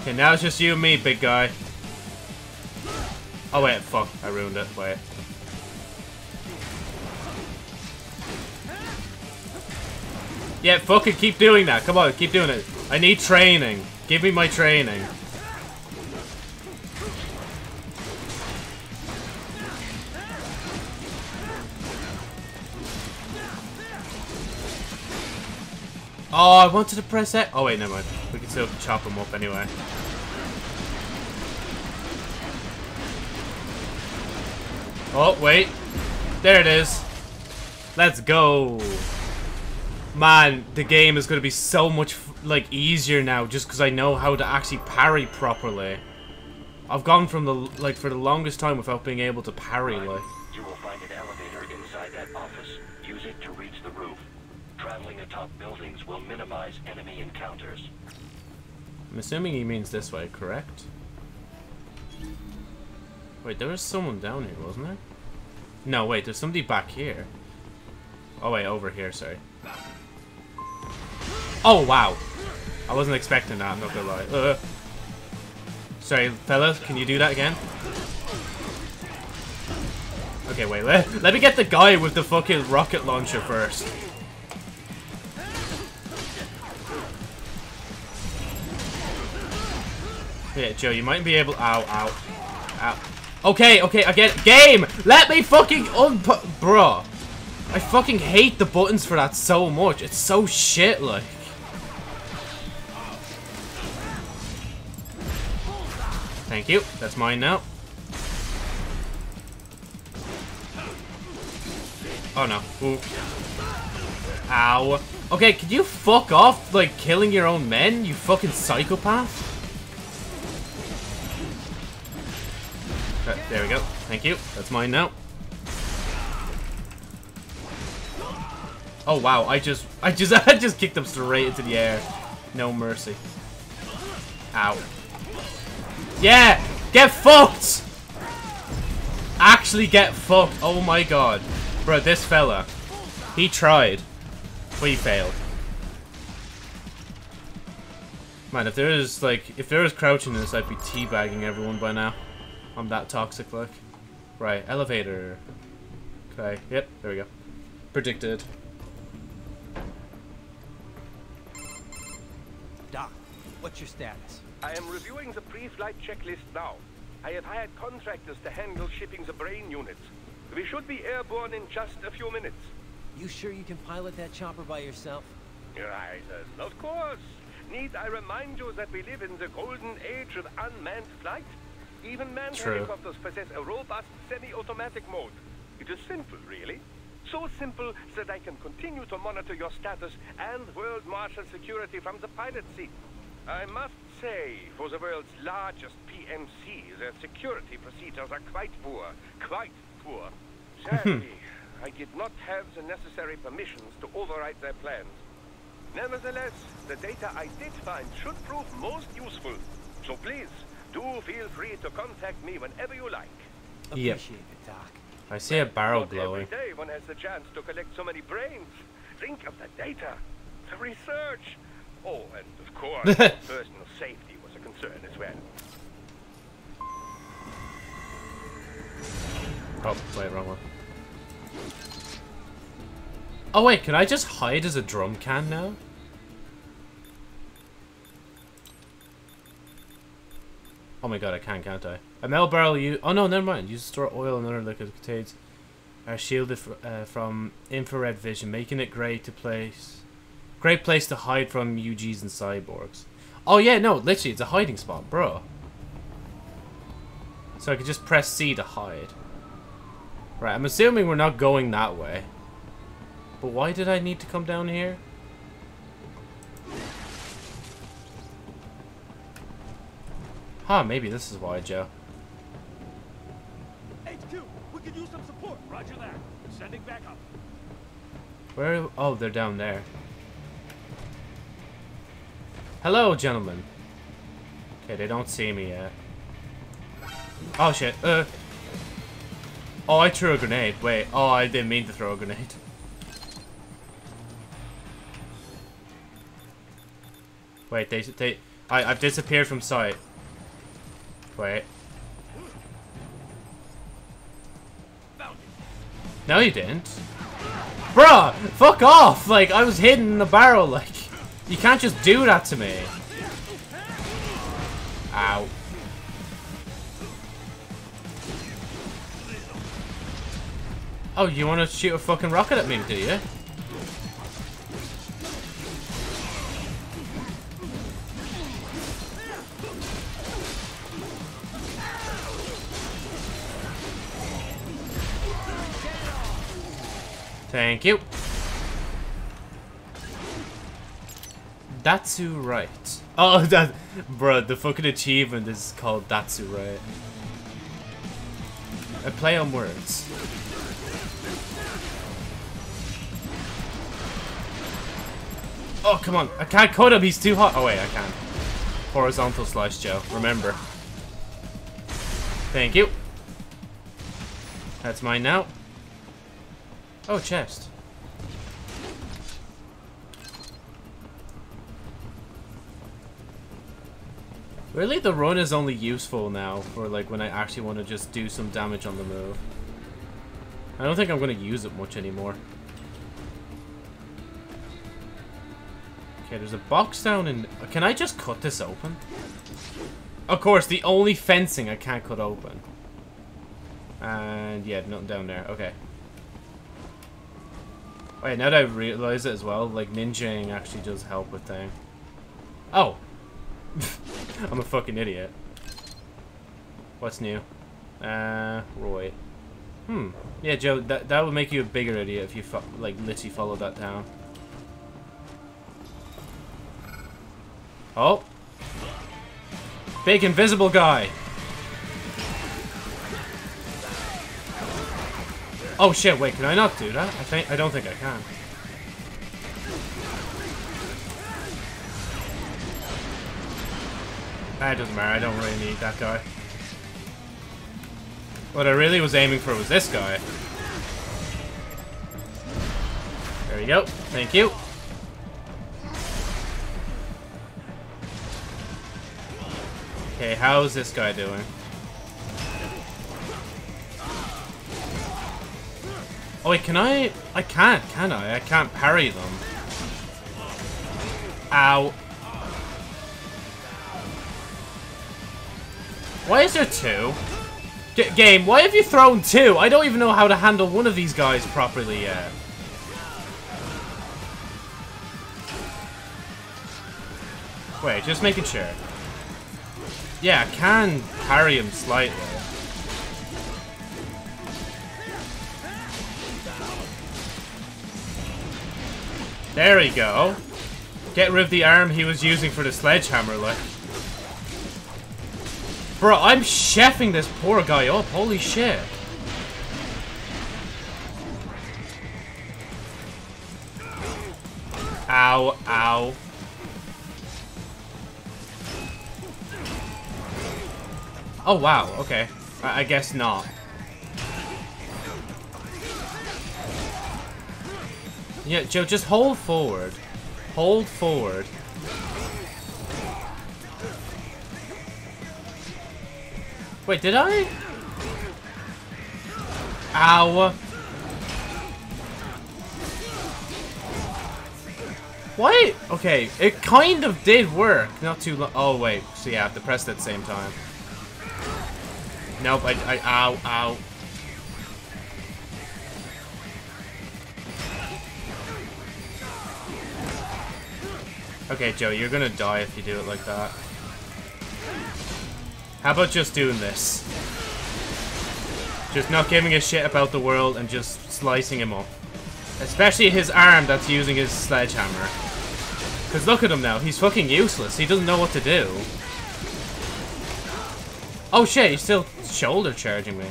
Okay, now it's just you and me, big guy. Oh wait, fuck, I ruined it. Wait. Yeah, fucking keep doing that. Come on, keep doing it. I need training. Give me my training. Oh, I wanted to press that. Oh, wait, never mind. We can still chop them up anyway. Oh, wait. There it is. Let's go. Man, the game is going to be so much, like, easier now just because I know how to actually parry properly. I've gone from the, like, for the longest time without being able to parry, like. Enemy encounters. I'm assuming he means this way, correct? Wait, there was someone down here, wasn't there? No, wait, there's somebody back here. Oh, wait, over here, sorry. Oh, wow. I wasn't expecting that, I'm not gonna lie. Uh, sorry, fellas, can you do that again? Okay, wait, let, let me get the guy with the fucking rocket launcher first. Yeah, Joe, you might be able- ow, ow, ow. Okay, okay, get. Game! Let me fucking unput- Bruh. I fucking hate the buttons for that so much. It's so shit, like. Thank you. That's mine now. Oh no. Ooh. Ow. Okay, can you fuck off, like, killing your own men, you fucking psychopath? There we go. Thank you. That's mine now. Oh wow, I just I just I just kicked him straight into the air. No mercy. Ow. Yeah! Get fucked! Actually get fucked. Oh my god. Bro, this fella. He tried. But he failed. Man, if there is like if there is crouching in this, I'd be teabagging everyone by now. I'm that toxic look. Right, elevator. Okay, yep, there we go. Predicted. Doc, what's your status? I am reviewing the pre-flight checklist now. I have hired contractors to handle shipping the brain units. We should be airborne in just a few minutes. You sure you can pilot that chopper by yourself? Right, of course. Need I remind you that we live in the golden age of unmanned flight? Even manned True. helicopters possess a robust semi-automatic mode. It is simple, really. So simple that I can continue to monitor your status and World Marshal security from the pilot seat. I must say, for the world's largest PMC, their security procedures are quite poor. Quite poor. Sadly, I did not have the necessary permissions to override their plans. Nevertheless, the data I did find should prove most useful. So please, do feel free to contact me whenever you like. Yep. it, Doc. I see a barrel Not glowing. Every day one has the chance to collect so many brains. Think of the data, the research. Oh, and of course, personal safety was a concern as well. Oh, wait, wrong one. Oh wait, can I just hide as a drum can now? Oh my god, I can't, can't I? A metal barrel you oh no, never mind. Use to store oil and other liquid contains are shielded fr uh, from infrared vision, making it great to place great place to hide from UGs and cyborgs. Oh yeah, no, literally it's a hiding spot, bro. So I could just press C to hide. Right, I'm assuming we're not going that way. But why did I need to come down here? Huh, maybe this is why, Joe. HQ, we could use some support. Roger that. Sending backup. Where? Oh, they're down there. Hello, gentlemen. Okay, they don't see me yet. Oh, shit. Uh. Oh, I threw a grenade. Wait. Oh, I didn't mean to throw a grenade. Wait, they... they I, I've disappeared from sight. Wait. No, you didn't. Bruh, fuck off! Like, I was hidden in the barrel, like. You can't just do that to me. Ow. Oh, you want to shoot a fucking rocket at me, do you? Thank you. Datsu right. Oh, that, bro, the fucking achievement is called Datsu right. I play on words. Oh, come on. I can't cut him. He's too hot. Oh, wait, I can. Horizontal slice, Joe. Remember. Thank you. That's mine now. Oh, chest. Really, the run is only useful now for like when I actually want to just do some damage on the move. I don't think I'm going to use it much anymore. Okay, there's a box down in... Can I just cut this open? Of course, the only fencing I can't cut open. And yeah, nothing down there. Okay. Wait, now that I realize it as well, like ninjaing actually does help with thing. Oh! I'm a fucking idiot. What's new? Uh, Roy. Hmm. Yeah, Joe, that, that would make you a bigger idiot if you, like, literally followed that down. Oh. Big invisible guy. Oh shit, wait, can I not do that? I think I don't think I can. Ah, it doesn't matter, I don't really need that guy. What I really was aiming for was this guy. There we go. Thank you. Okay, how's this guy doing? Oh wait, can I? I can't, can I? I can't parry them. Ow. Why is there two? G game, why have you thrown two? I don't even know how to handle one of these guys properly yet. Wait, just making sure. Yeah, I can parry him slightly. There we go. Get rid of the arm he was using for the sledgehammer, look. Bro, I'm chefing this poor guy up. Holy shit. Ow, ow. Oh, wow. Okay. I, I guess not. Yeah, Joe, just hold forward. Hold forward. Wait, did I? Ow. What? Okay, it kind of did work. Not too long. Oh, wait. So, yeah, I have to press it at the same time. Nope, I, I, ow, ow. Okay, Joe, you're gonna die if you do it like that. How about just doing this? Just not giving a shit about the world and just slicing him up. Especially his arm that's using his sledgehammer. Because look at him now, he's fucking useless. He doesn't know what to do. Oh shit, he's still shoulder charging me.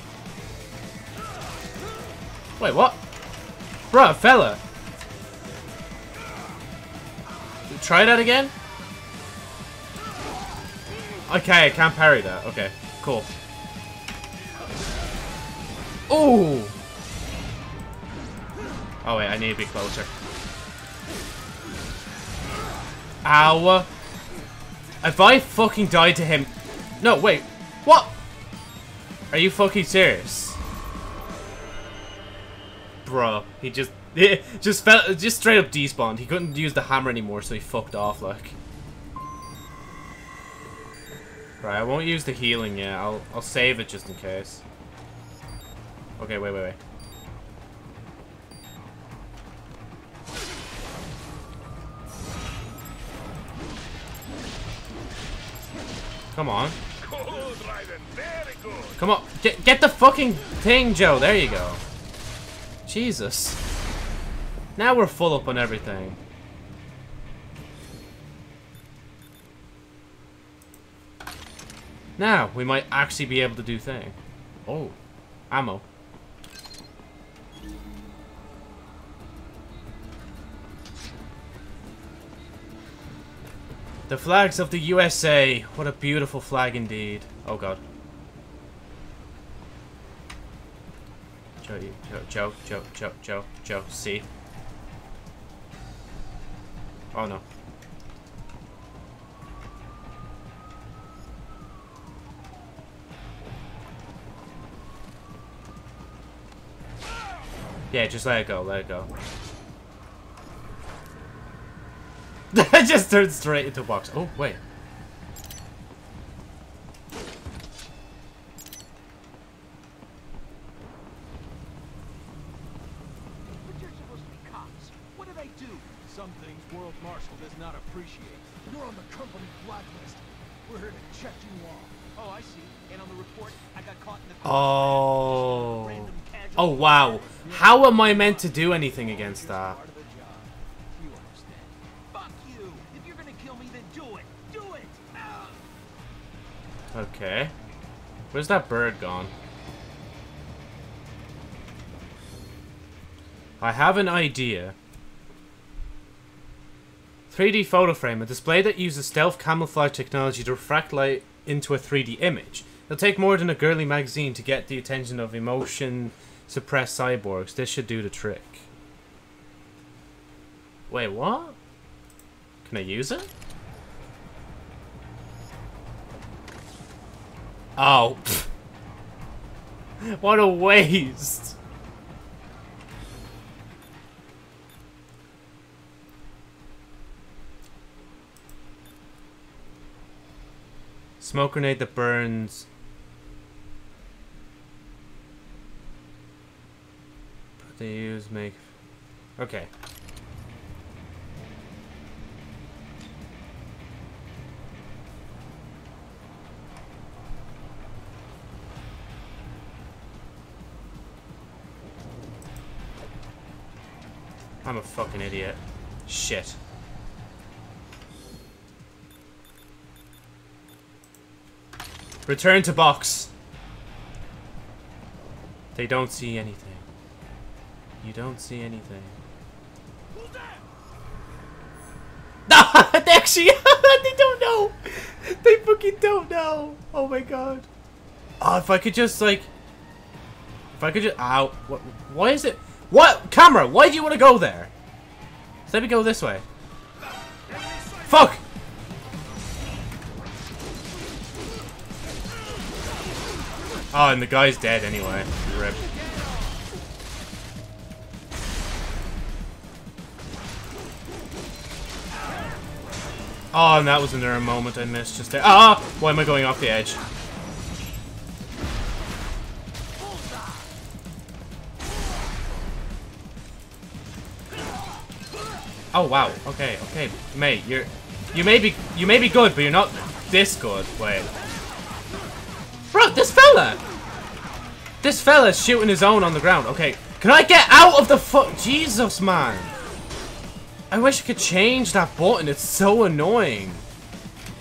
Wait, what? Bruh, fella. Try that again? Okay, I can't parry that. Okay, cool. Oh! Oh wait, I need to be closer. Ow. If I fucking died to him... No, wait. What? Are you fucking serious? Bro, he just Yeah, just fell, just straight up despawned. He couldn't use the hammer anymore, so he fucked off like. Right, I won't use the healing yet. I'll I'll save it just in case. Okay, wait, wait, wait. Come on. Come on. Get, get the fucking thing, Joe. There you go. Jesus. Now we're full up on everything. Now, we might actually be able to do thing. Oh. Ammo. The flags of the USA. What a beautiful flag indeed. Oh god. Joe, Joe, Joe, Joe, Joe, Joe, Joe, see? Oh no. Yeah, just let it go, let it go. I just turned straight into a box. Oh, wait. Oh. Oh, wow. How am I meant to do anything against that? Okay. Where's that bird gone? I have an idea. 3D photo frame, a display that uses stealth camouflage technology to refract light into a 3D image. It'll take more than a girly magazine to get the attention of emotion suppressed cyborgs. This should do the trick. Wait, what? Can I use it? Oh. what a waste. Smoke grenade that burns. They use make. Okay. I'm a fucking idiot. Shit. Return to box. They don't see anything. You don't see anything. they actually, they don't know. They fucking don't know. Oh my god. Oh, if I could just like, if I could just, ow. What? Why is it? What camera? Why do you want to go there? Let me go this way. Fuck. Oh, and the guy's dead anyway. Rip. Oh, and that was another moment I missed just there. Ah! Why am I going off the edge? Oh wow. Okay, okay, mate, you're you may be you may be good, but you're not this good. Wait. Bro, this fella! This fella's shooting his own on the ground. Okay, can I get out of the foot? Jesus, man. I wish I could change that button. It's so annoying.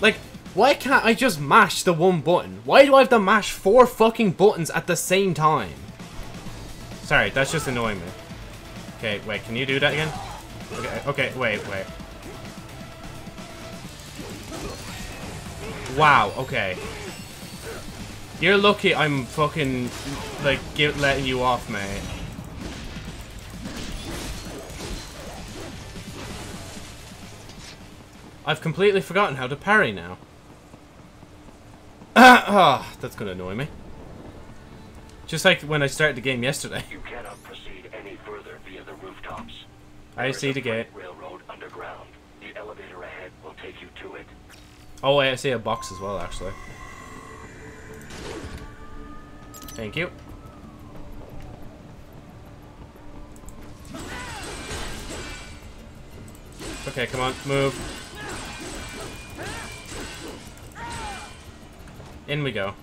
Like, why can't I just mash the one button? Why do I have to mash four fucking buttons at the same time? Sorry, that's just annoying me. Okay, wait, can you do that again? Okay, okay, wait, wait. Wow, okay. You're lucky I'm fucking, like, letting you off, mate. I've completely forgotten how to parry now. Ah, that's gonna annoy me. Just like when I started the game yesterday. You cannot proceed any further via the rooftops. I see the gate. Railroad underground. The elevator ahead will take you to it. Oh, wait, I see a box as well, actually. Thank you. Okay, come on, move. In we go.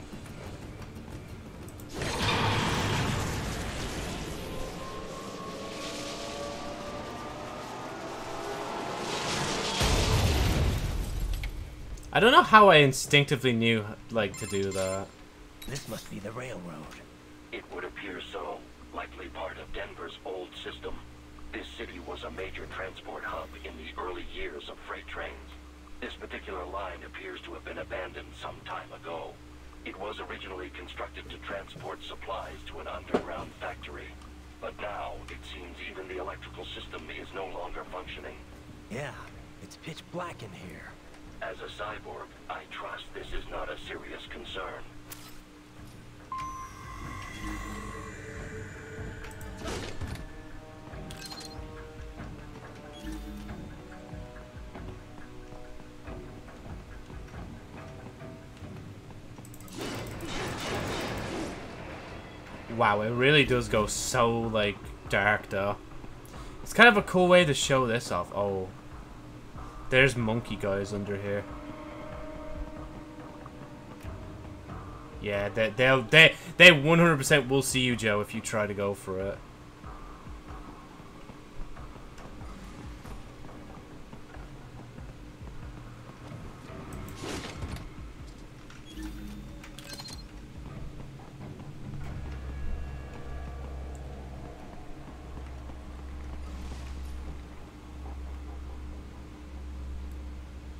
I don't know how I instinctively knew, like, to do that. This must be the railroad. It would appear so. Likely part of Denver's old system. This city was a major transport hub in the early years of freight trains. This particular line appears to have been abandoned some time ago. It was originally constructed to transport supplies to an underground factory. But now, it seems even the electrical system is no longer functioning. Yeah, it's pitch black in here. As a cyborg, I trust this is not a serious concern. Wow, it really does go so, like, dark, though. It's kind of a cool way to show this off. Oh. There's monkey guys under here. Yeah, they, they'll, they, they 100% will see you, Joe, if you try to go for it.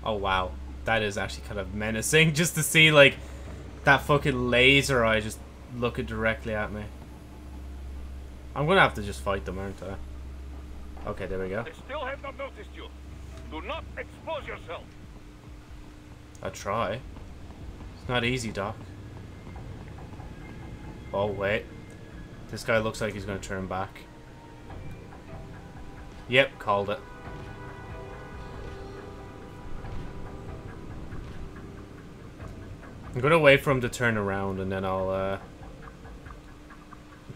Oh wow, that is actually kind of menacing just to see like that fucking laser eye just looking directly at me. I'm gonna have to just fight them, aren't I? Okay, there we go. They still have not noticed you. Do not expose yourself. I try. It's not easy, Doc. Oh wait, this guy looks like he's gonna turn back. Yep, called it. I'm gonna wait for him to turn around and then I'll uh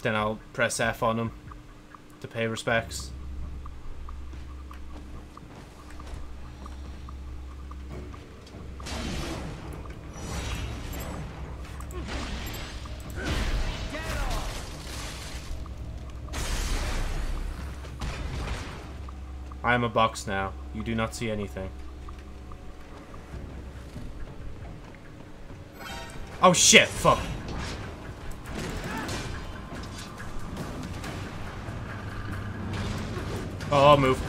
then I'll press F on him to pay respects. I am a box now. You do not see anything. Oh shit, fuck. Oh, I'll move.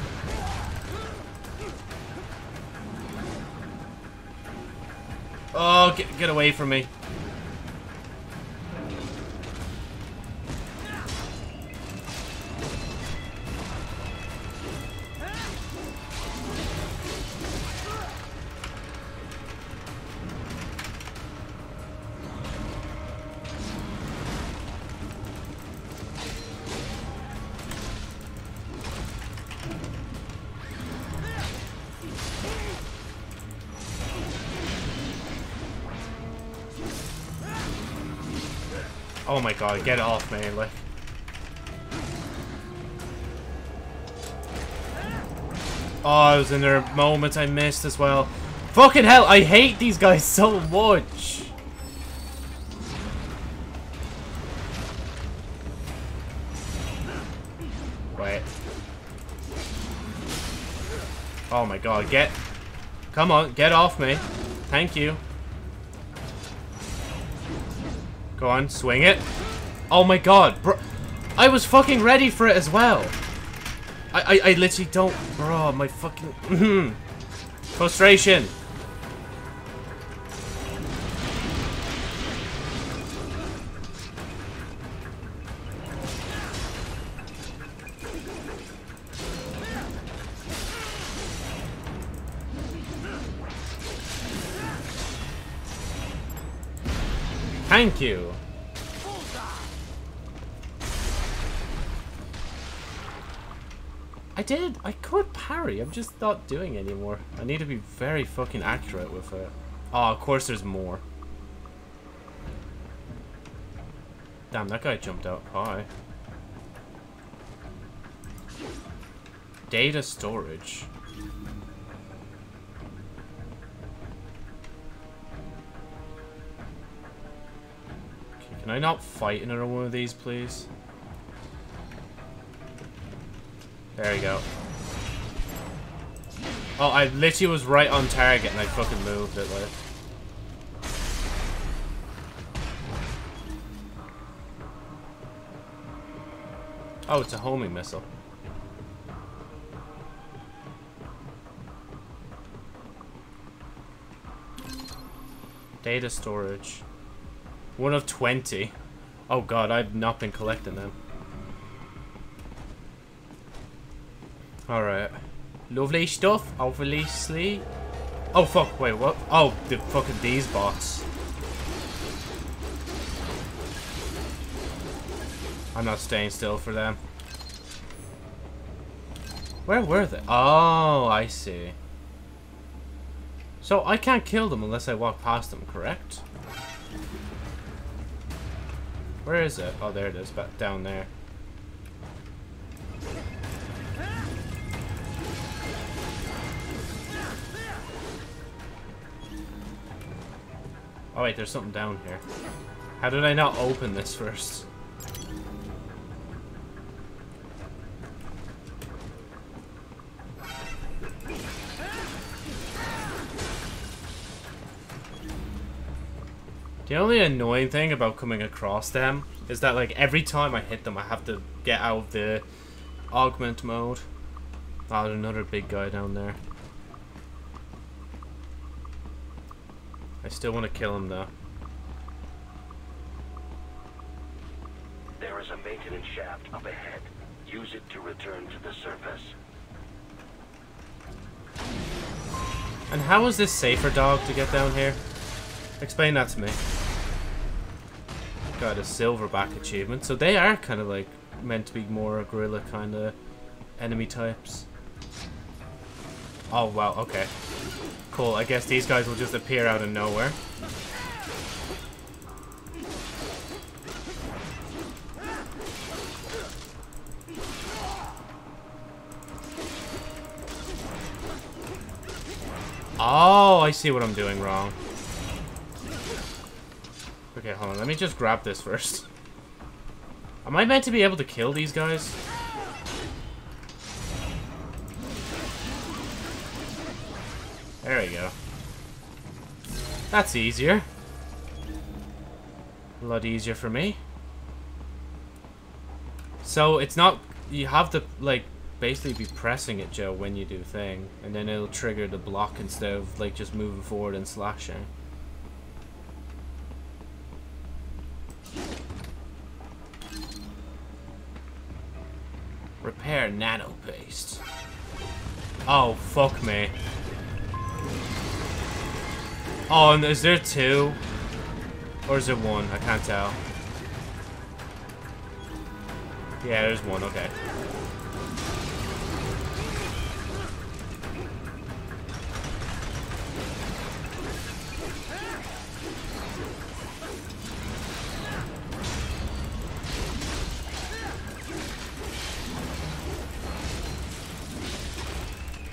Oh, get, get away from me. God, oh, get it off me, like. Oh, I was in there moments I missed as well. Fucking hell, I hate these guys so much. Wait. Oh my god, get... Come on, get off me. Thank you. Go on, swing it. Oh my god, bro. I was fucking ready for it as well. I, I, I literally don't... Bro, my fucking... Mm-hmm. Frustration. Thank you. Did. I could parry. I'm just not doing anymore. I need to be very fucking accurate with it. Oh, of course there's more. Damn, that guy jumped out high. Data storage. Okay, can I not fight another one of these, please? There we go. Oh, I literally was right on target and I fucking moved it, like. Oh, it's a homing missile. Data storage. One of 20. Oh god, I've not been collecting them. Alright. Lovely stuff, obviously. Oh fuck, wait, what? Oh, the fucking these bots. I'm not staying still for them. Where were they? Oh, I see. So I can't kill them unless I walk past them, correct? Where is it? Oh, there it is, but down there. Oh wait, there's something down here. How did I not open this first? The only annoying thing about coming across them is that like every time I hit them I have to get out of the augment mode. Oh, another big guy down there. I still want to kill him though. There is a maintenance shaft up ahead. Use it to return to the surface. And how is this safer dog to get down here? Explain that to me. Got a silverback achievement. So they are kind of like meant to be more gorilla kind of enemy types. Oh, wow, okay. Cool, I guess these guys will just appear out of nowhere. Oh, I see what I'm doing wrong. Okay, hold on. Let me just grab this first. Am I meant to be able to kill these guys? That's easier. A lot easier for me. So it's not... You have to, like, basically be pressing it, Joe, when you do thing. And then it'll trigger the block instead of, like, just moving forward and slashing. Repair nano paste. Oh, fuck me. Oh, and is there two? Or is it one? I can't tell. Yeah, there's one, okay.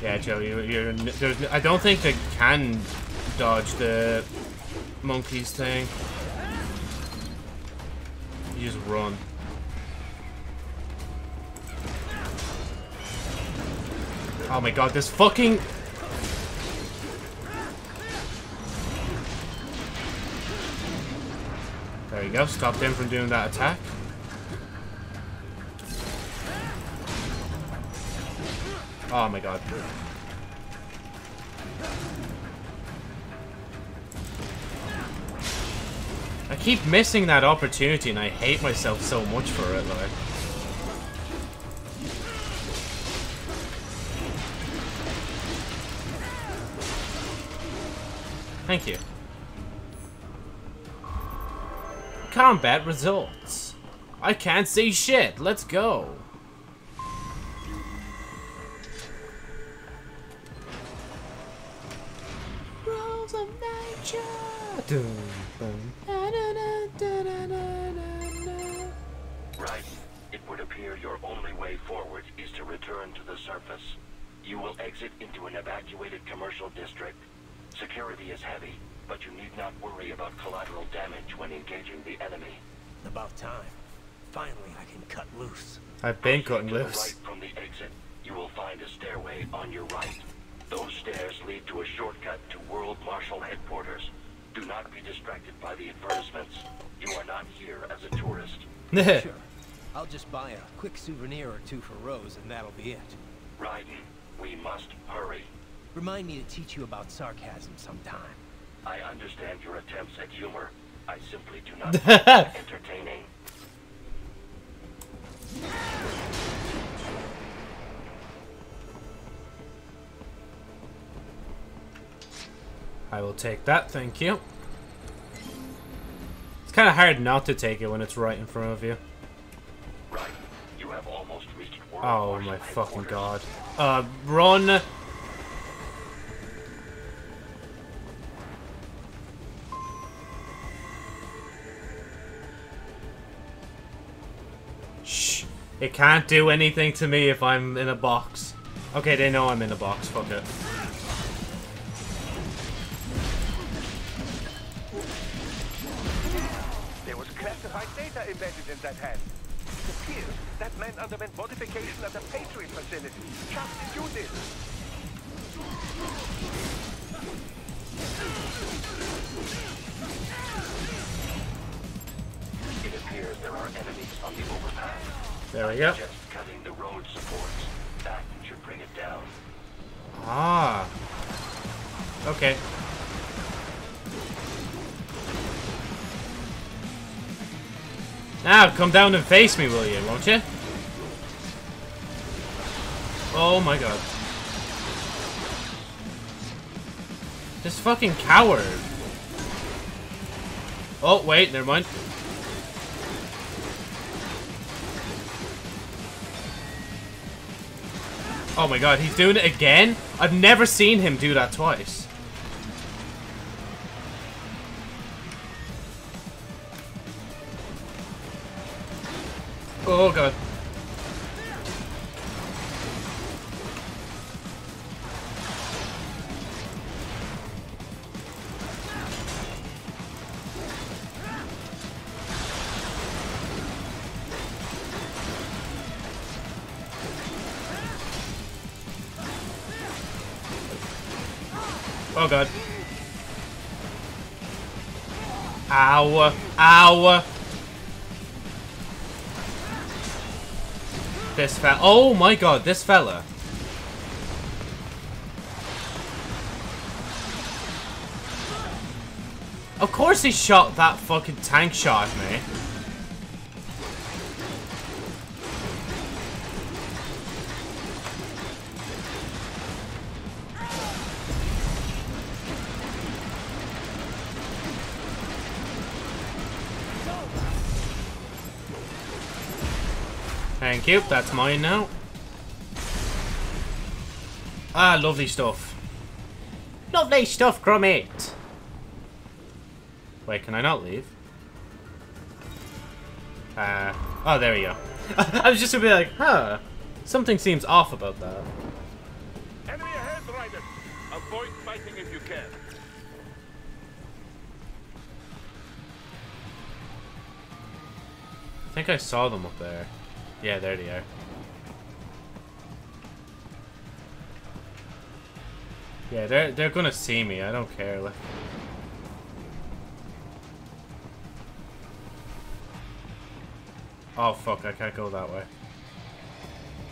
Yeah, Joe, you, you're. There's, I don't think they can dodge the monkeys thing. You just run. Oh my god, this fucking... There you go, stop them from doing that attack. Oh my god. Keep missing that opportunity and I hate myself so much for it, like. Thank you. Combat results. I can't see shit. Let's go. I've been cutting To the loose. right from the exit, you will find a stairway on your right. Those stairs lead to a shortcut to World Marshal headquarters. Do not be distracted by the advertisements. You are not here as a tourist. sure. I'll just buy a quick souvenir or two for Rose, and that'll be it. Raiden, we must hurry. Remind me to teach you about sarcasm sometime. I understand your attempts at humor. I simply do not find them entertaining. I will take that, thank you. It's kind of hard not to take it when it's right in front of you. Right, you have almost reached Oh my fucking god. Uh, run! Shh. It can't do anything to me if I'm in a box. Okay, they know I'm in a box, fuck it. There was classified data embedded in that hand. It appears that man underwent modification at the Patriot facility. Just as you did. It appears there are enemies on the overpass. There we go. Just cutting the road supports. That should bring it down. Ah. Okay. Now, come down and face me, will you, won't you? Oh my god. This fucking coward. Oh, wait, never mind. Oh my god, he's doing it again? I've never seen him do that twice. Oh god. Oh god. Ow. Ow. This fella. Oh my god, this fella. Of course he shot that fucking tank shot at me. Thank you, that's mine now. Ah, lovely stuff. Lovely stuff, Gromit! Wait, can I not leave? Uh, oh, there we go. I was just gonna be like, huh, something seems off about that. Enemy ahead, Raiden. Avoid fighting if you can. I think I saw them up there. Yeah, there they are. Yeah, they're they're gonna see me. I don't care. Like. Oh fuck! I can't go that way.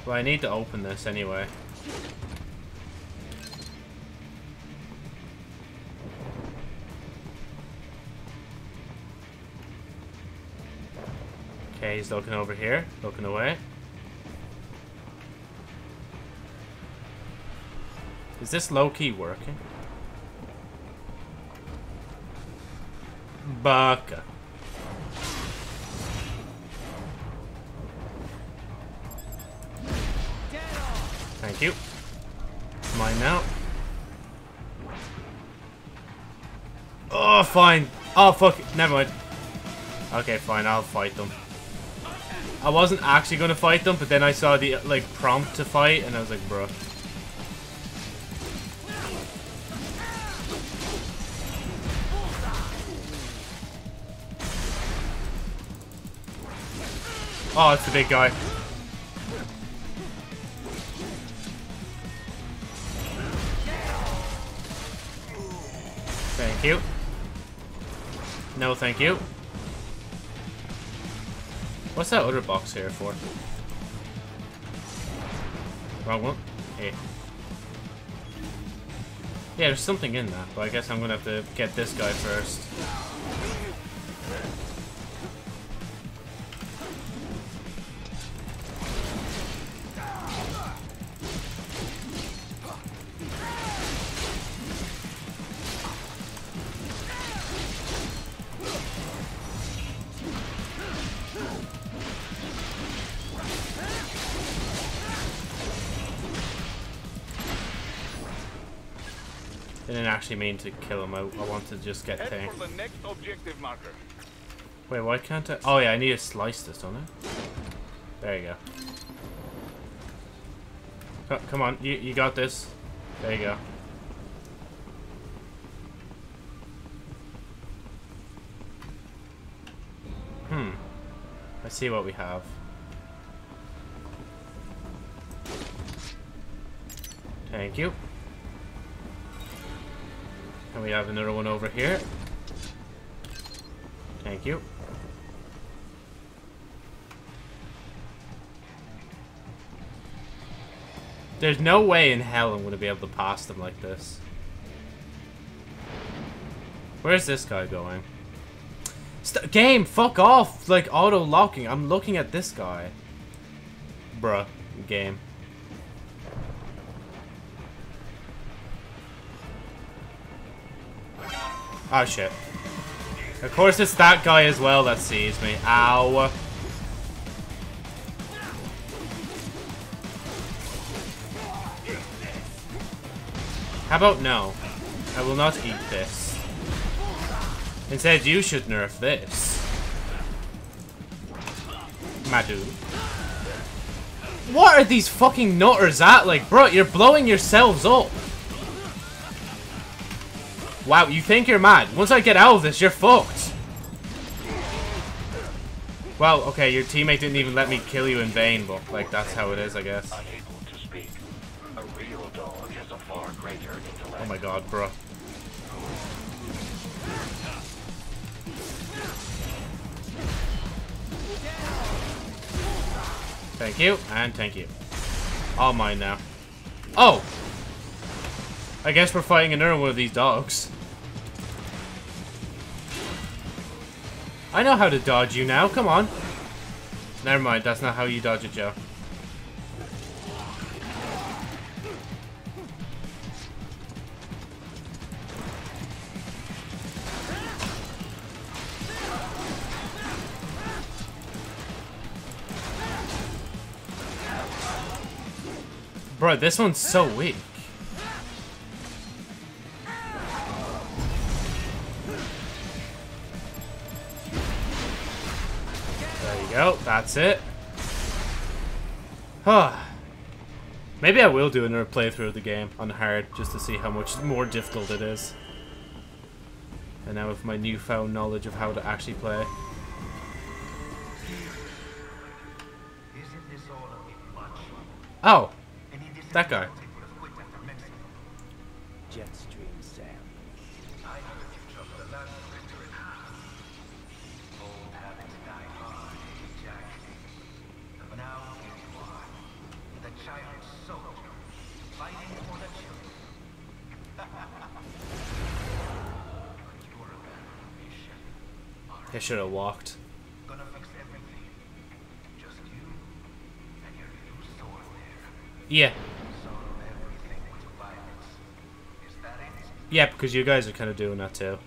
Well, I need to open this anyway. Okay, he's looking over here, looking away. Is this low-key working? Baka. Thank you. Mine now. Oh, fine. Oh, fuck. Never mind. Okay, fine. I'll fight them. I wasn't actually gonna fight them, but then I saw the like prompt to fight, and I was like, bro. Oh, it's the big guy. Thank you. No, thank you. What's that other box here for? Wrong one? Hey. Yeah, there's something in that, but I guess I'm gonna have to get this guy first. Didn't actually mean to kill him. I, I want to just get Head thing. the next objective marker. Wait, why can't I? Oh yeah, I need to slice this, don't I? There you go. Co- Come on, you you got this. There you go. Hmm. Let's see what we have. Thank you. And we have another one over here. Thank you. There's no way in hell I'm going to be able to pass them like this. Where's this guy going? St game, fuck off! Like, auto-locking. I'm looking at this guy. Bruh. Game. Oh, shit. Of course it's that guy as well that sees me. Ow. How about no? I will not eat this. Instead, you should nerf this. My dude. What are these fucking nutters at? Like, bro, you're blowing yourselves up. Wow, you think you're mad. Once I get out of this, you're fucked. Well, okay, your teammate didn't even let me kill you in vain, but, like, that's how it is, I guess. Unable to speak. A real dog has a far greater intellect. Oh my god, bro. Thank you, and thank you. All mine now. Oh! I guess we're fighting another one of these dogs. I know how to dodge you now, come on. Never mind, that's not how you dodge it, Joe. Bro, this one's so weak. Go, that's it. Huh. Maybe I will do another playthrough of the game on hard just to see how much more difficult it is. And now with my newfound knowledge of how to actually play. Oh, that guy. I should have walked. Yeah. Yeah, because you guys are kind of doing that too.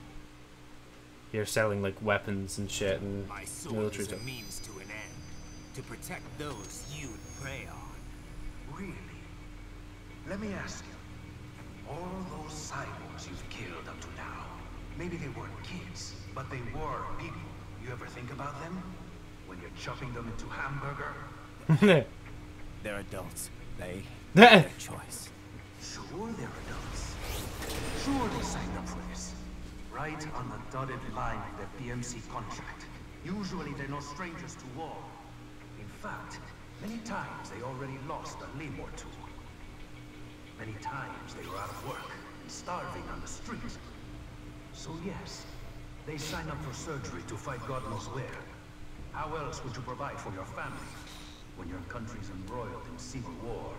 You're selling like weapons and shit and My sword military is a stuff. means to an end. To protect those you'd prey on. Really? Let me ask you. All those cyborgs you've killed up to now, maybe they weren't kids, but they were people. You ever think about them? when you're chopping them into hamburger? They're adults. They... their choice. Sure they're adults. Sure they signed up for this. Right on the dotted line of their PMC contract. Usually they're no strangers to war. In fact, many times they already lost a limb or two. Many times they were out of work and starving on the street. So yes, they sign up for surgery to fight God knows where. How else would you provide for your family when your country's embroiled in civil war?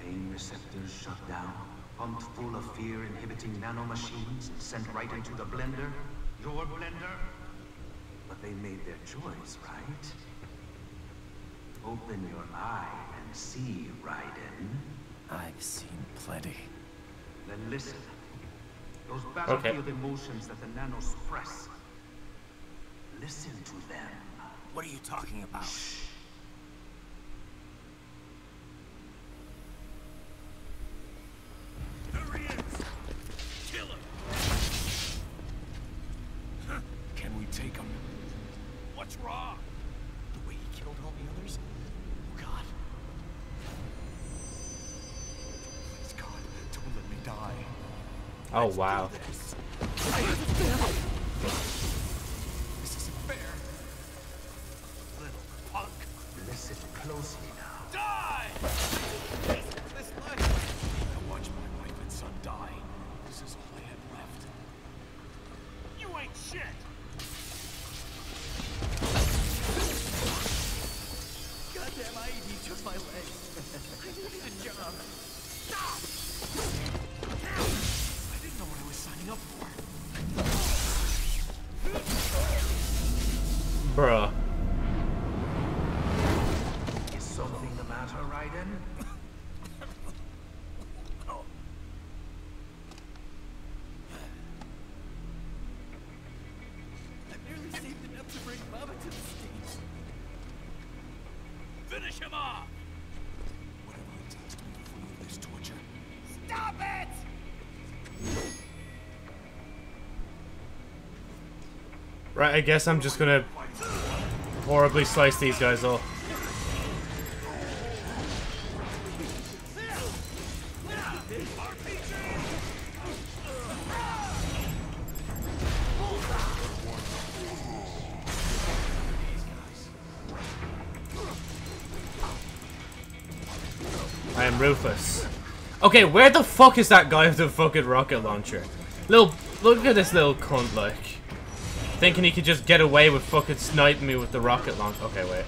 Pain receptors shut down, pumped full of fear-inhibiting nanomachines and sent right into the blender? Your blender? But they made their choice, right? Open your eye and see, Raiden. I've seen plenty. Then listen. Those battlefield emotions that the nanos suppress. Listen to them. What are you talking about? Can we take him? What's wrong? Oh wow. Right, I guess I'm just gonna horribly slice these guys off. I am Rufus. Okay, where the fuck is that guy with the fucking rocket launcher? Little, look at this little cunt, like. Thinking he could just get away with fucking sniping me with the rocket launcher. Okay, wait.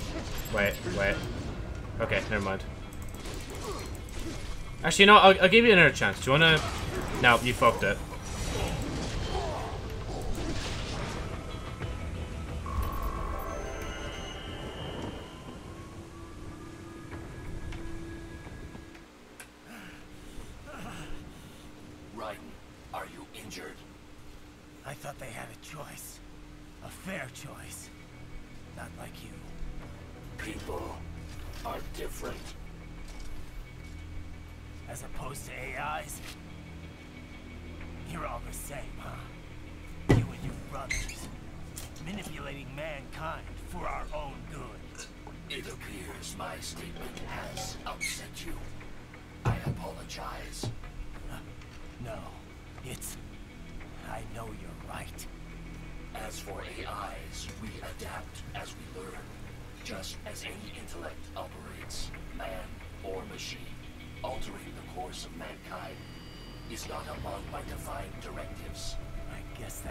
Wait, wait. Okay, never mind. Actually, no, I'll, I'll give you another chance. Do you wanna... No, you fucked it.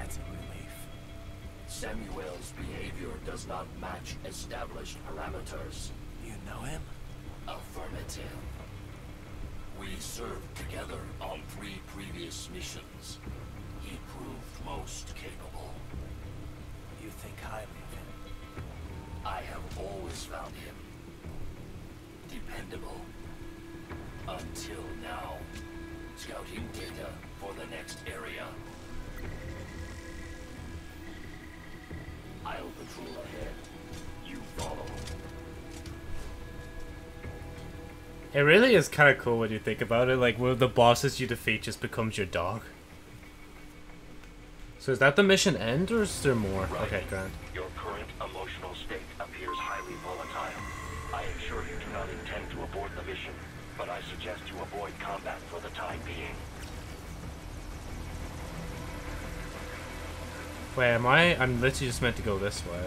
That's a relief. Samuel's behavior does not match established parameters. You know him? Affirmative. We served together on three previous missions. He proved most capable. You think highly of him? I have always found him dependable. Until now. Scouting data for the next area. I'll patrol ahead. You follow. It really is kind of cool when you think about it. Like, one of the bosses you defeat just becomes your dog. So is that the mission end, or is there more? Okay, grand. Your current emotional state appears highly volatile. I am sure you do not intend to abort the mission, but I suggest you avoid combat for the time being. Wait, am I? I'm literally just meant to go this way.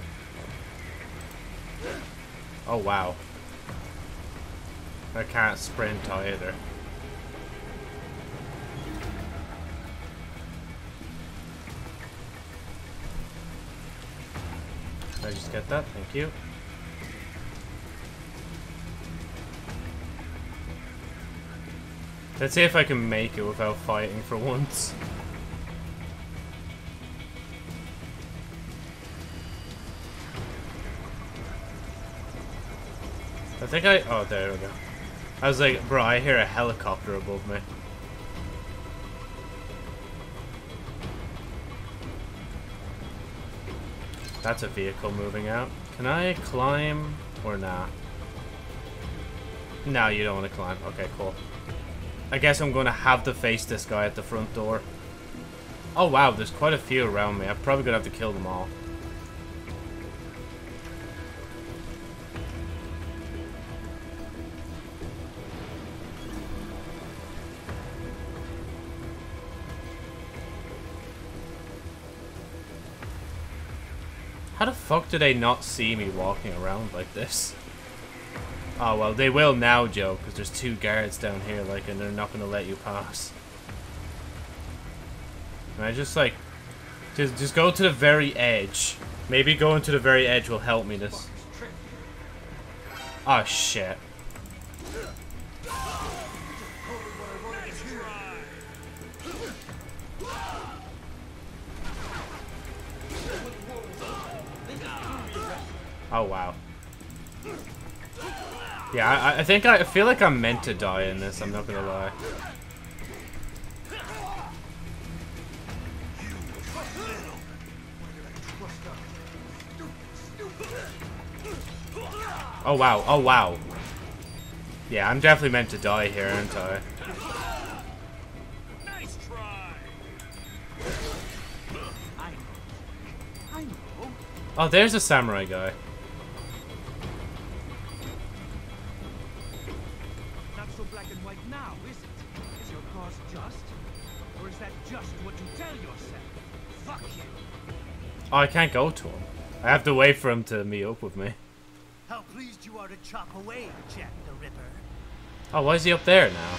Oh, wow. I can't sprint either. I just get that? Thank you. Let's see if I can make it without fighting for once. Think I... Oh, there we go. I was like, bro, I hear a helicopter above me. That's a vehicle moving out. Can I climb or not? Nah? No, you don't want to climb. Okay, cool. I guess I'm going to have to face this guy at the front door. Oh wow, there's quite a few around me. I'm probably going to have to kill them all. Fuck do they not see me walking around like this? Oh, well, they will now, Joe, because there's two guards down here, like, and they're not going to let you pass. Can I just, like, just, just go to the very edge. Maybe going to the very edge will help me this. Oh, shit. Oh, wow. Yeah, I, I think I, I feel like I'm meant to die in this, I'm not gonna lie. Oh wow, oh wow. Yeah, I'm definitely meant to die here, aren't I? Oh, there's a samurai guy. Oh, I can't go to him. I have to wait for him to meet up with me. How pleased you are to chop away, Jack the Ripper. Oh, why is he up there now?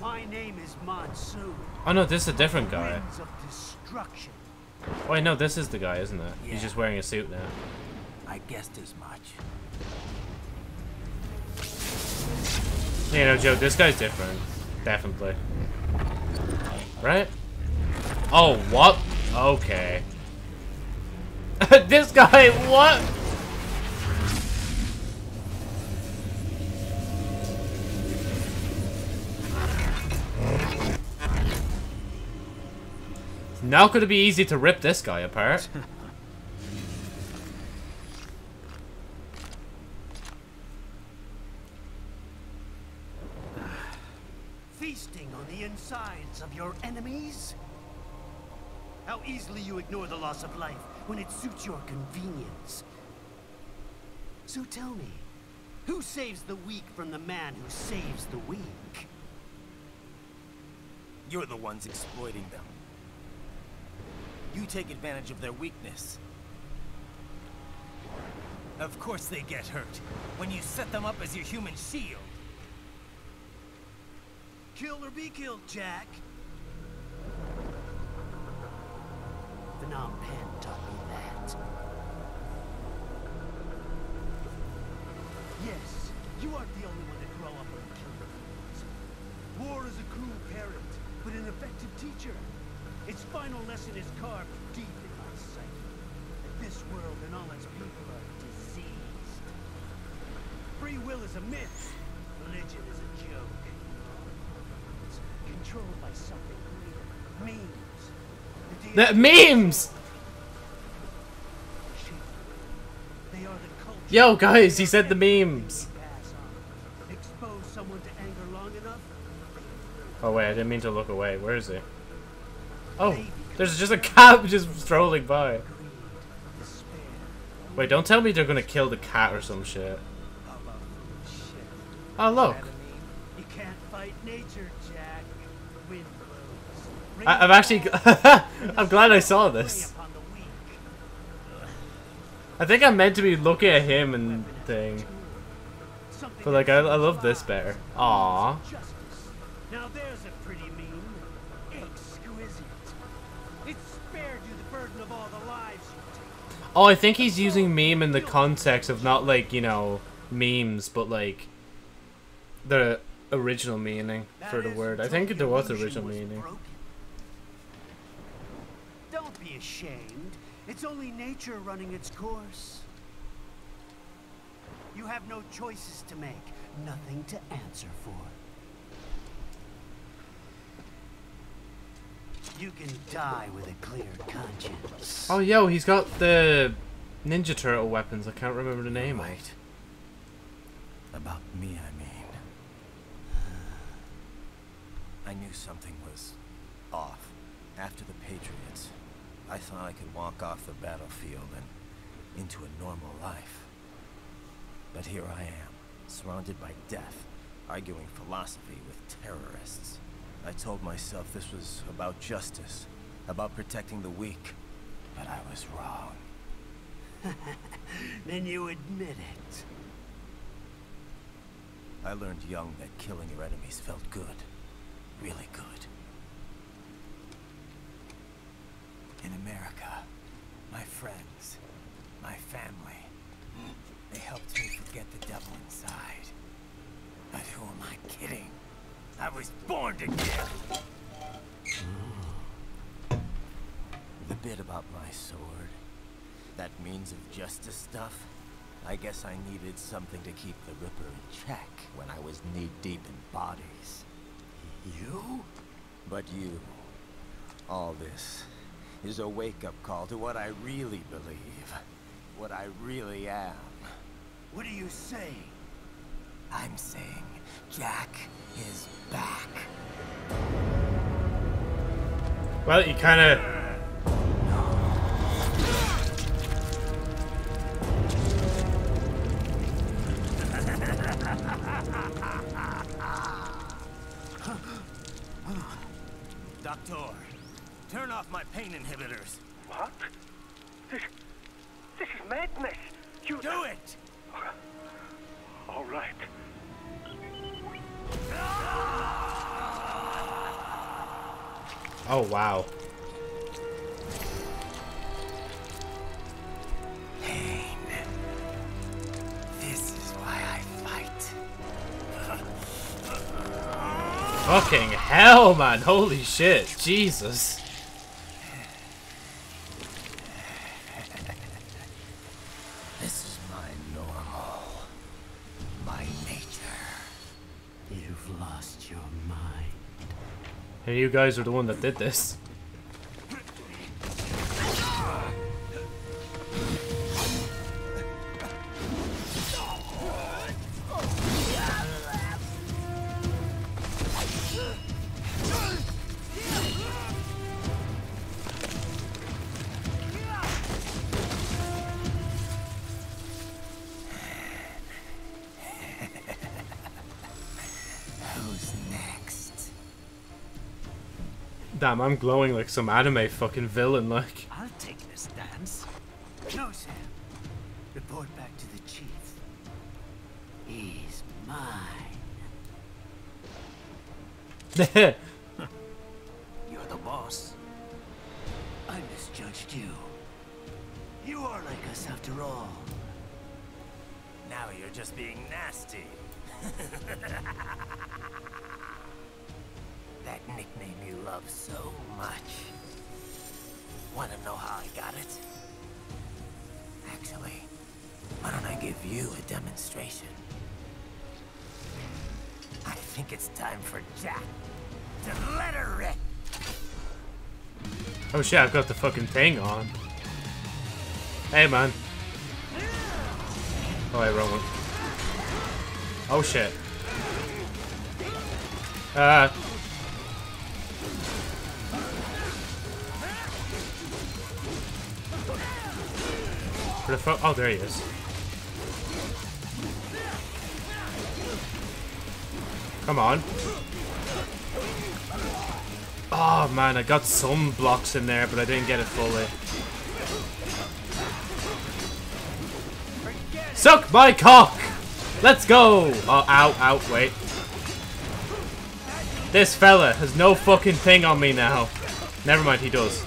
My name is Monsoon. Oh no, this is a different guy. Of destruction. Oh, wait, no, this is the guy, isn't it? Yeah. He's just wearing a suit now. I guessed as much. You know, Joe, this guy's different. Definitely. Right? Oh, what? Okay. this guy, what? Now could it be easy to rip this guy apart? Feasting on the insides of your enemies? How easily you ignore the loss of life when it suits your convenience. So tell me, who saves the weak from the man who saves the weak? You're the ones exploiting them. You take advantage of their weakness. Of course they get hurt, when you set them up as your human shield. Kill or be killed, Jack. Penh taught me that. Yes, you aren't the only one to grow up on the killing War is a cruel parent, but an effective teacher. Its final lesson is carved deep in my psyche. That this world and all its people are diseased. Free will is a myth. Religion is a joke. It's controlled by something greater. Memes. The memes! They are the culture. Yo, guys, he said the memes. Expose someone to anger long enough, Oh wait, I didn't mean to look away. Where is he? Oh, there's just a cab just strolling by. Wait, don't tell me they're gonna kill the cat or some shit. Oh, look. You can't fight nature, Jack. Wind blows. I, I'm actually... I'm glad I saw this. I think I'm meant to be looking at him and thing. But like, I, I love this bear. Aww. Now there's a pretty meme. Exquisite. It spared you the burden of all the lives Oh, I think he's using meme in the context of not like, you know, memes, but like the original meaning for the word. I think there was original meaning. Don't ashamed. It's only nature running its course. You have no choices to make, nothing to answer for. You can die with a clear conscience. Oh, yo, he's got the Ninja Turtle weapons. I can't remember the name. Right. About me, I mean. I knew something was off. After the Patriots, I thought I could walk off the battlefield and into a normal life. But here I am, surrounded by death, arguing philosophy with terrorists. I told myself this was about justice, about protecting the weak, but I was wrong. then you admit it. I learned young that killing your enemies felt good. Really good. In America, my friends, my family, they helped me forget the devil inside. But who am I kidding? I was born to kill! Mm. The bit about my sword, that means of justice stuff, I guess I needed something to keep the Ripper in check when I was knee-deep in bodies. You? But you. All this is a wake-up call to what I really believe. What I really am. What are you saying? I'm saying Jack is back. Well, you kind of... Doctor, turn off my pain inhibitors. What? This, this is madness. You do it. All right. Oh, wow. Pain. This is why I fight. Fucking hell, man. Holy shit. Jesus. This is my normal. My nature. You've lost your mind. And you guys are the one that did this. Damn, I'm glowing like some anime fucking villain, like. I'll take this dance. No, Sam. Report back to the chief. He's mine. you a demonstration? I think it's time for Jack to let her rip. Oh shit, I've got the fucking thing on. Hey, man. Oh, wait, wrong one. Oh shit. Uh. Where the fuck? Oh, there he is. Come on. Oh man, I got some blocks in there, but I didn't get it fully. Suck my cock! Let's go! Oh, ow, ow, wait. This fella has no fucking thing on me now. Never mind, he does.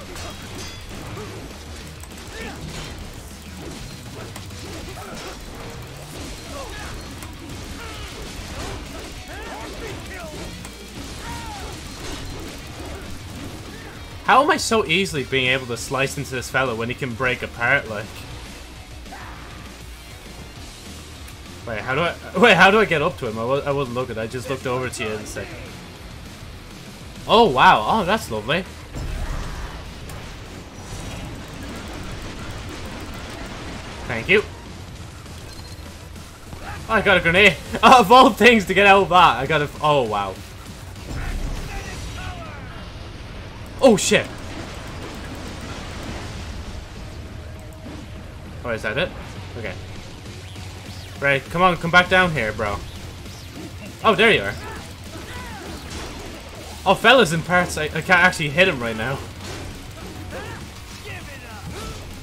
How am I so easily being able to slice into this fella when he can break apart, like? Wait, how do I... Wait, how do I get up to him? I, was, I wasn't looking, I just looked over to you and said... Oh, wow. Oh, that's lovely. Thank you. Oh, I got a grenade. Oh, of all things to get out of that, I got a... Oh, wow. Oh, shit. Oh, is that it? Okay. Right, come on, come back down here, bro. Oh, there you are. Oh, fella's in parts. I, I can't actually hit him right now.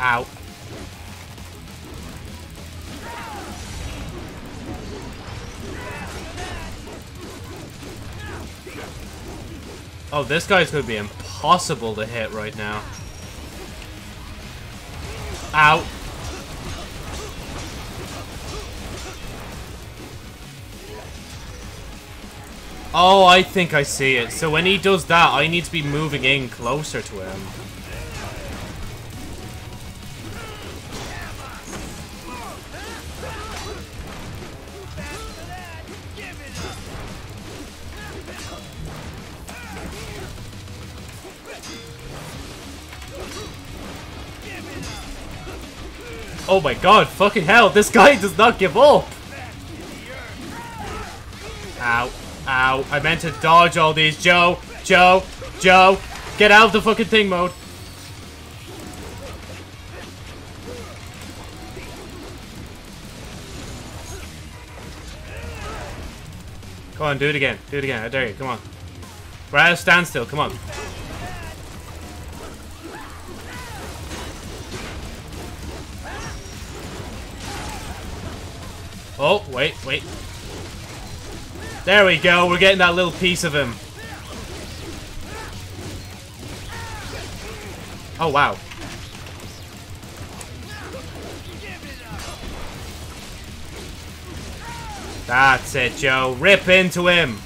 Ow. Oh, this guy's gonna be impossible to hit right now. Ow. Oh, I think I see it. So when he does that, I need to be moving in closer to him. Oh my god, fucking hell, this guy does not give up! Ow. Ow. I meant to dodge all these. Joe. Joe. Joe. Get out of the fucking thing mode. Come on, do it again. Do it again. I dare you. Come on. We're at a standstill. Come on. Oh, wait, wait. There we go, we're getting that little piece of him. Oh, wow. That's it, Joe. Rip into him.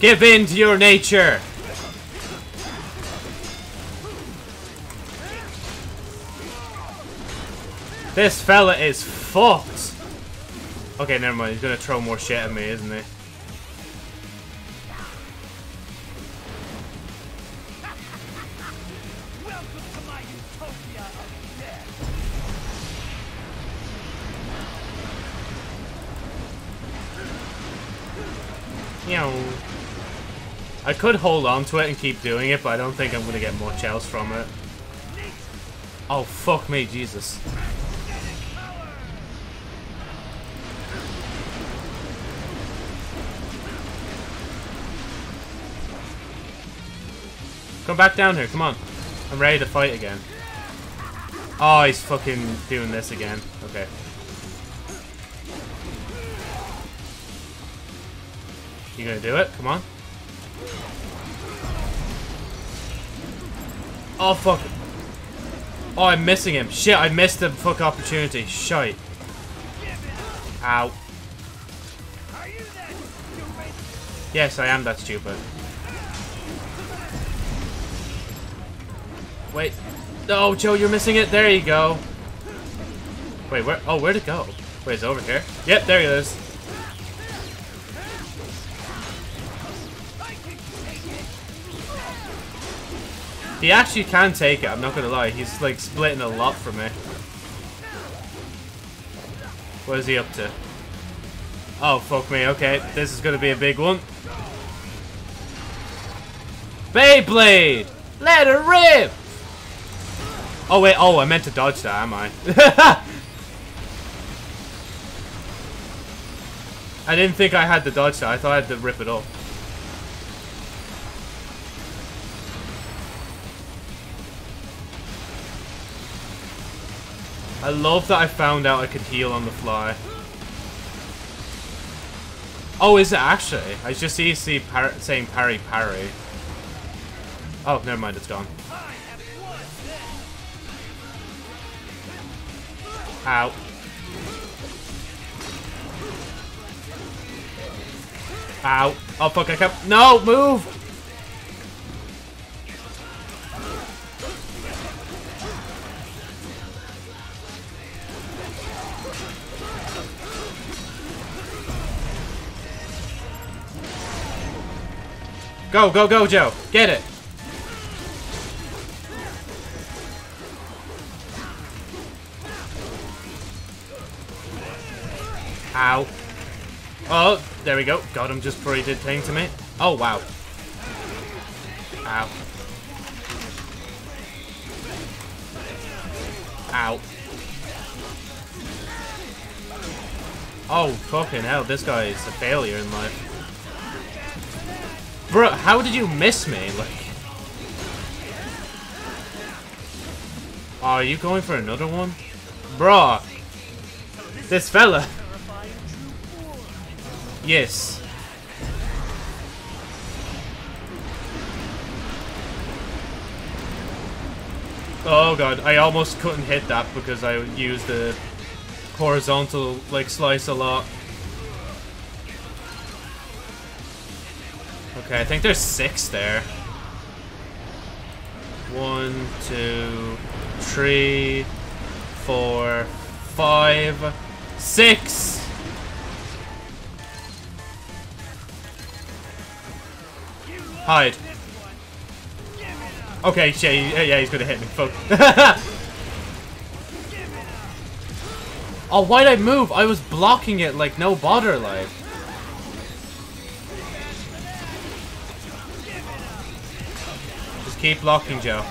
Give in to your nature. This fella is fucked. Okay, never mind. He's gonna throw more shit at me, isn't he? I could hold on to it and keep doing it, but I don't think I'm going to get much else from it. Oh, fuck me, Jesus. Come back down here, come on. I'm ready to fight again. Oh, he's fucking doing this again. Okay. You gonna do it? Come on. Oh, fuck. Oh, I'm missing him. Shit, I missed the fuck opportunity. Shite. Ow. Yes, I am that stupid. Wait. No, Joe, you're missing it. There you go. Wait, where? Oh, where'd it go? Wait, it's over here? Yep, there it is. He actually can take it, I'm not gonna lie. He's like splitting a lot from me. What is he up to? Oh, fuck me. Okay, this is gonna be a big one. Beyblade! Let it rip! Oh, wait. Oh, I meant to dodge that, am I? I didn't think I had to dodge that. I thought I had to rip it off. I love that I found out I could heal on the fly. Oh, is it actually? I just see, see par saying parry, parry. Oh, never mind, it's gone. Ow. Ow. Oh fuck, I kept- No! Move! Go, go, go, Joe! Get it! Ow. Oh, there we go. Got him just before he did thing to me. Oh, wow. Ow. Ow. Oh, fucking hell. This guy is a failure in life. Bro, how did you miss me? Like... Oh, are you going for another one? Bruh. This fella. Yes. Oh god, I almost couldn't hit that because I used the horizontal like slice a lot. Okay, I think there's six there. One, two, three, four, five, six! Hide. Okay, yeah, yeah, he's gonna hit me. Fuck. oh, why'd I move? I was blocking it like no bother, like. Just keep blocking, Joe.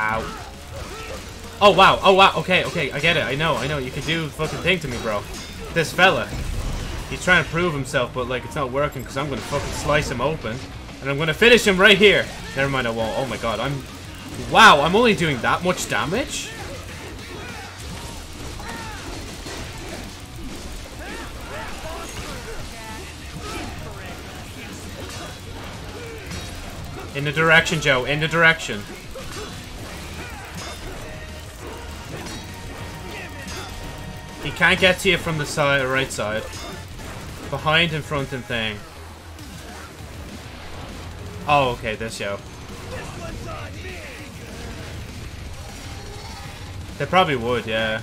Ow. Oh, wow. Oh, wow. Okay, okay. I get it. I know. I know. You can do fucking thing to me, bro. This fella. He's trying to prove himself, but, like, it's not working because I'm going to fucking slice him open. And I'm going to finish him right here. Never mind, I won't. Oh, my God. I'm... Wow, I'm only doing that much damage? In the direction, Joe. In the direction. He can't get to you from the side, right side. Behind and front and thing. Oh, okay, this yo. They probably would, yeah.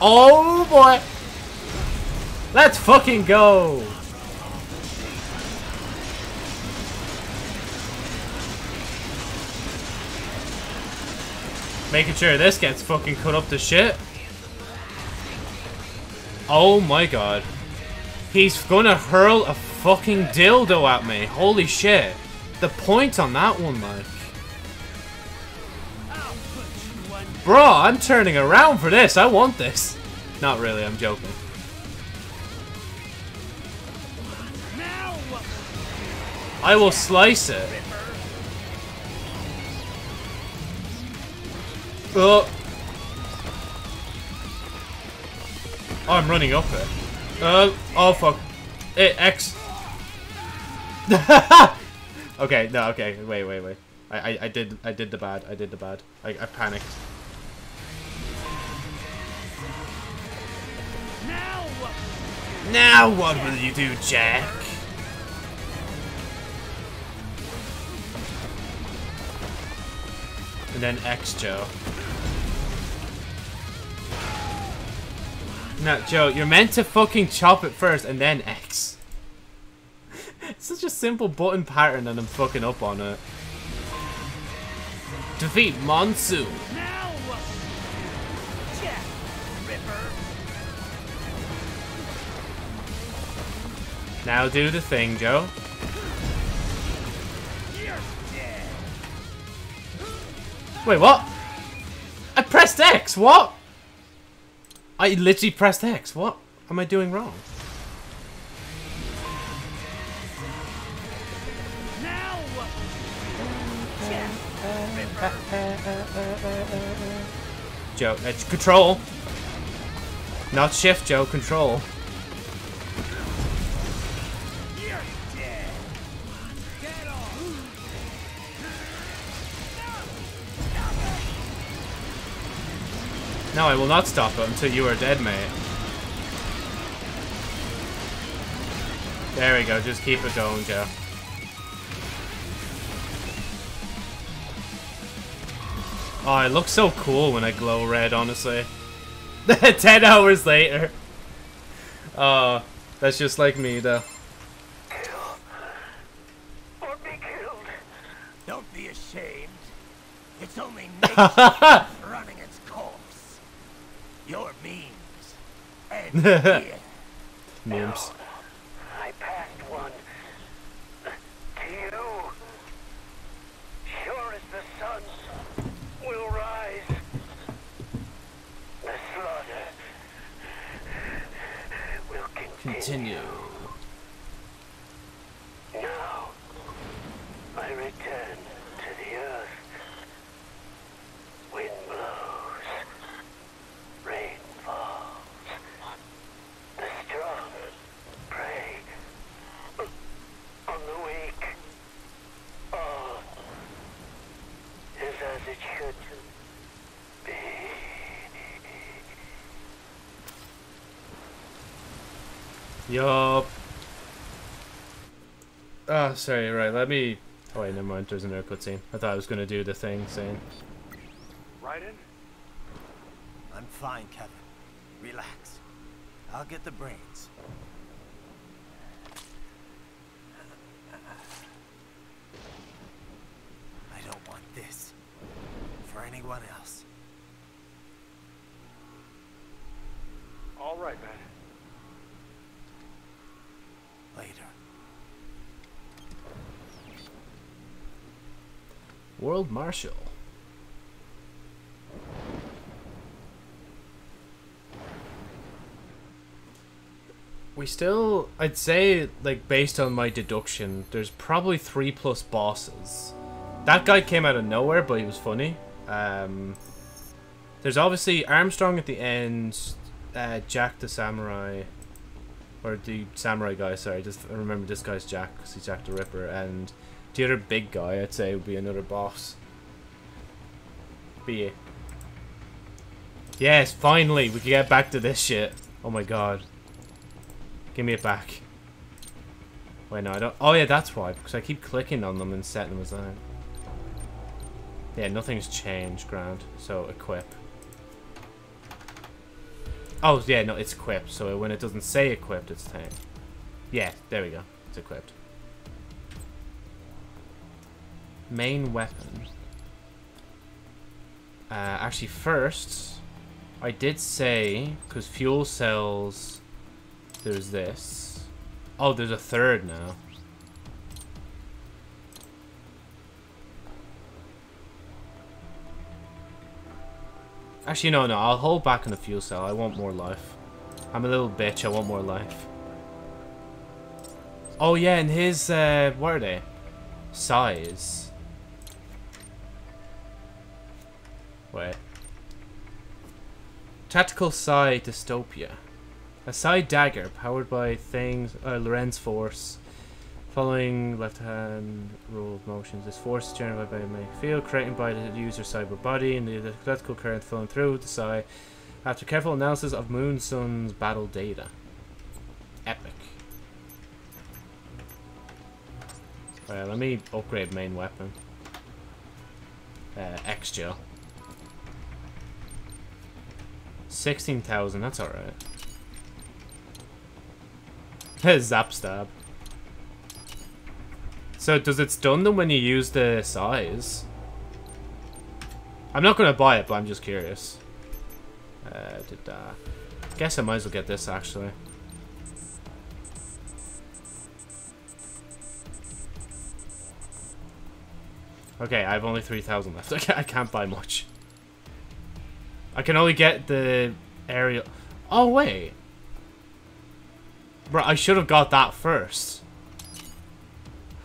Oh boy! Let's fucking go! Making sure this gets fucking cut up to shit. Oh my god. He's gonna hurl a fucking dildo at me. Holy shit. The point on that one, like. Bro, I'm turning around for this. I want this. Not really, I'm joking. I will slice it. Oh. oh, I'm running off it. Uh, oh fuck. It, X. okay, no, okay, wait, wait, wait. I, I, I did, I did the bad. I did the bad. I, I panicked. Now what will you do, Jack? And then X Joe. No, Joe, you're meant to fucking chop it first and then X. it's such a simple button pattern and I'm fucking up on it. Defeat Monsoon. Now do the thing, Joe. Wait, what? I pressed X, what? I literally pressed X, what am I doing wrong? Joe, it's control. Not shift, Joe, control. No, I will not stop it until you are dead, mate. There we go, just keep it going, Joe. Oh, it looks so cool when I glow red, honestly. Ten hours later. Oh, that's just like me, though. Don't be ashamed. It's only nature running its course. Your memes here. I passed one to you. Sure as the sun will rise, the slaughter will continue. Continue. Now, I return to the earth. Wind blows, rain falls. The strong prey on the weak. All is as it should be. Yup. Oh, sorry, right, let me... Oh wait, never mind, there's another cutscene. I thought I was gonna do the thing saying... Raiden? I'm fine, Kevin. Relax. I'll get the brains. I don't want this for anyone else. All right, man. World Marshal. We still, I'd say, like, based on my deduction, there's probably three plus bosses. That guy came out of nowhere, but he was funny. Um, there's obviously Armstrong at the end, uh, Jack the Samurai, or the Samurai guy, sorry, just remember this guy's Jack, because he's Jack the Ripper, and the other big guy, I'd say, it would be another boss. Be it. Yes, finally, we can get back to this shit. Oh my god. Give me it back. Wait, no, I don't. Oh, yeah, that's why. Because I keep clicking on them and setting them aside. Yeah, nothing's changed, Grand. So, equip. Oh, yeah, no, it's equipped. So, when it doesn't say equipped, it's thing. Yeah, there we go. It's equipped. Main weapon. Uh, actually, first, I did say, because fuel cells, there's this. Oh, there's a third now. Actually, no, no, I'll hold back on the fuel cell. I want more life. I'm a little bitch, I want more life. Oh, yeah, and his, uh, what are they? Sais. Wait. Tactical Sai Dystopia. A Sai dagger powered by things uh, Lorentz force. Following left hand rule of motions. This force is generated by a field created by the user's cyber body and the electrical current flowing through the Sai after careful analysis of Monsoon's battle data. Epic. Let me upgrade main weapon. Uh, X 16,000, that's alright. Zap stab. So does it stun them when you use the sais? I'm not going to buy it, but I'm just curious. Uh, did. Guess I might as well get this, actually. Okay, I have only 3,000 left. Okay, I can't buy much. I can only get the aerial... Oh, wait. Bro, I should have got that first.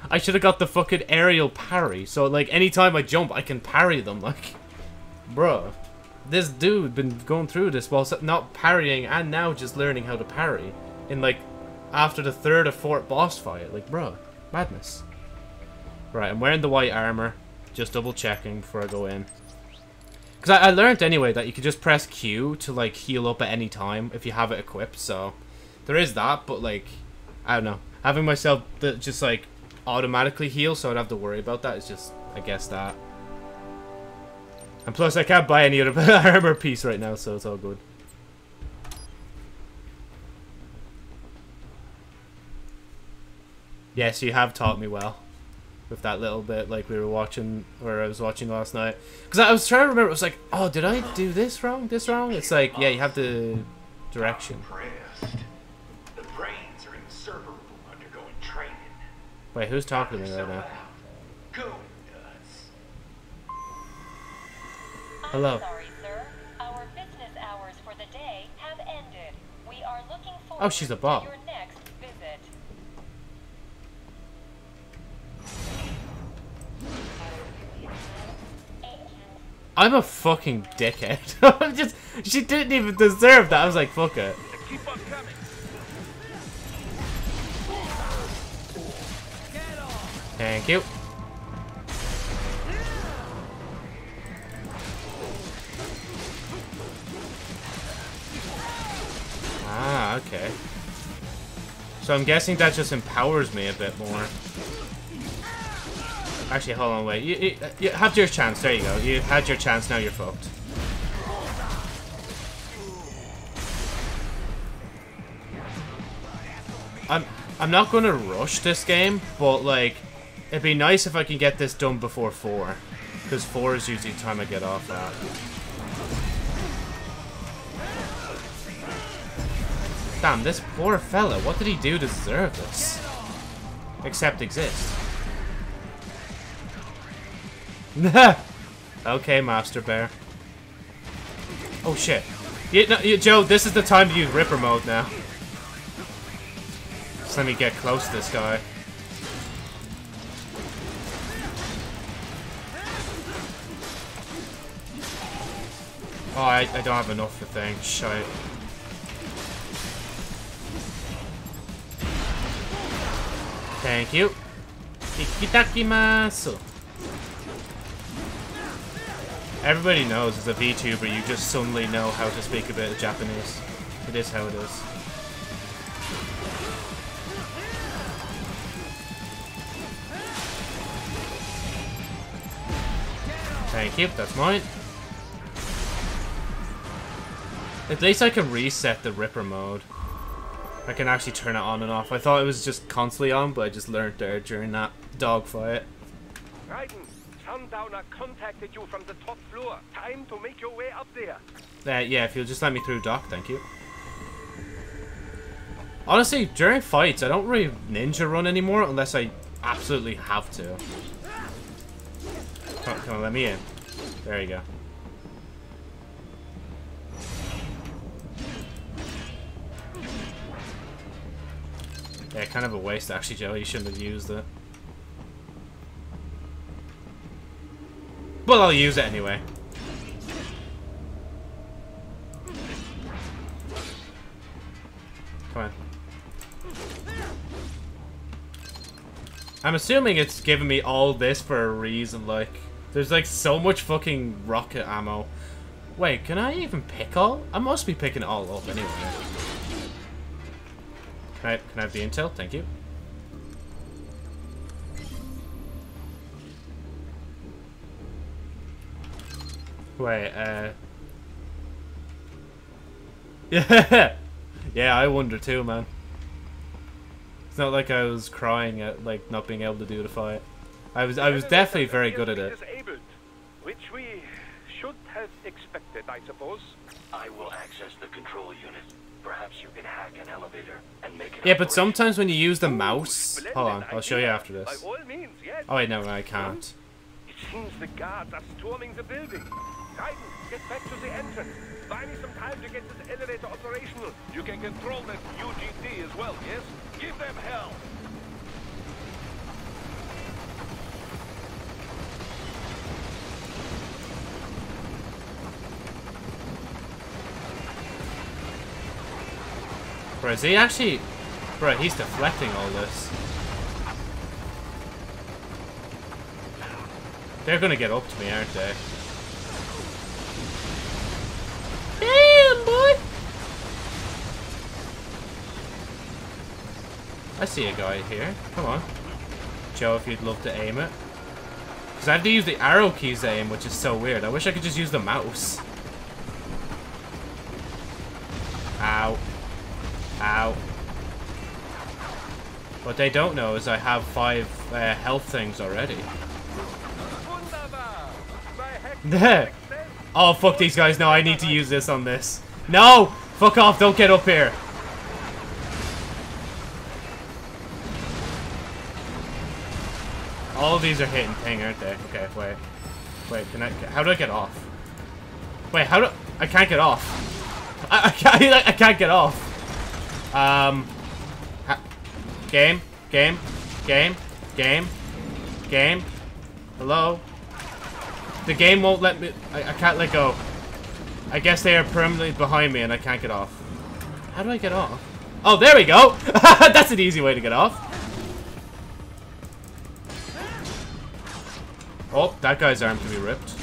I should have got the fucking aerial parry. So, like, anytime I jump, I can parry them. Like, bro. This dude been going through this while not parrying and now just learning how to parry. In, like, after the third or fourth boss fight. Like, bro. Madness. Right, I'm wearing the white armor. Just double checking before I go in. Because I, I learned anyway that you could just press Q to, like, heal up at any time if you have it equipped, so... There is that, but, like, I don't know. Having myself just, like, automatically heal so I don't have to worry about that is just, I guess, that. And plus, I can't buy any other armor piece right now, so it's all good. Yes, you have taught me well. With that little bit, like we were watching, or I was watching last night. Because I was trying to remember, it was like, oh, did I do this wrong, this wrong? It's like, yeah, you have the direction. The brains are in the server room undergoing training. Wait, who's talking to me right now? Hello. Sorry, sir. Our business hours for the day have ended. We are looking forward Oh, she's a bot. I'm a fucking dickhead. I'm just, she didn't even deserve that. I was like, fuck it. Thank you. Ah, okay. So I'm guessing that just empowers me a bit more. Actually, hold on, wait. You, you, you had your chance. There you go. You had your chance. Now you're fucked. I'm I'm not gonna rush this game, but like, it'd be nice if I can get this done before four, because four is usually the time I get off at. Damn, this poor fella. What did he do to deserve this? Except exist. okay, Master Bear. Oh shit. You, no, you, Joe, this is the time to use Ripper mode now. Just let me get close to this guy. Oh, I, I don't have enough for things. Shite. Thank you. Ikitakimasu. Everybody knows as a VTuber you just suddenly know how to speak a bit of Japanese. It is how it is. Thank you, that's mine. At least I can reset the Ripper mode. I can actually turn it on and off. I thought it was just constantly on, but I just learned there during that dogfight. Raiden, Sundowner contacted you from the top floor. Time to make your way up there. Uh, yeah, if you'll just let me through, Doc, thank you. Honestly, during fights, I don't really ninja run anymore unless I absolutely have to. Come on, come on let me in. There you go. Yeah, kind of a waste actually, Joe. You shouldn't have used it. But I'll use it anyway. Come on. I'm assuming it's giving me all this for a reason, like... There's like so much fucking rocket ammo. Wait, can I even pick all? I must be picking it all up anyway. Can I, can I have the intel? Thank you. Wait, uh... Yeah! yeah, I wonder too, man. It's not like I was crying at, like, not being able to do the fight. I was, I was definitely very good at it. Which we should have expected, I suppose. I will access the control unit. Perhaps you can hack an elevator and make it Yeah, but sometimes when you use the mouse... Hold on, I'll show you after this. Means, yes. Oh wait, no, I can't. It's Seems the guards are storming the building. Back to the entrance. Buy me some time to get this elevator operational. You can control that UGT as well, yes? Give them hell! Bro, is he actually... Bro, he's deflecting all this. They're gonna get up to me, aren't they? Damn, boy! I see a guy here. Come on. Joe, if you'd love to aim it. Because I have to use the arrow keys to aim, which is so weird. I wish I could just use the mouse. Ow. Ow. What they don't know is I have five uh, health things already. oh, fuck these guys. No, I need to use this on this. No! Fuck off. Don't get up here. All these are hitting thing, aren't they? Okay, wait. Wait, can I... How do I get off? Wait, how do... I can't get off. I, I, can't, I can't get off. Um... Game? Game? Game? Game? Game? Hello? The game won't let me... I, I can't let go. I guess they are permanently behind me and I can't get off. How do I get off? Oh, there we go! That's an easy way to get off. Oh, that guy's arm can be ripped.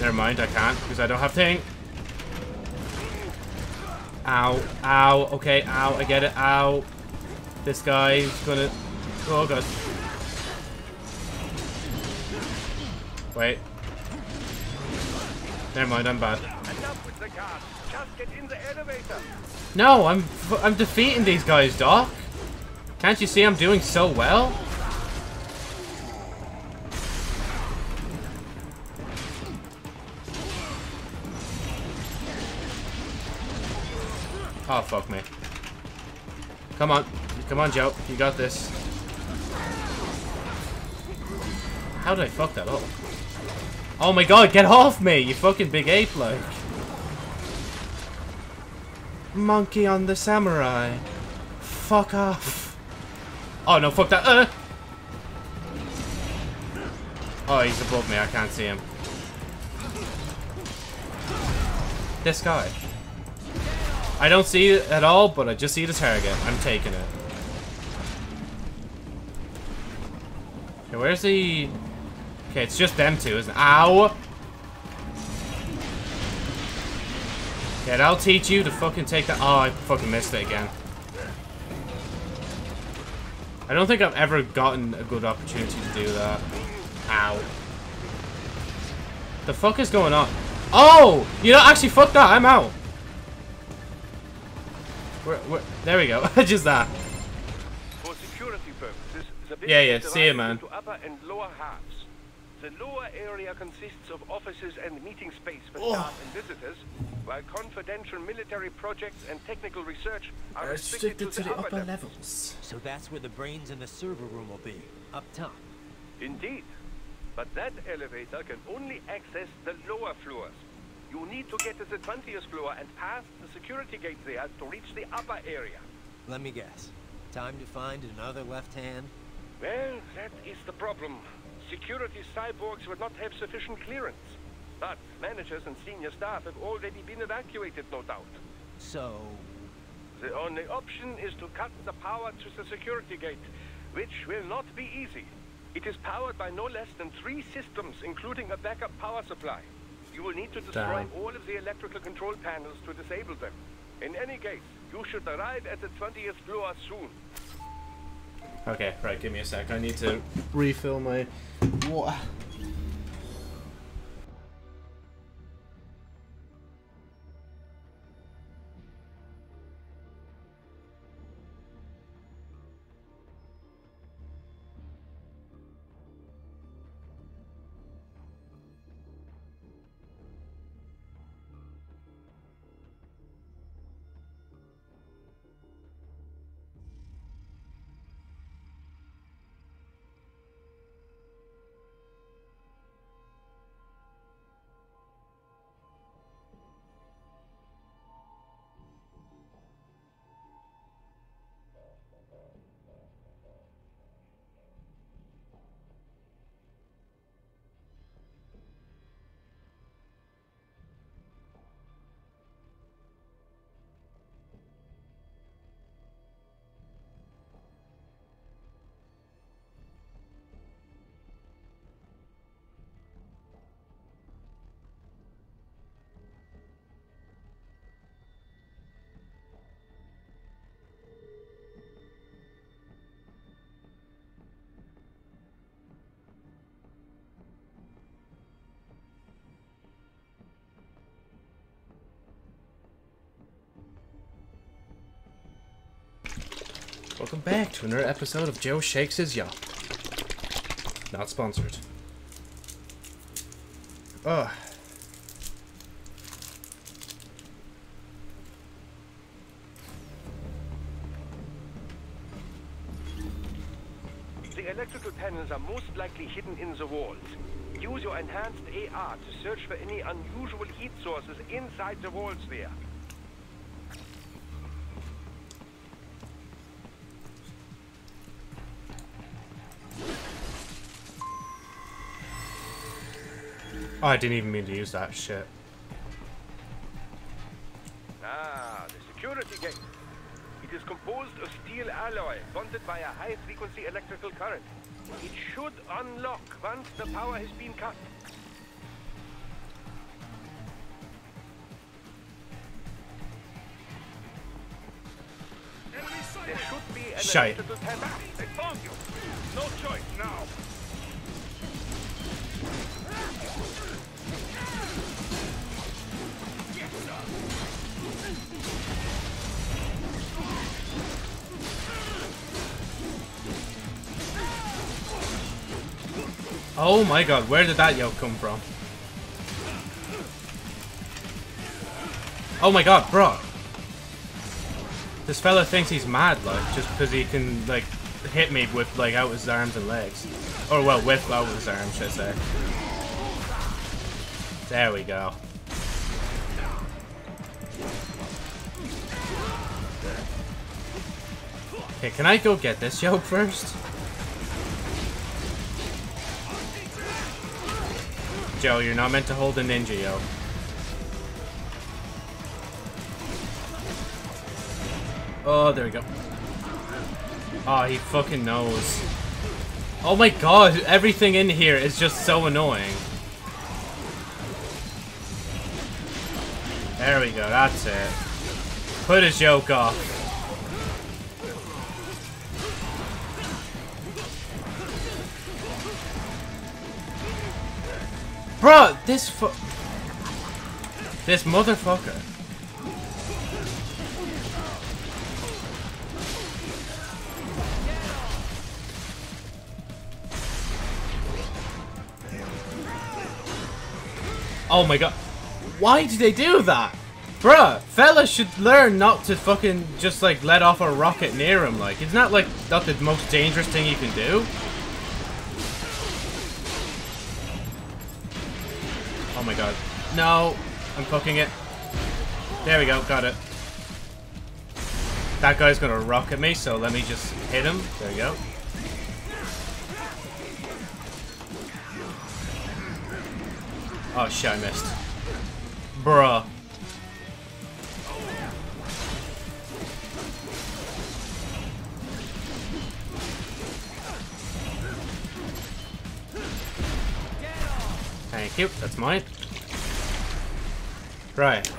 Never mind, I can't, because I don't have thing. Ow, ow, okay, ow, I get it, ow. This guy's gonna... Oh, God. Wait. Never mind, I'm bad. No, I'm I'm defeating these guys, Doc. Can't you see I'm doing so well? Oh, fuck me. Come on. Come on, Joe. You got this. How did I fuck that up? Oh my god, get off me, you fucking big ape, like. Monkey on the samurai. Fuck off. Oh no, fuck that. Uh. Oh, he's above me, I can't see him. This guy. I don't see it at all, but I just see the target. I'm taking it. Okay, where's the... Okay, it's just them two, isn't it? Ow! Yeah, that'll teach you to fucking take that. Oh, I fucking missed it again. I don't think I've ever gotten a good opportunity to do that. Ow. The fuck is going on? Oh! You know, actually, fuck that. I'm out. Where, where, there we go. Just that. For security purposes, yeah, yeah. See you, man. The lower area consists of offices and meeting space for oh. staff and visitors, while confidential military projects and technical research are restricted, restricted to, the, upper levels. levels. So that's where the brains in the server room will be, up top. Indeed. But that elevator can only access the lower floors. You need to get to the 20th floor and pass the security gate there to reach the upper area. Let me guess. Time to find another left hand? Well, that is the problem. Security cyborgs would not have sufficient clearance. But managers and senior staff have already been evacuated, no doubt. So... The only option is to cut the power to the security gate, which will not be easy. It is powered by no less than three systems, including a backup power supply. You will need to destroy Damn. all of the electrical control panels to disable them. In any case, you should arrive at the 20th floor soon. Okay, right, give me a sec. I need to refill my water. Welcome back to another episode of Joe Shakes His Yacht. Not sponsored. Ugh. The electrical panels are most likely hidden in the walls. Use your enhanced AR to search for any unusual heat sources inside the walls there. Oh, I didn't even mean to use that shit. Ah, the security gate. It is composed of steel alloy bonded by a high-frequency electrical current. It should unlock once the power has been cut. There should be an Shite. electrical panel. I found you. No choice now. Oh my god, where did that yoke come from? Oh my god, bro. This fella thinks he's mad, like, just because he can, like, hit me with, like, out his arms and legs. Or, well, with out his arms, should I say. There we go. Okay, can I go get this yoke first? Joe, you're not meant to hold a ninja yoke. Oh, there we go. Oh, he fucking knows. Oh my god, everything in here is just so annoying. There we go, that's it. Put his yoke off. This fu- This motherfucker. Oh my god. Why did they do that? Bruh, fella should learn not to fucking just like let off a rocket near him like. It's not like not the most dangerous thing you can do. No! I'm fucking it. There we go, got it. That guy's gonna rocket me, so let me just hit him. There we go. Oh shit, I missed. Bruh. Thank you, that's mine. Right.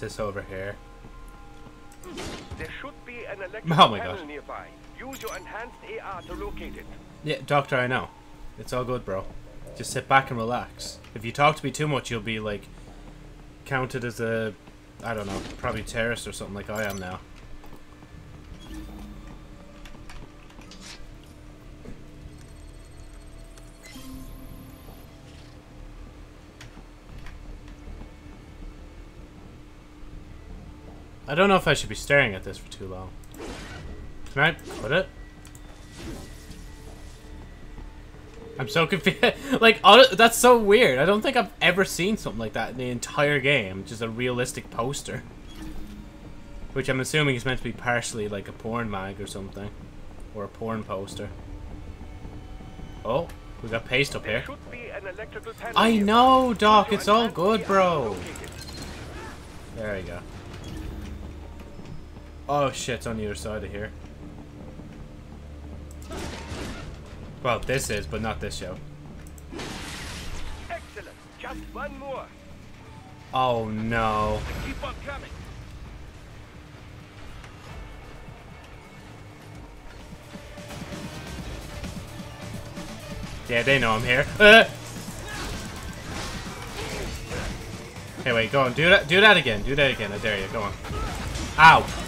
This over here? There should be an Oh my panel God. nearby. Use your enhanced AR to locate it. Yeah, Doctor, I know. It's all good, bro. Just sit back and relax. If you talk to me too much, you'll be, like, counted as a, I don't know, probably terrorist or something like I am now. I don't know if I should be staring at this for too long. Can I put it? I'm so confused. like, that's so weird. I don't think I've ever seen something like that in the entire game. Just a realistic poster. Which I'm assuming is meant to be partially like a porn mag or something. Or a porn poster. Oh, we got paste up here. I know, Doc. It's all good, bro. There we go. Oh shit, it's on the other side of here. Well, this is, but not this show. Excellent. Just one more. Oh no. Keep on coming. Yeah, they know I'm here. Uh! Hey, wait, go on. Do that. Do that again. Do that again. I dare you. Go on. Ow.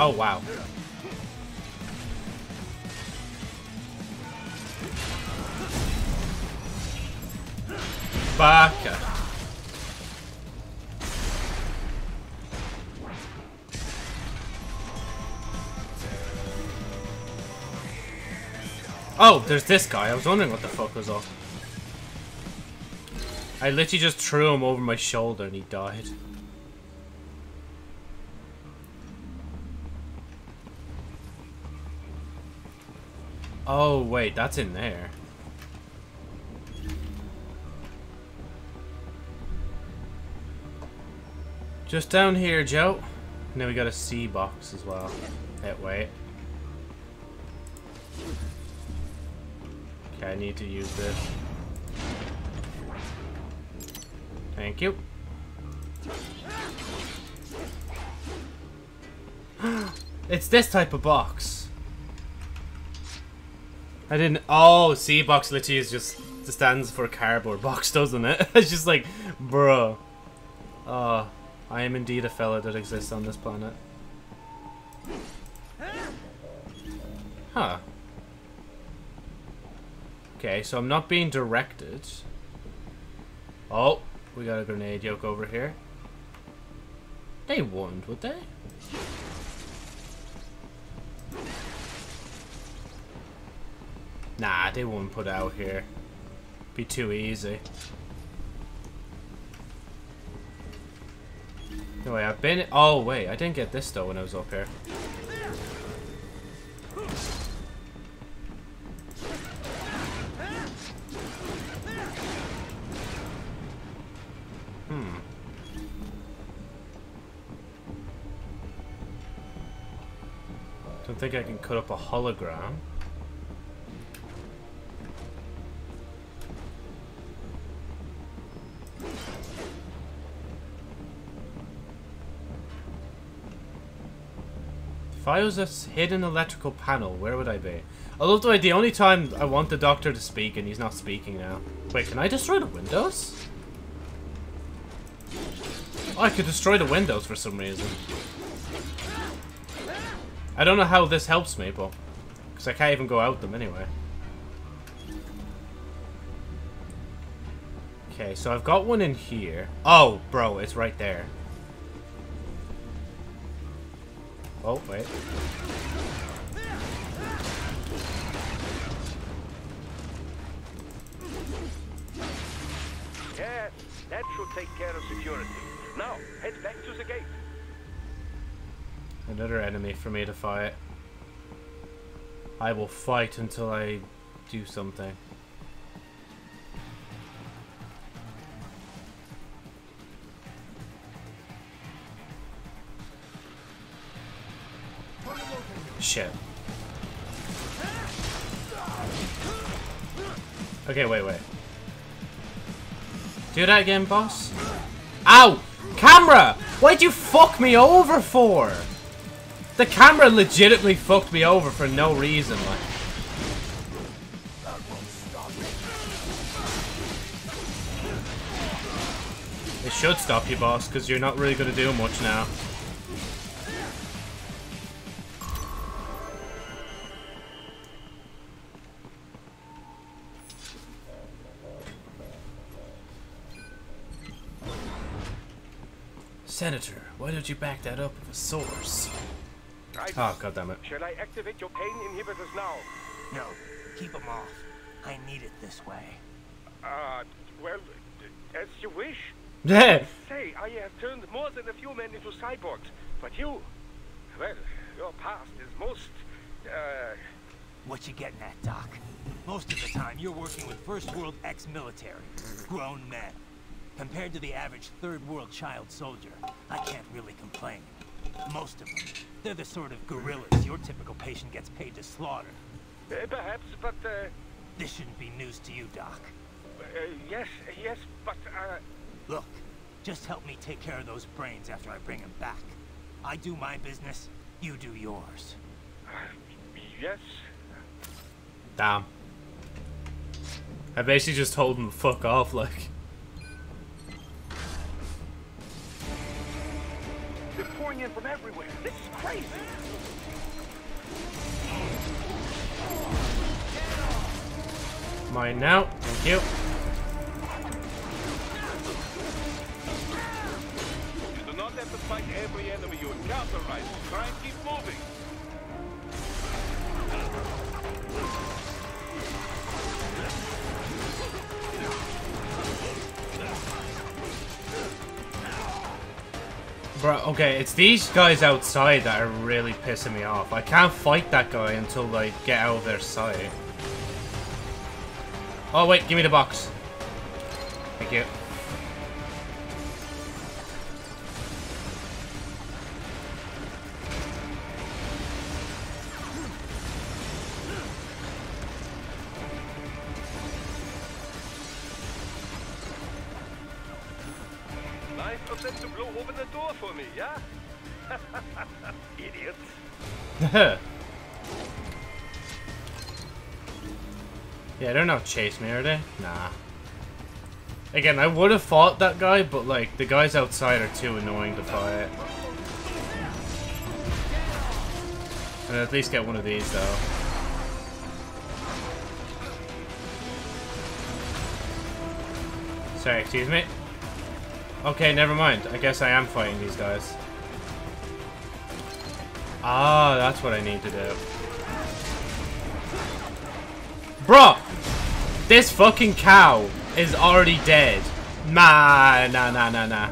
Oh, wow. Baka. Oh, there's this guy. I was wondering what the fuck was up. I literally just threw him over my shoulder and he died. Oh, wait, that's in there. Just down here, Joe. And then we got a C box as well. Hey, wait. Okay, I need to use this. Thank you. it's this type of box. I didn't. Oh, see, box literally is just stands for cardboard box, doesn't it? it's just like, bro. Oh, I am indeed a fella that exists on this planet. Huh. Okay, so I'm not being directed. Oh, we got a grenade yoke over here. They wouldn't, would they? Nah, they wouldn't put out here. Be too easy. No I've been- Oh, wait, I didn't get this though when I was up here. Hmm. Don't think I can cut up a hologram. If I was a hidden electrical panel, where would I be? I love the way the only time I want the doctor to speak and he's not speaking now. Wait, can I destroy the windows? Oh, I could destroy the windows for some reason. I don't know how this helps me, but... Because I can't even go out them anyway. Okay, so I've got one in here. Oh, bro, it's right there. Oh, wait. Yes, that should take care of security. Now, head back to the gate. Another enemy for me to fight. I will fight until I do something. Shit. Okay, wait, wait. Do that again, boss? Ow! Camera! Why'd you fuck me over for? The camera legitimately fucked me over for no reason, like. It should stop you, boss, because you're not really going to do much now. Senator, why don't you back that up with a source? Right. Oh, goddammit. Shall I activate your pain inhibitors now? No, keep them off. I need it this way. Uh, well, As you wish. Yeah. Say, I have turned more than a few men into cyborgs, but you, well, your past is most, uh, What you getting at, Doc? Most of the time, you're working with first world ex-military, grown men. Compared to the average third world child soldier, I can't really complain. Most of them, they're the sort of guerrillas your typical patient gets paid to slaughter. uh, perhaps, but, uh, This shouldn't be news to you, Doc. uh, yes, yes, but, uh, Look, just help me take care of those brains after I bring them back. I do my business, you do yours. yes. Damn. I basically just told him to fuck off, like. They're pouring in from everywhere. This is crazy. Mine now. Thank you. You do not have to fight every enemy you encounter, right? Try and keep Bro, okay, it's these guys outside that are really pissing me off. I can't fight that guy until I get out of their sight. Oh, wait, give me the box. Thank you. yeah, they're not know chase me, are they? Nah. Again, I would have fought that guy, but like, the guys outside are too annoying to fight. And at least get one of these, though. Sorry, excuse me. Okay, never mind. I guess I am fighting these guys. Ah, that's what I need to do. Bro! This fucking cow is already dead. Nah, nah, nah, nah, nah.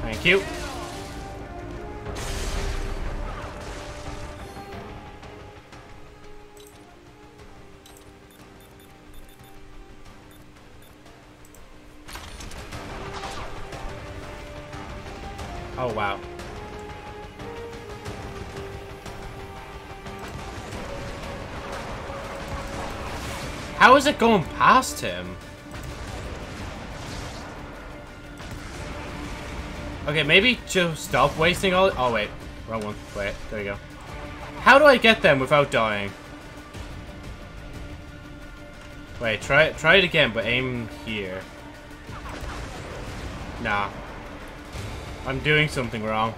Thank you. Oh, wow. How is it going past him? Okay, maybe just stop wasting all- Oh, wait. Wrong one. Wait, there you go. How do I get them without dying? Wait, try it, try it again, but aim here. Nah. I'm doing something wrong.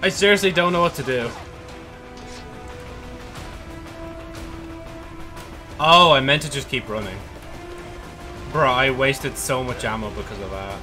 I seriously don't know what to do. Oh, I meant to just keep running. Bro, I wasted so much ammo because of that.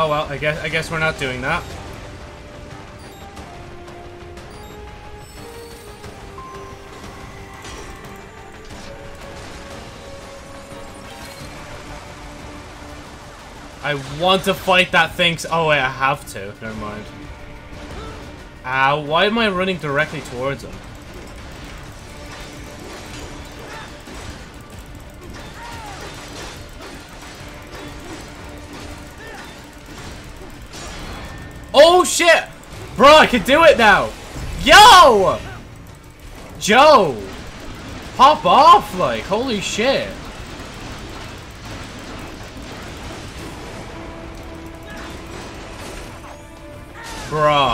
Oh well, I guess I guess we're not doing that. I want to fight that thing. Oh wait, I have to. Never mind. Ow, why am I running directly towards him? Bro, I can do it now! Yo! Joe! Pop off, like, holy shit. Bruh.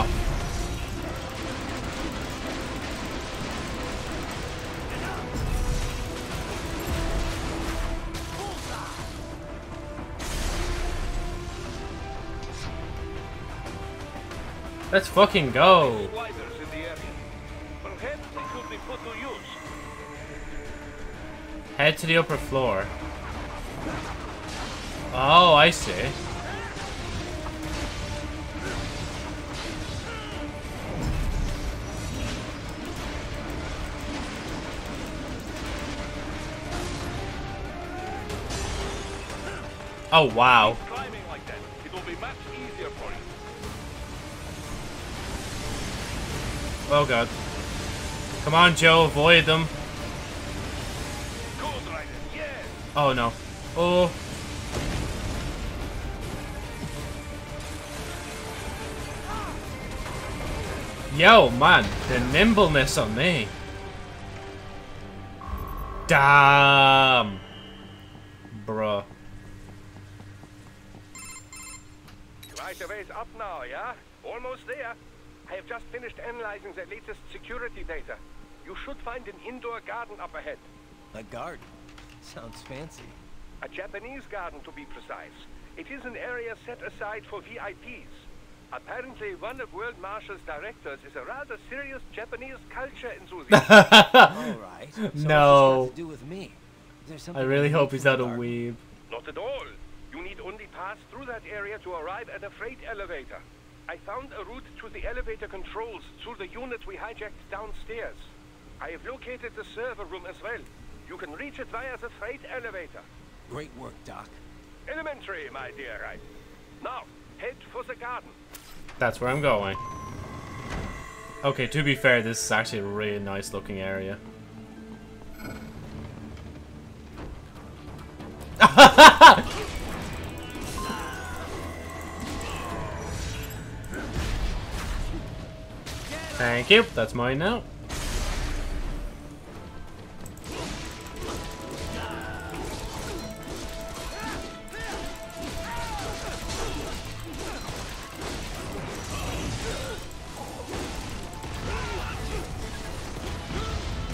Let's fucking go. Head to the upper floor. Oh, I see. Oh, wow. Oh, God. Come on, Joe, avoid them. Oh, no. Oh. Yo, man, the nimbleness on me. Damn. Bruh. Right away's up now, yeah? Almost there. I have just finished analyzing the latest security data. You should find an indoor garden up ahead. A garden? Sounds fancy. A Japanese garden, to be precise. It is an area set aside for VIPs. Apparently, one of World Marshal's directors is a rather serious Japanese culture enthusiast. All right. So what's this no. got to do with me? I really hope he's from not a weeb. Not at all. You need only pass through that area to arrive at a freight elevator. I found a route to the elevator controls through the unit we hijacked downstairs. I have located the server room as well. You can reach it via the freight elevator. Great work, Doc. Elementary, my dear right. Now, head for the garden. That's where I'm going. Okay, to be fair, this is actually a really nice looking area. Thank you. That's mine now.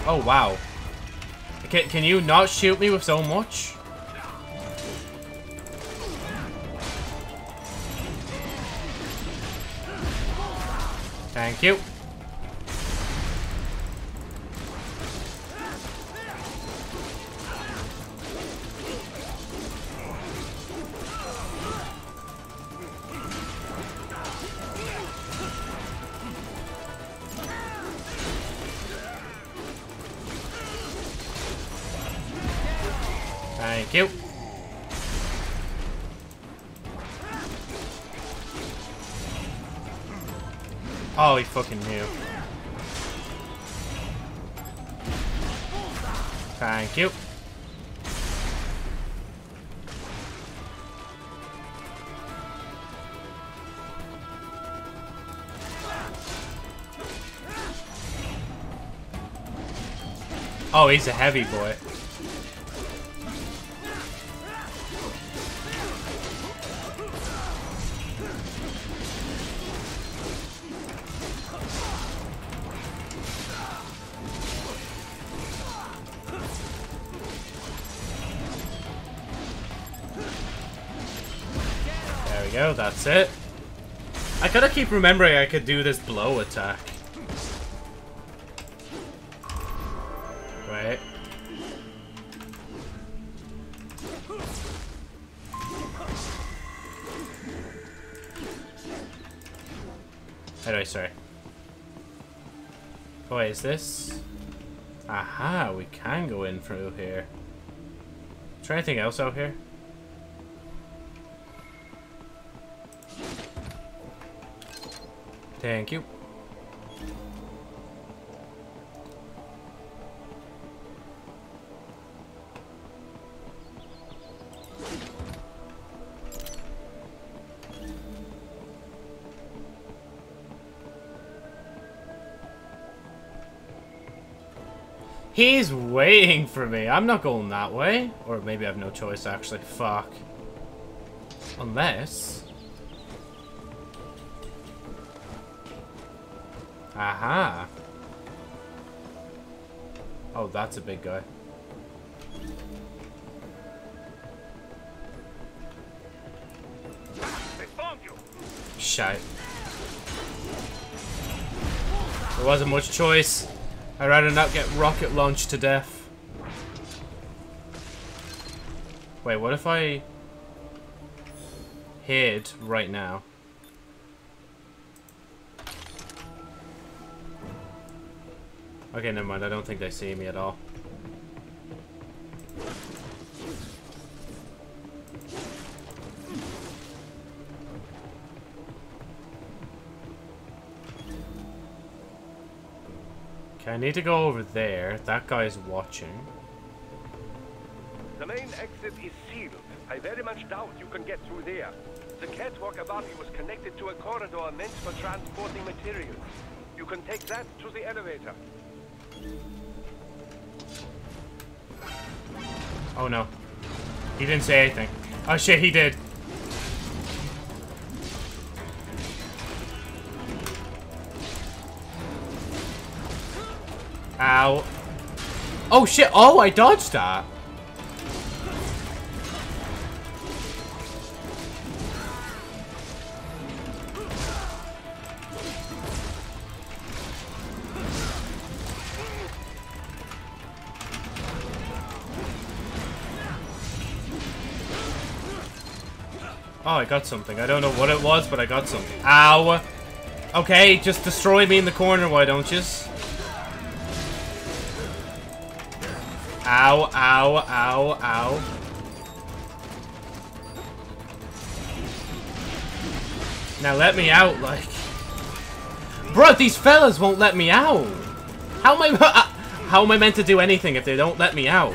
Oh, wow. Can, can you not shoot me with so much? Thank you. Thank you. Oh, he fucking knew. Thank you. Oh, he's a heavy boy. That's it. I gotta keep remembering I could do this blow attack. Wait. Anyway, sorry. Oh, wait, is this? Aha, we can go in through here. There anything else out here? Thank you. He's waiting for me. I'm not going that way. Or maybe I have no choice, actually. Fuck. Unless... Aha. Oh, that's a big guy. Shite. There wasn't much choice. I'd rather not get rocket launched to death. Wait, what if I hid right now? Okay, never mind. I don't think they see me at all. Okay, I need to go over there. That guy's watching. The main exit is sealed. I very much doubt you can get through there. The catwalk above you was connected to a corridor meant for transporting materials. You can take that to the elevator. Oh no. He didn't say anything. Oh shit, he did. Ow. Oh shit, oh, I dodged that. Oh, I got something. I don't know what it was, but I got something. Ow! Okay, just destroy me in the corner, why don't you? Ow, ow, ow, ow. Now let me out, like... Bro, these fellas won't let me out! How am I... Uh, how am I meant to do anything if they don't let me out?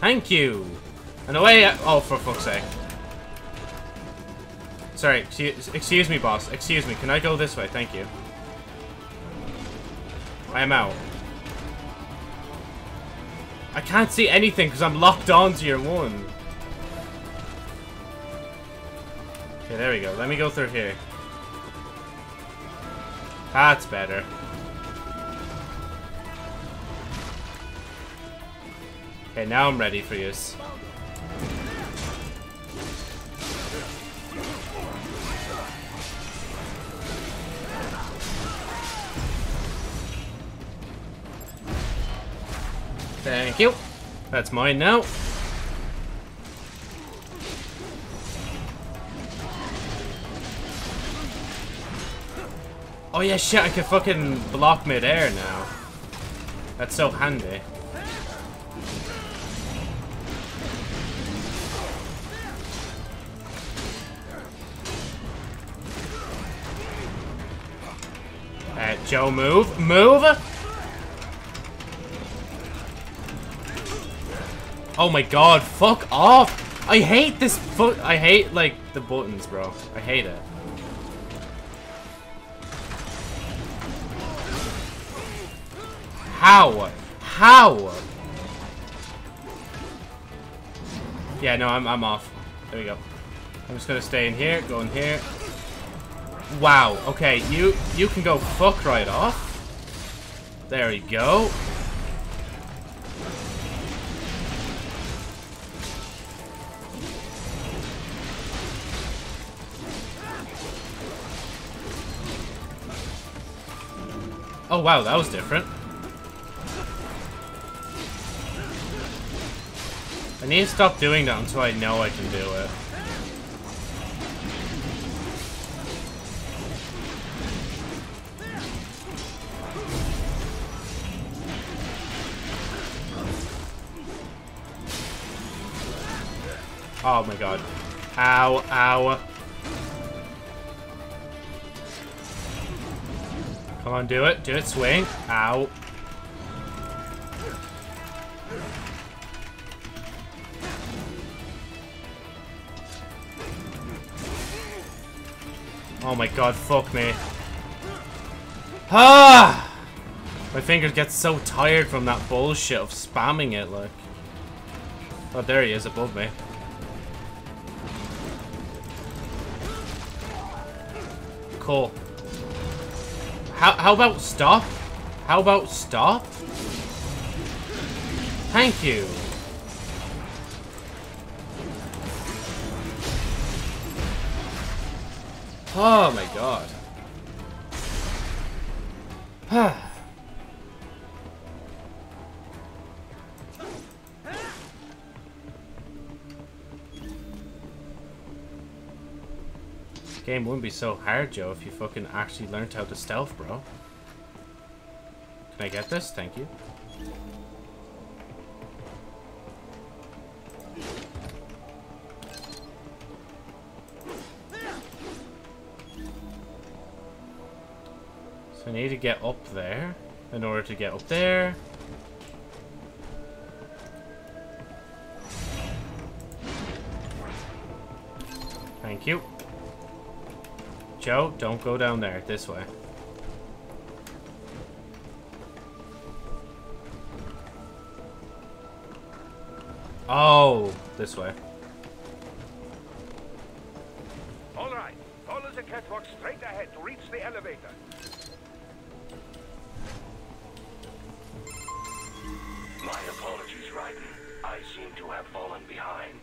Thank you! And away... Uh, oh, for fuck's sake. Sorry, excuse, me, boss. Excuse me. Can I go this way? Thank you. I am out. I can't see anything because I'm locked onto your one. Okay, there we go. Let me go through here. That's better. Okay, now I'm ready for you. Thank you. That's mine now. Oh yeah, shit, I can fucking block mid-air now. That's so handy. Uh, Joe, move. Move! Oh my god, fuck off! I hate this foot. I hate, like, the buttons, bro. I hate it. How? How? Yeah, no, I'm, I'm off. There we go. I'm just gonna stay in here, go in here. Wow, okay, you you can go fuck right off. There we go. Oh wow, that was different. I need to stop doing that until I know I can do it. Oh my god. Ow, ow. Come on, do it. Do it, swing. Ow. Oh my god, fuck me. Ah! My fingers get so tired from that bullshit of spamming it, like. Oh, there he is above me. Cool. How, how about stop? How about stop? Thank you. Oh my god. Game wouldn't be so hard, Joe, if you fucking actually learned how to stealth, bro. Can I get this? Thank you. So I need to get up there in order to get up there. Thank you. Joe, don't go down there. This way. Oh, this way. All right. Follow the catwalk straight ahead to reach the elevator. My apologies, Raiden. I seem to have fallen behind.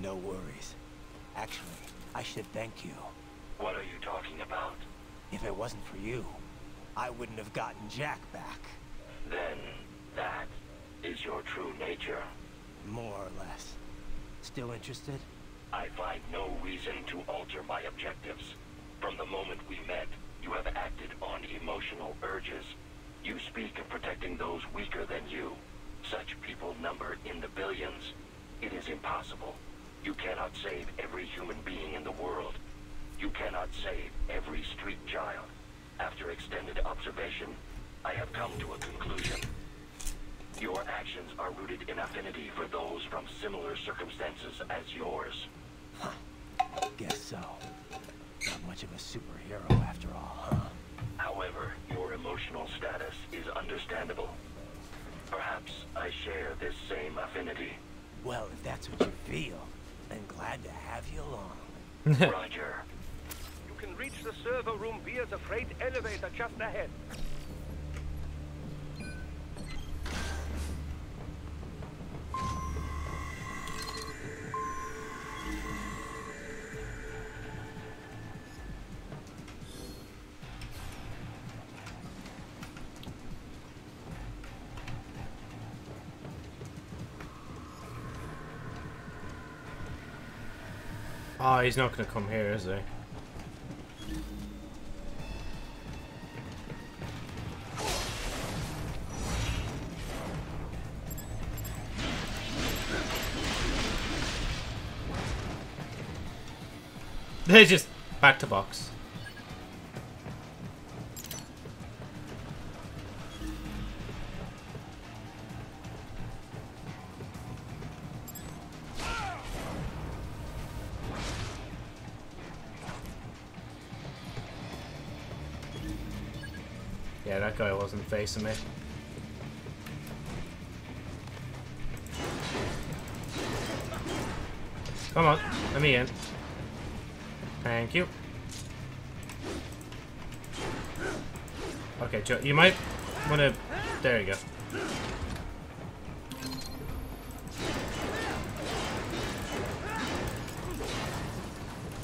No worries. Actually, I should thank you. What are you talking about? If it wasn't for you, I wouldn't have gotten Jack back. Then, that is your true nature. More or less. Still interested? I find no reason to alter my objectives. From the moment we met, you have acted on emotional urges. You speak of protecting those weaker than you. Such people number in the billions. It is impossible. You cannot save every human being in the world. You cannot save every street child. After extended observation, I have come to a conclusion. Your actions are rooted in affinity for those from similar circumstances as yours. Guess so. Not much of a superhero after all, huh? However, your emotional status is understandable. Perhaps I share this same affinity. Well, if that's what you feel, then glad to have you along. Roger. Reach the server room via the freight elevator just ahead. Oh, he's not gonna come here, is he? They just back to box. Yeah, that guy wasn't facing me. Come on, let me in. Thank you. Okay, Joe, you might want to... There you go.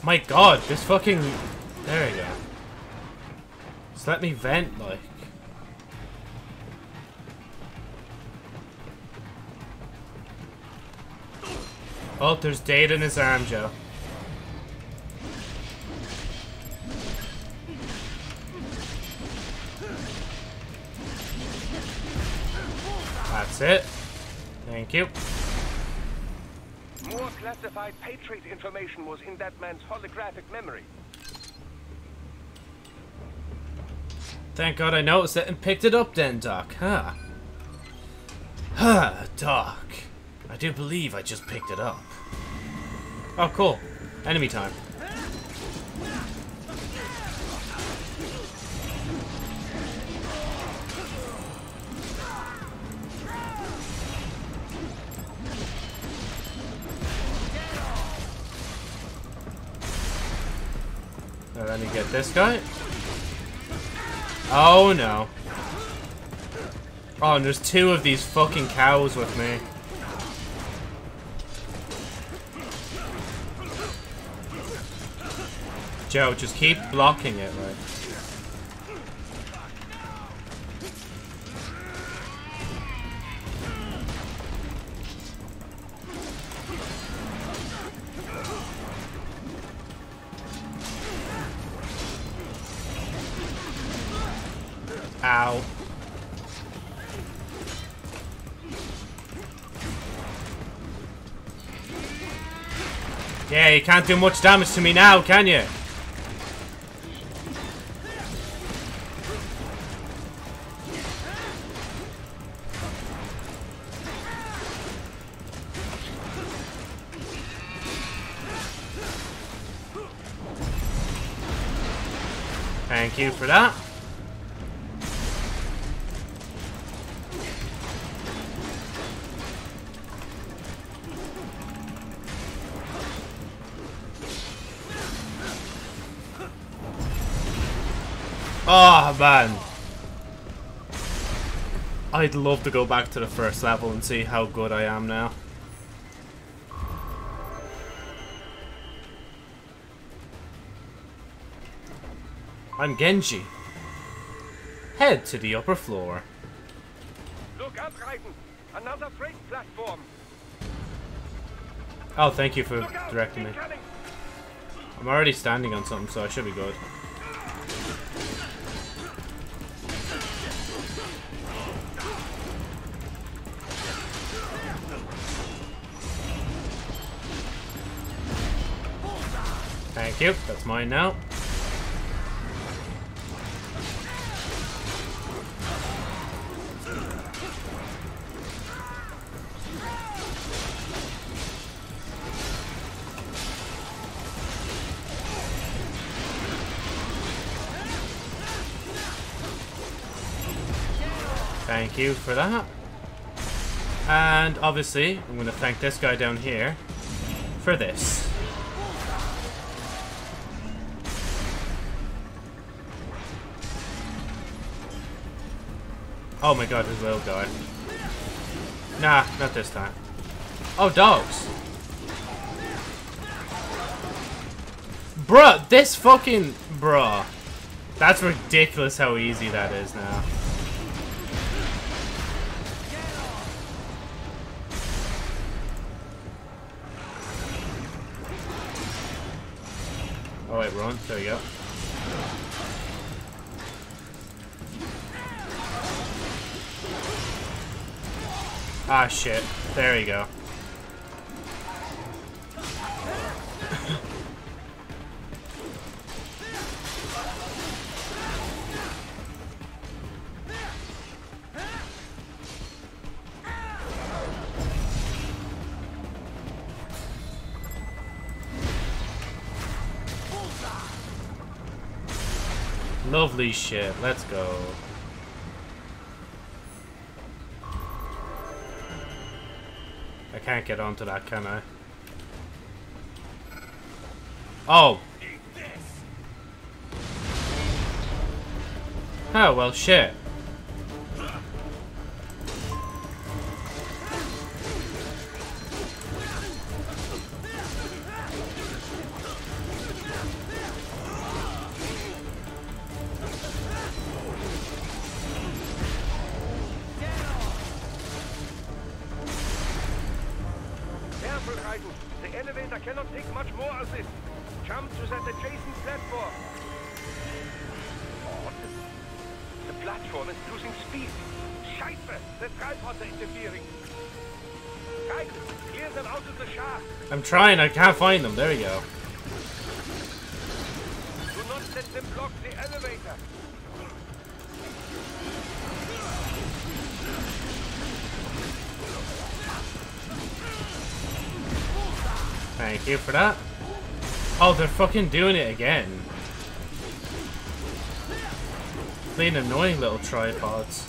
My god, this fucking... There you go. Just let me vent, like. Oh, there's data in his arm, Joe. It. Thank you. More classified Patriot information was in that man's holographic memory. Thank God I noticed it and picked it up then, Doc. Huh. Huh, Doc. I do believe I just picked it up. Oh, cool. Enemy time. This guy. Oh no. Oh, and there's two of these fucking cows with me. Joe, just keep blocking it, right? Can't do much damage to me now, can you? Thank you for that. Man. I'd love to go back to the first level and see how good I am now. I'm Genji. Head to the upper floor. Look up, Raiden! Another freight platform! Oh, thank you for directing me. I'm already standing on something, so I should be good. You. That's mine now. Thank you for that. And obviously, I'm going to thank this guy down here for this. Oh my god, his little guy. Nah, not this time. Oh, dogs. Bruh, this fucking... Bruh. That's ridiculous how easy that is now. Oh wait, run. There we go. Ah, shit. There you go. Lovely shit. Let's go. Can't get onto that, can I? Oh. Oh, well, shit. Can't find them. There we go. Do not let them block the elevator. Thank you for that. Oh, they're fucking doing it again. Being annoying little tripods.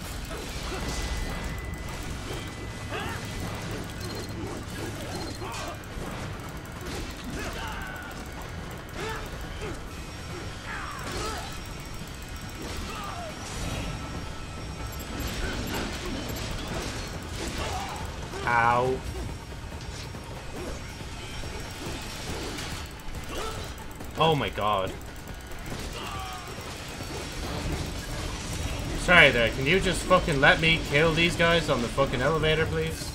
God. Sorry there, can you just fucking let me kill these guys on the fucking elevator, please?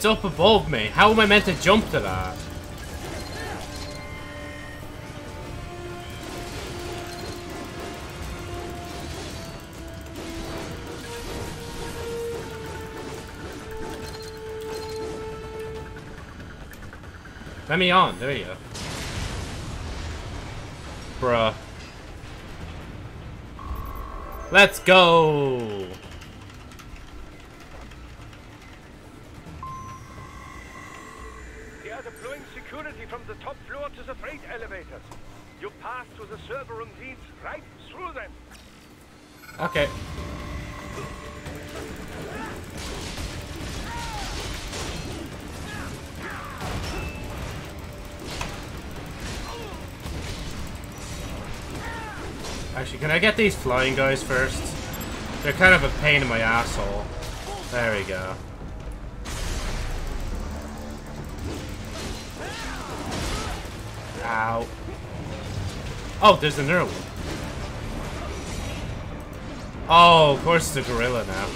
It's up above me. How am I meant to jump to that? Let me on. There you go. Bruh. Let's go! Get these flying guys first? They're kind of a pain in my asshole. There we go. Ow. Oh, there's another one. Oh, of course it's a gorilla now.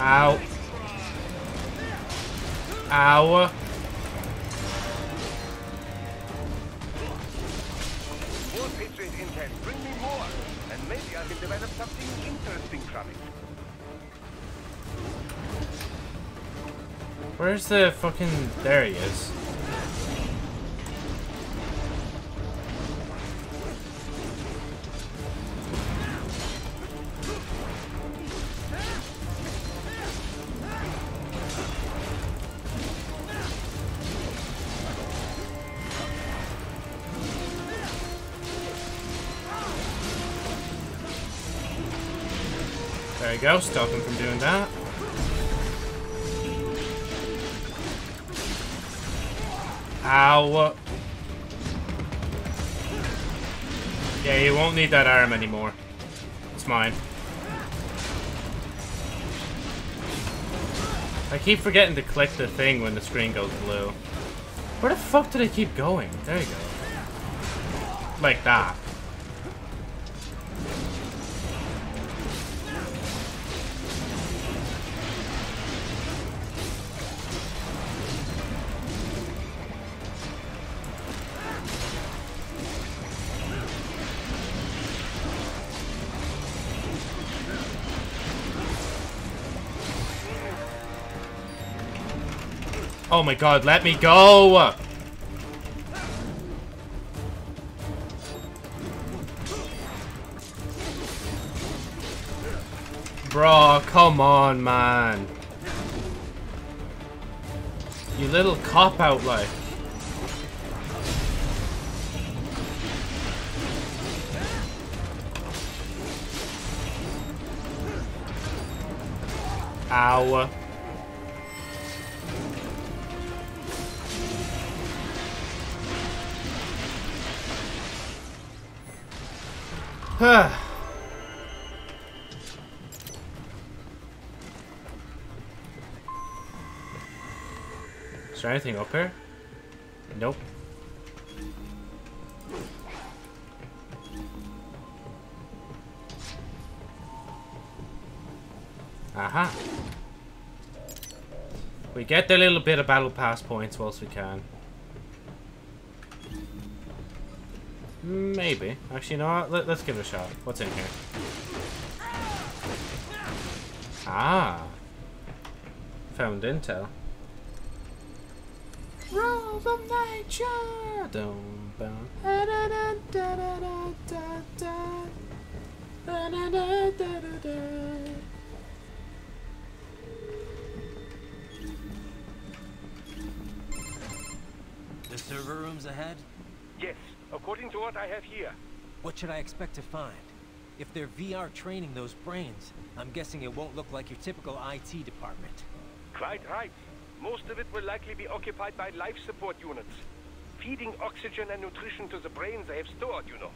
Ow. Ow. The fucking... There he is. There you go, stop him from doing that. Ow. Yeah, you won't need that arm anymore. It's mine. I keep forgetting to click the thing when the screen goes blue. Where the fuck did I keep going? There you go. Like that. Oh my god, let me go! Bro, come on, man. You little cop-out, like. Ow. There anything up here? Nope. Aha. We get the little bit of battle pass points whilst we can. Maybe. Actually, what? Let, us give it a shot. What's in here? Ah. Found intel. Rules of nature. Dum, bum. Da, da, da, da, da, da, da. Da, da, da, da. The server room's ahead? Yes, according to what I have here. What should I expect to find? If they're VR training those brains, I'm guessing it won't look like your typical IT department. Quite right. Most of it will likely be occupied by life support units. Feeding oxygen and nutrition to the brains they have stored, you know.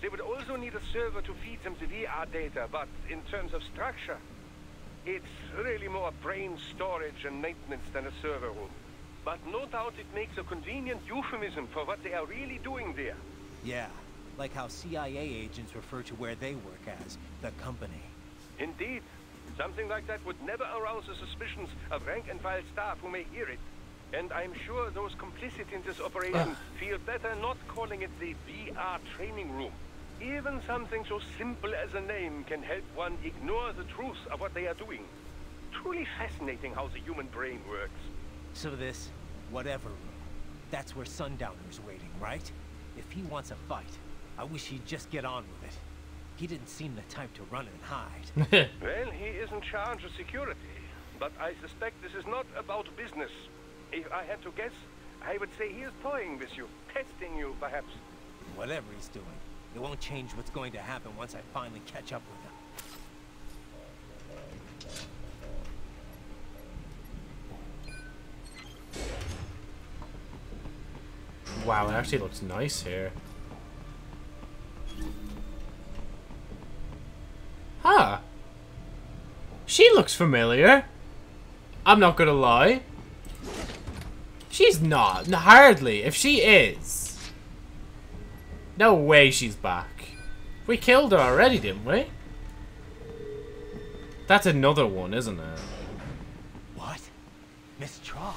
They would also need a server to feed them the VR data, but in terms of structure, it's really more brain storage and maintenance than a server room. But no doubt it makes a convenient euphemism for what they are really doing there. Yeah, like how CIA agents refer to where they work as the company. Indeed. Something like that would never arouse the suspicions of rank-and-file staff who may hear it. And I'm sure those complicit in this operation ah. feel better not calling it the VR training room. Even something so simple as a name can help one ignore the truth of what they are doing. Truly fascinating how the human brain works. So this, whatever room, that's where Sundowner's waiting, right? If he wants a fight, I wish he'd just get on with it. He didn't seem the type to run and hide. well, he is in charge of security, but I suspect this is not about business. If I had to guess, I would say he is toying with you, testing you, perhaps. Whatever he's doing, it won't change what's going to happen once I finally catch up with him. Wow, it actually looks nice here. She looks familiar. I'm not gonna lie. She's not. Hardly. If she is. No way she's back. We killed her already, didn't we? That's another one, isn't it? What? Mistral?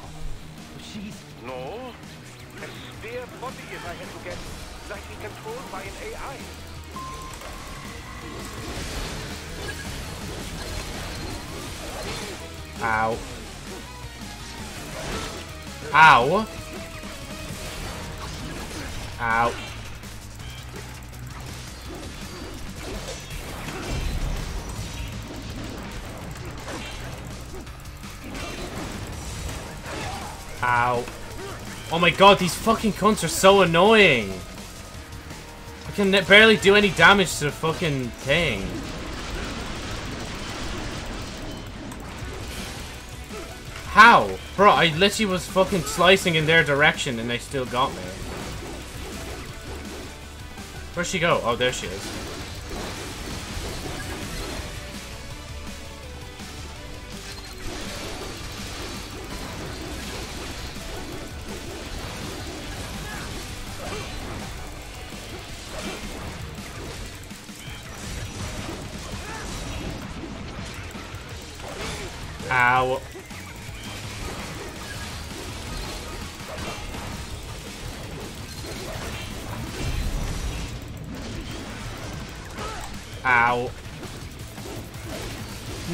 She's... No. A spare body, if I had to guess, likely controlled by an AI. Ow. Ow. Ow. Ow. Oh my god, these fucking cunts are so annoying. I can barely do any damage to the fucking thing. How? Bro, I literally was fucking slicing in their direction and they still got me. Where'd she go? Oh, there she is.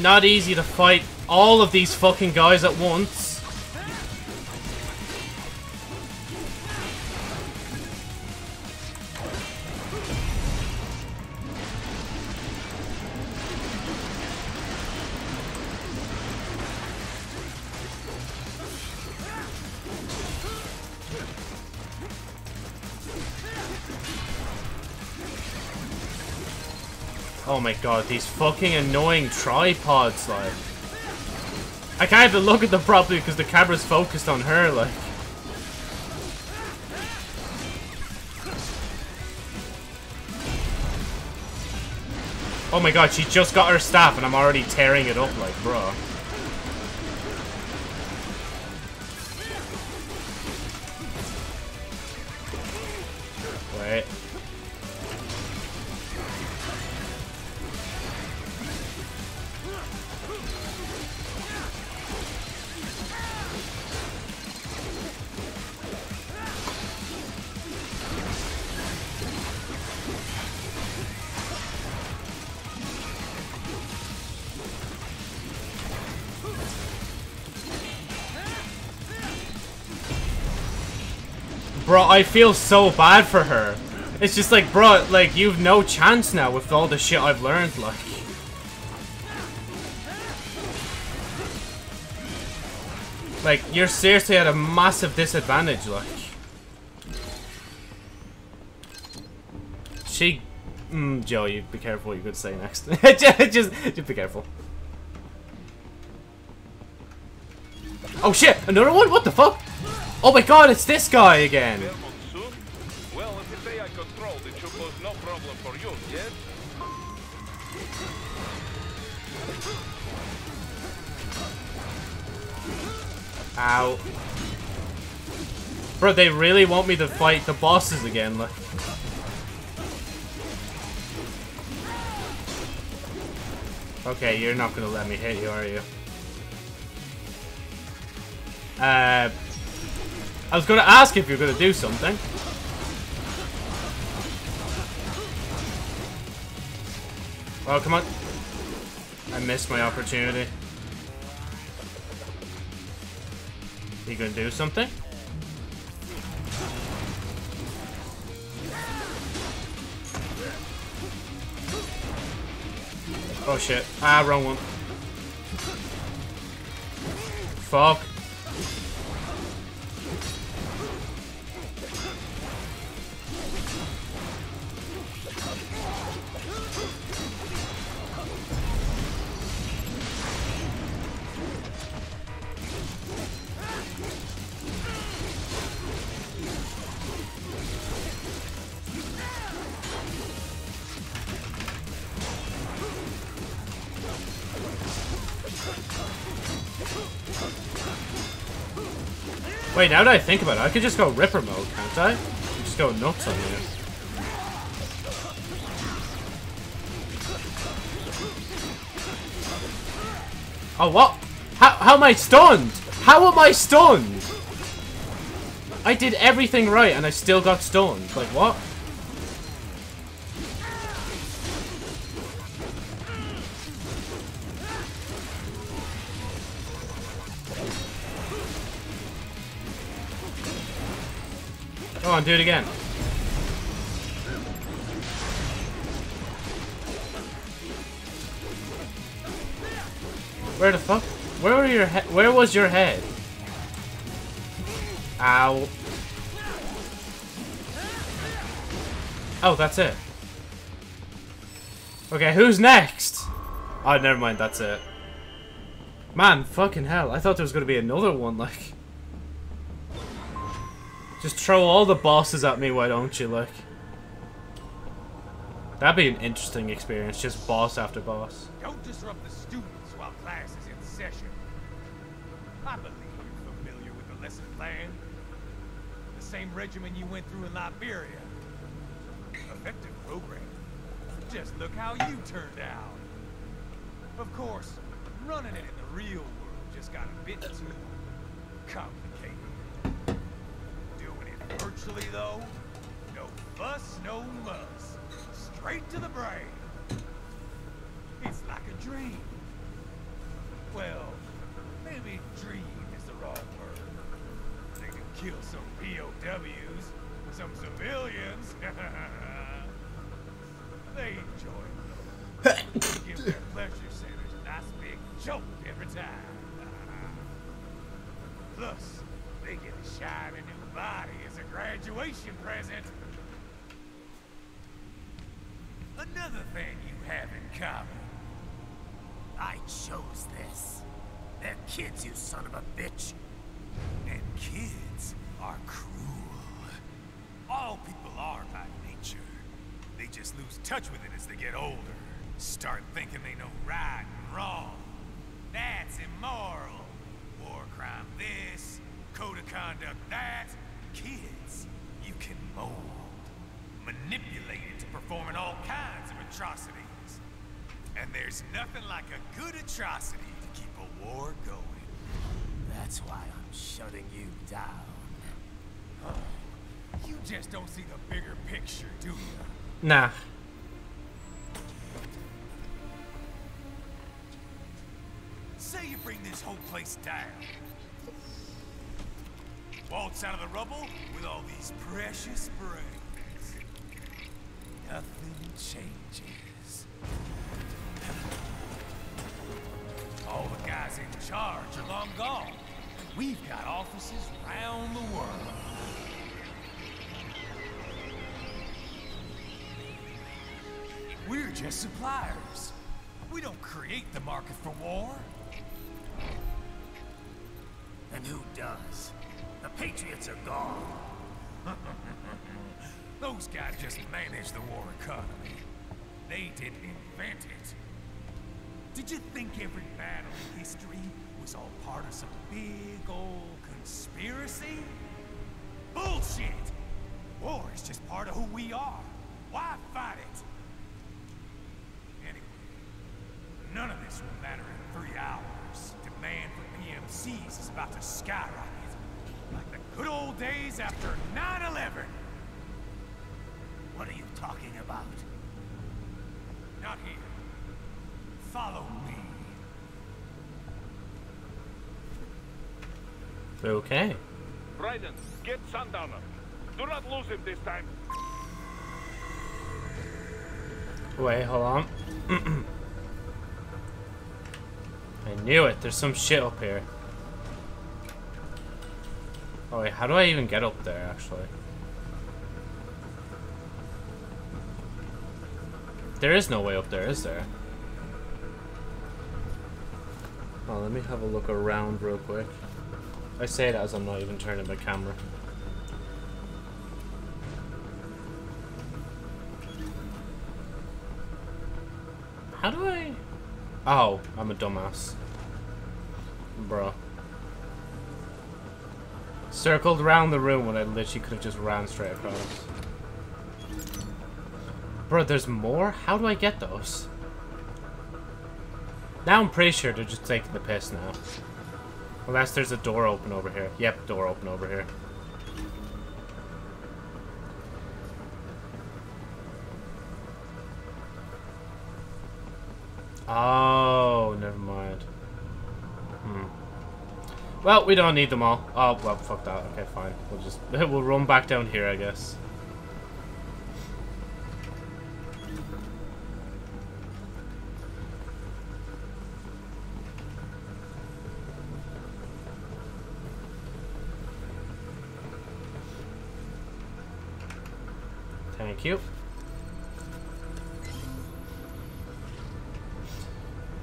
Not easy to fight all of these fucking guys at once. Oh my god, these fucking annoying tripods, like. I can't even look at them properly because the camera's focused on her, like. Oh my god, she just got her staff and I'm already tearing it up, like, bro. I feel so bad for her. It's just like, bro, like, you've no chance now with all the shit I've learned, like. Like, you're seriously at a massive disadvantage, like. She Mm, Joe, you be careful what you could say next. just, just, just be careful. Oh shit! Another one? What the fuck? Oh my god, it's this guy again! Well, no you, yes? Ow. Bro, they really want me to fight the bosses again, like. Okay, you're not gonna let me hit you, are you? Uh, I was gonna ask if you're gonna do something. Oh, come on. I missed my opportunity. You gonna do something? Oh shit. Ah, wrong one. Fuck. Wait, now that I think about it, I could just go Ripper mode, can't I? Just go nuts on you. Oh, what? How, how am I stunned? How am I stunned? I did everything right and I still got stunned. Like, what? Come on, do it again. Where the fuck? Where were your head? Where was your head? Ow. Oh, that's it. Okay, who's next? Oh, never mind, that's it. Man, fucking hell. I thought there was going to be another one, like... Just throw all the bosses at me, why don't you, like? That'd be an interesting experience, just boss after boss. Don't disrupt the students while class is in session. I believe you're familiar with the lesson plan. The same regimen you went through in Liberia. Effective program. Just look how you turned out. Of course, running it in the real world just got a bit too complicated. Virtually, though, no fuss, no muss. Straight to the brain. It's like a dream. Well, maybe dream is the wrong word. They can kill some POWs, some civilians. they enjoy it. Give their pleasure centers a nice big joke every time. Plus, shiny new body as a graduation present. Another thing you have in common. I chose this. They're kids, you son of a bitch. And kids are cruel. All people are by nature. They just lose touch with it as they get older. Start thinking they know right and wrong. That's immoral. War crime this, code of conduct that. Kids, you can mold. Manipulate to performing all kinds of atrocities. And there's nothing like a good atrocity to keep a war going. That's why I'm shutting you down. You just don't see the bigger picture, do you? Nah. Say you bring this whole place down. Waltz out of the rubble with all these precious brains. Nothing changes. All the guys in charge are long gone. We've got offices round the world. We're just suppliers. We don't create the market for war. And who does? The Patriots are gone. Those guys just managed the war economy. They didn't invent it. Did you think every battle in history was all part of some big old conspiracy? Bullshit! War is just part of who we are. Why fight it? Anyway, none of this will matter in three hours. Demand for PMCs is about to skyrocket. Like the good old days after 9-11. What are you talking about? Not here. Follow me. Okay. Raiden, get Sundowner. Do not lose him this time. Wait, hold on. I knew it. There's some shit up here. Oh wait, how do I even get up there, actually? There is no way up there, is there? Oh, let me have a look around real quick. I say that as I'm not even turning my camera. How do I... Oh, I'm a dumbass. Bro. Circled around the room when I literally could have just ran straight across. Bro, there's more? How do I get those? Now I'm pretty sure they're just taking the piss now. Unless there's a door open over here. Yep, door open over here. Oh, never mind. Hmm. Well, we don't need them all. Oh, well, fuck that. Okay, fine. We'll just we'll run back down here, I guess. Thank you.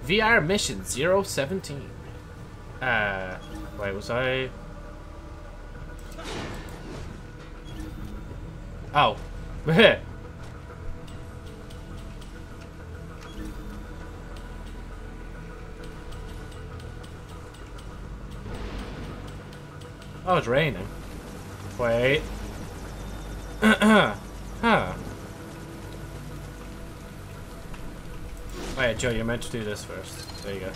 VR mission 017. Uh, wait, was I... Oh. oh, it's raining. Wait. huh. Wait, Joe, you're meant to do this first. There you go.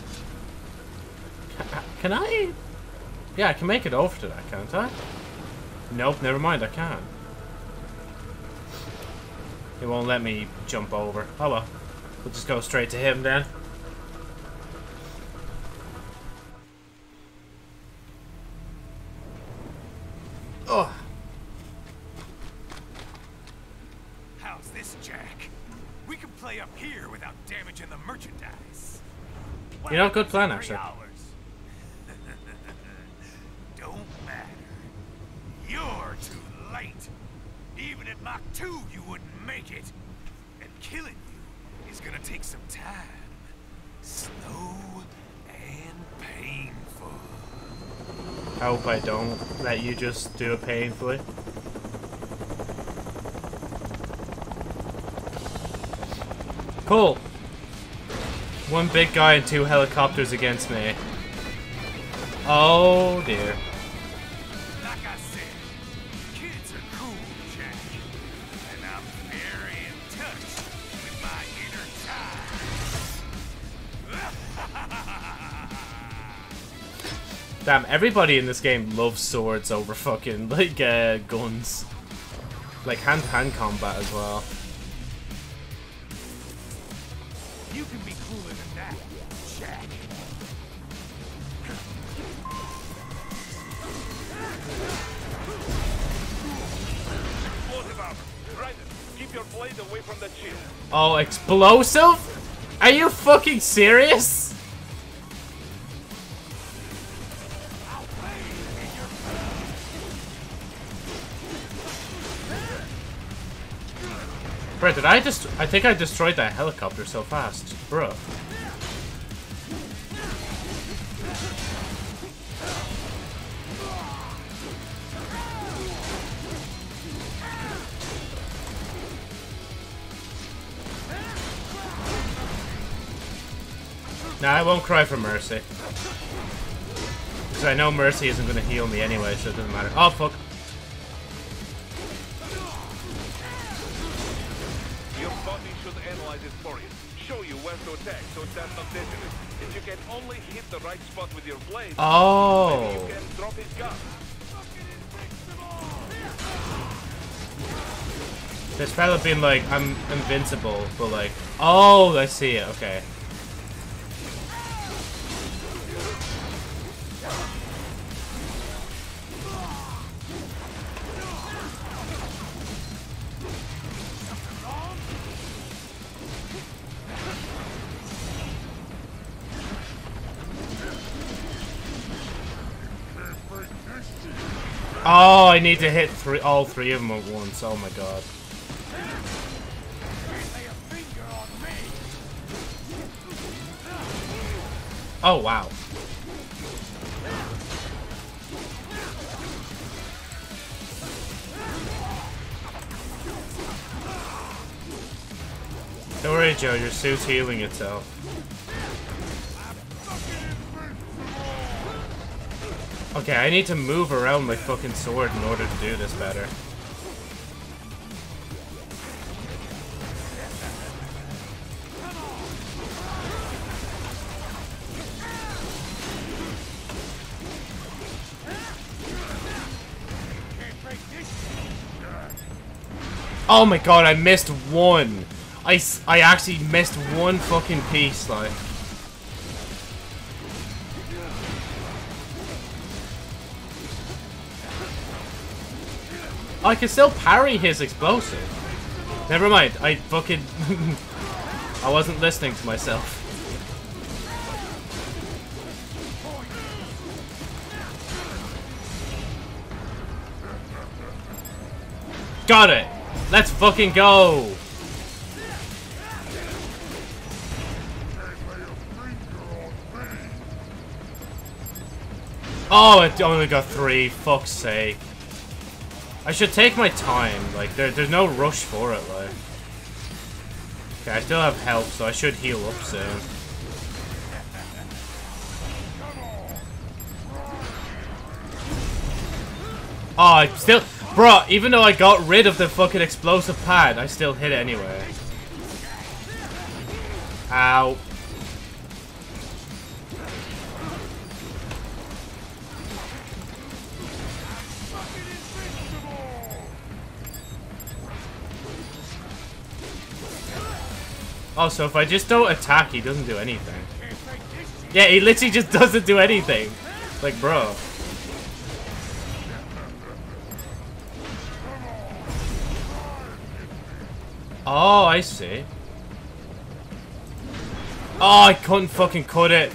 Can I? Yeah, I can make it over to that, can't I? Nope, never mind, I can't. It won't let me jump over. Oh well. We'll just go straight to him then. Oh. How's this, Jack? We can play up here without damaging the merchandise. You know, good plan, actually. Don't matter. You're too late. Even at Mach 2, you wouldn't make it. And killing you is gonna take some time. Slow and painful. I hope I don't let you just do it painfully. Cool. One big guy and two helicopters against me. Oh dear. Damn, everybody in this game loves swords over fucking, like, uh, guns. Like, hand-to-hand -hand combat as well. You can be cooler than that, Jack. Explosive armor. Raiden, keep your blade away from the chin. Oh, explosive? Are you fucking serious? Bro, did I just... I think I destroyed that helicopter so fast. Bro. Nah, I won't cry for Mercy. Because I know Mercy isn't going to heal me anyway, so it doesn't matter. Oh, fuck. Analyze it for you. Show you where to attack so it does not dangerous. If you can only hit the right spot with your blade, Oh. maybe you can drop his gun. This fella being like, I'm invincible, but like, oh, I see it, okay. Oh, I need to hit three, all three of them at once. Oh my god. Oh wow. Don't worry, Joe. Your suit's healing itself. Okay, I need to move around my fucking sword in order to do this better. Oh my god, I missed one. I, I actually missed one fucking piece, like. I can still parry his explosive. Never mind, I fucking... I wasn't listening to myself. Got it! Let's fucking go! Oh, it only got three. Fuck's sake. I should take my time. Like, there, there's no rush for it, like. Okay, I still have health, so I should heal up soon. Oh, I still... Bro, even though I got rid of the fucking explosive pad, I still hit it anyway. Ow. Oh, so if I just don't attack, he doesn't do anything. Yeah, he literally just doesn't do anything. Like, bro. Oh, I see. Oh, I couldn't fucking cut it.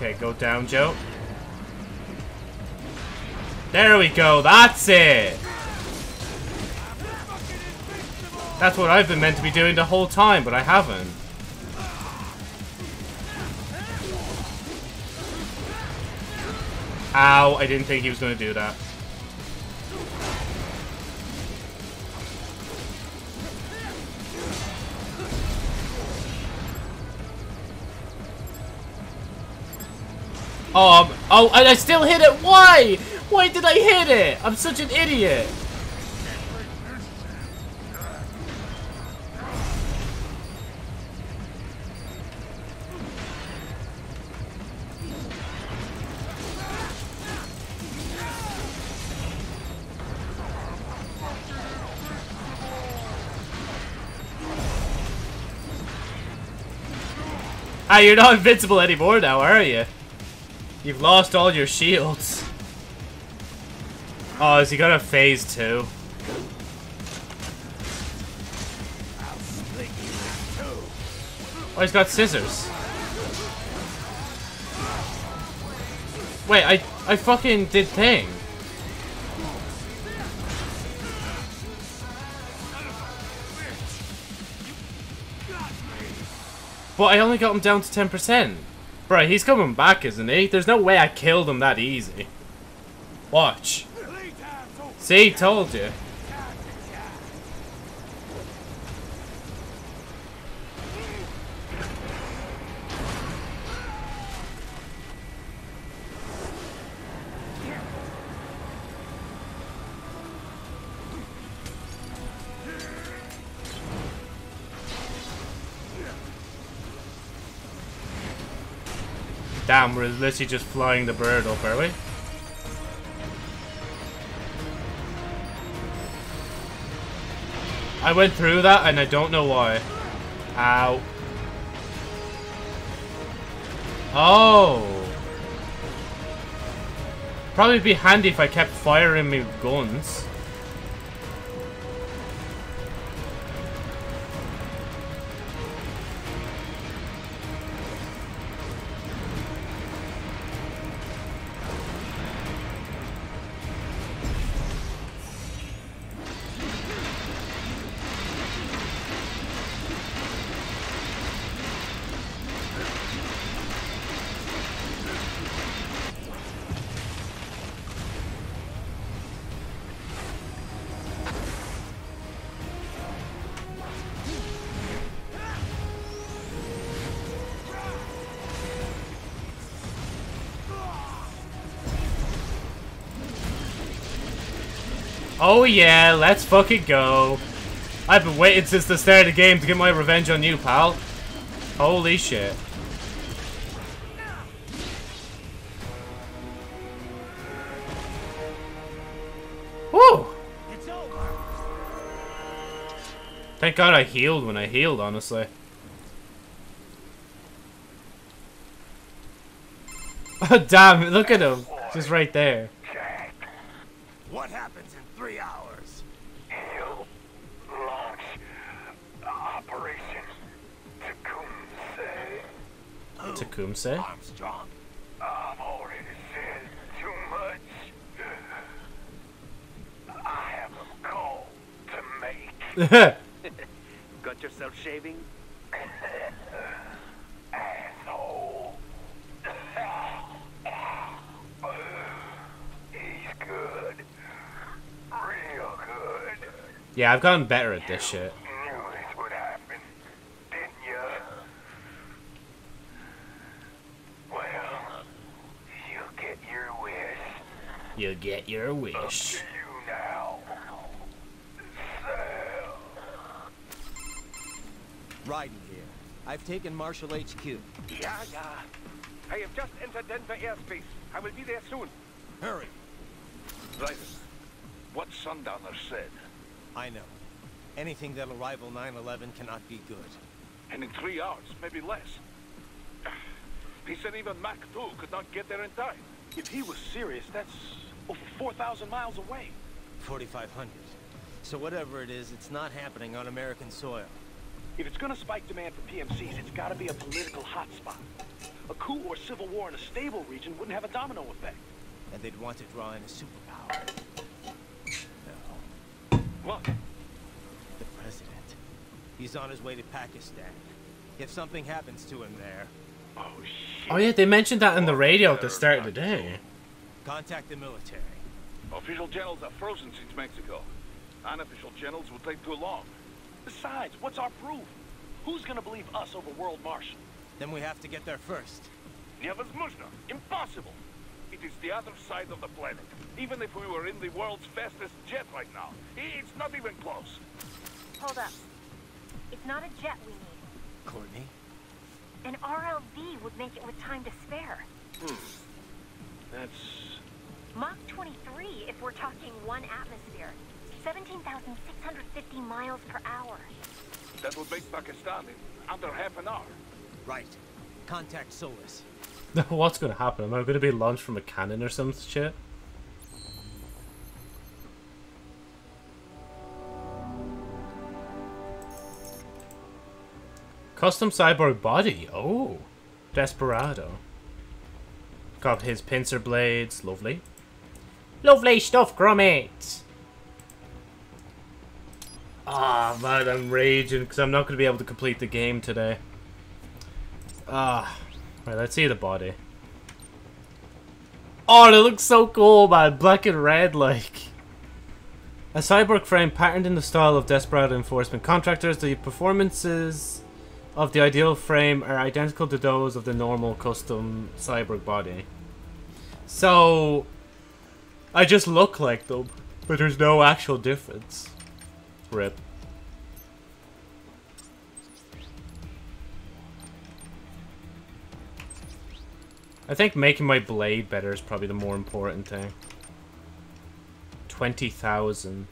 Okay, go down, Joe. There we go, that's it! That's what I've been meant to be doing the whole time, but I haven't. Ow, I didn't think he was going to do that. Oh, um, oh, and I still hit it. Why? Why did I hit it? I'm such an idiot. Ah, you're not invincible anymore now, are you? You've lost all your shields. Oh, has he got a phase two? Oh, he's got scissors. Wait, I, I fucking did thing. But I only got him down to 10%. Bro, he's coming back, isn't he? There's no way I killed him that easy. Watch. See, told you. Damn, we're literally just flying the bird up, are we? I went through that and I don't know why. Ow. Oh. Probably be handy if I kept firing my guns. Oh yeah, let's fucking go. I've been waiting since the start of the game to get my revenge on you, pal. Holy shit. Woo! Thank god I healed when I healed, honestly. Oh damn, look at him. Just right there. What happens Tecumseh. Tecumseh? Armstrong. I've already said too much. I have a call to make. Got yourself shaving? Asshole. He's good. Real good. Yeah, I've gotten better at this shit. Knew this would happen, didn't you? Well, you get your wish. You get your wish. You now. Raiden here. I've taken Marshal HQ. Yeah, yeah. I have just entered Denver airspace. I will be there soon. Hurry. Raiden, what Sundowner said. I know. Anything that'll rival 9-11 cannot be good. And in three hours, maybe less. He said even Mach 2 could not get there in time. If he was serious, that's over 4,000 miles away. 4,500. So whatever it is, it's not happening on American soil. If it's gonna spike demand for PMCs, it's gotta be a political hotspot. A coup or civil war in a stable region wouldn't have a domino effect. And they'd want to draw in a superpower. What? The president. He's on his way to Pakistan. If something happens to him there... Oh, shit. Oh yeah, they mentioned that in the oh, radio at the start of the day. Contact the military. Official channels are frozen since Mexico. Unofficial channels will take too long. Besides, what's our proof? Who's gonna believe us over World Marshal? Then we have to get there first. Невозможно. Impossible. It is the other side of the planet. Even if we were in the world's fastest jet right now, i- it's not even close. Hold up. It's not a jet we need. Courtney? An RLV would make it with time to spare. Hmm. That's... Mach 23 if we're talking one atmosphere. 17,650 miles per hour. That would make Pakistan in under half an hour. Right. Contact Solis. What's gonna happen? Am I gonna be launched from a cannon or some shit? Custom cyborg body. Oh, Desperado. Got his pincer blades. Lovely. Lovely stuff, Gromit! Ah, man, I'm raging because I'm not going to be able to complete the game today. Ah. Right, let's see the body. Oh, it looks so cool, man. Black and red, like. A cyborg frame patterned in the style of desperate Enforcement Contractors, the performances of the ideal frame are identical to those of the normal custom cyborg body. So, I just look like them, but there's no actual difference. Rip. I think making my blade better is probably the more important thing. 20,000.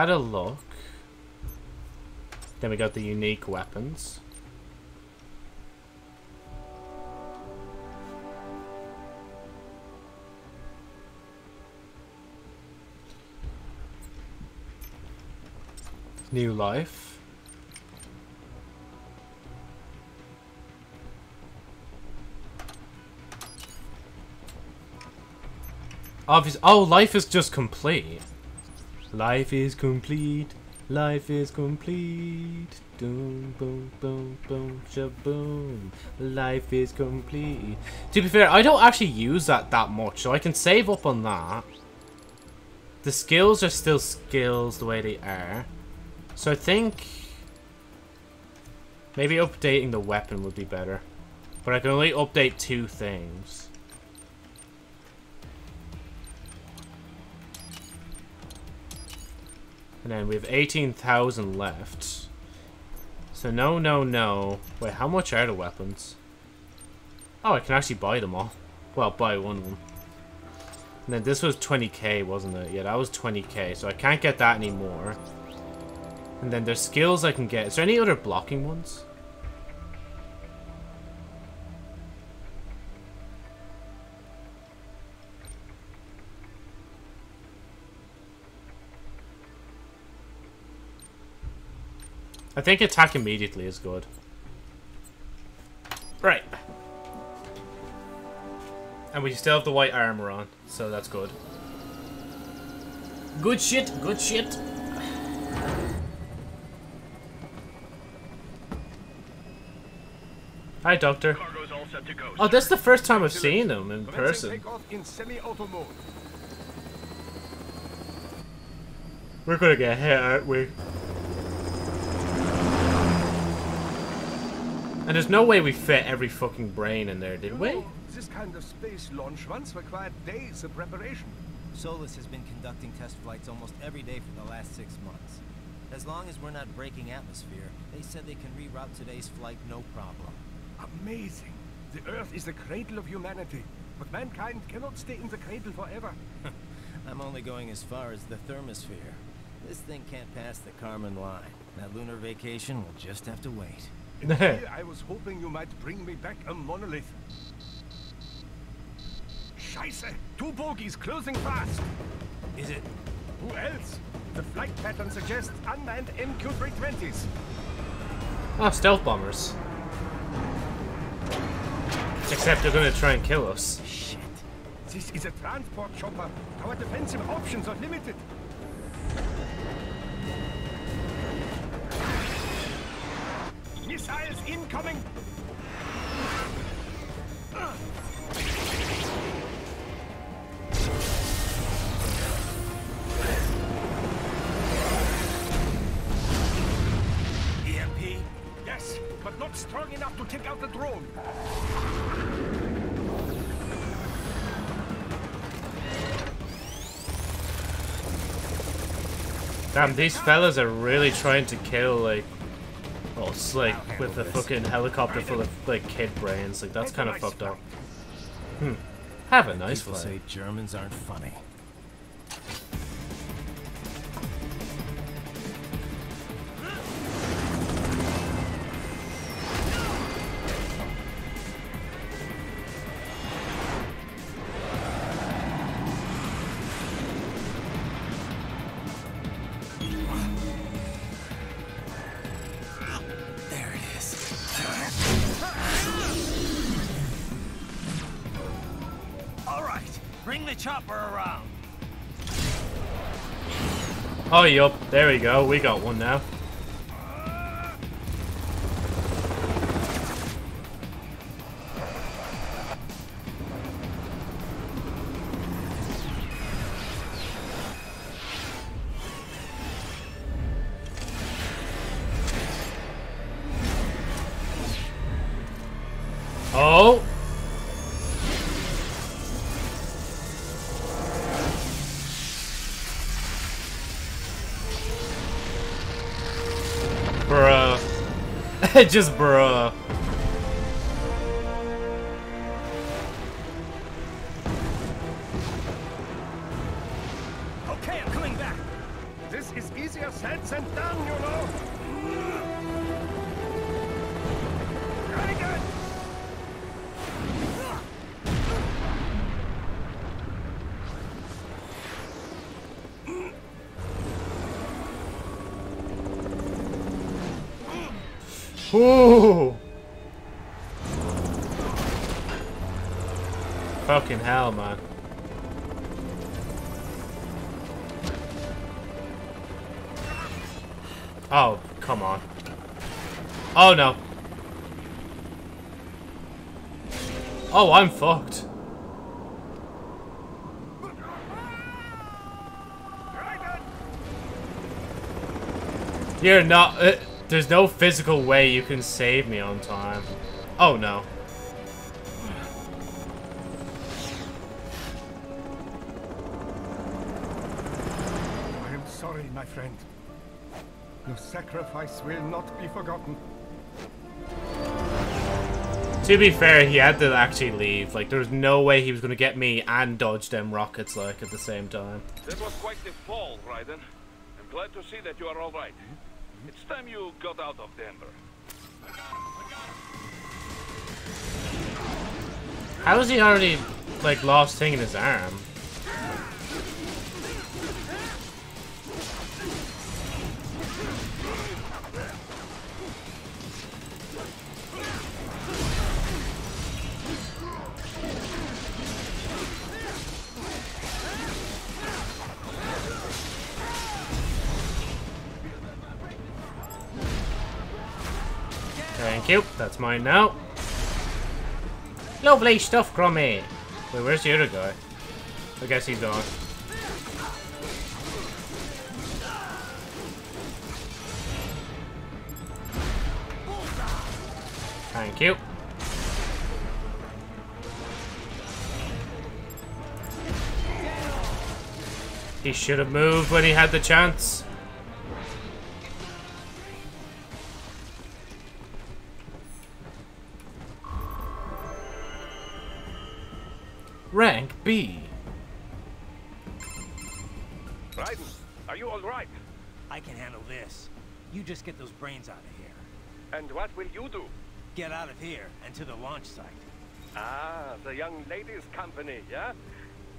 Had a look. Then we got the unique weapons. New life. Obvious. Oh, life is just complete. Life is complete. Life is complete. Boom, boom, boom, boom, shaboom. Life is complete. To be fair, I don't actually use that that much, so I can save up on that. The skills are still skills the way they are. So I think... Maybe updating the weapon would be better. But I can only update two things. And then we have 18,000 left. So no, no, no. Wait, how much are the weapons? Oh, I can actually buy them all. Well, buy one of them. And then this was 20k, wasn't it? Yeah, that was 20k, so I can't get that anymore. And then there's skills I can get. Is there any other blocking ones? I think attack immediately is good. Right. And we still have the white armor on, so that's good. Good shit, good shit. Hi, Doctor. Oh, that's the first time I've seen him in person. We're gonna get hit, aren't we? And there's no way we fit every fucking brain in there, did we? This kind of space launch once required days of preparation. Solis has been conducting test flights almost every day for the last six months. As long as we're not breaking atmosphere, they said they can reroute today's flight no problem. Amazing. The Earth is the cradle of humanity, but mankind cannot stay in the cradle forever. I'm only going as far as the thermosphere. This thing can't pass the Kármán line. That lunar vacation will just have to wait. I was hoping you might bring me back a monolith. Scheiße! Two bogies closing fast! Is it? Who else? The flight pattern suggests unmanned MQ-320s. Oh, ah, stealth bombers. Except they're gonna try and kill us. Shit. This is a transport chopper. Our defensive options are limited. Missiles incoming! EMP? Yes, but not strong enough to take out the drone. Damn, these fellas are really trying to kill, like... Oh, it's like, with a fucking helicopter full of, like, kid brains. Like, that's kind of fucked up. Hmm. Have a nice People flight. say Germans aren't funny. Oh, yup. There we go. We got one now. Just bruh. Fucking hell, man. Oh, come on. Oh, no. Oh, I'm fucked. You're not... Uh, there's no physical way you can save me on time. Oh, no. Friend. Your sacrifice will not be forgotten. To be fair, he had to actually leave. Like, there was no way he was going to get me and dodge them rockets, like, at the same time. That was quite the fall, Raiden. I'm glad to see that you are all right. It's time you got out of Denver. How is he already, like, lost thing in his arm? That's mine now. Lovely stuff, Crummy. Wait, where's the other guy? I guess he's gone. Thank you. He should have moved when he had the chance. Company, yeah?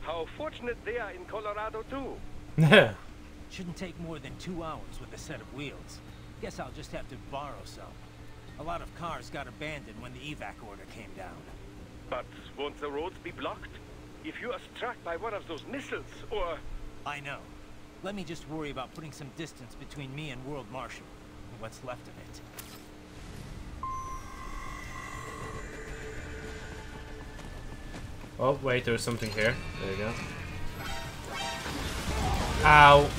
How fortunate they are in Colorado, too. Shouldn't take more than two hours with a set of wheels. Guess I'll just have to borrow some. A lot of cars got abandoned when the evac order came down. But won't the roads be blocked? If you are struck by one of those missiles, or... I know. Let me just worry about putting some distance between me and World Marshal. and What's left of it. Oh, wait, there's something here. There you go. Ow.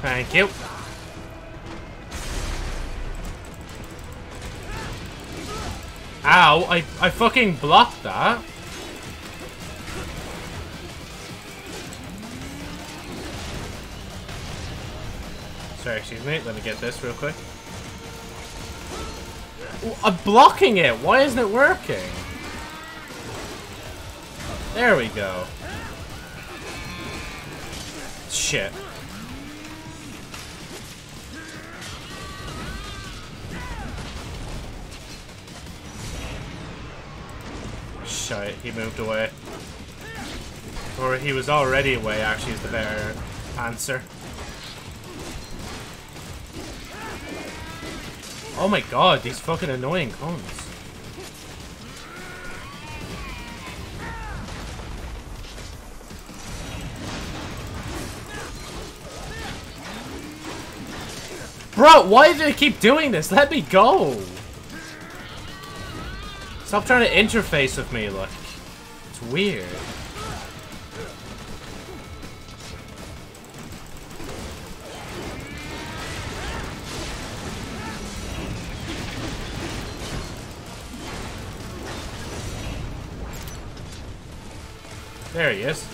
Thank you. Ow, I, I fucking blocked that. Sorry, excuse me. Let me get this real quick. Ooh, I'm blocking it. Why isn't it working? There we go. Shit. Shite, he moved away. Or he was already away, actually, is the better answer. Oh my god, these fucking annoying cones. Bro, why do they keep doing this? Let me go! Stop trying to interface with me, like. It's weird. There he is.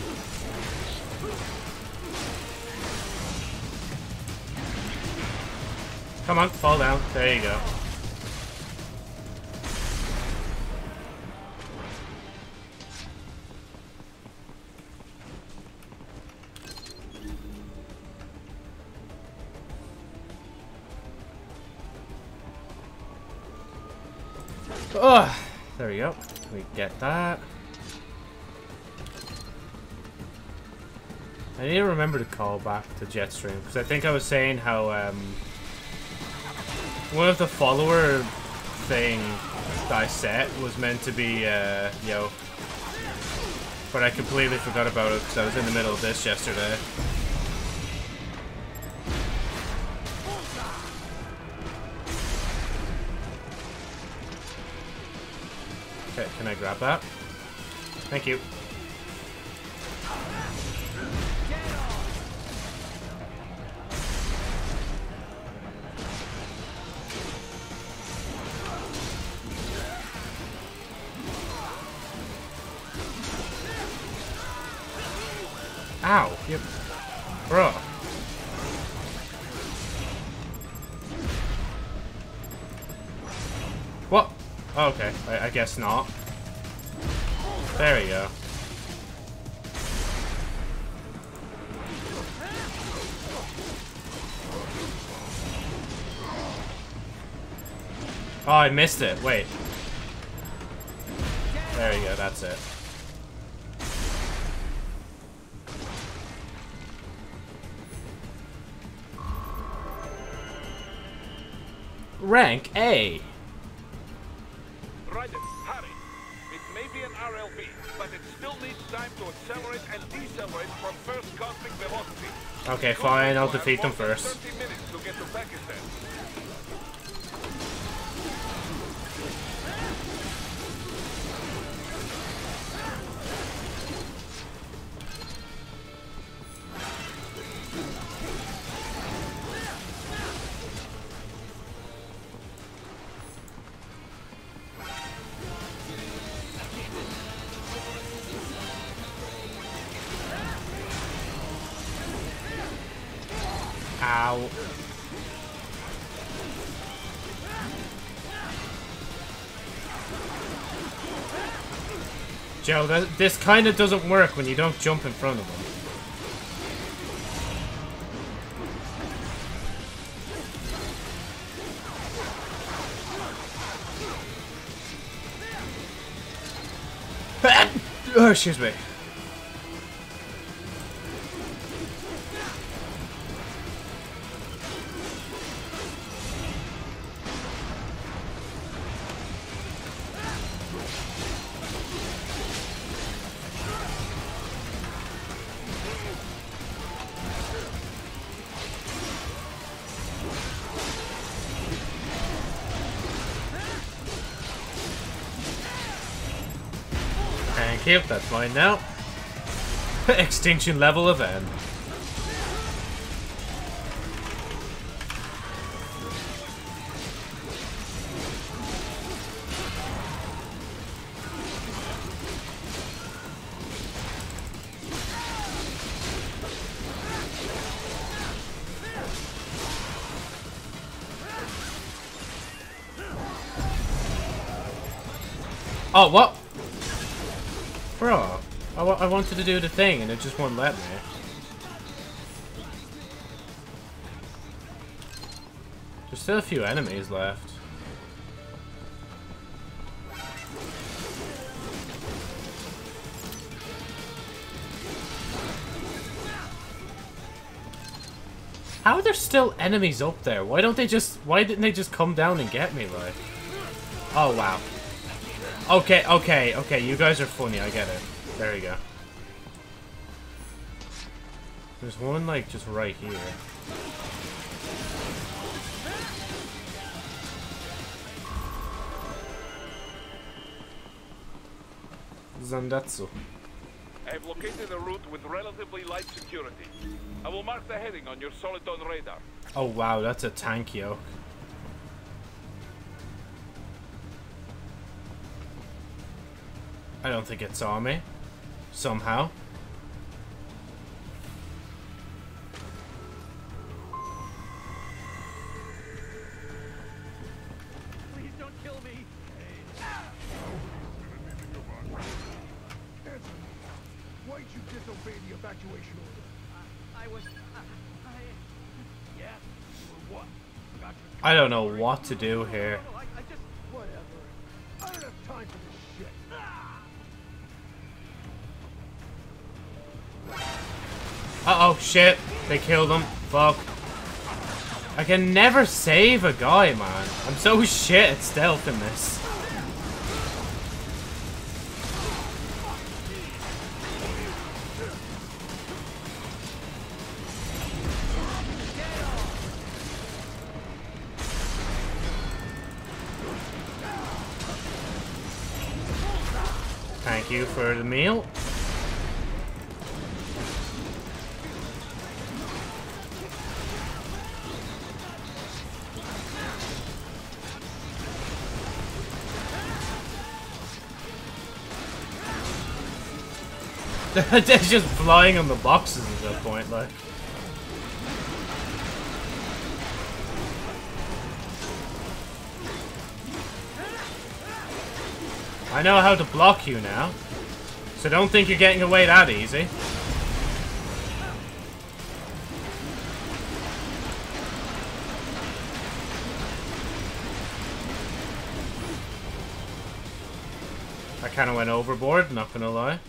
Come on, fall down. There you go. Oh, there we go. We get that. I need to remember to call back to Jetstream because I think I was saying how um, one of the follower thing I set was meant to be uh, yo, but I completely forgot about it because I was in the middle of this yesterday. Okay, can I grab that? Thank you. Ow! Yep. Bro. What? Oh, okay. I, I guess not. There we go. Oh, I missed it. Wait. There you go. That's it. Rank A. Hurry. It may be an RLV, but it still needs time to accelerate and decelerate from first cosmic velocity. Okay, fine. I'll defeat them first. 30 minutes to get to Pakistan. Ow. Joe, that, this kind of doesn't work when you don't jump in front of them. oh, excuse me. You, that's mine now. Extinction level event. Oh, what? I wanted to do the thing, and it just wouldn't let me. There's still a few enemies left. How are there still enemies up there? Why don't they just... Why didn't they just come down and get me, like? Oh, wow. Okay, okay, okay. You guys are funny. I get it. There you go. There's one, like, just right here. Zandatsu. I have located a route with relatively light security. I will mark the heading on your Soliton radar. Oh wow, that's a tank yoke. I don't think it saw me. Somehow. I don't know what to do here. Uh-oh, shit. They killed him. Fuck. I can never save a guy, man. I'm so shit at stealth in this. You for the meal. They're just flying on the boxes at that point, like. I know how to block you now. So don't think you're getting away that easy. I kind of went overboard, not gonna lie.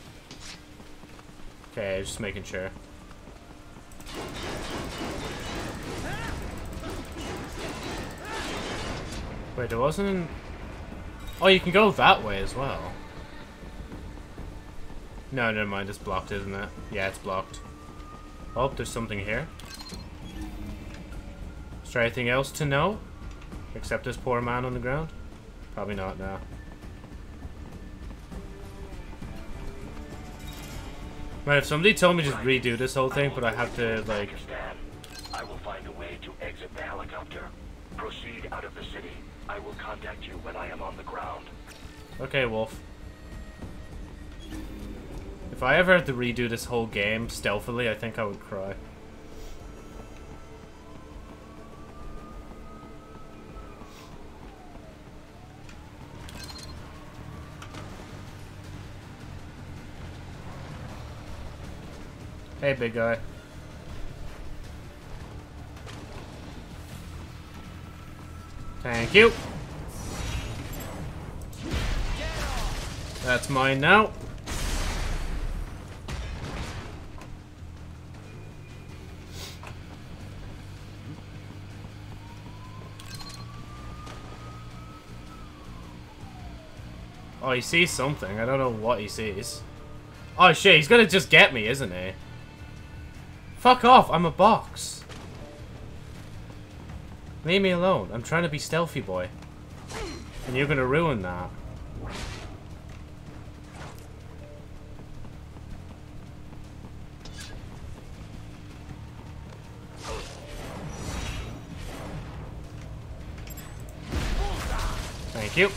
Okay, just making sure. Wait, there wasn't... Oh, you can go that way as well. No, never mind. It's blocked, isn't it? Yeah, it's blocked. Oh, there's something here. Is there anything else to know? Except this poor man on the ground? Probably not, now. Right, if somebody told me just redo this whole thing, but I have to, like... I will find a way to exit the helicopter. Proceed out of the city. I will contact you when I am on the ground. Okay, Wolf. If I ever had to redo this whole game stealthily, I think I would cry. Hey, big guy. Thank you. That's mine now. Oh, he sees something. I don't know what he sees. Oh shit, he's gonna just get me, isn't he? Fuck off, I'm a box. Leave me alone. I'm trying to be stealthy, boy. And you're gonna ruin that. Thank you.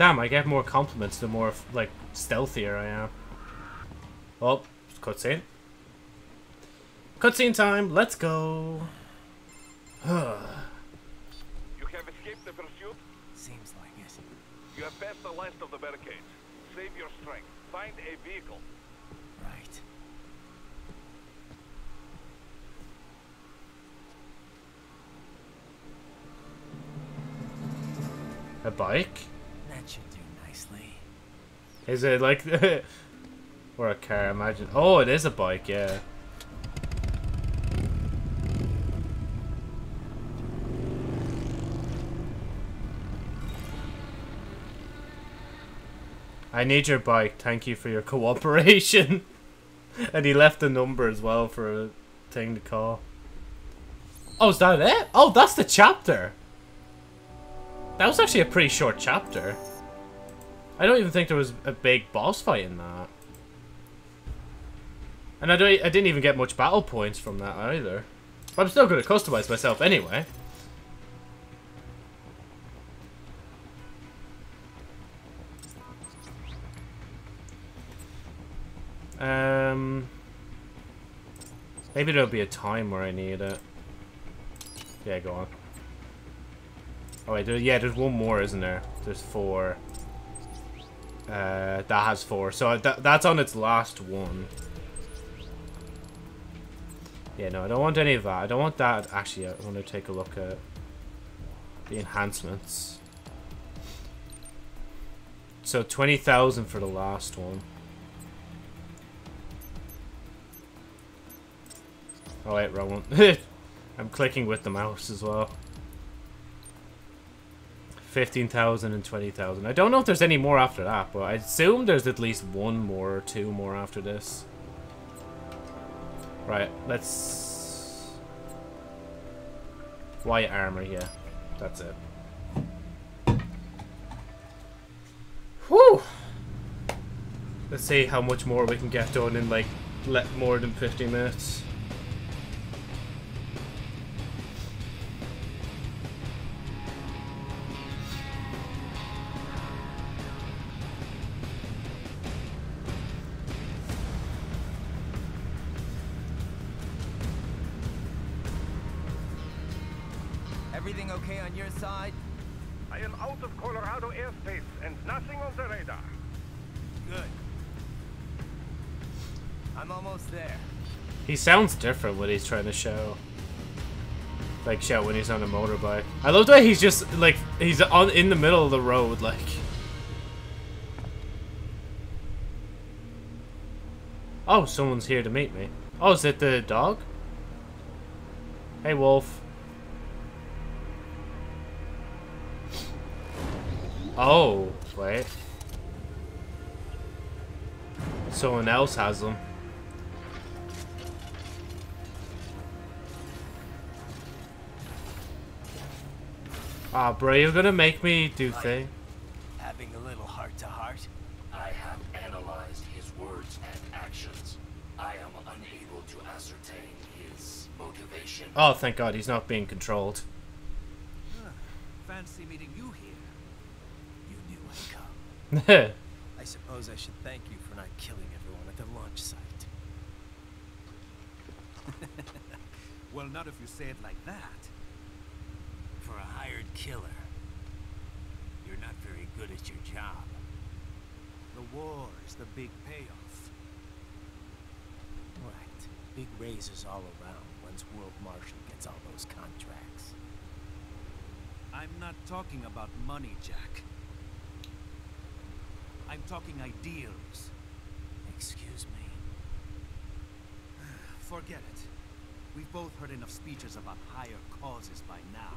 Damn, I get more compliments the more, like, stealthier I am. Well, cutscene. Cutscene time, let's go. You have escaped the pursuit? Seems like it. You have passed the last of the barricades. Save your strength. Find a vehicle. Right. A bike? Is it like... Or a car, imagine. Oh, it is a bike, yeah. I need your bike. Thank you for your cooperation. and he left a number as well for a thing to call. Oh, is that it? Oh, that's the chapter. That was actually a pretty short chapter. I don't even think there was a big boss fight in that. And I don't I didn't even get much battle points from that either. But I'm still going to customize myself anyway. Um, maybe there'll be a time where I need it. Yeah, go on. Oh wait, there, yeah, there's one more, isn't there? There's four. Uh, that has four, so that that's on its last one. Yeah, no, I don't want any of that. I don't want that. Actually, I want to take a look at the enhancements. So 20,000 for the last one. Oh wait, wrong one. I'm clicking with the mouse as well. 15,000 and 20,000. I don't know if there's any more after that, but I assume there's at least one more or two more after this. Right, let's... White armor, yeah. That's it. Whew! Let's see how much more we can get done in like let more than 50 minutes. He sounds different when he's trying to show. Like shout when he's on a motorbike. I love the way he's just like he's on in the middle of the road like Oh, someone's here to meet me. Oh, is it the dog? Hey, Wolf. Oh, wait. Someone else has them. Ah, oh, bro, you're gonna make me do thing. Having a little heart to heart. I have analyzed his words and actions. I am unable to ascertain his motivation. Oh, thank God, he's not being controlled. Fancy meeting you here. You knew I'd come. I suppose I should thank you for not killing everyone at the launch site. well, not if you say it like that. For a hired killer, you're not very good at your job. The war is the big payoff. Right. Big raises all around once World Marshal gets all those contracts. I'm not talking about money, Jack. I'm talking ideals. Excuse me? Forget it. We've both heard enough speeches about higher causes by now.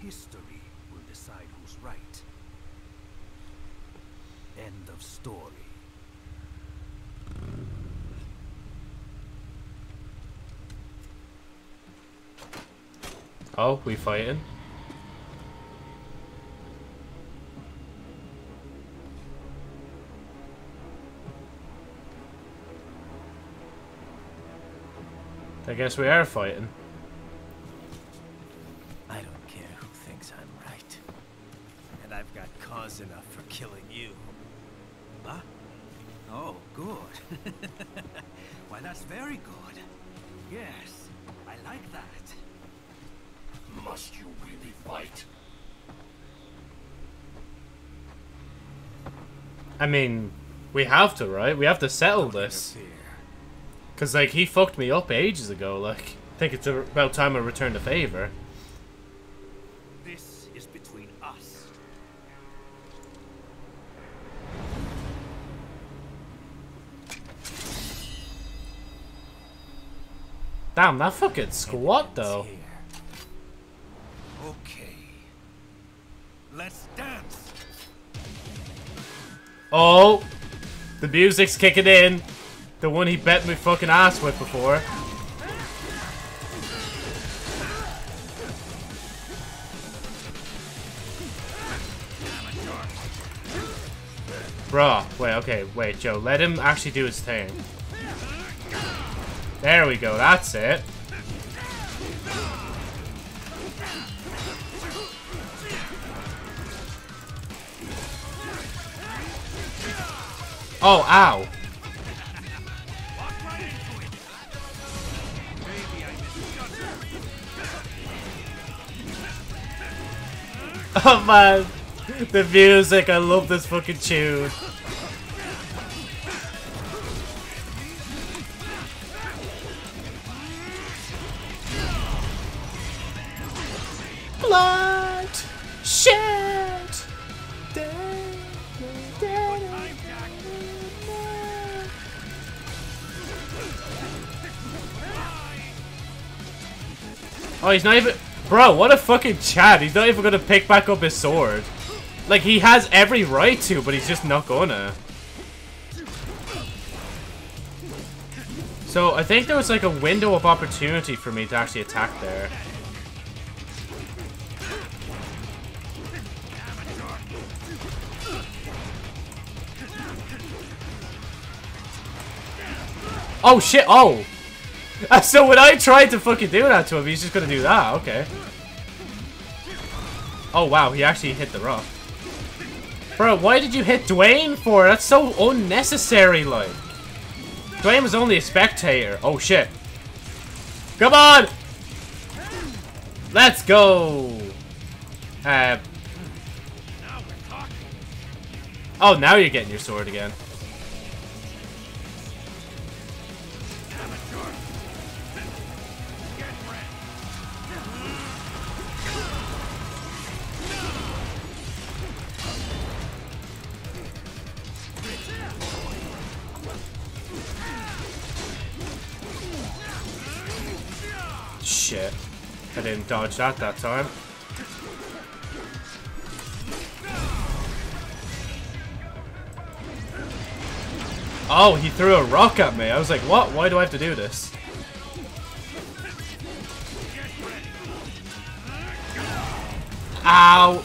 History will decide who's right. End of story. Oh, we fighting? I guess we are fighting. I don't care who thinks I'm right. And I've got cause enough for killing you. Huh? Oh, good. Why, that's very good. Yes, I like that. Must you really fight? I mean, we have to, right? We have to settle this. Because, like, he fucked me up ages ago. Like, I think it's about time I return the favor. Damn, that fucking squat though. Okay. Let's dance. Oh, the music's kicking in. The one he bet me fucking ass with before. Bruh, wait, okay, wait, Joe, let him actually do his thing. There we go, that's it. Oh, ow. Oh man, the music, I love this fucking tune. Blood, shit. Oh, he's not even... Bro, what a fucking Chad. He's not even gonna pick back up his sword. Like, he has every right to, but he's just not gonna. So, I think there was like a window of opportunity for me to actually attack there. Oh shit, oh! So when I tried to fucking do that to him, he's just gonna do that, okay. Oh wow, he actually hit the rock. Bro, why did you hit Dwayne for? That's so unnecessary, like. Dwayne was only a spectator. Oh shit. Come on! Let's go! Uh, oh, now you're getting your sword again. Shit. I didn't dodge that that time. Oh, he threw a rock at me. I was like, what? Why do I have to do this? Ow!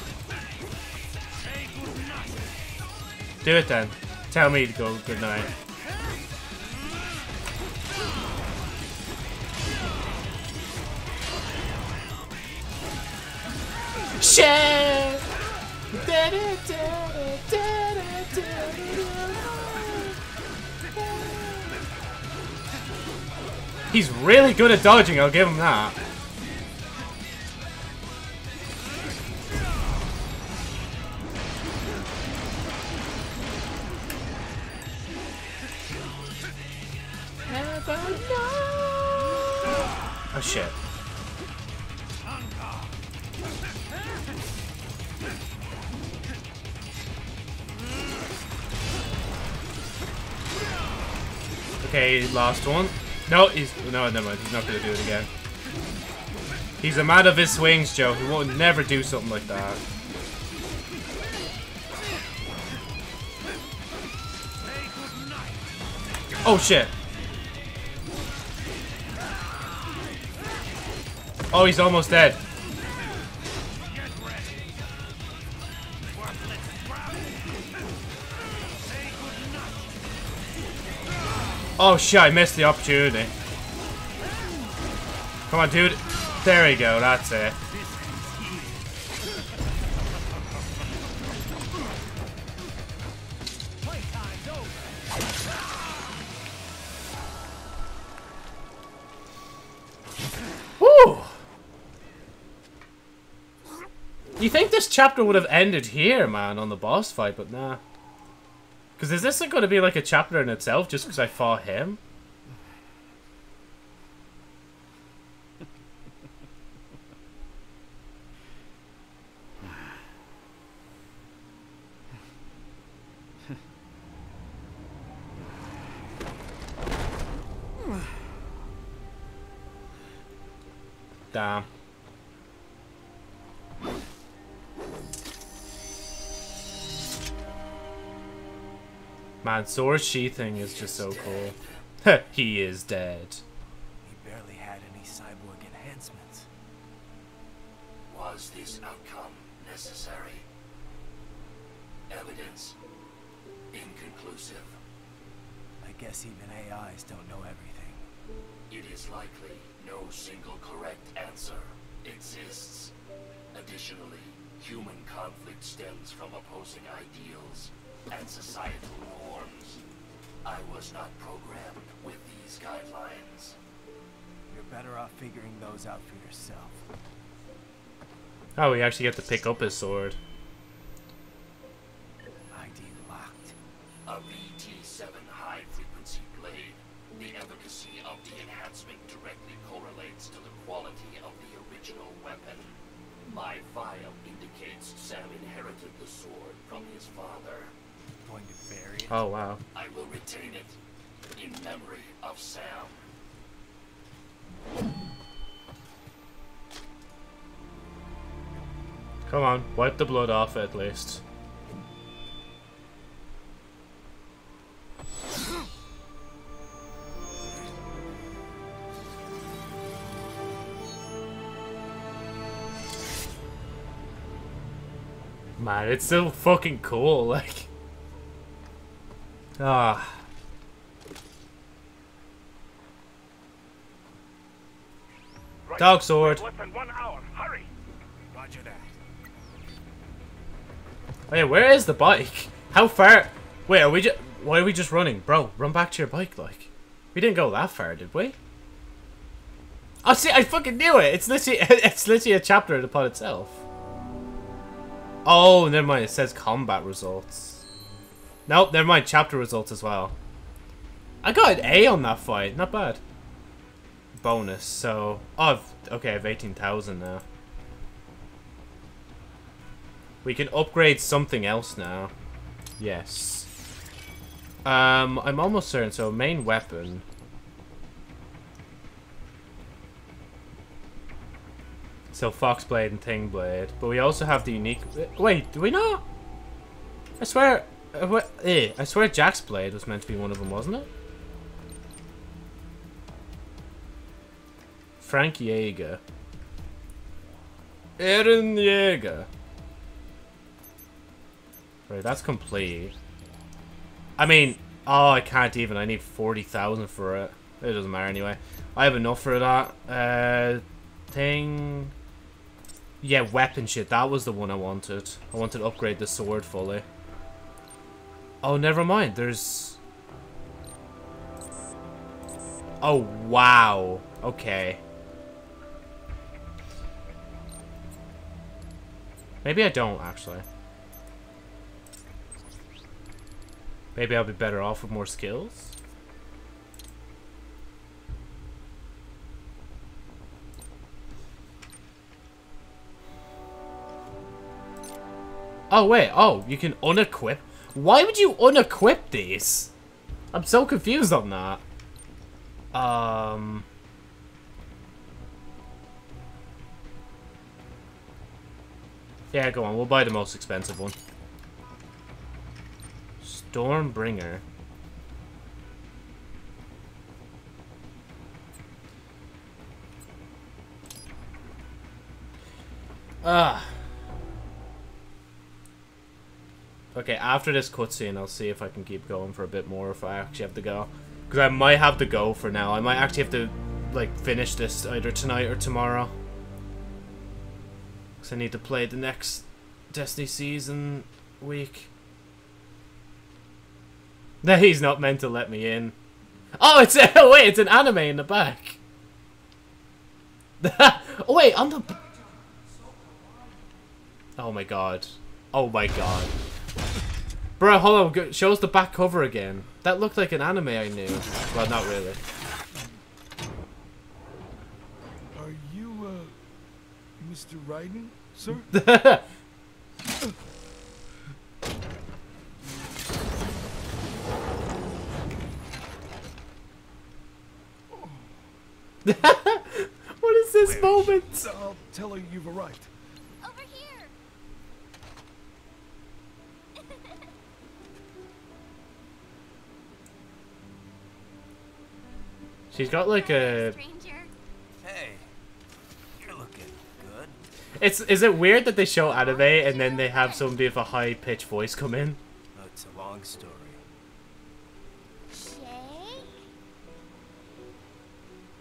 Do it then. Tell me to go good night. Shit! He's really good at dodging, I'll give him that. Oh shit. Okay, last one. No, he's no, never mind. He's not gonna do it again. He's a man of his swings, Joe. He won't never do something like that. Oh shit. Oh, he's almost dead. Oh shit, I missed the opportunity. Come on, dude. There we go, that's it. You think this chapter would have ended here, man, on the boss fight, but nah. Because is this going to be like a chapter in itself just because I fought him? Damn. Man, sword sheathing is just so cool. he is dead. He barely had any cyborg enhancements. Was this outcome necessary? Evidence inconclusive. I guess even AIs don't know everything. It is likely no single correct answer exists. Additionally, human conflict stems from opposing ideals and societal norms. I was not programmed with these guidelines. You're better off figuring those out for yourself. Oh, we actually get to pick up his sword. ID locked. A VT7 high-frequency blade. The efficacy of the enhancement directly correlates to the quality of the original weapon. My file indicates Sam inherited the sword from his father. Going to bury it? Oh, wow. Come on, wipe the blood off at least. Man, it's so fucking cool, like. Ah. Dog sword. Less than one hour. Wait, where is the bike? How far? Wait, are we just? Why are we just running, bro? Run back to your bike, like. We didn't go that far, did we? Oh, see, I fucking knew it. It's literally, it's literally a chapter in the pod itself. Oh, never mind. It says combat results. Nope, never mind. Chapter results as well. I got an A on that fight. Not bad. Bonus. So, oh, I've, okay, I have 18,000 now. We can upgrade something else now. Yes. Um, I'm almost certain. So, main weapon. So, Foxblade and Thingblade. But we also have the unique... Wait, do we not? I swear... Uh, eh, I swear Jack's Blade was meant to be one of them, wasn't it? Frank Jaeger. Eren Yeager. Right, that's complete. I mean, oh, I can't even. I need 40,000 for it. It doesn't matter anyway. I have enough for that. Uh, thing... Yeah, weapon shit. That was the one I wanted. I wanted to upgrade the sword fully. Oh, never mind. There's... Oh, wow. Okay. Maybe I don't, actually. Maybe I'll be better off with more skills? Oh, wait. Oh, you can unequip. Why would you unequip these? I'm so confused on that. Um... Yeah, go on. We'll buy the most expensive one. Stormbringer. Ah. Okay, after this cutscene, I'll see if I can keep going for a bit more if I actually have to go. Because I might have to go for now. I might actually have to, like, finish this either tonight or tomorrow. Because I need to play the next Destiny season week. No, he's not meant to let me in. Oh, it's a, oh, wait, it's an anime in the back. oh, wait, on the... Oh my god. Oh my god. Bro, hold on. Show us the back cover again. That looked like an anime I knew. Well, not really. Are you, uh, Mr. Raiden, sir? what is is this moment? I'll tell her you've arrived. Over here. She's got like a. Hey, you're looking good. It's is it weird that they show anime and then they have somebody with a high pitched voice come in? Oh, it's a long story.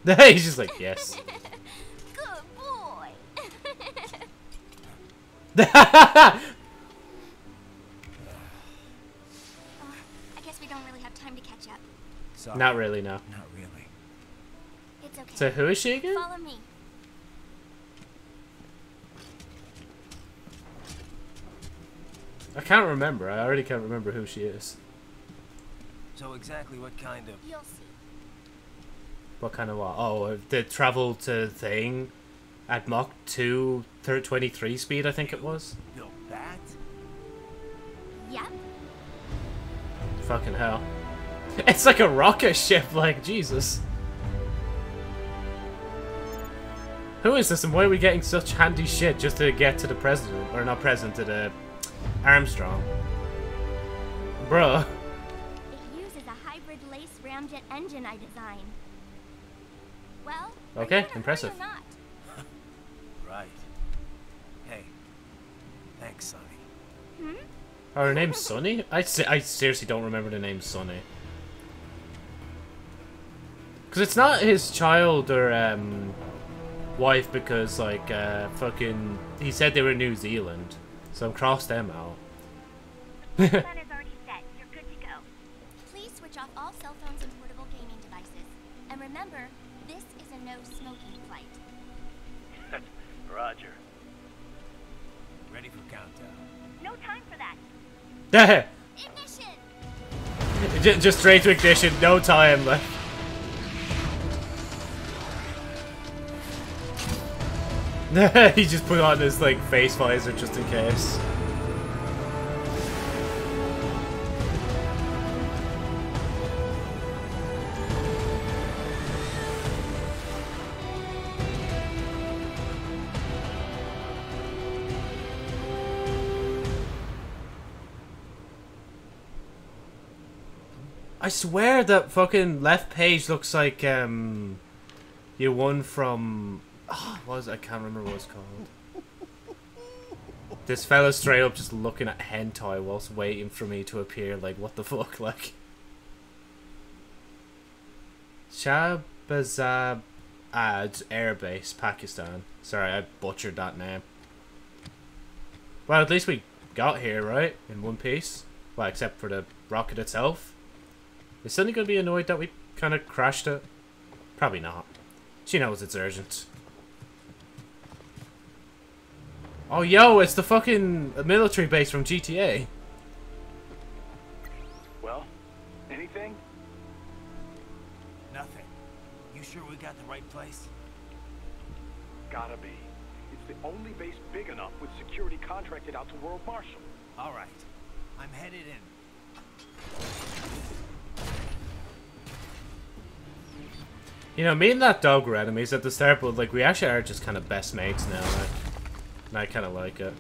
Hey, He's just like yes. I guess we don't really have time to catch up. Sorry. Not really, no. Not really. It's okay. So who is she again? Follow me. I can't remember. I already can't remember who she is. So exactly what kind of? You'll see. What kind of what? Oh, the travel to thing at Mach 2 23 speed, I think it was. Built that? Yep. Fucking hell. It's like a rocket ship, like, Jesus. Who is this and why are we getting such handy shit just to get to the president? Or not president, to the Armstrong? Bruh. It uses a hybrid laser ramjet engine I designed. Well, Okay, you in a impressive. Her name's Sunny? I, se- I seriously don't remember the name Sunny. Because it's not his child or um, wife because, like, uh, fucking... He said they were in New Zealand. So I'm cross them out. Ignition! Just straight to ignition, no time left. he just put on his like face visor just in case. I swear that fucking left page looks like um you won from oh, was? I can't remember what it's called. This fella straight up just looking at hentai whilst waiting for me to appear. Like what the fuck? Like Shahbazab Ad Air Base, Pakistan. Sorry, I butchered that name. Well, at least we got here, right? In one piece. Well, except for the rocket itself. Is Sunny going to be annoyed that we kind of crashed it? Probably not. She knows it's urgent. Oh, yo, it's the fucking military base from GTA. Well, anything? Nothing. You sure we got the right place? Gotta be. It's the only base big enough with security contracted out to World Marshal. All right. I'm headed in. You know, me and that dog were enemies at the start, but like we actually are just kind of best mates now. Like, and I kind of like it.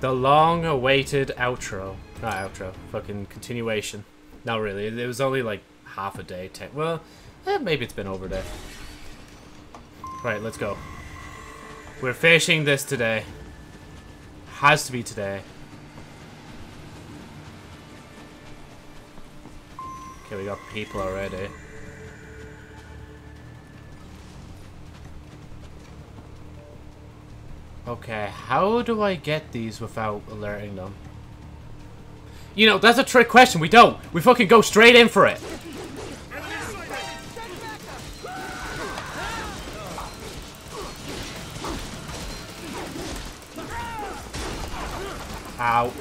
The long-awaited outro. Not outro. Fucking continuation. Not really. It was only like half a day. Ten well, eh, maybe it's been over day. Right, let's go. We're finishing this today. Has to be today. Okay, we got people already. Okay, how do I get these without alerting them? You know, that's a trick question. We don't. We fucking go straight in for it. Ow.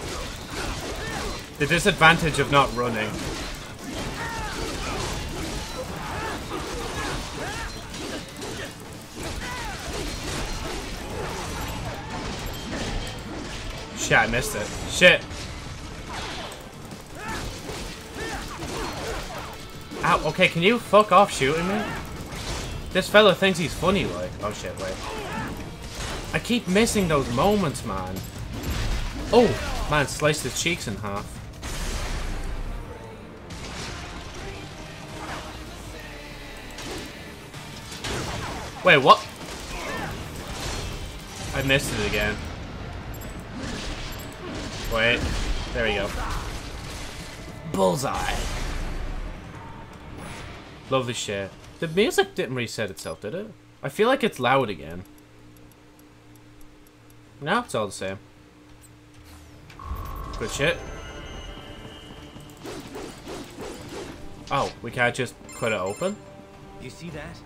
The disadvantage of not running. Shit, I missed it. Shit. Ow, okay, can you fuck off shooting me? This fella thinks he's funny, like. Oh shit, wait. I keep missing those moments, man. Oh, man, sliced his cheeks in half. Wait, what? I missed it again. Wait. There we go. Bullseye. Lovely shit. The music didn't reset itself, did it? I feel like it's loud again. No, it's all the same. Good shit. Oh, we can't just cut it open? You see that?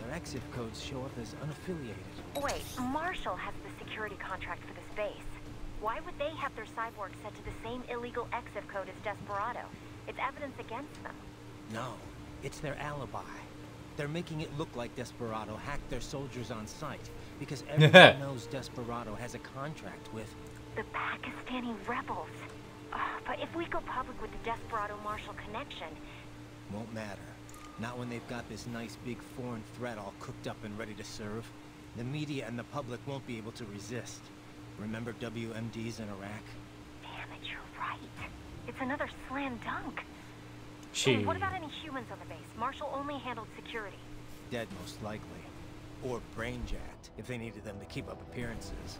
Their IFF codes show up as unaffiliated. Wait, Marshal has the security contract for this base. Why would they have their cyborg set to the same illegal IFF code as Desperado? It's evidence against them. No, it's their alibi. They're making it look like Desperado hacked their soldiers on site because everyone knows Desperado has a contract with The Pakistani rebels. Ugh, but if we go public with the Desperado Marshal connection, won't matter. Not when they've got this nice big foreign threat all cooked up and ready to serve. The media and the public won't be able to resist. Remember WMDs in Iraq? damn it, you're right. It's another slam dunk. She. Hey, what about any humans on the base? Marshal only handled security. Dead most likely. Or brain-jacked, if they needed them to keep up appearances.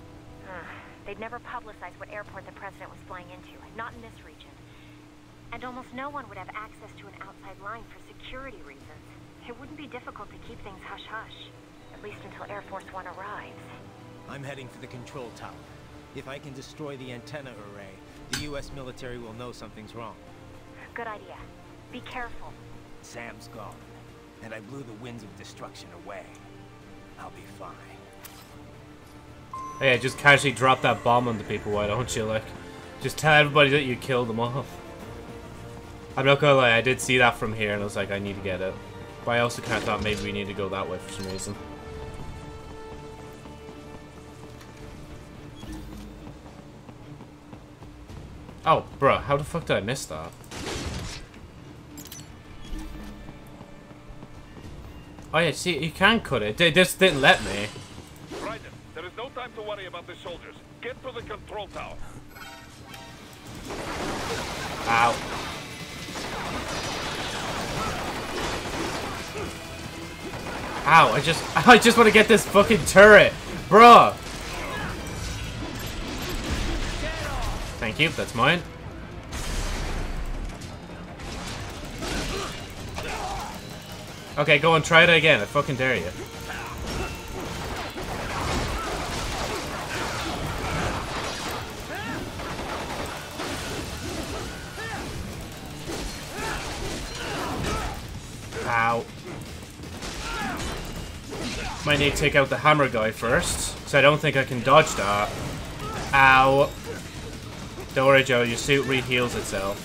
Ugh, They'd never publicize what airport the president was flying into, not in this region. And almost no one would have access to an outside line for security reasons. It wouldn't be difficult to keep things hush-hush, at least until Air Force One arrives. I'm heading for the control tower. If I can destroy the antenna array, the U.S. military will know something's wrong. Good idea. Be careful. Sam's gone, and I blew the winds of destruction away. I'll be fine. Hey, just casually drop that bomb on the people, why don't you? Like, just tell everybody that you killed them off. I'm not gonna lie, I did see that from here, and I was like, I need to get it. But I also kind of thought maybe we need to go that way for some reason. Oh, bro, how the fuck did I miss that? Oh yeah, see, you can cut it. They just didn't let me. Raiden, there is no time to worry about the soldiers. Get to the control tower. Ow. Ow, I just, I just want to get this fucking turret. Bruh. Thank you, that's mine. Okay, go on, try it again. I fucking dare you. Ow. Might need to take out the hammer guy first, because I don't think I can dodge that. Ow. Don't worry, Joe, your suit re-heals itself.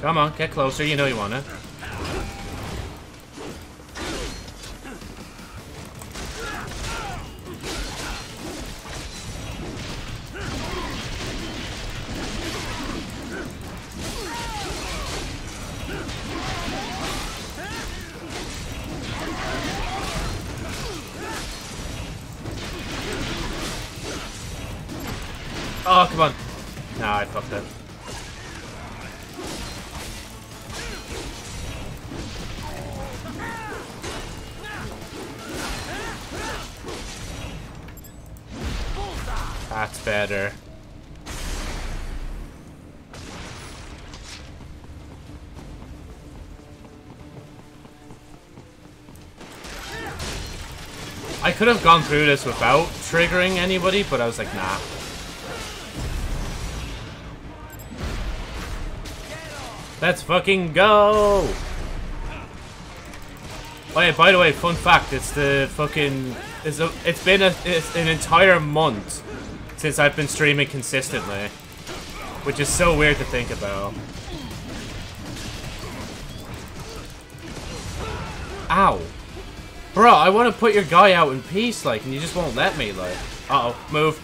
Come on, get closer, you know you want Oh, come on. Nah, I fucked it. That's better. I could have gone through this without triggering anybody, but I was like, nah. Let's fucking go! Oh by the way, fun fact, it's the fucking... It's, a, it's been a, it's an entire month since I've been streaming consistently. Which is so weird to think about. Ow. Bro, I want to put your guy out in peace, like, and you just won't let me, like. Uh-oh, move.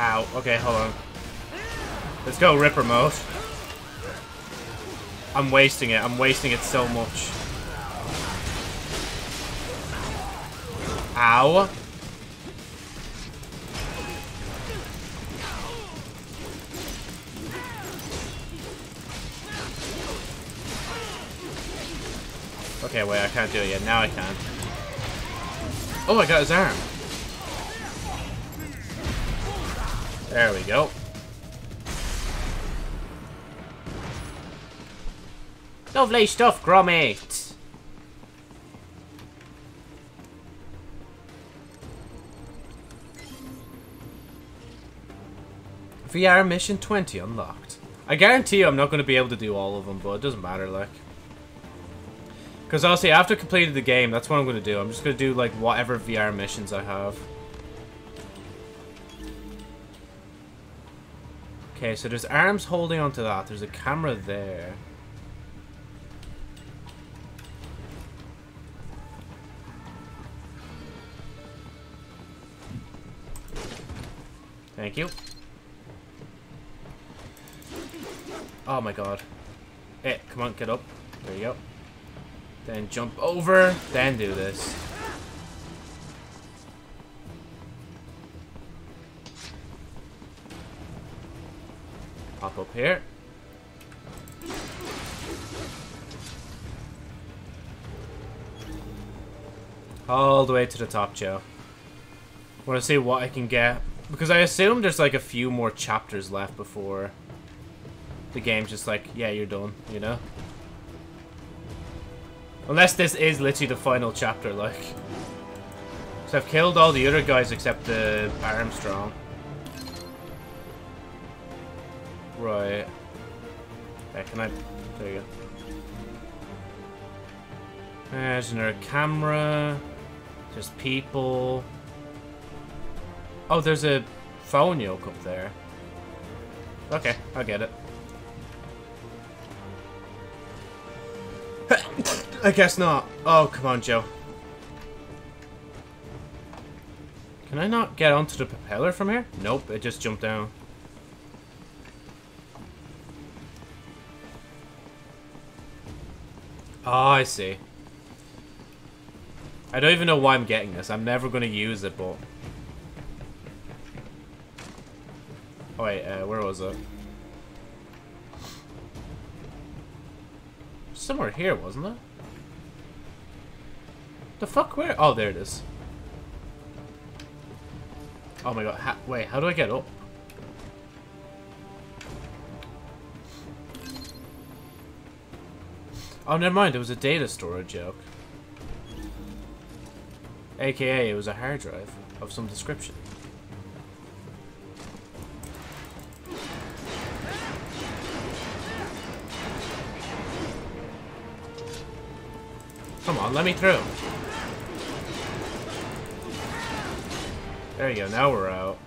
Ow. Okay, hold on. Let's go Ripper mode. I'm wasting it. I'm wasting it so much. Ow. Okay, wait, I can't do it yet. Now I can. Oh, I got his arm. There we go. Lovely stuff, Gromit. VR mission 20 unlocked. I guarantee you I'm not going to be able to do all of them, but it doesn't matter, like. Because honestly, after completing the game, that's what I'm going to do. I'm just going to do, like, whatever VR missions I have. Okay, so there's arms holding onto that. There's a camera there. Thank you. Oh my god. Eh, come on, get up. There you go. Then jump over, then do this. Pop up here. All the way to the top, Joe. Want to see what I can get. Because I assume there's like a few more chapters left before the game's just like, yeah, you're done, you know? Unless this is literally the final chapter, like. So I've killed all the other guys except the Armstrong. Right. Okay, can I... There you go. Uh, there's another camera. There's people. Oh, there's a phone yoke up there. Okay, I get it. I guess not. Oh, come on, Joe. Can I not get onto the propeller from here? Nope, it just jumped down. Oh, I see. I don't even know why I'm getting this. I'm never going to use it, but... Oh, wait, uh, where was it? Somewhere here, wasn't it? The fuck, where? Oh, there it is. Oh my god, ha wait, how do I get up? Oh, never mind, it was a data storage joke. AKA, it was a hard drive of some description. Come on, let me through. There you go, now we're out.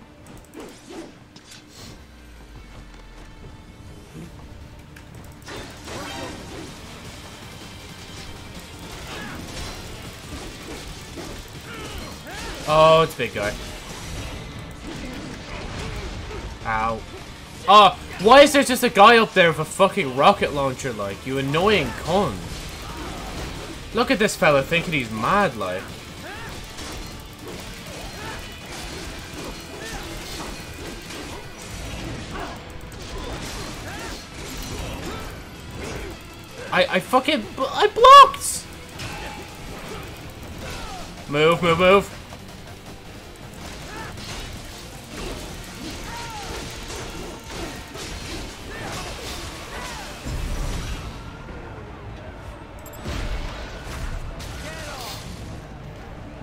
Oh, it's a big guy. Ow. Oh, why is there just a guy up there with a fucking rocket launcher, like? You annoying cunt. Look at this fella thinking he's mad, like. I, I fucking, I blocked! Move, move, move.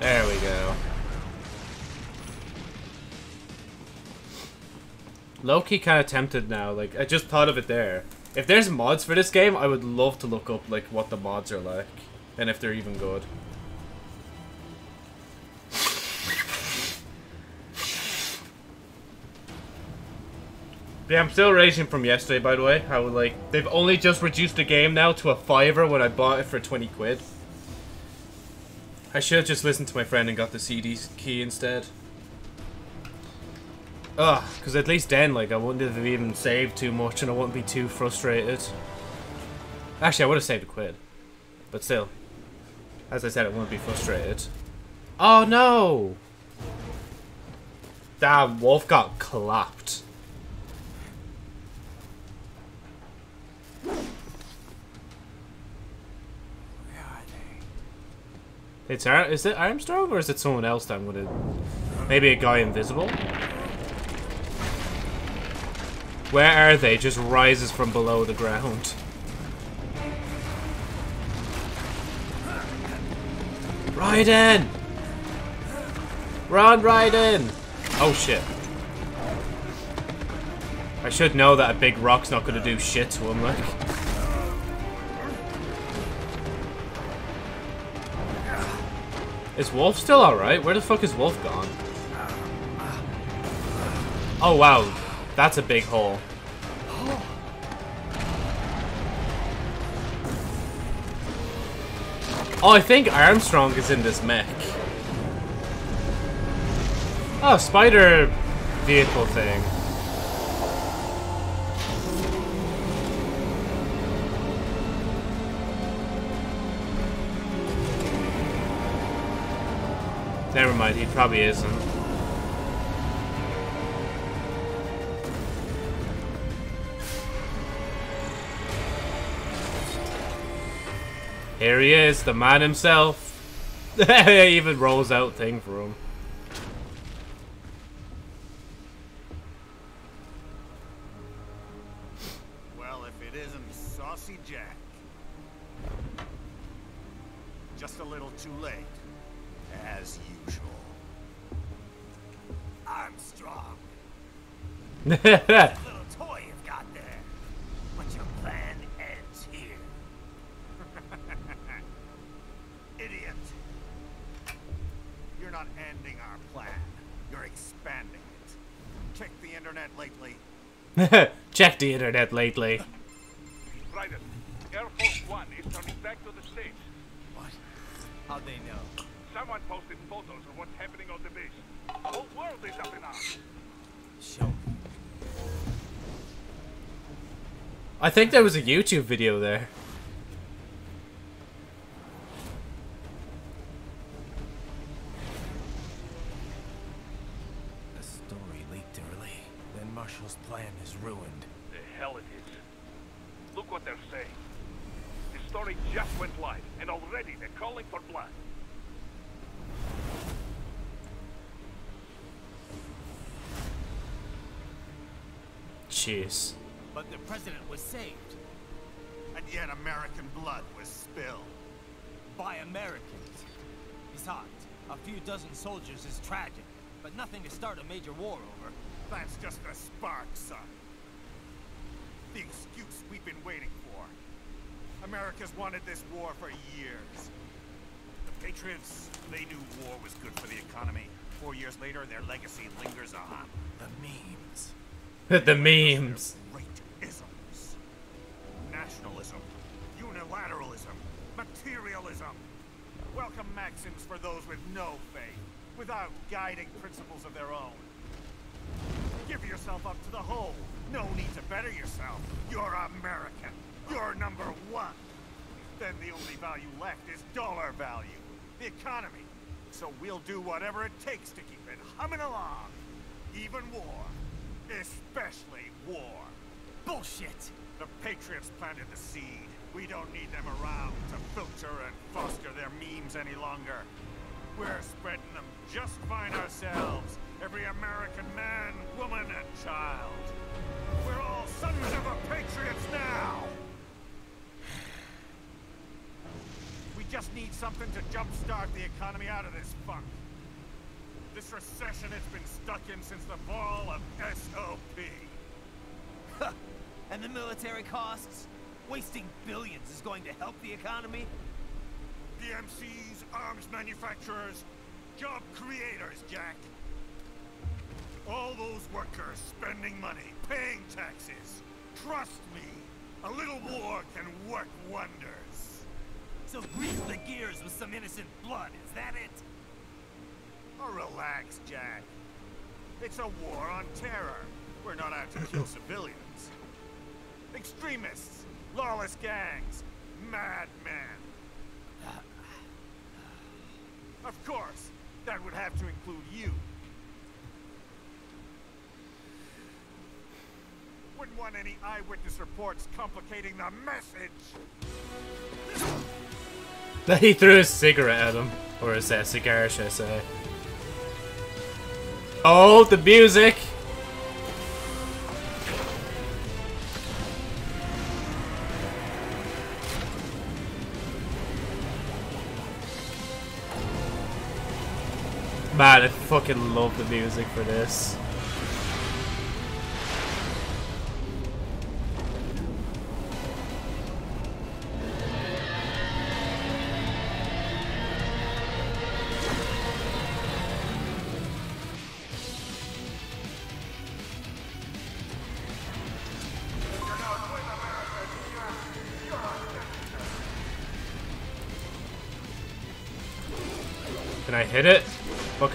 There we go. Low-key kind of tempted now. Like, I just thought of it there. If there's mods for this game, I would love to look up, like, what the mods are like. And if they're even good. Yeah, I'm still raging from yesterday, by the way. How, like, they've only just reduced the game now to a fiver when I bought it for 20 quid. I should have just listened to my friend and got the CD key instead. Ah, Ugh, because at least then, like, I wouldn't have even saved too much and I wouldn't be too frustrated. Actually, I would have saved a quid. But still. As I said, I wouldn't be frustrated. Oh no! That wolf got clapped. It's Ar is it Armstrong or is it someone else that I'm gonna maybe a guy invisible? Where are they? Just rises from below the ground. Raiden! Run, Raiden! Oh shit. I should know that a big rock's not gonna do shit to him, like. Is Wolf still alright? Where the fuck is Wolf gone? Oh wow, that's a big hole. Oh, I think Armstrong is in this mech. Oh, spider vehicle thing. Never mind, he probably isn't. Here he is, the man himself. even rolls out thing for him. Well, if it isn't Saucy Jack. Just a little too late. As usual. Check the internet lately. I think there was a YouTube video there. The story leaked early. Then Marshal's plan is ruined. The hell it is. Look what they're saying. The story just went live, and already they're calling for blood. Jeez. But the president was saved. And yet American blood was spilled. By Americans. Besides, a few dozen soldiers is tragic, but nothing to start a major war over. That's just a spark, son. The excuse we've been waiting for. America's wanted this war for years. The Patriots, they knew war was good for the economy. Four years later, their legacy lingers on. The memes. the memes. Nationalism, unilateralism, materialism. Welcome maxims for those with no faith, without guiding principles of their own. Give yourself up to the whole. No need to better yourself. You're American. You're number one. Then the only value left is dollar value. The economy. So we'll do whatever it takes to keep it humming along. Even war. Especially war. Bullshit! The Patriots planted the seed. We don't need them around to filter and foster their memes any longer. We're spreading them just fine ourselves. Every American man, woman, and child. We're all sons of the Patriots now! We just need something to jumpstart the economy out of this funk. This recession it's been stuck in since the fall of SOP. and the military costs? Wasting billions is going to help the economy? PMCs, arms manufacturers, job creators, Jack. All those workers spending money, paying taxes. Trust me, a little war can work wonders. So grease the gears with some innocent blood, is that it? Oh, relax, Jack. It's a war on terror. We're not out to kill civilians. Extremists, lawless gangs, madmen. Of course, that would have to include you. Wouldn't want any eyewitness reports complicating the message. he threw a cigarette at him. Or a uh, cigar, should I say. Oh, the music! Man, I fucking love the music for this. Can I hit it?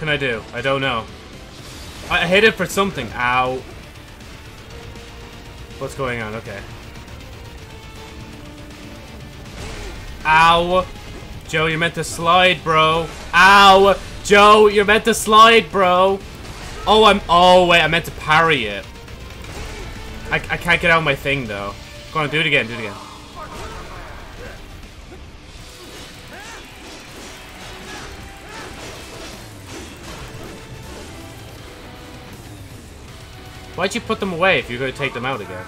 Can I do? I don't know. I hit it for something. Ow. What's going on? Okay. Ow. Joe, you're meant to slide, bro. Ow. Joe, you're meant to slide, bro. Oh, I'm... Oh, wait. I meant to parry it. I, I can't get out of my thing, though. Go on, do it again. Do it again. Why'd you put them away if you're going to take them out again?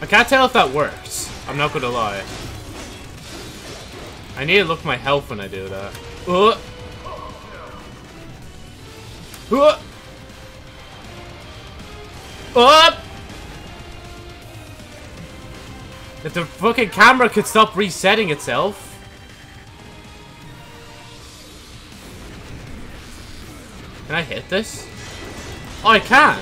I can't tell if that works. I'm not going to lie. I need to look my health when I do that. Uh. Uh. Up! If the fucking camera could stop resetting itself. Can I hit this? Oh, I can!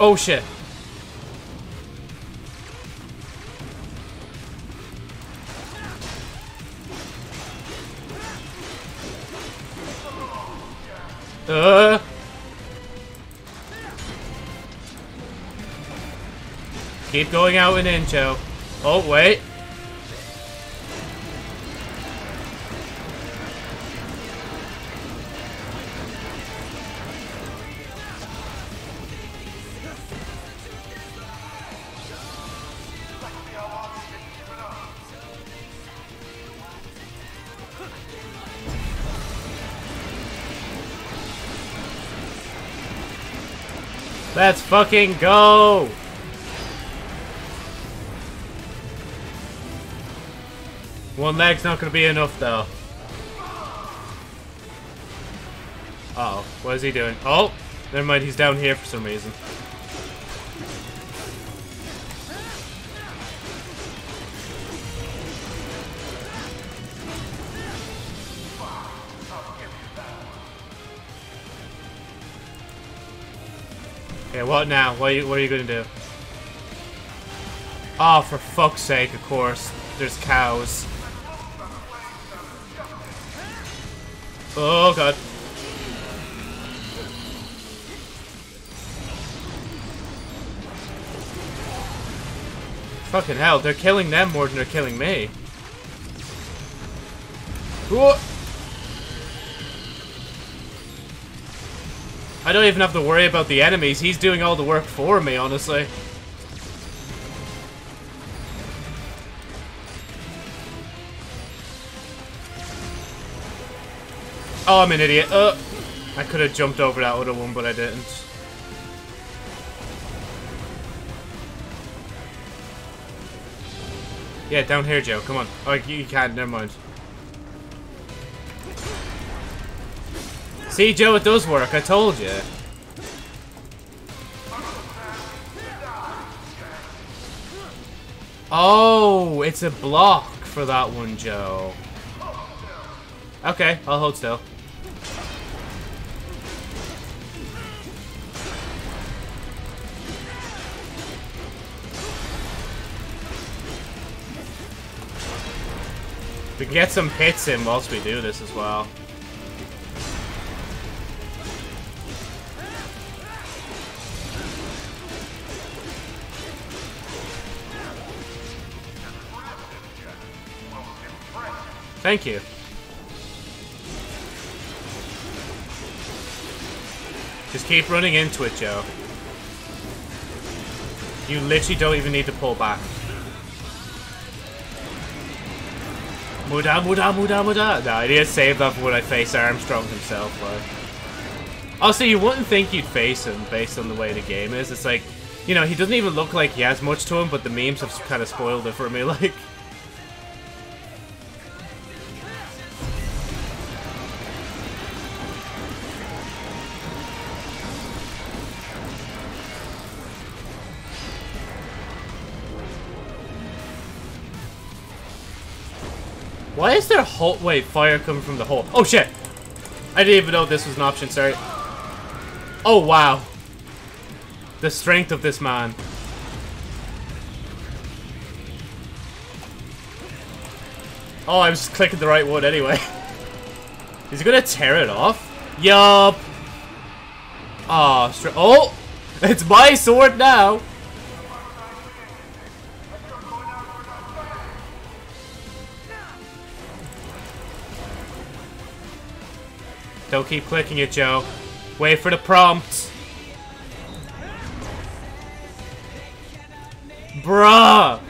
Oh shit. Uh. Keep going out and in, Joe. Oh, wait. Let's fucking go! One leg's not gonna be enough though. Uh oh, what is he doing? Oh, never mind, he's down here for some reason. Okay, what now? What are you, what are you gonna do? Oh, for fuck's sake, of course. There's cows. Oh, God. Fucking hell, they're killing them more than they're killing me. Whoa. I don't even have to worry about the enemies. He's doing all the work for me, honestly. Oh, I'm an idiot. Uh, I could have jumped over that other one, but I didn't. Yeah, down here, Joe. Come on. Oh, you can't. Never mind. See, Joe, it does work. I told you. Oh, it's a block for that one, Joe. Okay, I'll hold still. We can get some hits in whilst we do this as well. Thank you. Just keep running into it, Joe. You literally don't even need to pull back. Muda, muda, muda, muda. No, I need to save for when I face Armstrong himself, like. Also, you wouldn't think you'd face him based on the way the game is. It's like, you know, he doesn't even look like he has much to him, but the memes have kind of spoiled it for me, like. Why is there hole- wait, fire coming from the hole? Oh shit! I didn't even know this was an option, sorry. Oh wow. The strength of this man. Oh, I was clicking the right one anyway. Is he gonna tear it off? Yup. Ah, oh, oh! It's my sword now! Don't keep clicking it, Joe. Wait for the prompt. Bruh!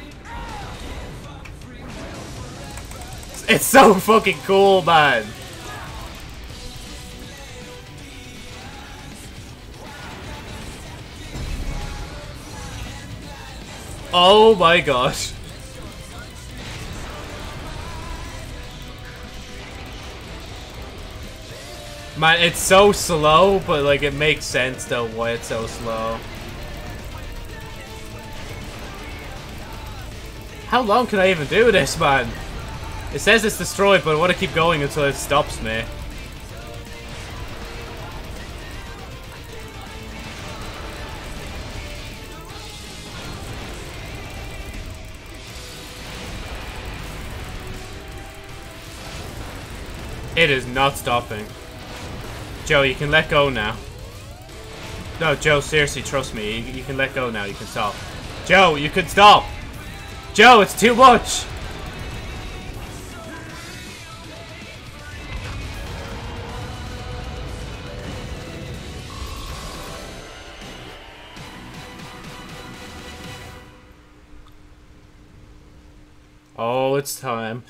It's so fucking cool, man. Oh my gosh. Man, it's so slow, but like it makes sense though why it's so slow. How long can I even do this, man? It says it's destroyed, but I want to keep going until it stops me. It is not stopping. Joe, you can let go now. No, Joe, seriously, trust me. You, you can let go now. You can stop. Joe, you can stop. Joe, it's too much. Oh, it's time.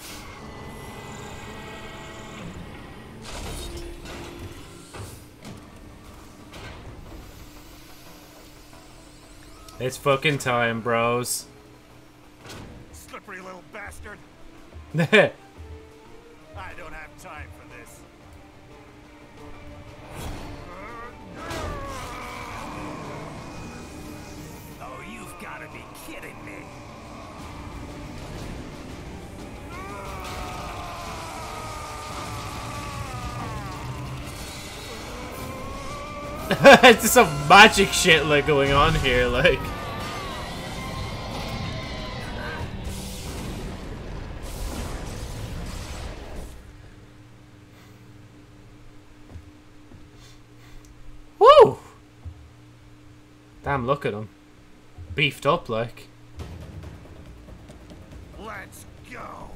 It's fucking time, bros. Slippery little bastard. it's just some magic shit like going on here, like. Woo! Damn, look at him. Beefed up, like. Let's go.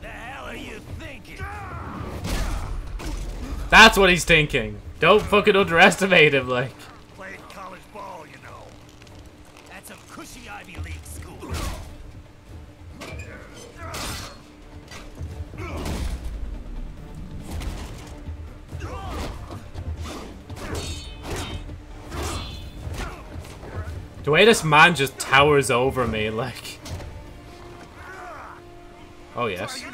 The hell are you thinking? That's what he's thinking. Don't fucking underestimate him, like. Played college ball, you know. That's a cushy Ivy League school. The way this man just towers over me, like. Oh, yes.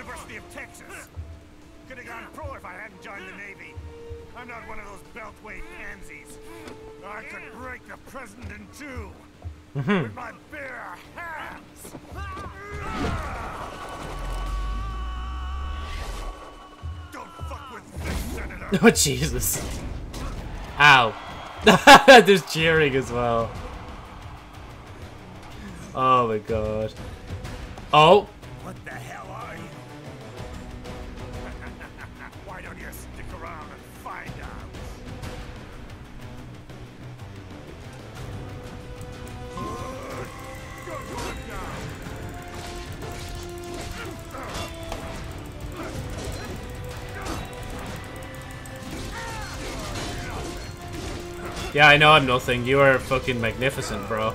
Mhm. With my bare hands. Don't fuck with this, Senator. Oh, Jesus. Ow. There's cheering as well. Oh my god. Oh. Yeah, I know I'm nothing. You are fucking magnificent, bro.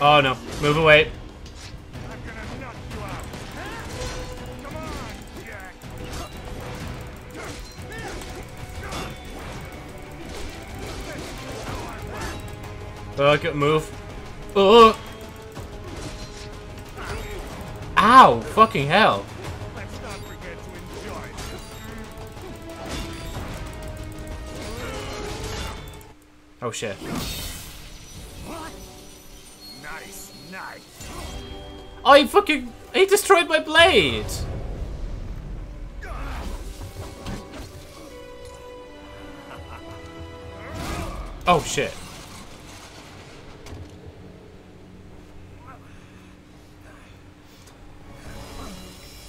Oh no. Move away. Uh, get move. Oh. Ow! Fucking hell. Oh shit. Nice, nice. Oh, he fucking... He destroyed my blade! Oh shit.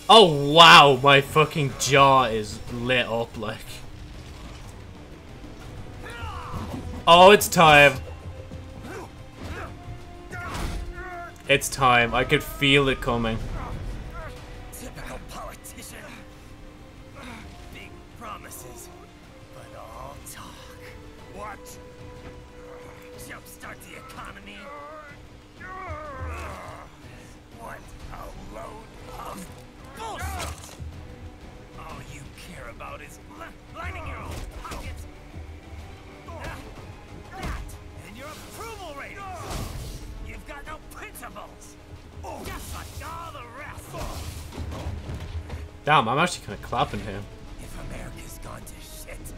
Oh wow, my fucking jaw is lit up like. Oh, it's time. It's time. I could feel it coming. Damn, I'm actually kind of clapping him. If America's gone to shit,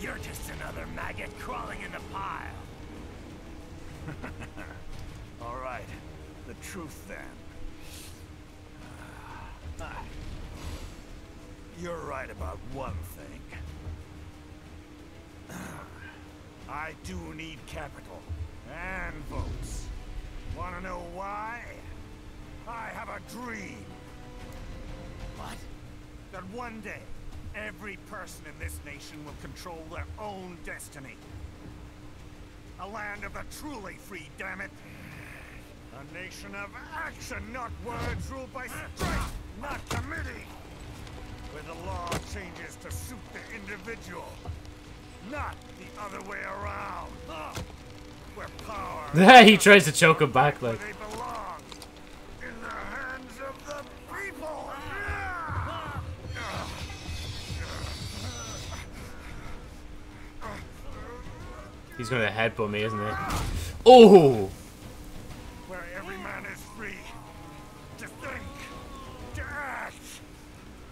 you're just another maggot crawling in the pile. All right. The truth then. You're right about one thing. I do need capital and votes. Wanna know why? I have a dream. That one day, every person in this nation will control their own destiny. A land of the truly free, damn it. A nation of action, not words, ruled by strength, not committee. Where the law changes to suit the individual, not the other way around. Where power he tries to choke him back like. He's gonna headbutt me, isn't he? Oh! Where every man is free to think, to act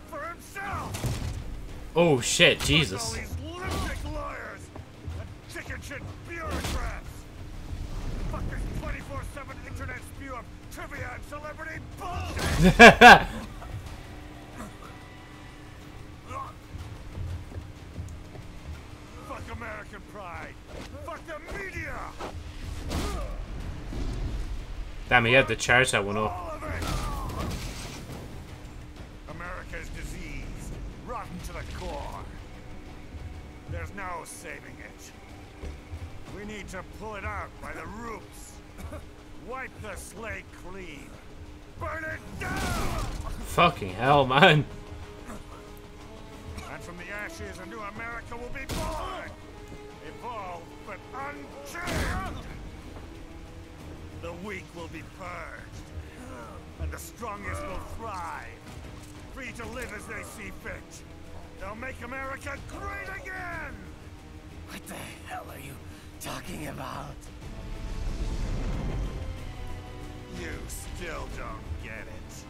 for himself. Oh shit, Jesus. Damn, he had to charge that one up. All of it. America's disease, rotten to the core. There's no saving it. We need to pull it out by the roots. Wipe the slate clean. Burn it down! Fucking hell, man. And from the ashes, a new America will be born! Evolved, but unchained! The weak will be purged, and the strongest will thrive, free to live as they see fit. They'll make America great again! What the hell are you talking about? You still don't get it.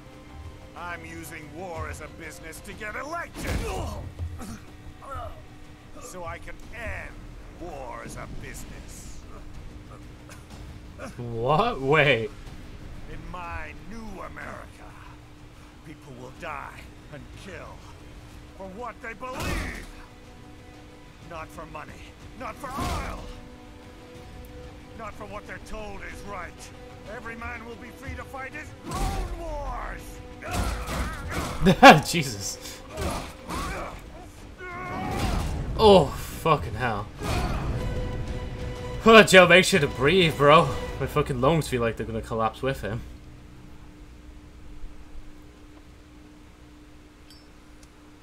I'm using war as a business to get elected! So I can end war as a business. What? way? In my new America, people will die and kill for what they believe. Not for money, not for oil, not for what they're told is right. Every man will be free to fight his own wars. Jesus. Oh, fucking hell. Oh, Joe, make sure to breathe, bro. My fucking lungs feel like they're gonna collapse with him.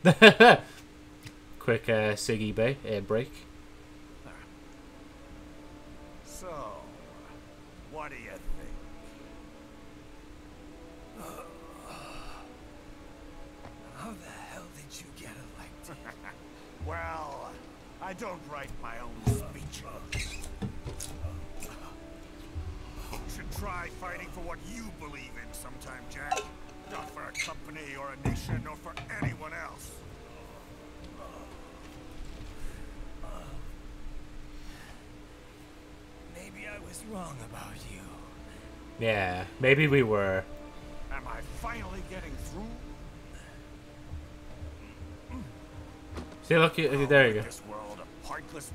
quick uh, Siggy bay, uh, break. So, what do you think? How the hell did you get elected? well, I don't wrong about you. Yeah, maybe we were. Am I finally getting through? See, look, there you go. This world of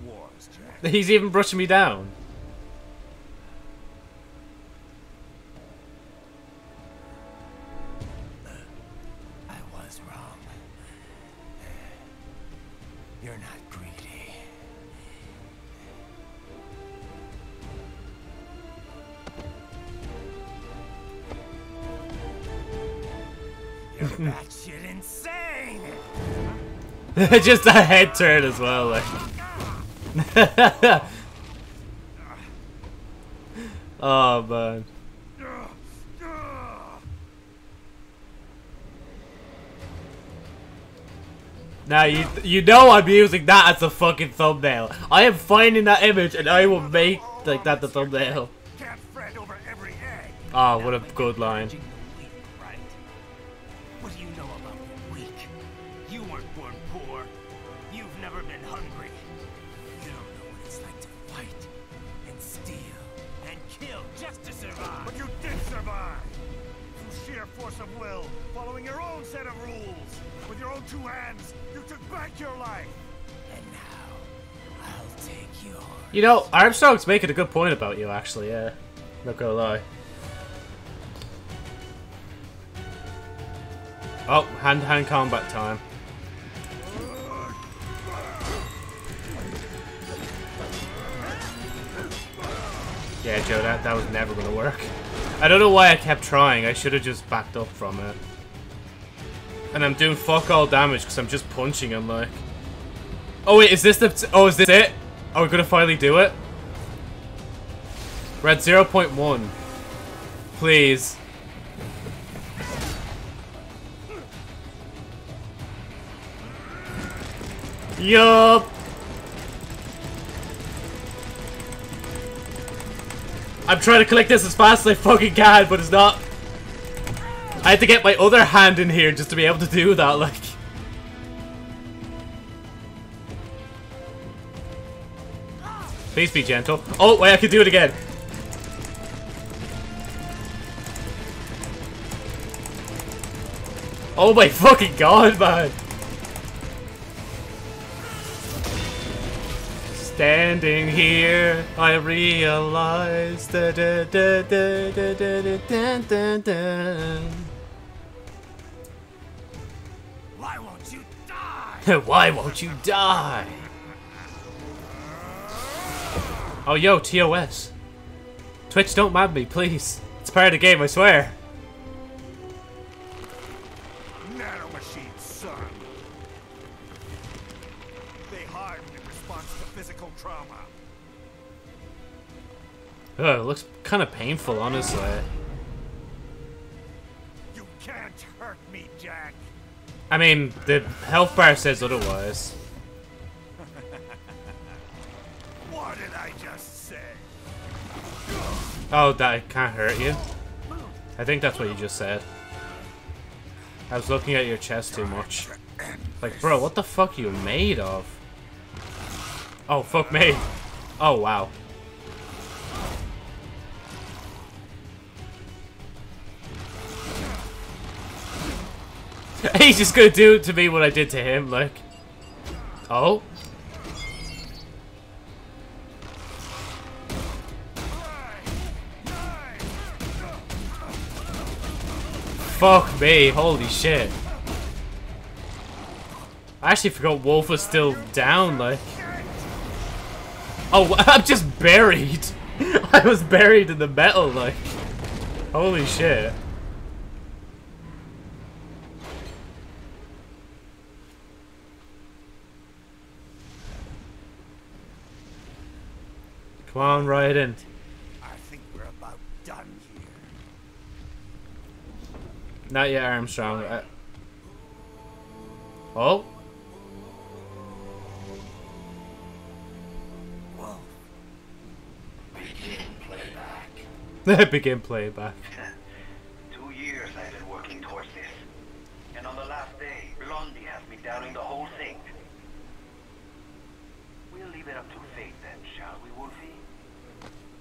wars, Jack. He's even brushing me down. Batshit insane! Just a head turn as well, like. oh man. Now you you know I'm using that as a fucking thumbnail. I am finding that image and I will make like that the thumbnail. Can't fret over every egg. Oh, what a good line. Two hands, you took back your life. And now, I'll take yours. You know, Armstrong's making a good point about you actually, yeah. Not gonna lie. Oh, hand-to-hand combat time. Yeah, Joe, that, that was never gonna work. I don't know why I kept trying. I should have just backed up from it. And I'm doing fuck all damage because I'm just punching him, like. Oh wait, is this the... Oh, is this it? Are we gonna finally do it? At 0.1. Please. Yup. I'm trying to collect this as fast as I fucking can, but it's not. I had to get my other hand in here just to be able to do that, like. Please be gentle. Oh, wait, I can do it again. Oh my fucking god, man. Standing here, I realize da da da Why won't you die? Oh, yo, TOS. Twitch, don't mad me, please. It's part of the game, I swear. Son. They harden in response to physical trauma. Ugh, it looks kind of painful, honestly. I mean, the health bar says otherwise. What did I just say? Oh, that can't hurt you? I think that's what you just said. I was looking at your chest too much. Like, bro, what the fuck are you made of? Oh, fuck me. Oh, wow. He's just gonna do to me what I did to him, like. Oh? Fuck me, holy shit. I actually forgot Wolf was still down, like. Oh, I'm just buried. I was buried in the metal, like. Holy shit. On, right in. I think we're about done here. Not yet, Armstrong. I... Oh? Whoa. Begin playback. Begin playback. Two years I've been working towards this. And on the last day, Blondie has me downing the whole thing. We'll leave it up to fate then, shall we, Wolfie?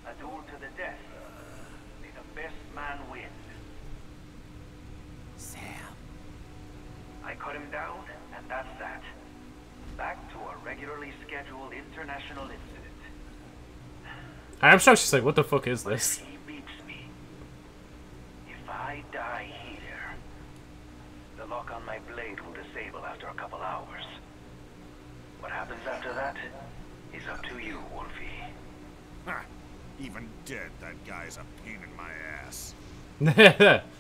A duel to the death. May the best man win. Sam. I cut him down, and that's that. Back to a regularly scheduled international incident. Armstrong's she's like, what the fuck is this? He beats me. If I die here, the lock on my blade will disable after a couple hours. What happens after that is up to you, Wolfie. Ha! Even dead, that guy's a pain in my ass.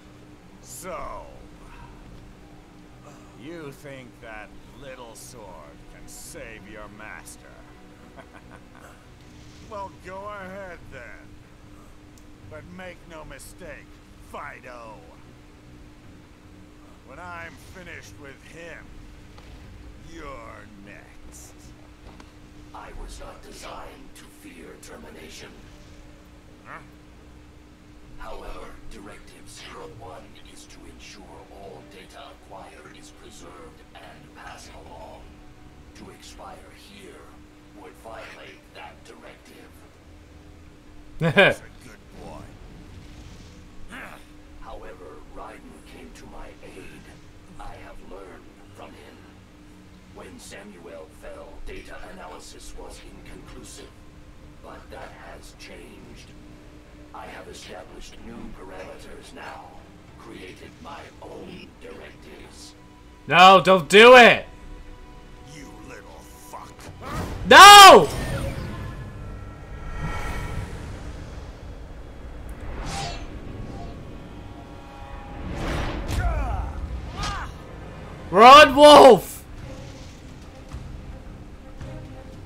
mistake, Fido. When I'm finished with him, you're next. I was not designed to fear termination. Huh? However, Directive 01 is to ensure all data acquired is preserved and passed along. To expire here would violate that directive. established new parameters now. Created my own directives. No, don't do it! You little fuck. No! Run, Wolf!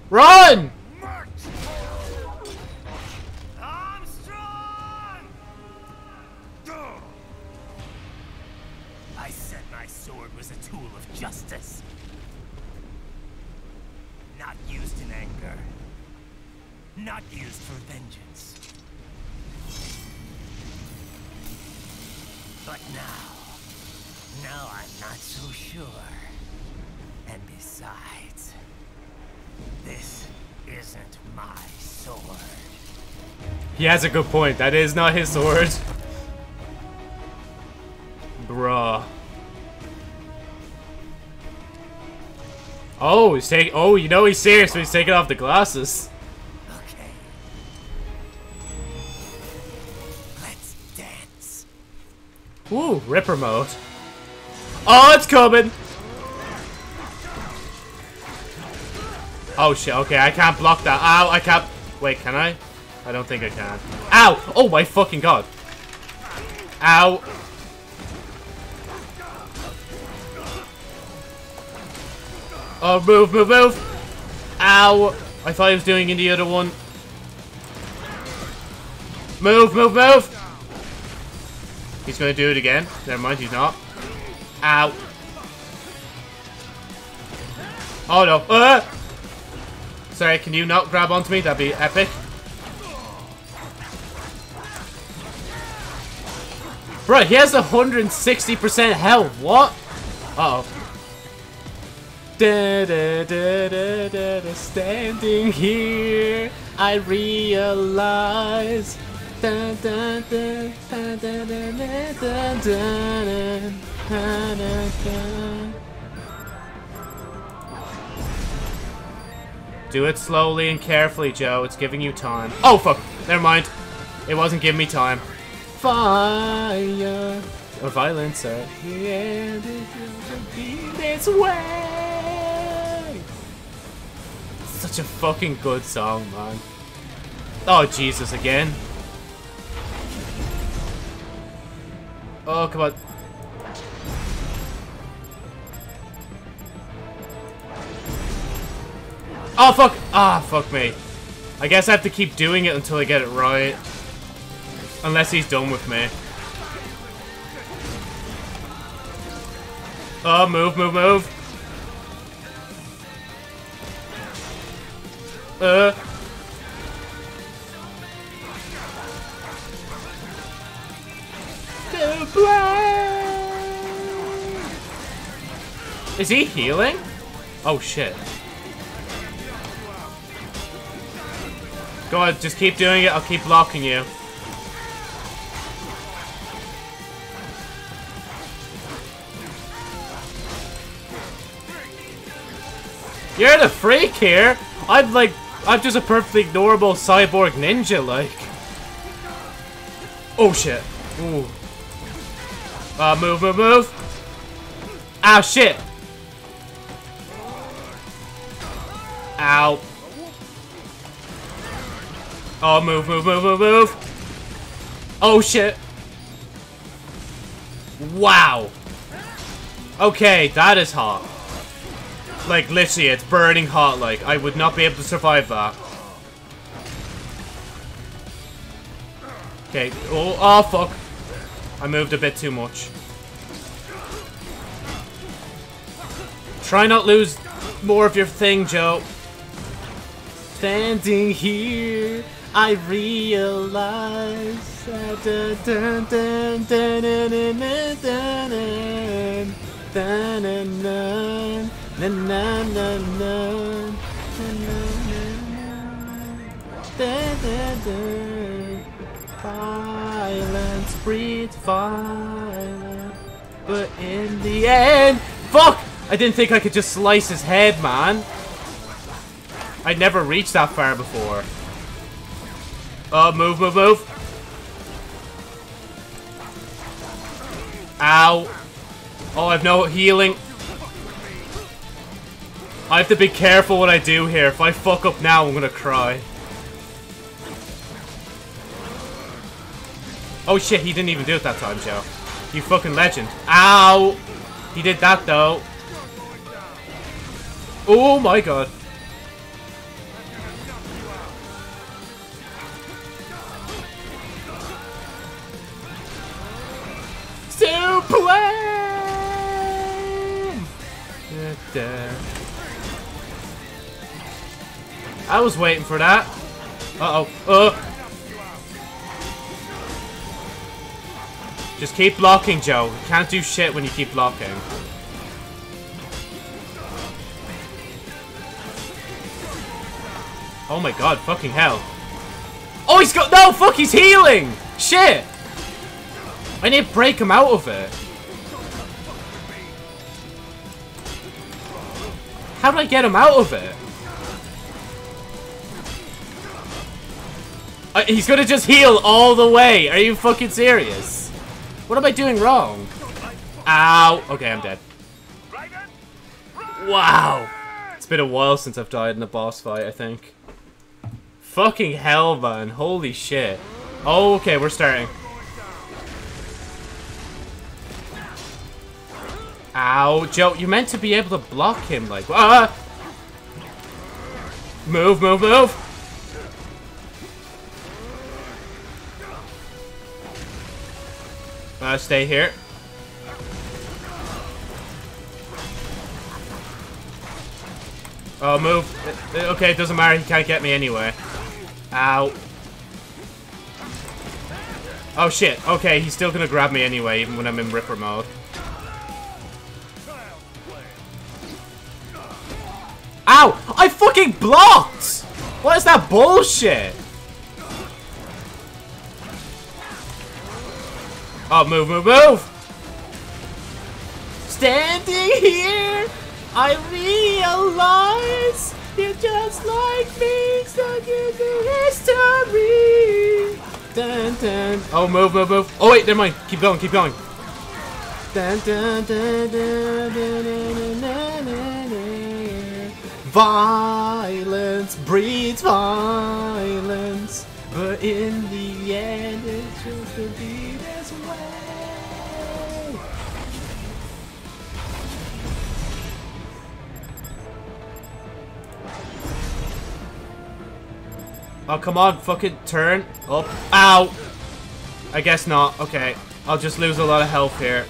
Run! Not used for vengeance. But now, now I'm not so sure. And besides, this isn't my sword. He has a good point. That is not his sword. Bruh. Oh, he's taking. Oh, you know he's serious when he's taking off the glasses. Ooh, Ripper mode. Oh, it's coming. Oh shit. Okay, I can't block that. Ow, I can't. Wait, can I? I don't think I can. Ow! Oh my fucking god. Ow. Oh, move, move, move! Ow! I thought he was doing in the other one. Move, move, move! He's gonna do it again. Never mind, he's not. Ow. Oh no. Uh! Sorry, can you not grab onto me? That'd be epic. Bro, he has 160% health. What? Uh oh. Da, da, da, standing here, I realize. Do it slowly and carefully, Joe. It's giving you time. Oh, fuck. Never mind. It wasn't giving me time. Fire. Or violence, or... This way. Such a fucking good song, man. Oh, Jesus, again. Oh, come on. Oh, fuck. Ah, fuck me. I guess I have to keep doing it until I get it right. Unless he's done with me. Oh, move, move, move. Uh. Is he healing? Oh shit. Go on, just keep doing it. I'll keep blocking you. You're the freak here. I'm like, I'm just a perfectly normal cyborg ninja, like. Oh shit. Ooh. Uh, move, move, move. Ow, shit. Ow. Oh, move, move, move, move, move. Oh, shit. Wow. Okay, that is hot. Like, literally, it's burning hot, like, I would not be able to survive that. Okay, oh, oh, fuck. I moved a bit too much. Try not lose more of your thing, Joe. Standing here, I realize. Violence breeds violence But in the end Fuck! I didn't think I could just slice his head, man. I'd never reached that far before. Oh, move, move, move. Ow. Oh, I've no healing. I have to be careful what I do here. If I fuck up now, I'm gonna cry. Oh shit, he didn't even do it that time, Joe. You fucking legend. Ow! He did that though. Oh my god. Sublime! I was waiting for that. Uh-oh. Uh. Just keep blocking, Joe. You can't do shit when you keep blocking. Oh my god, fucking hell. Oh, he's got- No, fuck, he's healing! Shit! I need to break him out of it. How do I get him out of it? Uh, he's gonna just heal all the way. Are you fucking serious? What am I doing wrong? Ow. Okay, I'm dead. Wow. It's been a while since I've died in a boss fight, I think. Fucking hell, man. Holy shit. Oh, okay, we're starting. Ow, Joe, you meant to be able to block him, like, ah! Move, move, move! Uh, stay here. Oh, move. Okay, it doesn't matter, he can't get me anyway. Ow. Oh shit, okay, he's still gonna grab me anyway, even when I'm in Ripper mode. Ow! I fucking blocked! What is that bullshit? Oh, move, move, move! Standing here, I realize you're just like me, stuck in the history. Dun, dun. Oh, move, move, move. Oh, wait, never mind. Keep going, keep going. Dun, dun, dun, dun, dun, dun, dun, dun, dun. Violence breeds violence, but in the end, Oh, come on, fucking turn. Up. Ow! I guess not. Okay. I'll just lose a lot of health here.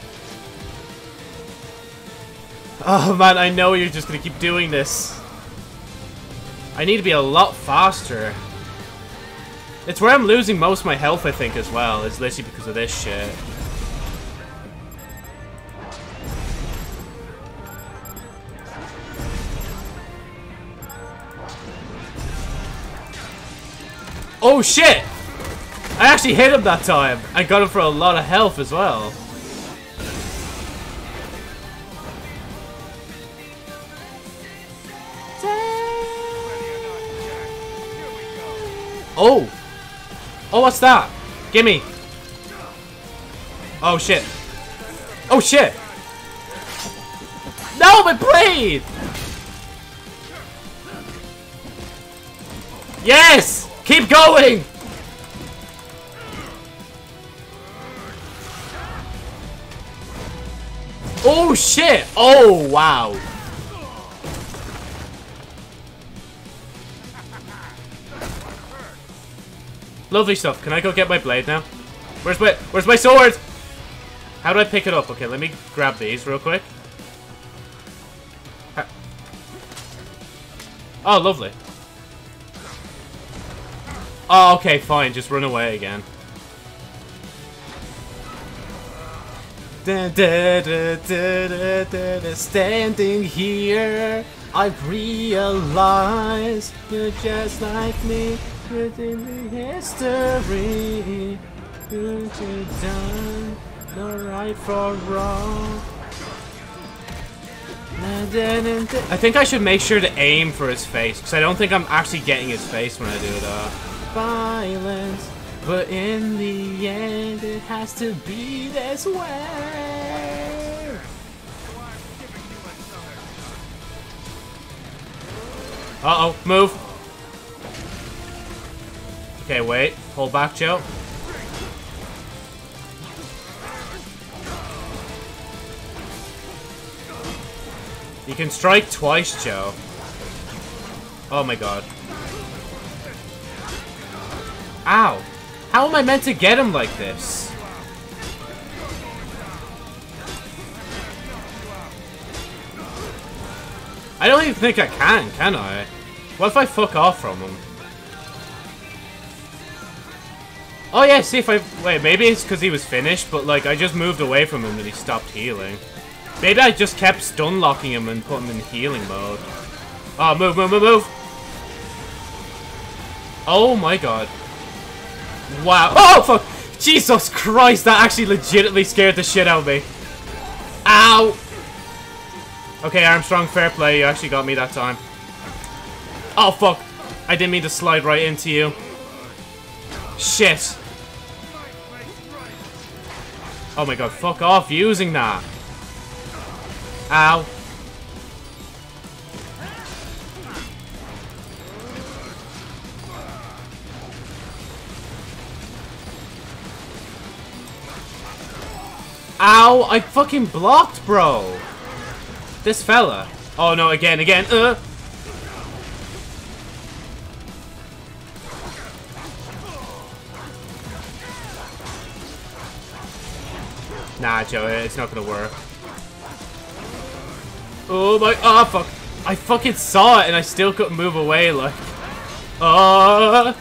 Oh man, I know you're just gonna keep doing this. I need to be a lot faster. It's where I'm losing most of my health, I think, as well. It's literally because of this shit. Oh shit! I actually hit him that time. I got him for a lot of health as well. Oh! Oh, what's that? Gimme! Oh shit. Oh shit! No, my blade! Yes! Keep going! Oh shit! Oh wow! Lovely stuff. Can I go get my blade now? Where's my Where's my sword? How do I pick it up? Okay, let me grab these real quick. Oh, lovely. Oh, okay, fine. Just run away again. Standing here, I've realized you're just like me within the history. Good you done, no right for wrong. I think I should make sure to aim for his face, because I don't think I'm actually getting his face when I do that. Violence, but in the end it has to be this way. Uh-oh, move. Okay, wait. Hold back, Joe. You can strike twice, Joe. Oh my god. Ow! How am I meant to get him like this? I don't even think I can, can I? What if I fuck off from him? Oh yeah, see if I... Wait, maybe it's because he was finished, but like, I just moved away from him and he stopped healing. Maybe I just kept stun locking him and put him in healing mode. Oh, move, move, move, move! Oh my god. Wow. Oh, fuck! Jesus Christ, that actually legitimately scared the shit out of me. Ow! Okay, Armstrong, fair play. You actually got me that time. Oh, fuck. I didn't mean to slide right into you. Shit. Oh my god, fuck off using that. Ow. Ow! I fucking blocked, bro! This fella. Oh no, again, again, uh! Nah, Joe, it's not gonna work. Oh my- oh fuck! I fucking saw it and I still couldn't move away, like... Uh...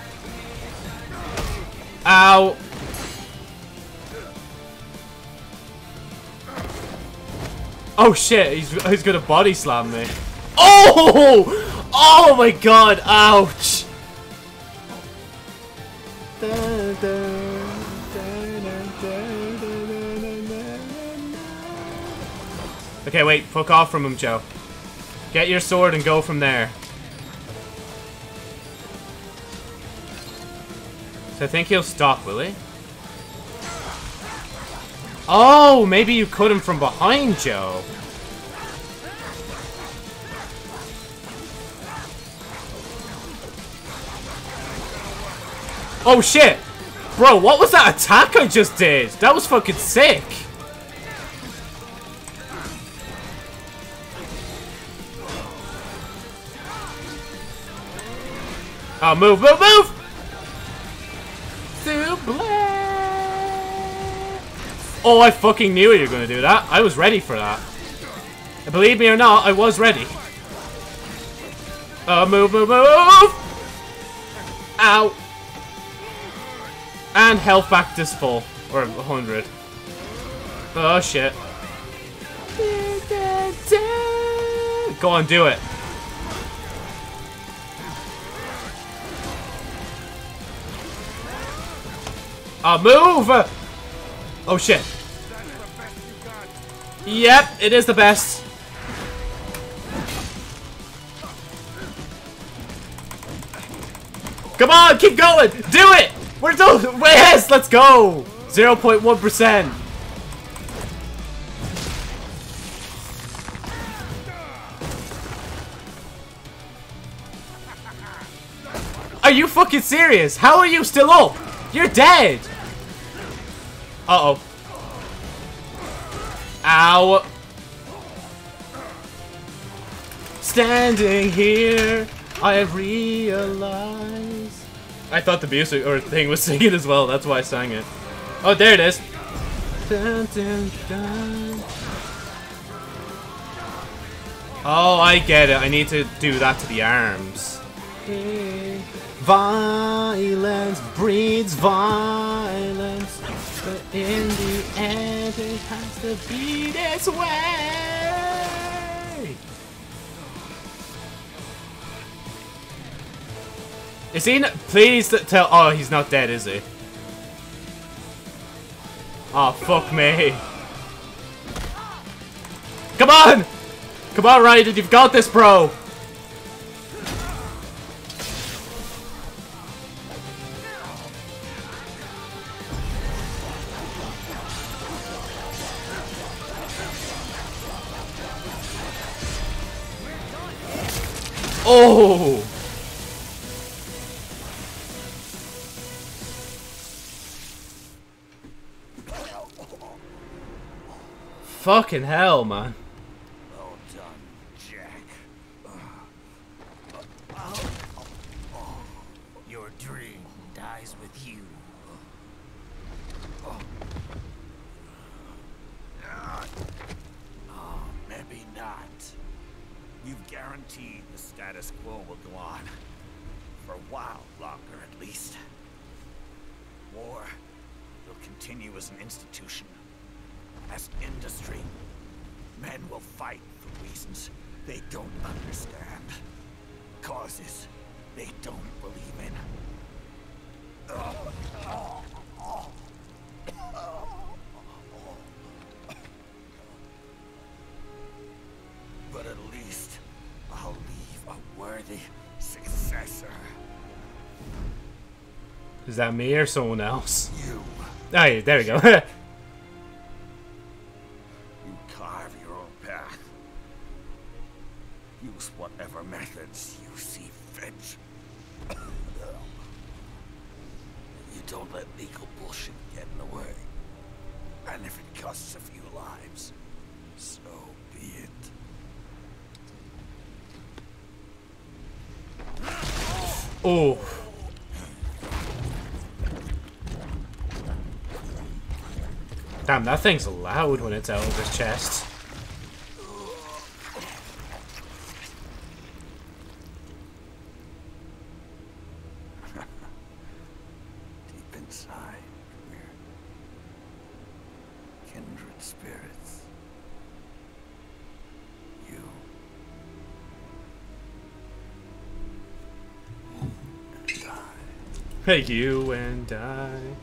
Ow! Oh shit, he's, he's gonna body slam me. Oh! Oh my god, ouch! Okay, wait, fuck off from him, Joe. Get your sword and go from there. So I think he'll stop, will he? Oh, maybe you cut him from behind, Joe. Oh, shit. Bro, what was that attack I just did? That was fucking sick. Oh, move, move, move! Oh, I fucking knew you were gonna do that. I was ready for that. And believe me or not, I was ready. Uh, move, move, move! Ow! And health back this full. Or 100. Oh, shit. Go on, do it. Uh, move! Oh, shit. Yep, it is the best. Come on, keep going! Do it! We're done! Yes, let's go! 0.1%. Are you fucking serious? How are you still up? You're dead! Uh-oh. Ow. Standing here, I have realized. I thought the music or thing was singing as well, that's why I sang it. Oh, there it is. Dun, dun, dun. Oh, I get it. I need to do that to the arms. Violence breeds violence, but in the end it has to be this way. Is he? Not, please tell. Oh, he's not dead, is he? Oh, fuck me. Come on! Come on, Raiden, you've got this, bro! Oh! Fucking hell, man. That me or someone else? You. Oh, yeah, there we go. You carve your own path. Use whatever methods you see fit. You don't let legal bullshit get in the way. And if it costs a few lives, so be it. oh. Damn, that thing's loud when it's out of his chest. Deep inside, we're kindred spirits. You Hey, you and I.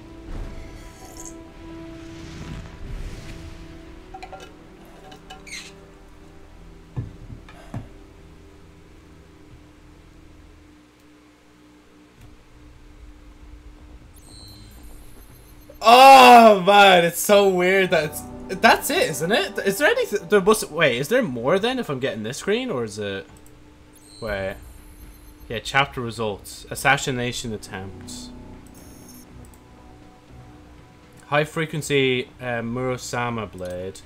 Oh man, it's so weird that it's that's it, isn't it? Is there anything there must wait, is there more then if I'm getting this screen or is it wait. Yeah, chapter results. Assassination attempts. High frequency uh, Murasama blade.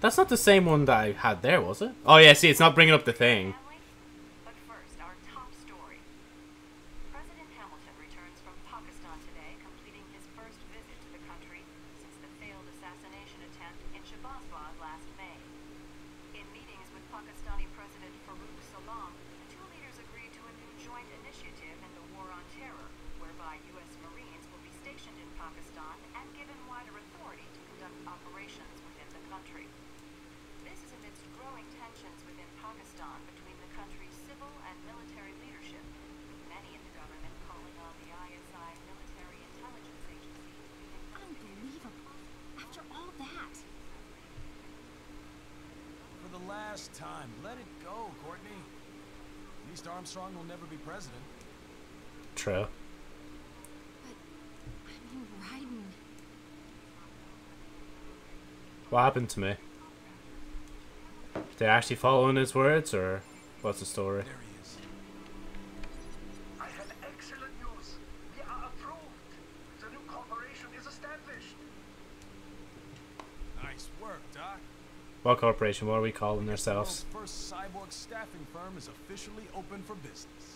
That's not the same one that I had there, was it? Oh yeah, see, it's not bringing up the thing. But first, our top story. President Hamilton returns from Pakistan today, completing his first visit to the country since the failed assassination stationed in Pakistan and given wider authority to conduct operations within the country. This is amidst growing tensions within Pakistan between the country's civil and military leadership, with many in the government calling on the ISI military intelligence agency to be Unbelievable. After all that. For the last time, let it go, Courtney. At least Armstrong will never be president. True. I mean, Raiden. What happened to me? They actually following his words, or what's the story? There he is. I have excellent news. We are approved. The new corporation is established. Nice work, Doc. What corporation? What are we calling ourselves? First cyborg staffing firm is officially open for business.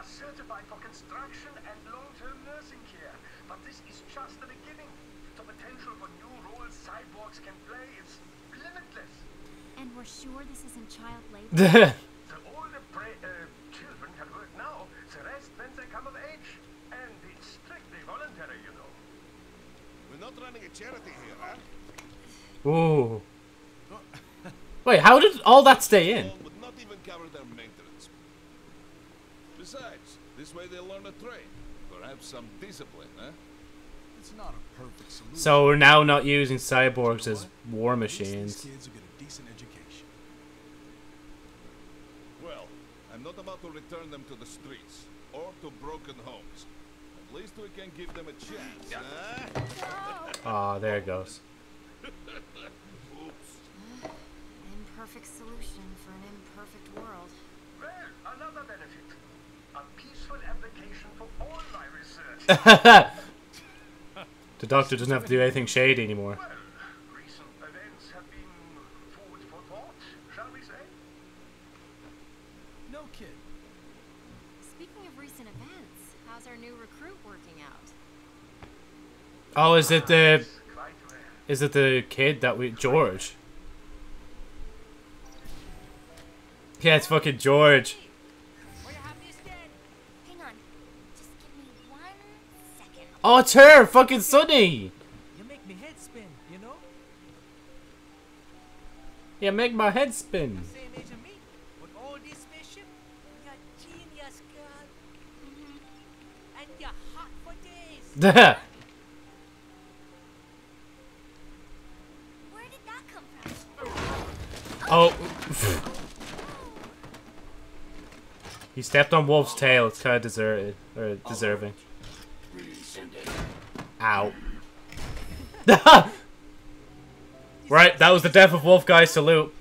We are certified for construction and long-term nursing care, but this is just the beginning. The potential for new roles cyborgs can play is limitless. And we're sure this isn't child labor? the older pra- uh, children can work now, the rest when they come of age. And it's strictly voluntary, you know. We're not running a charity here, huh? Ooh. Wait, how did all that stay in? Would not even cover their maintenance. Besides, this way they'll learn a trade. Perhaps some discipline, huh? It's not a perfect solution. So we're now not using cyborgs as war machines. Kids will get a decent education. Well, I'm not about to return them to the streets or to broken homes. At least we can give them a chance, huh? Ah, there it goes. Oops. An imperfect solution for an imperfect world. Well, another benefit. A peaceful application for all my research. The doctor doesn't have to do anything shady anymore. Recent events have been food for thought, shall we say? No kid. Speaking of recent events, how's our new recruit working out? Oh, is it the? Is it the kid that we George? Yeah, it's fucking George. Oh, it's her, fucking Sunny. You make me head spin, you know? Yeah, make my head spin. Same age as me, with all this spaceship. You're genius, girl. Mm-hmm. And you're hot for days. Where did that come from? oh. he stepped on Wolf's tail. It's kind of deserted or deserving. Ow. right, that was the death of Wolf, guys. Salute.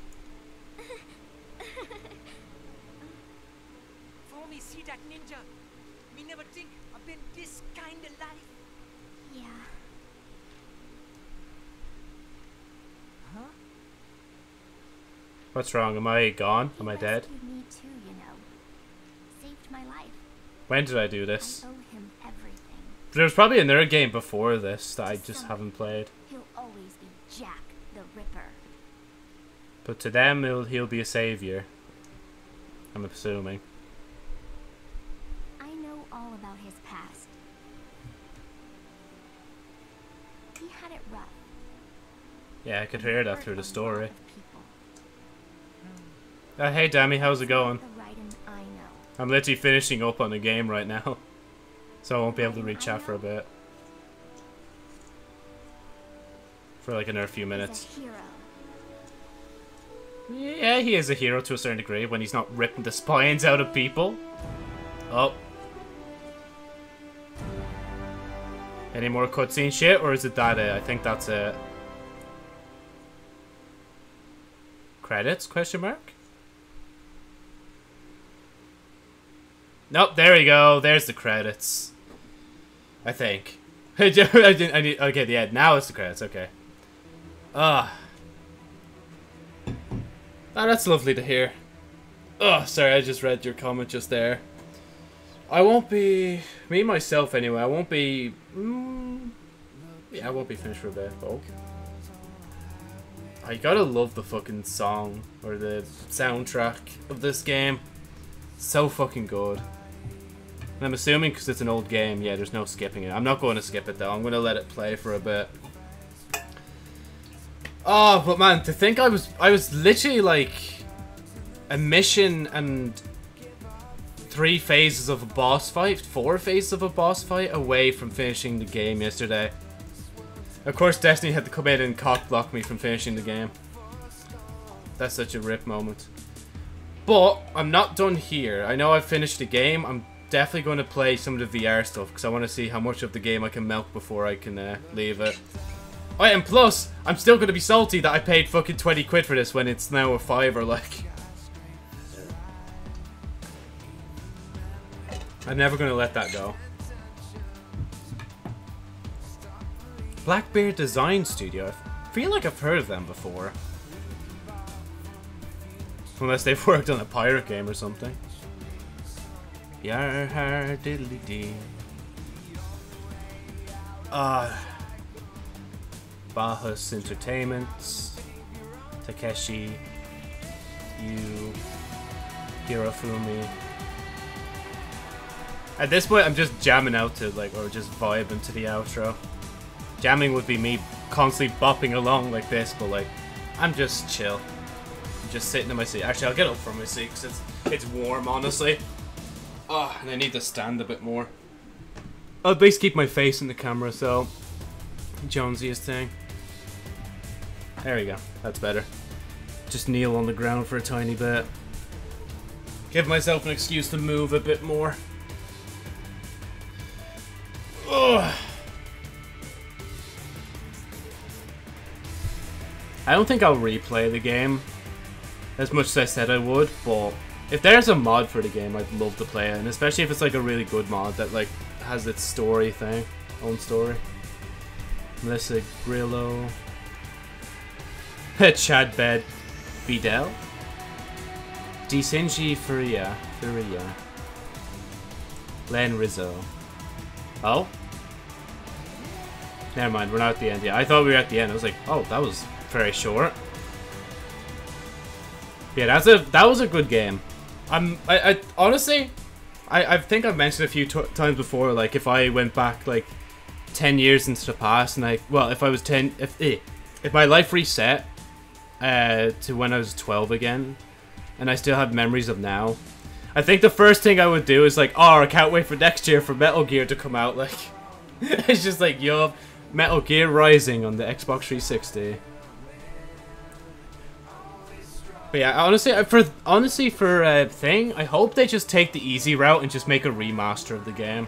For me, see that ninja. Me never think I've been this kind of life. Yeah. Huh? What's wrong? Am I gone? Am I dead? Me too, you know. Saved my life. When did I do this? I owe him everything. There's probably another game before this that I just haven't played. He'll always be Jack the Ripper. But to them, he'll, he'll be a savior. I'm assuming. I know all about his past. He had it rough. Yeah, I could hear that through the story. Uh, hey, Dammy, how's it going? I'm literally finishing up on the game right now. So I won't be able to read chat for a bit. For like another few minutes. He's a hero. Yeah, he is a hero to a certain degree when he's not ripping the spines out of people. Oh. Any more cutscene shit, or is it that it? I think that's it. Credits? Question mark? Nope, there we go. There's the credits. I think. I didn't, I need, okay, yeah, now it's the credits, okay. Ah. Oh, that's lovely to hear. Oh, sorry, I just read your comment just there. I won't be... Me, myself, anyway, I won't be... Mm, yeah, I won't be finished for a bit, but... I gotta love the fucking song, or the soundtrack of this game. So fucking good. And I'm assuming because it's an old game, yeah, there's no skipping it. I'm not going to skip it though. I'm going to let it play for a bit. Oh, but man, to think I was I was literally like a mission and three phases of a boss fight, four phases of a boss fight away from finishing the game yesterday. Of course, Destiny had to come in and cock block me from finishing the game. That's such a rip moment. But I'm not done here. I know I've finished the game. I'm definitely going to play some of the VR stuff because I want to see how much of the game I can milk before I can uh, leave it. Oh, and plus, I'm still going to be salty that I paid fucking 20 quid for this when it's now a fiver, like. I'm never going to let that go. Blackbeard Design Studio. I feel like I've heard of them before. Unless they've worked on a pirate game or something. Yar har diddly dee. Uh, Bahus Entertainments, Takeshi, you, Hirofumi. At this point, I'm just jamming out to like, or just vibing to the outro. Jamming would be me constantly bopping along like this, but like, I'm just chill. I'm just sitting in my seat. Actually, I'll get up from my seat because it's, it's warm, honestly. Oh, and I need to stand a bit more. I'll at least keep my face in the camera, so... Jonesy's thing. There we go. That's better. Just kneel on the ground for a tiny bit. Give myself an excuse to move a bit more. Ugh. I don't think I'll replay the game as much as I said I would, but if there's a mod for the game, I'd love to play it, and especially if it's like a really good mod that like has its story thing, own story. Melissa Grillo, Chad Bed, Fidel, Disinji Furia, Furia, Len Rizzo. Oh? Never mind, we're not at the end yet. I thought we were at the end. I was like, oh, that was very short. Yeah, that's a that was a good game. I'm I, I honestly, I I think I've mentioned a few times before. Like if I went back like ten years into the past, and I well, if I was ten, if eh, if my life reset uh, to when I was twelve again, and I still have memories of now, I think the first thing I would do is like, oh, I can't wait for next year for Metal Gear to come out. Like, it's just like yo, Metal Gear Rising on the Xbox 360. But yeah, honestly, uh, for honestly for a uh, thing, I hope they just take the easy route and just make a remaster of the game.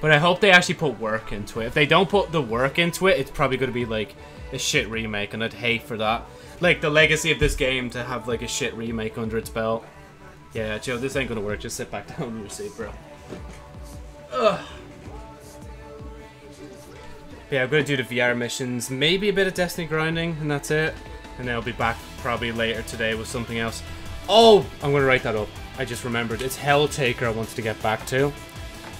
But I hope they actually put work into it. If they don't put the work into it, it's probably going to be like a shit remake, and I'd hate for that. Like the legacy of this game to have like a shit remake under its belt. Yeah, Joe, this ain't gonna work. Just sit back down in your seat, bro. Ugh. Yeah, I'm gonna do the VR missions, maybe a bit of Destiny grinding, and that's it. And then I'll be back probably later today with something else. Oh, I'm gonna write that up. I just remembered. It's Helltaker I wanted to get back to.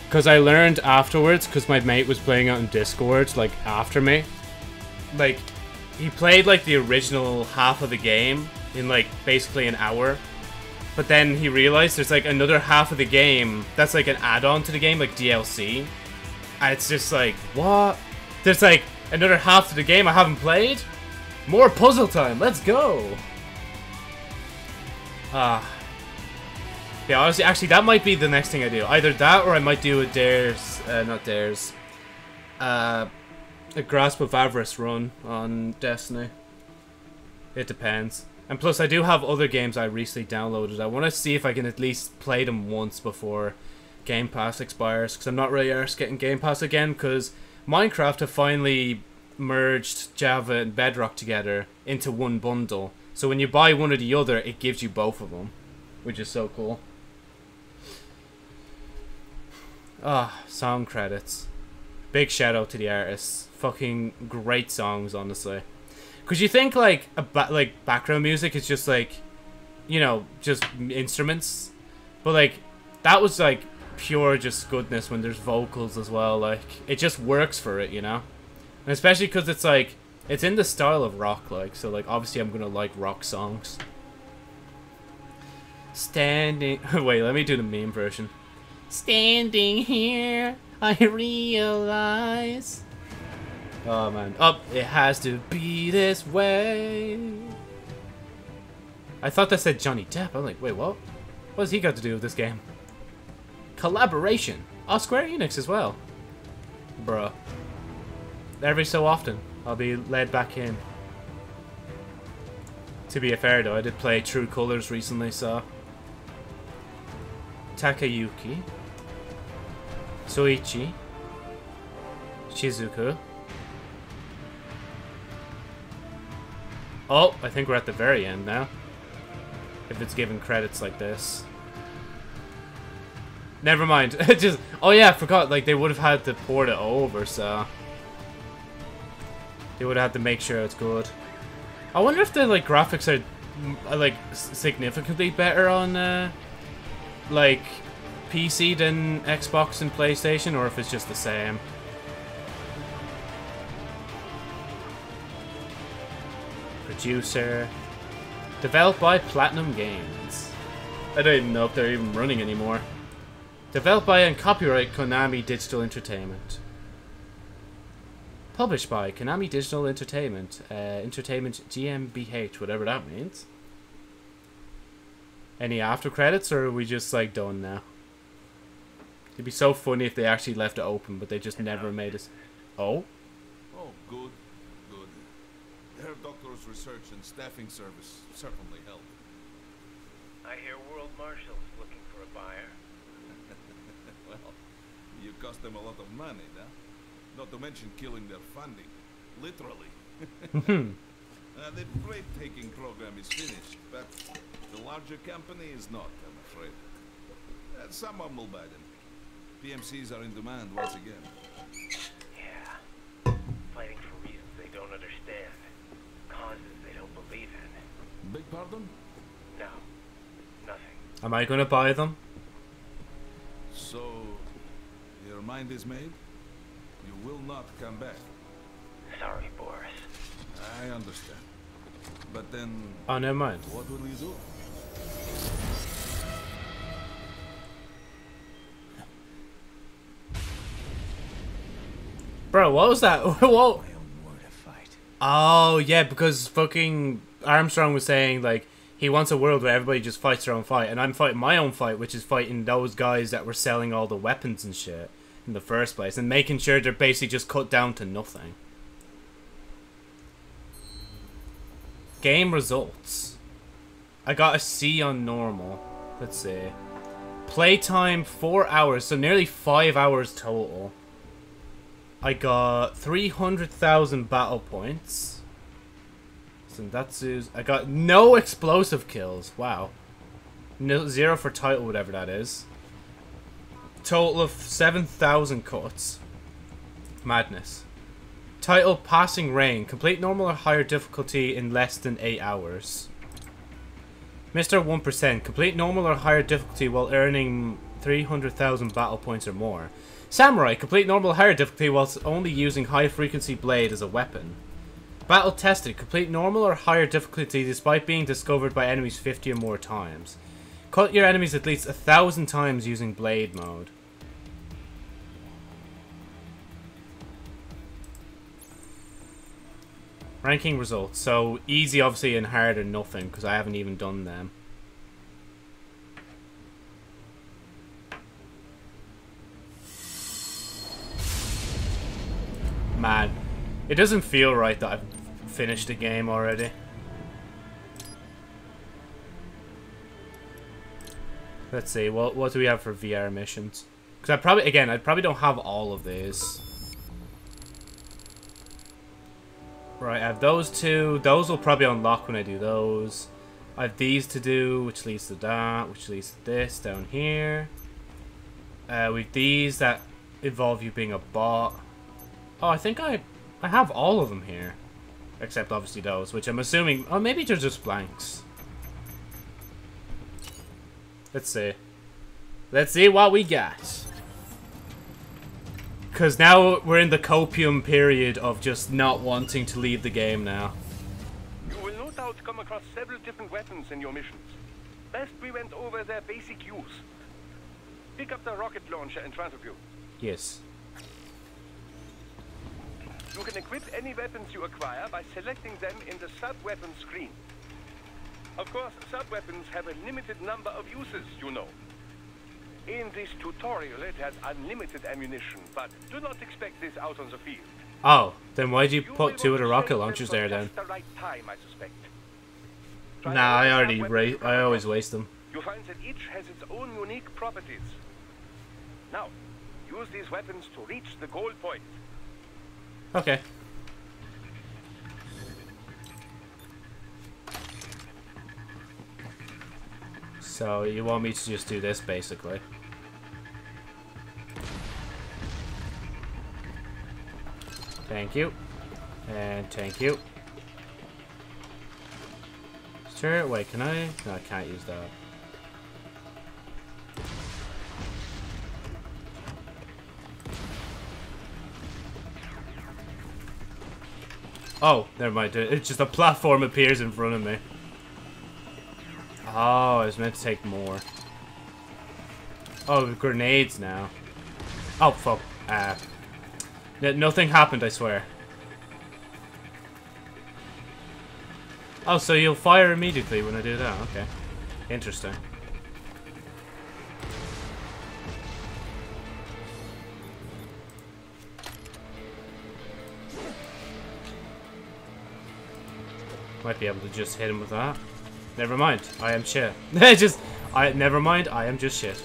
Because I learned afterwards, because my mate was playing it on Discord, like, after me. Like, he played, like, the original half of the game in, like, basically an hour. But then he realized there's, like, another half of the game that's, like, an add-on to the game, like DLC. And it's just like, what? There's, like, another half of the game I haven't played? More puzzle time, let's go! Ah. Yeah, honestly, actually, that might be the next thing I do. Either that, or I might do a Dares, uh, not Dares, uh, a Grasp of Avarice run on Destiny. It depends. And plus, I do have other games I recently downloaded. I want to see if I can at least play them once before Game Pass expires, because I'm not really arsed getting Game Pass again, because Minecraft have finally merged Java and Bedrock together into one bundle. So when you buy one or the other, it gives you both of them, which is so cool. Ah, oh, song credits. Big shout out to the artists. Fucking great songs, honestly. Cause you think like a ba like background music is just like, you know, just instruments, but like that was like pure just goodness when there's vocals as well. Like it just works for it, you know, and especially because it's like it's in the style of rock, like so. Like obviously I'm gonna like rock songs. Standing. Wait, let me do the meme version. Standing here, I realize. Oh man. Up, oh, it has to be this way. I thought that said Johnny Depp. I'm like, wait, what? What has he got to do with this game? Collaboration. Oh, Square Enix as well. Bruh. Every so often, I'll be led back in. To be fair though, I did play True Colors recently, so... Takayuki. Soichi. Shizuku. Oh, I think we're at the very end now. If it's giving credits like this. Never mind. Just oh yeah, I forgot. Like they would have had to port it over, so they would have to make sure it's good. I wonder if the like graphics are mm, like significantly better on uh, like PC than Xbox and PlayStation, or if it's just the same. Producer. Developed by Platinum Games. I don't even know if they're even running anymore. Developed by and copyright Konami Digital Entertainment. Published by Konami Digital Entertainment. Uh, Entertainment GmbH, whatever that means. Any after credits, or are we just like done now? It'd be so funny if they actually left it open, but they just never made us. Oh? Oh, good, good. Their doctor's research and staffing service certainly help. I hear World Marshal's looking for a buyer. well, you cost them a lot of money, huh? Not to mention killing their funding. Literally. uh, the freight-taking program is finished, but the larger company is not, I'm afraid. Uh, someone will buy them. PMCs are in demand once again. Yeah. Fighting for reasons they don't understand. Causes they don't believe in. Big pardon? No. Nothing. Am I gonna buy them? So, your mind is made? You will not come back. Sorry, Boris. I understand. But then... Oh, never mind. What will you do? Bro, what was that? what? Oh, yeah, because fucking Armstrong was saying, like, he wants a world where everybody just fights their own fight, and I'm fighting my own fight, which is fighting those guys that were selling all the weapons and shit in the first place, and making sure they're basically just cut down to nothing. Game results. I got a C on normal. Let's see. Playtime, 4 hours, so nearly 5 hours total. I got 300,000 battle points. Zandatsu's. I got no explosive kills. Wow. No, zero for title, whatever that is. Total of 7,000 cuts. Madness. Title Passing Rain. Complete normal or higher difficulty in less than 8 hours. Mr. 1%. Complete normal or higher difficulty while earning 300,000 battle points or more. Samurai, complete normal higher difficulty whilst only using high frequency blade as a weapon. Battle tested, complete normal or higher difficulty despite being discovered by enemies 50 or more times. Cut your enemies at least a thousand times using blade mode. Ranking results. So easy obviously and hard or nothing because I haven't even done them. Man, it doesn't feel right that I've finished the game already. Let's see, what what do we have for VR missions? Because I probably, again, I probably don't have all of these. Right, I have those two. Those will probably unlock when I do those. I have these to do, which leads to that, which leads to this down here. Uh, with these that involve you being a bot. Oh, I think I I have all of them here. Except obviously those, which I'm assuming... Oh, maybe they're just blanks. Let's see. Let's see what we got. Because now we're in the copium period of just not wanting to leave the game now. You will no doubt come across several different weapons in your missions. Best we went over their basic use. Pick up the rocket launcher in front of you. Yes. You can equip any weapons you acquire by selecting them in the sub-weapon screen. Of course, sub-weapons have a limited number of uses, you know. In this tutorial, it has unlimited ammunition, but do not expect this out on the field. Oh, then why'd you put two of the rocket launchers there then? The right time, I suspect. Nah, I already ra I always waste them. You find that each has its own unique properties. Now, use these weapons to reach the goal point. Okay. So you want me to just do this basically? Thank you. And thank you. Sure, wait, can I? No, I can't use that. Oh, never mind. It's just a platform appears in front of me. Oh, I was meant to take more. Oh, grenades now. Oh, fuck. Ah. Uh, nothing happened, I swear. Oh, so you'll fire immediately when I do that? Okay. Interesting. Might be able to just hit him with that. Never mind. I am shit. just, I never mind. I am just shit.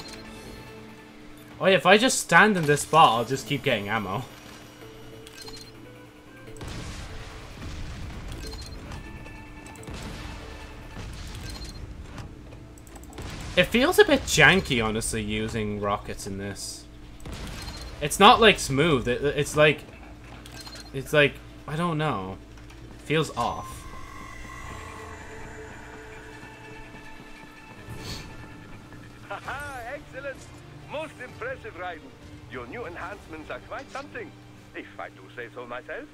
Oh yeah, if I just stand in this spot, I'll just keep getting ammo. It feels a bit janky, honestly, using rockets in this. It's not, like, smooth. It, it's like... It's like... I don't know. It feels off. Excellent! Most impressive, Raiden. Your new enhancements are quite something, if I do say so myself.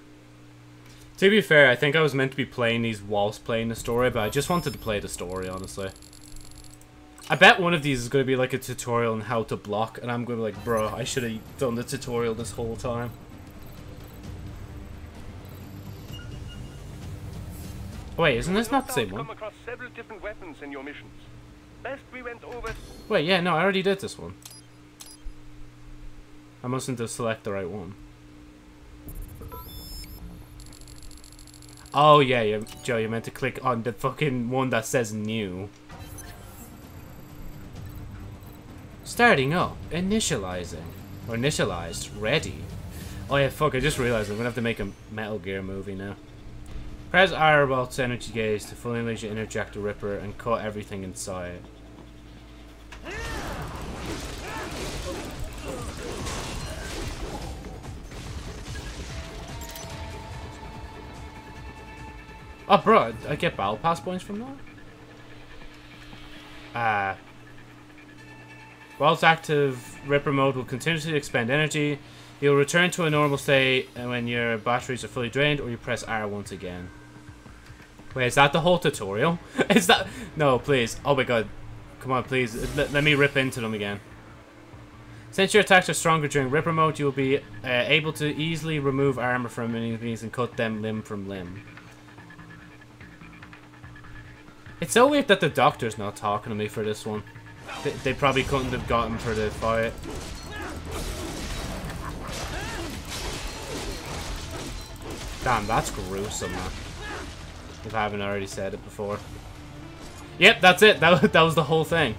To be fair, I think I was meant to be playing these whilst playing the story, but I just wanted to play the story, honestly. I bet one of these is going to be like a tutorial on how to block, and I'm going to be like, bro, I should have done the tutorial this whole time. Wait, isn't this not the same one? Come across several different weapons in your missions. Best we went over. Wait, yeah, no, I already did this one. I mustn't have select the right one. Oh, yeah, yeah, Joe, you meant to click on the fucking one that says new. Starting up. Initializing. Or initialized. Ready. Oh yeah, fuck, I just realized I'm gonna have to make a Metal Gear movie now. Press R energy gaze to fully unleash your inner Jack the Ripper and cut everything inside. Oh, bro, I get battle pass points from that? Ah. Uh, Whilst active, Ripper mode will continuously expend energy. You'll return to a normal state when your batteries are fully drained or you press R once again. Wait, is that the whole tutorial? is that... No, please. Oh my god. Come on, please. Let, let me rip into them again. Since your attacks are stronger during Ripper mode, you will be uh, able to easily remove armor from enemies and cut them limb from limb. It's so weird that the doctor's not talking to me for this one. They, they probably couldn't have gotten for the fight. Damn, that's gruesome, man. If I haven't already said it before. Yep, that's it. That, that was the whole thing.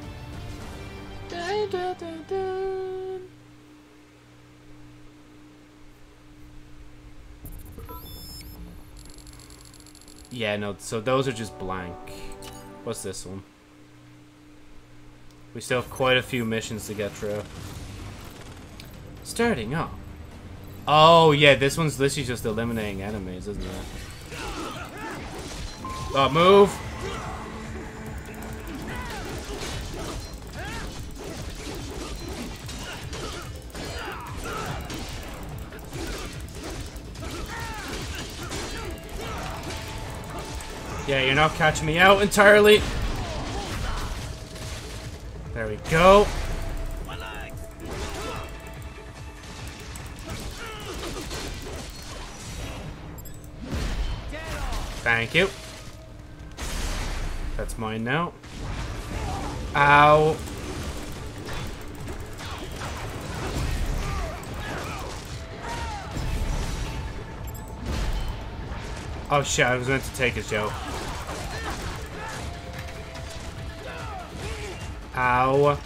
Yeah, no, so those are just blank. What's this one? We still have quite a few missions to get through. Starting up. Oh, yeah, this one's literally just eliminating enemies, isn't it? Oh, move! Yeah, you're not catching me out entirely. There we go. Thank you. That's mine now. Ow. Oh shit, I was meant to take his Joe. Ow.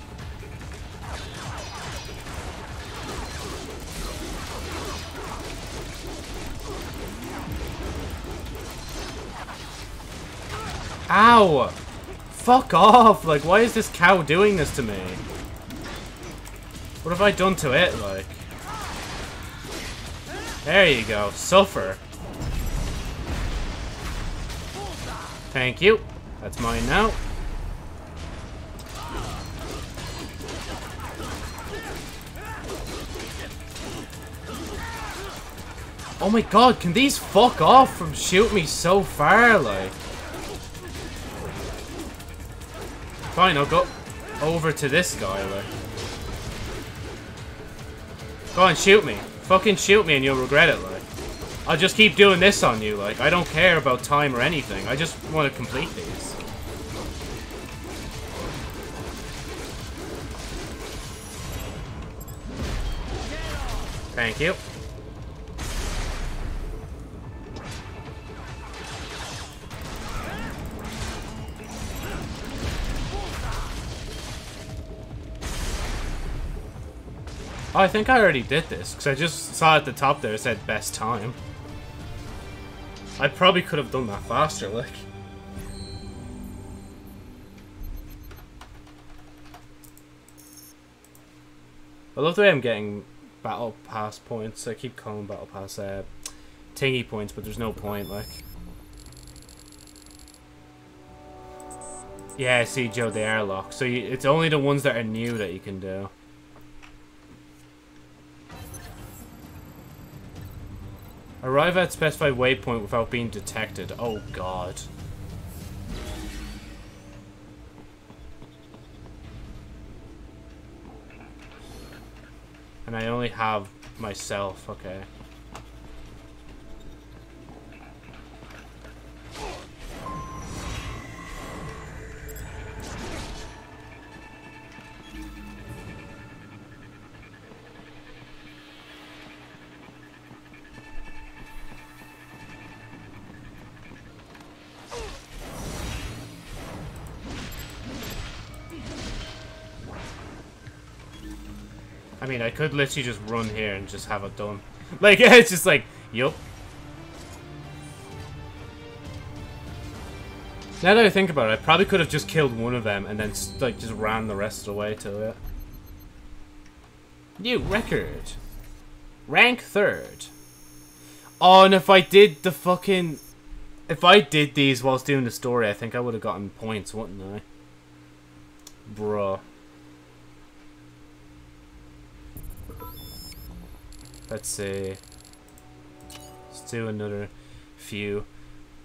Ow! Fuck off! Like, why is this cow doing this to me? What have I done to it, like? There you go. Suffer. Thank you. That's mine now. Oh my god, can these fuck off from shooting me so far, like? Fine, I'll go over to this guy, like. Go on, shoot me. Fucking shoot me and you'll regret it, like. I'll just keep doing this on you, like. I don't care about time or anything. I just want to complete these. Thank you. Oh, I think I already did this, because I just saw at the top there it said best time. I probably could have done that faster, like. I love the way I'm getting battle pass points. I keep calling battle pass uh, tingy points, but there's no point, like. Yeah, see, Joe, they are locked. So you, it's only the ones that are new that you can do. Arrive at specified waypoint without being detected. Oh god. And I only have myself, okay. I mean, I could literally just run here and just have it done. Like, it's just like, yup. Now that I think about it, I probably could have just killed one of them and then, like, just ran the rest of the way to it. New record. Rank third. Oh, and if I did the fucking... If I did these whilst doing the story, I think I would have gotten points, wouldn't I? Bruh. Let's see. Let's do another few.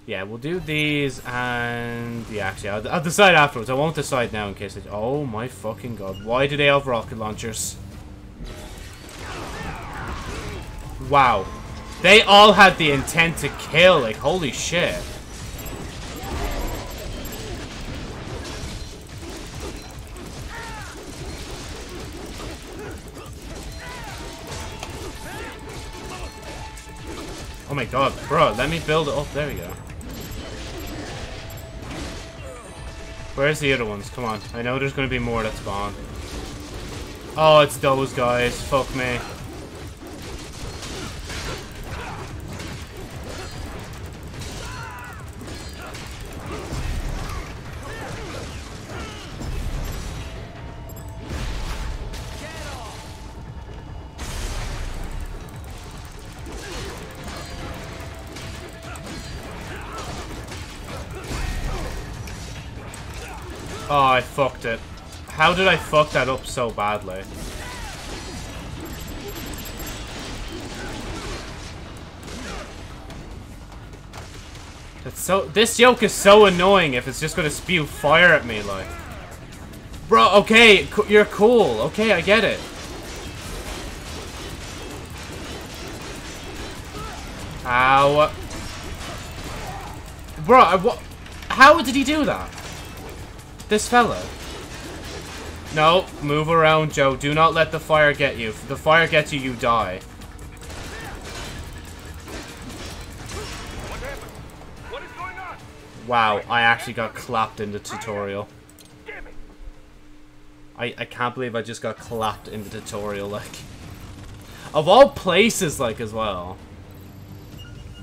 Yeah, we'll do these and... Yeah, actually, I'll, I'll decide afterwards. I won't decide now in case it... Oh my fucking god. Why do they have rocket launchers? Wow. They all had the intent to kill. Like, holy shit. Oh my god, bro, let me build it up. There we go. Where's the other ones? Come on. I know there's going to be more that spawn. Oh, it's those guys. Fuck me. Oh, I fucked it. How did I fuck that up so badly? That's so- This yoke is so annoying if it's just gonna spew fire at me, like. Bro, okay, you're cool. Okay, I get it. Ow. Bro, what? How did he do that? This fella. No, move around, Joe. Do not let the fire get you. If the fire gets you, you die. Wow, I actually got clapped in the tutorial. I, I can't believe I just got clapped in the tutorial, like. Of all places, like, as well.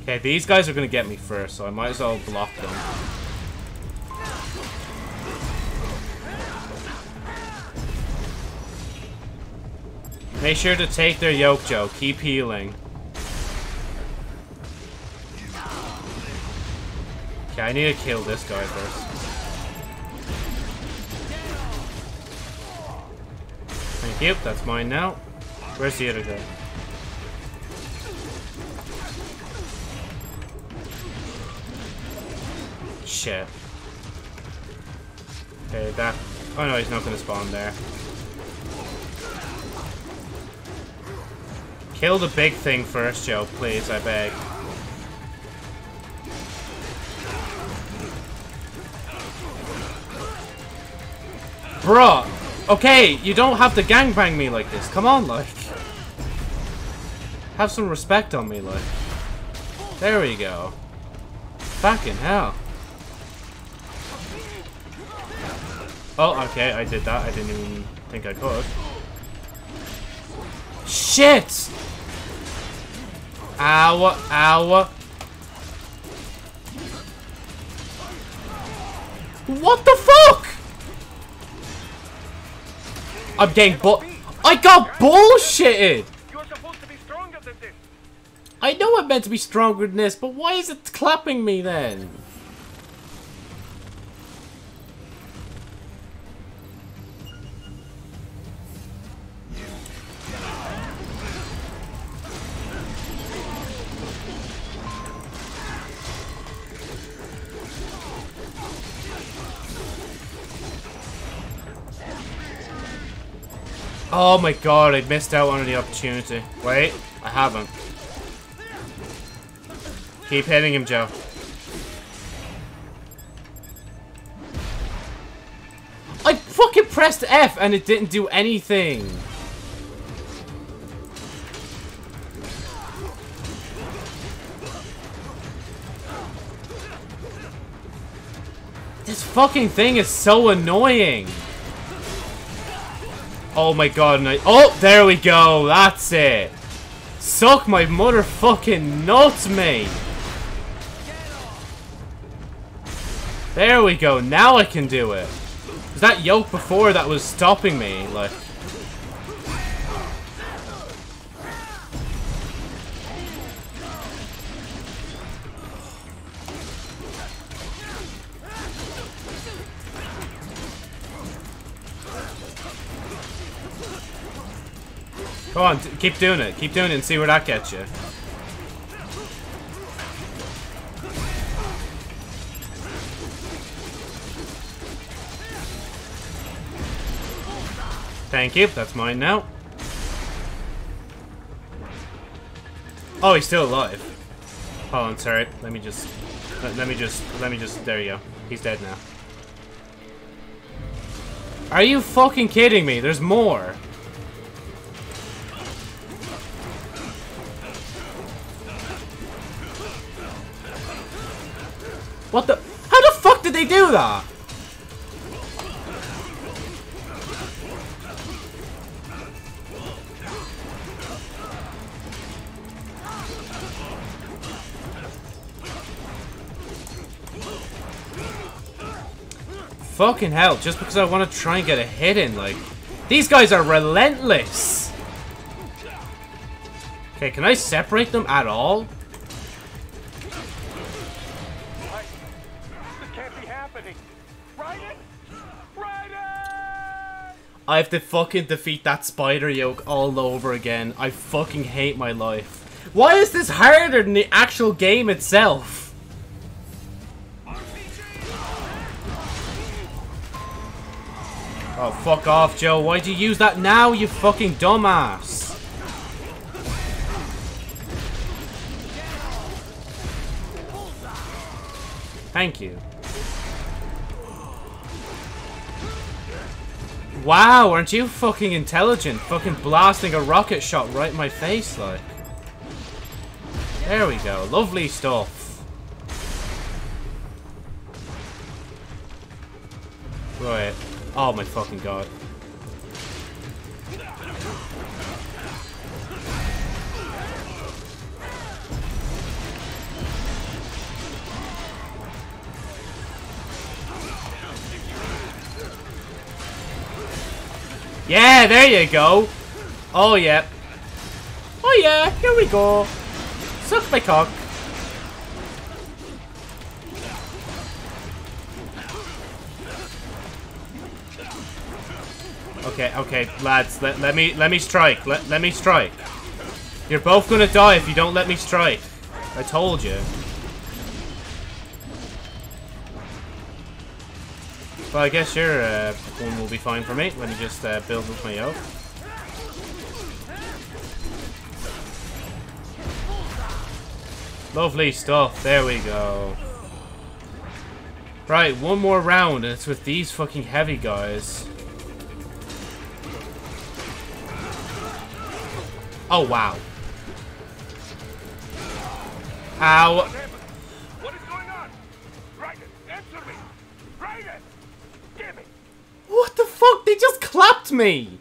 Okay, these guys are gonna get me first, so I might as well block them. Make sure to take their yoke, Joe. Keep healing. Okay, I need to kill this guy first. Thank you, that's mine now. Where's the other guy? Shit. Okay, that... Oh no, he's not gonna spawn there. Kill the big thing first, Joe, please, I beg. Bruh! Okay, you don't have to gangbang me like this. Come on, like. Have some respect on me, like. There we go. Fucking hell. Oh, okay, I did that. I didn't even think I could. Shit! Ow, ow. What the fuck? I'm getting bu- I got bullshitted! I know I'm meant to be stronger than this, but why is it clapping me then? Oh my god, I missed out on the opportunity. Wait, I haven't. Keep hitting him, Joe. I fucking pressed F and it didn't do anything. This fucking thing is so annoying. Oh my god, I oh, there we go, that's it. Suck my motherfucking nuts, mate. There we go, now I can do it. Was that yoke before that was stopping me? Like... Come on, keep doing it. Keep doing it and see where that gets you. Thank you. That's mine now. Oh, he's still alive. Hold on, sorry. Let me just... Let, let me just... Let me just... There you go. He's dead now. Are you fucking kidding me? There's more. What the? How the fuck did they do that? Fucking hell, just because I want to try and get a hit in, like... These guys are relentless! Okay, can I separate them at all? I have to fucking defeat that spider yoke all over again. I fucking hate my life. Why is this harder than the actual game itself? Oh, fuck off, Joe. Why'd you use that now, you fucking dumbass? Thank you. Wow, aren't you fucking intelligent? Fucking blasting a rocket shot right in my face, like. There we go. Lovely stuff. Right. Oh my fucking god. Yeah, there you go. Oh, yeah. Oh, yeah, here we go. Suck my cock. Okay, okay, lads, let, let me let me strike. Let let me strike. You're both gonna die if you don't let me strike. I told you. Well, I guess your uh, one will be fine for me. Let me just uh, build with my oak. Lovely stuff. There we go. Right, one more round, and it's with these fucking heavy guys. Oh, wow. Ow. What the fuck? They just clapped me!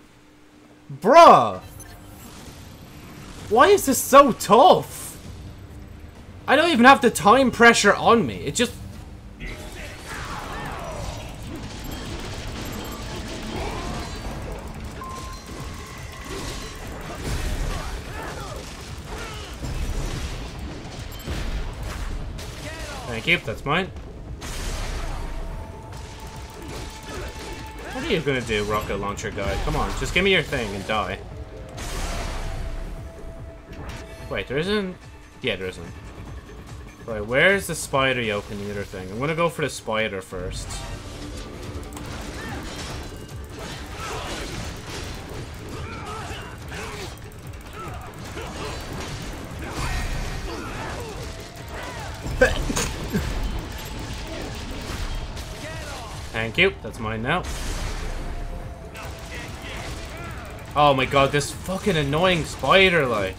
Bruh! Why is this so tough? I don't even have the time pressure on me. It just... Thank you, that's mine. Are you gonna do, rocket launcher guy? Come on, just give me your thing and die. Wait, there isn't... Yeah, there isn't. Right, where's the spider yoke in the other thing? I'm gonna go for the spider first. Thank you. That's mine now. Oh my god, this fucking annoying spider, like.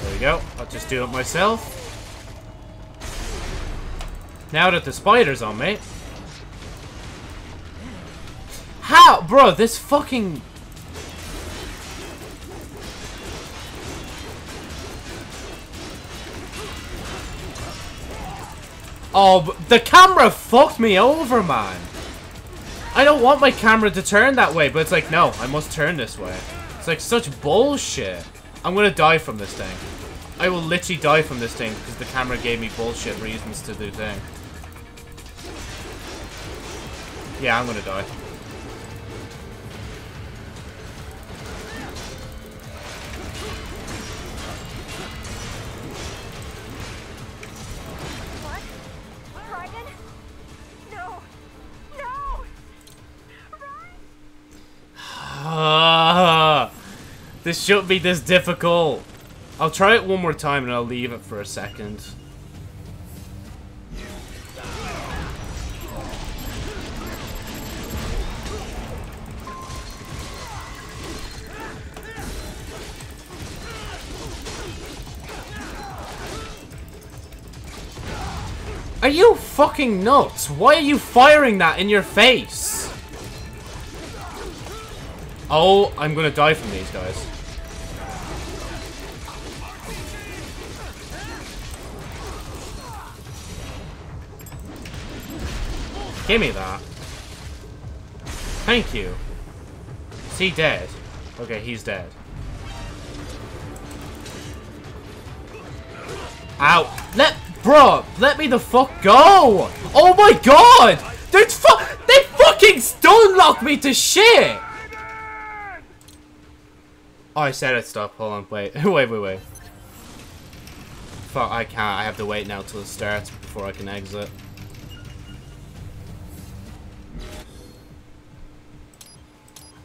There we go. I'll just do it myself. Now that the spider's on me. How? Bro, this fucking... Oh, the camera fucked me over, man. I don't want my camera to turn that way, but it's like, no, I must turn this way. It's like such bullshit. I'm gonna die from this thing. I will literally die from this thing because the camera gave me bullshit reasons to do thing. Yeah, I'm gonna die. Ah, this shouldn't be this difficult. I'll try it one more time and I'll leave it for a second. Are you fucking nuts? Why are you firing that in your face? Oh, I'm gonna die from these guys. Give me that. Thank you. Is he dead? Okay, he's dead. Ow. Let- Bro, let me the fuck go! Oh my god! They fu- They fucking stun locked me to shit! Oh, I said it stop. Hold on. Wait. wait, wait, wait. Fuck, I can't. I have to wait now till it starts before I can exit.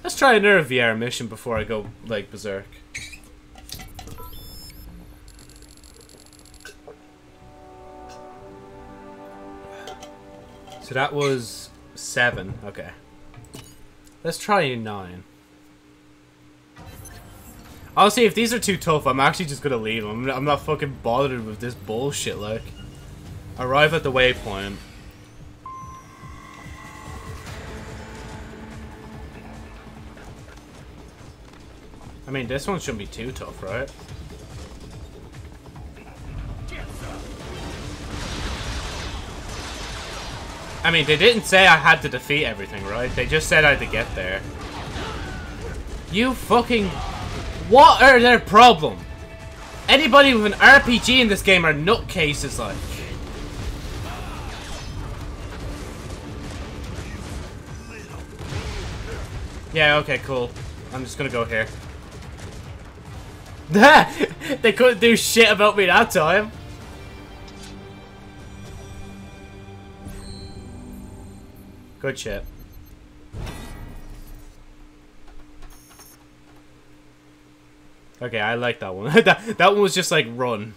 Let's try another VR mission before I go, like, berserk. So that was seven. Okay. Let's try nine. Honestly, if these are too tough, I'm actually just gonna leave them. I'm not fucking bothered with this bullshit, like. Arrive at the waypoint. I mean, this one shouldn't be too tough, right? I mean, they didn't say I had to defeat everything, right? They just said I had to get there. You fucking... What are their problem? Anybody with an RPG in this game are nutcases, like. Yeah, okay, cool. I'm just gonna go here. they couldn't do shit about me that time. Good shit. Okay, I like that one. that, that one was just like, run.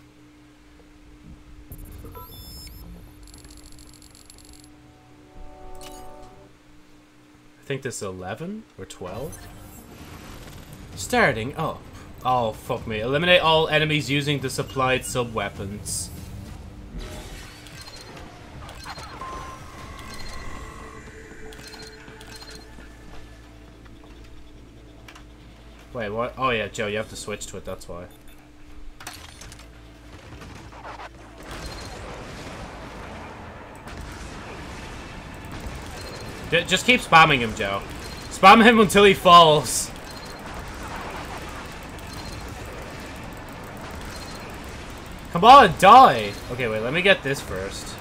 I think this is 11 or 12. Starting up. Oh, fuck me. Eliminate all enemies using the supplied sub-weapons. Wait, what? Oh yeah, Joe, you have to switch to it, that's why. Just keep spamming him, Joe. Spam him until he falls. Come on, die! Okay, wait, let me get this first.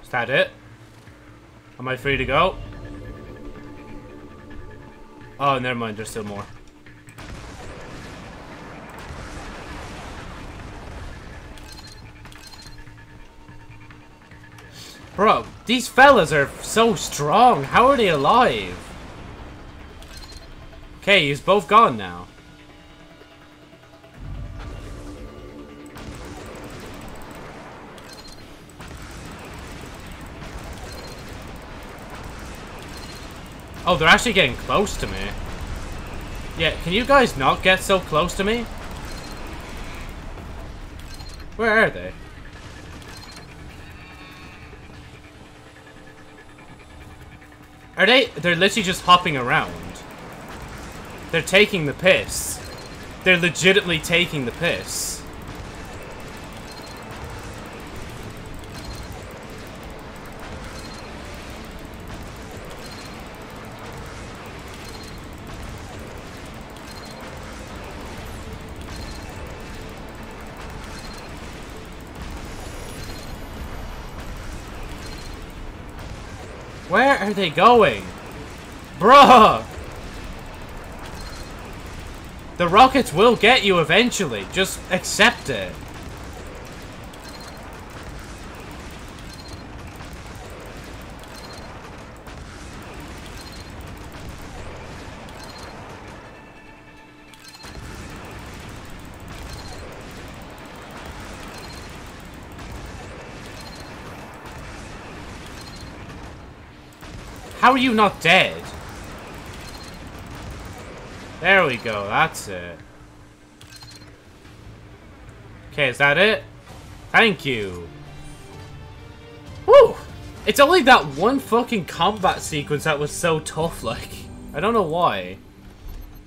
Is that it? Am I free to go? Oh, never mind, there's still more. Bro, these fellas are so strong. How are they alive? Okay, he's both gone now. Oh, they're actually getting close to me. Yeah, can you guys not get so close to me? Where are they? Are they? They're literally just hopping around. They're taking the piss. They're legitimately taking the piss. Where are they going? Bruh! The rockets will get you eventually. Just accept it. How are you not dead? There we go, that's it. Okay, is that it? Thank you. Woo! It's only that one fucking combat sequence that was so tough, like. I don't know why.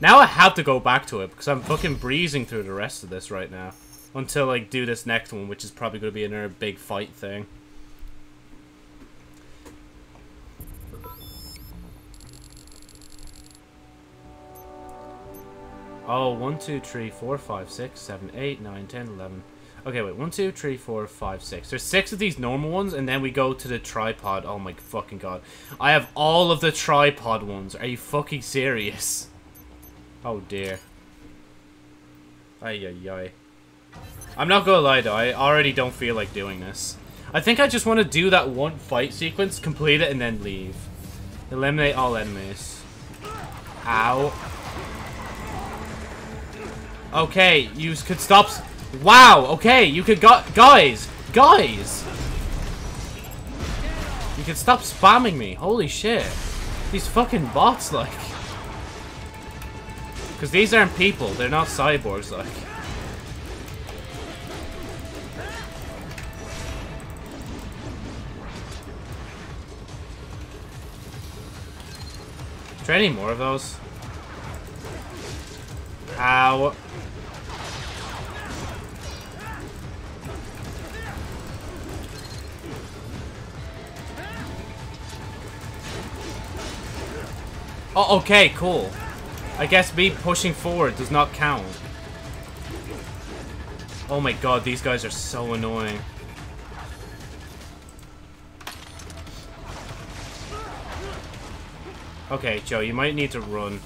Now I have to go back to it, because I'm fucking breezing through the rest of this right now. Until I do this next one, which is probably going to be another big fight thing. Oh, 1, 2, 3, 4, 5, 6, 7, 8, 9, 10, 11. Okay, wait. 1, 2, 3, 4, 5, 6. There's six of these normal ones, and then we go to the tripod. Oh my fucking god. I have all of the tripod ones. Are you fucking serious? Oh dear. Ay, ay, ay. I'm not gonna lie though, I already don't feel like doing this. I think I just want to do that one fight sequence, complete it, and then leave. Eliminate all enemies. Ow. Okay, you could stop... Wow, okay, you could... Go guys! Guys! You could stop spamming me. Holy shit. These fucking bots, like... Because these aren't people. They're not cyborgs, like. Is there any more of those? Ow. Oh, okay, cool. I guess me pushing forward does not count. Oh my god, these guys are so annoying. Okay, Joe, you might need to run.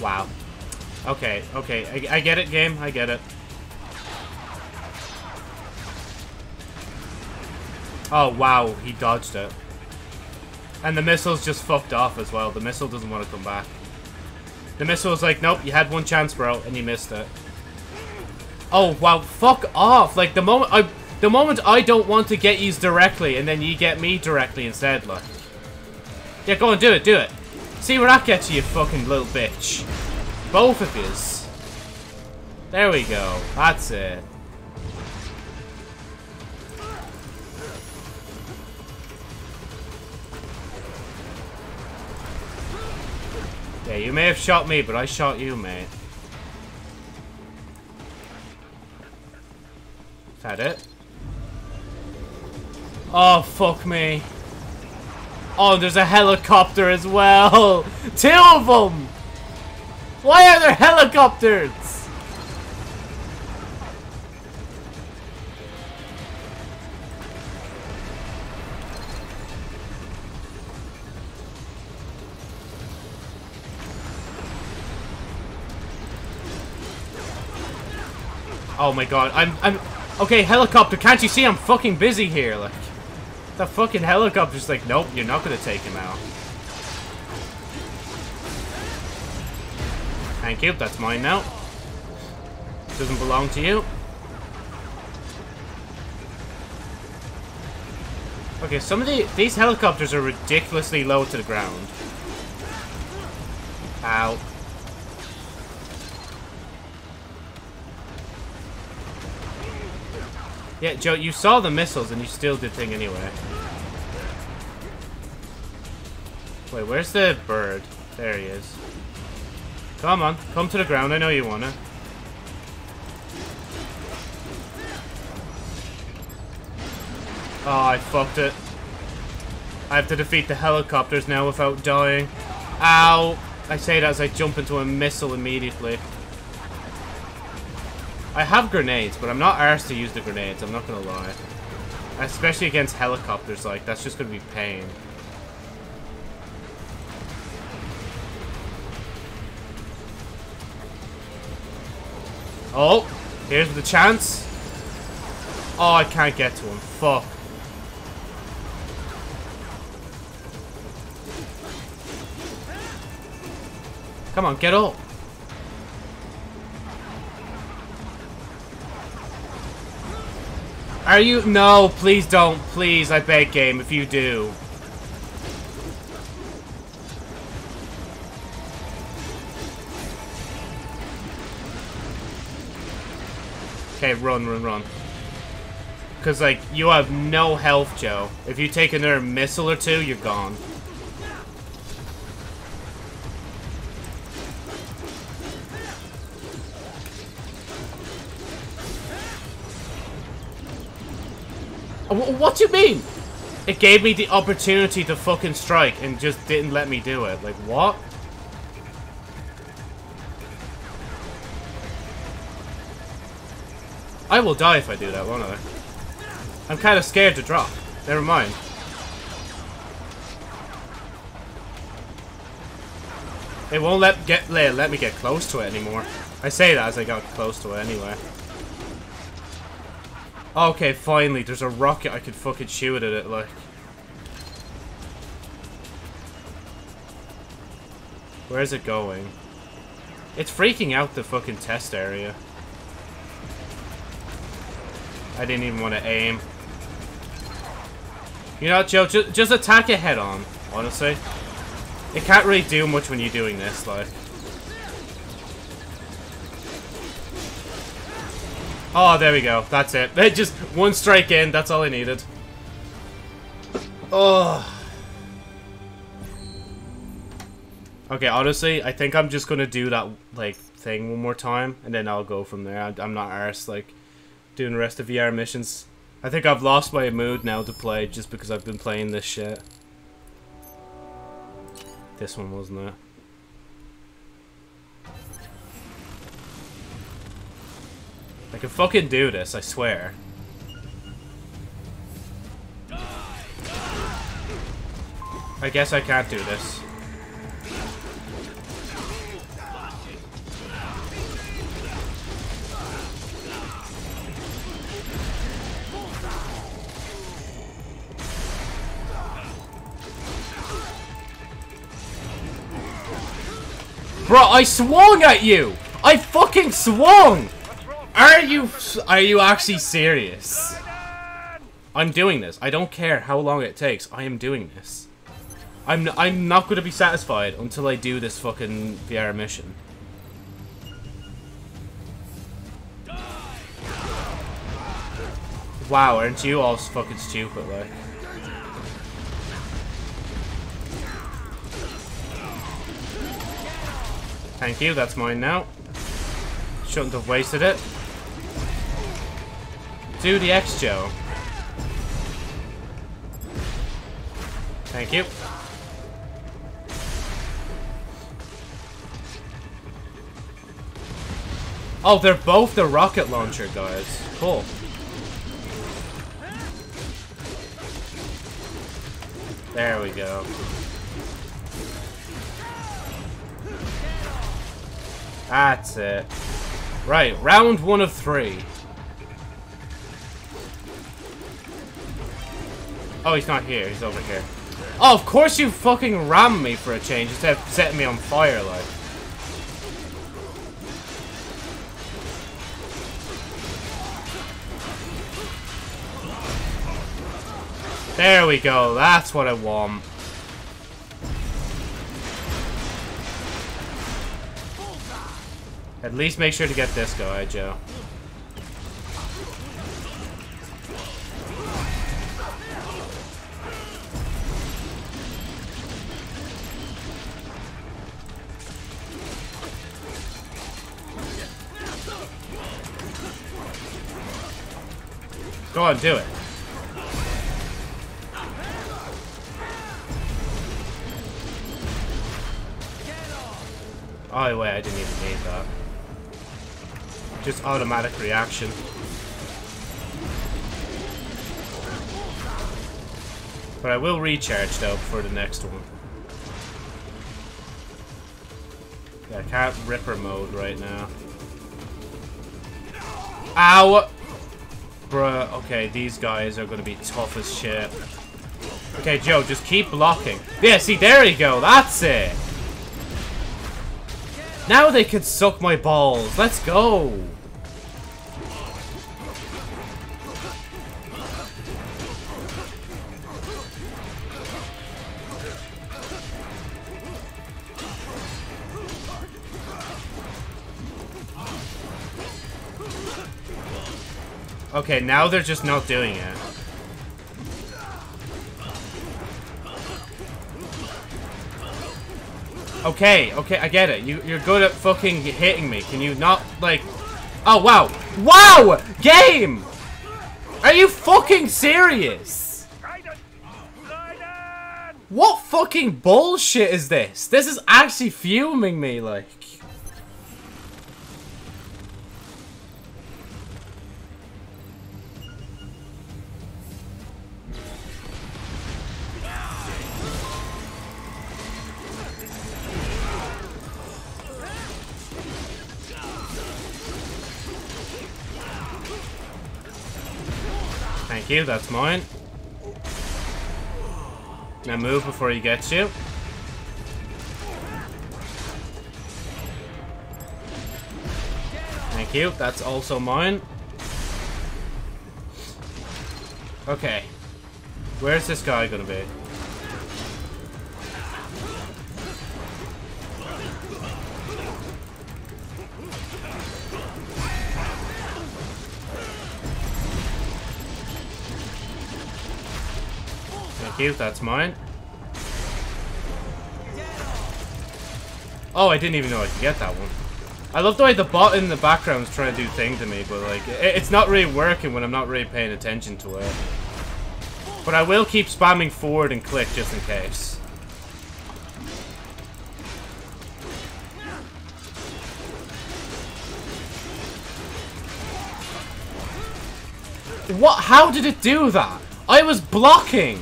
Wow. Okay, okay. I, I get it, game. I get it. Oh, wow. He dodged it. And the missile's just fucked off as well. The missile doesn't want to come back. The missile's like, nope, you had one chance, bro, and you missed it. Oh, wow. Fuck off. Like, the moment I... The moment I don't want to get yous directly, and then you get me directly instead, like. Yeah, go on, do it, do it. See where I get you, you fucking little bitch. Both of yous. There we go. That's it. Yeah, you may have shot me, but I shot you, mate. Is that it? Oh, fuck me. Oh, there's a helicopter as well. Two of them. Why are there helicopters? Oh my god, I'm, I'm, okay, helicopter, can't you see I'm fucking busy here, like, the fucking helicopter's like, nope, you're not gonna take him out. Thank you, that's mine now. Doesn't belong to you. Okay, some of the, these helicopters are ridiculously low to the ground. Ow. Yeah, Joe, you saw the missiles and you still did thing anyway. Wait, where's the bird? There he is. Come on, come to the ground. I know you wanna. Oh, I fucked it. I have to defeat the helicopters now without dying. Ow! I say that as I jump into a missile immediately. I have grenades, but I'm not arsed to use the grenades, I'm not gonna lie. Especially against helicopters, like, that's just gonna be pain. Oh, here's the chance. Oh, I can't get to him. Fuck. Come on, get up. Are you? No, please don't. Please, I beg game if you do. Okay, run, run, run. Because, like, you have no health, Joe. If you take another missile or two, you're gone. What do you mean? It gave me the opportunity to fucking strike and just didn't let me do it. Like, what? I will die if I do that, won't I? I'm kind of scared to drop. Never mind. It won't let get let, let me get close to it anymore. I say that as I got close to it anyway. Okay, finally, there's a rocket I could fucking shoot at it, like. Where's it going? It's freaking out the fucking test area. I didn't even want to aim. You know, Joe, ju just attack it head on, honestly. It can't really do much when you're doing this, like. Oh, there we go. That's it. Just one strike in. That's all I needed. Oh. Okay, honestly, I think I'm just gonna do that, like, thing one more time, and then I'll go from there. I, I'm not arsed, like, doing the rest of VR missions. I think I've lost my mood now to play, just because I've been playing this shit. This one, wasn't it? I can fucking do this, I swear. I guess I can't do this. Bro, I swung at you! I fucking swung! Are you are you actually serious? I'm doing this. I don't care how long it takes. I am doing this. I'm I'm not going to be satisfied until I do this fucking VR mission. Wow, aren't you all fucking stupid, like? Thank you, that's mine now. Shouldn't have wasted it. Do the X, Joe. Thank you. Oh, they're both the rocket launcher guys. Cool. There we go. That's it. Right, round one of three. Oh, he's not here. He's over here. Oh, of course you fucking rammed me for a change instead of setting me on fire, like. There we go. That's what I want. At least make sure to get this guy, Joe. Go on, do it. Oh, wait, I didn't even need that. Just automatic reaction. But I will recharge, though, for the next one. Yeah, I can't Ripper mode right now. Ow! Bruh, okay, these guys are gonna be tough as shit. Okay, Joe, just keep blocking. Yeah, see, there you go, that's it! Now they can suck my balls, let's go! Okay, now they're just not doing it. Okay, okay, I get it. You, you're good at fucking hitting me. Can you not, like... Oh, wow. Wow! Game! Are you fucking serious? What fucking bullshit is this? This is actually fuming me, like... Thank you, that's mine. Now move before he gets you. Thank you, that's also mine. Okay. Where's this guy gonna be? Thank you, that's mine. Oh, I didn't even know I could get that one. I love the way the bot in the background is trying to do thing to me, but like, it, it's not really working when I'm not really paying attention to it. But I will keep spamming forward and click just in case. What? How did it do that? I was blocking!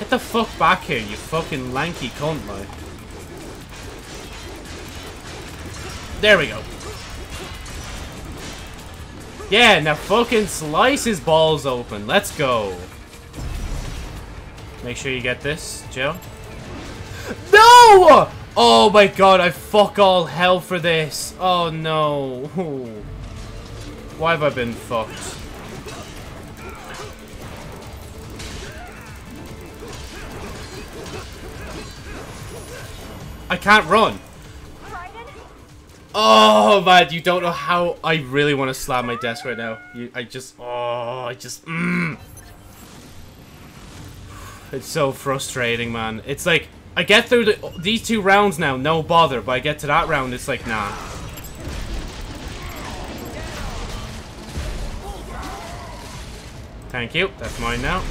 Get the fuck back here, you fucking lanky cunt, like. There we go. Yeah, now fucking slice his balls open. Let's go. Make sure you get this, Joe. No! Oh my god, I fuck all hell for this. Oh no. Why have I been fucked? I can't run. Oh man, you don't know how I really want to slam my desk right now. You, I just, oh, I just, mm. It's so frustrating, man. It's like, I get through the, these two rounds now, no bother, but I get to that round, it's like, nah. Thank you, that's mine now.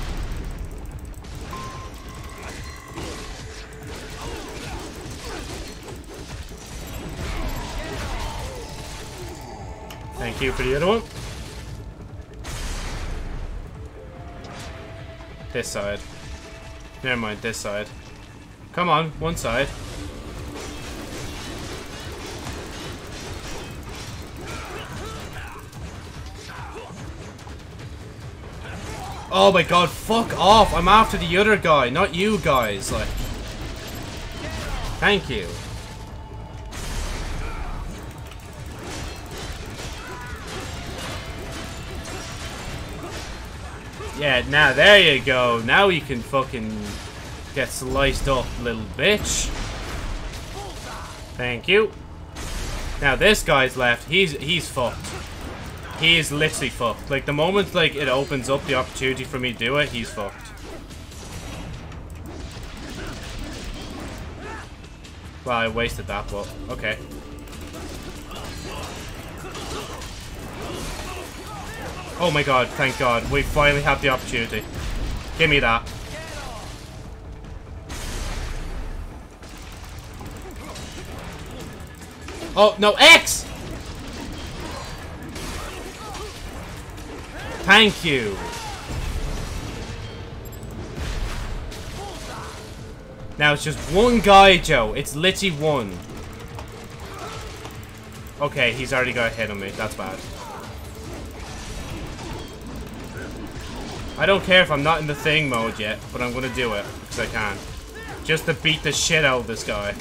Thank you for the other one. This side. Never mind, this side. Come on, one side. Oh my god, fuck off! I'm after the other guy, not you guys, like. Thank you. Yeah, now there you go. Now you can fucking get sliced up, little bitch. Thank you. Now this guy's left. He's he's fucked. He is literally fucked. Like the moment like it opens up the opportunity for me to do it, he's fucked. Well, I wasted that, but okay. Oh my god, thank god. We finally have the opportunity. Give me that. Oh, no, X! Thank you. Now it's just one guy, Joe. It's literally one. Okay, he's already got a hit on me. That's bad. I don't care if I'm not in the thing mode yet, but I'm gonna do it, because I can. Just to beat the shit out of this guy.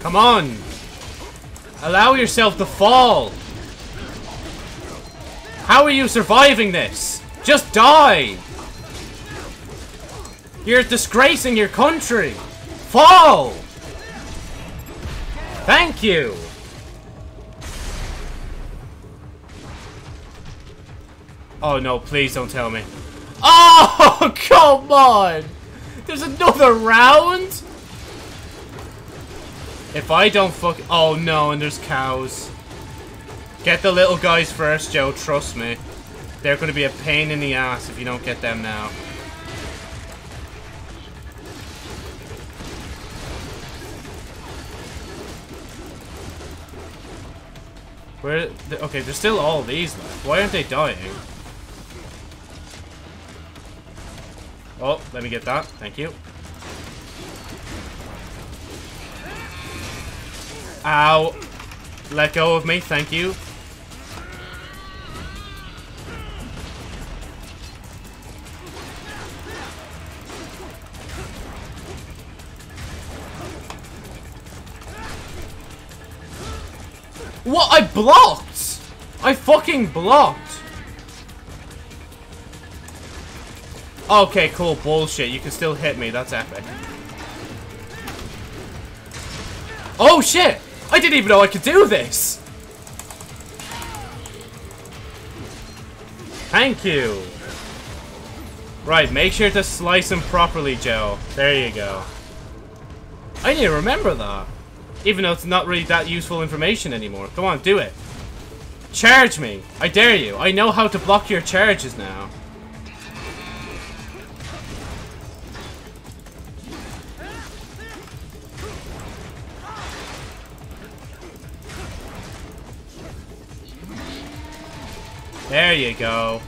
Come on! Allow yourself to fall! How are you surviving this? Just die! You're disgracing your country! Fall! Thank you! Oh no, please don't tell me. Oh, come on! There's another round? If I don't fuck- Oh no, and there's cows. Get the little guys first, Joe, trust me. They're gonna be a pain in the ass if you don't get them now. Where? The, okay, there's still all these left. Why aren't they dying? Oh, let me get that. Thank you. Ow. Let go of me. Thank you. What? I blocked! I fucking blocked! Okay, cool. Bullshit. You can still hit me. That's epic. Oh, shit! I didn't even know I could do this! Thank you! Right, make sure to slice him properly, Joe. There you go. I need to remember that. Even though it's not really that useful information anymore. Come on, do it. Charge me. I dare you. I know how to block your charges now. There you go.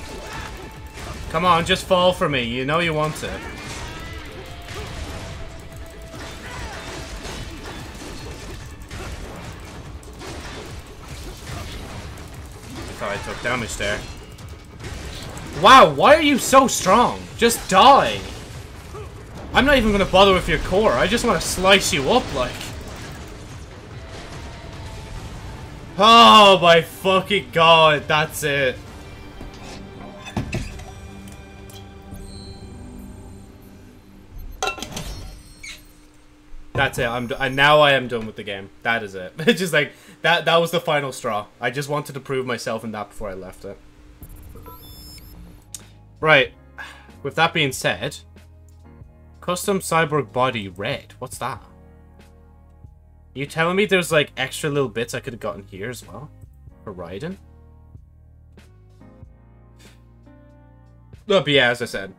Come on, just fall for me. You know you want to. Thought I took damage there. Wow, why are you so strong? Just die. I'm not even gonna bother with your core. I just want to slice you up, like. Oh my fucking god, that's it. That's it. I'm and now I am done with the game. That is it. It's just like that. That was the final straw. I just wanted to prove myself in that before I left it. Right. With that being said, custom cyborg body red. What's that? You telling me there's like extra little bits I could have gotten here as well for riding? No, but yeah, as I said,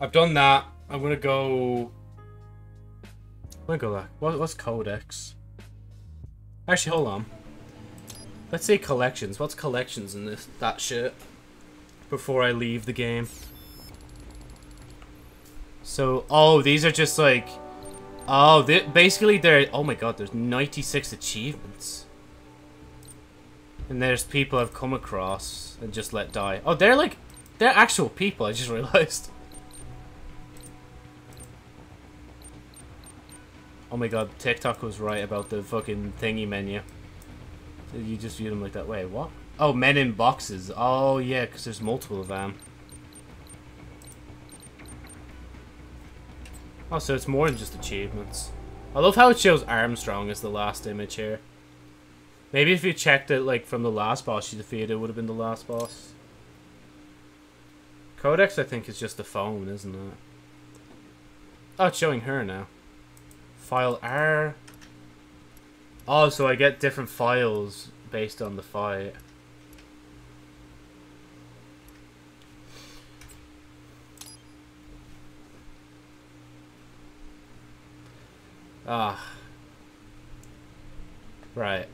I've done that. I'm gonna go let me go back. What, what's Codex? Actually, hold on. Let's say collections. What's collections in this that shit? Before I leave the game. So, oh, these are just like... Oh, they, basically they're... Oh my god, there's 96 achievements. And there's people I've come across and just let die. Oh, they're like... They're actual people, I just realized. Oh my god, TikTok was right about the fucking thingy menu. You just view them like that. Wait, what? Oh, men in boxes. Oh, yeah, because there's multiple of them. Oh, so it's more than just achievements. I love how it shows Armstrong as the last image here. Maybe if you checked it, like, from the last boss you defeated, it would have been the last boss. Codex, I think, is just the phone, isn't it? Oh, it's showing her now. File R. Oh, so I get different files based on the fight. Ah. Right.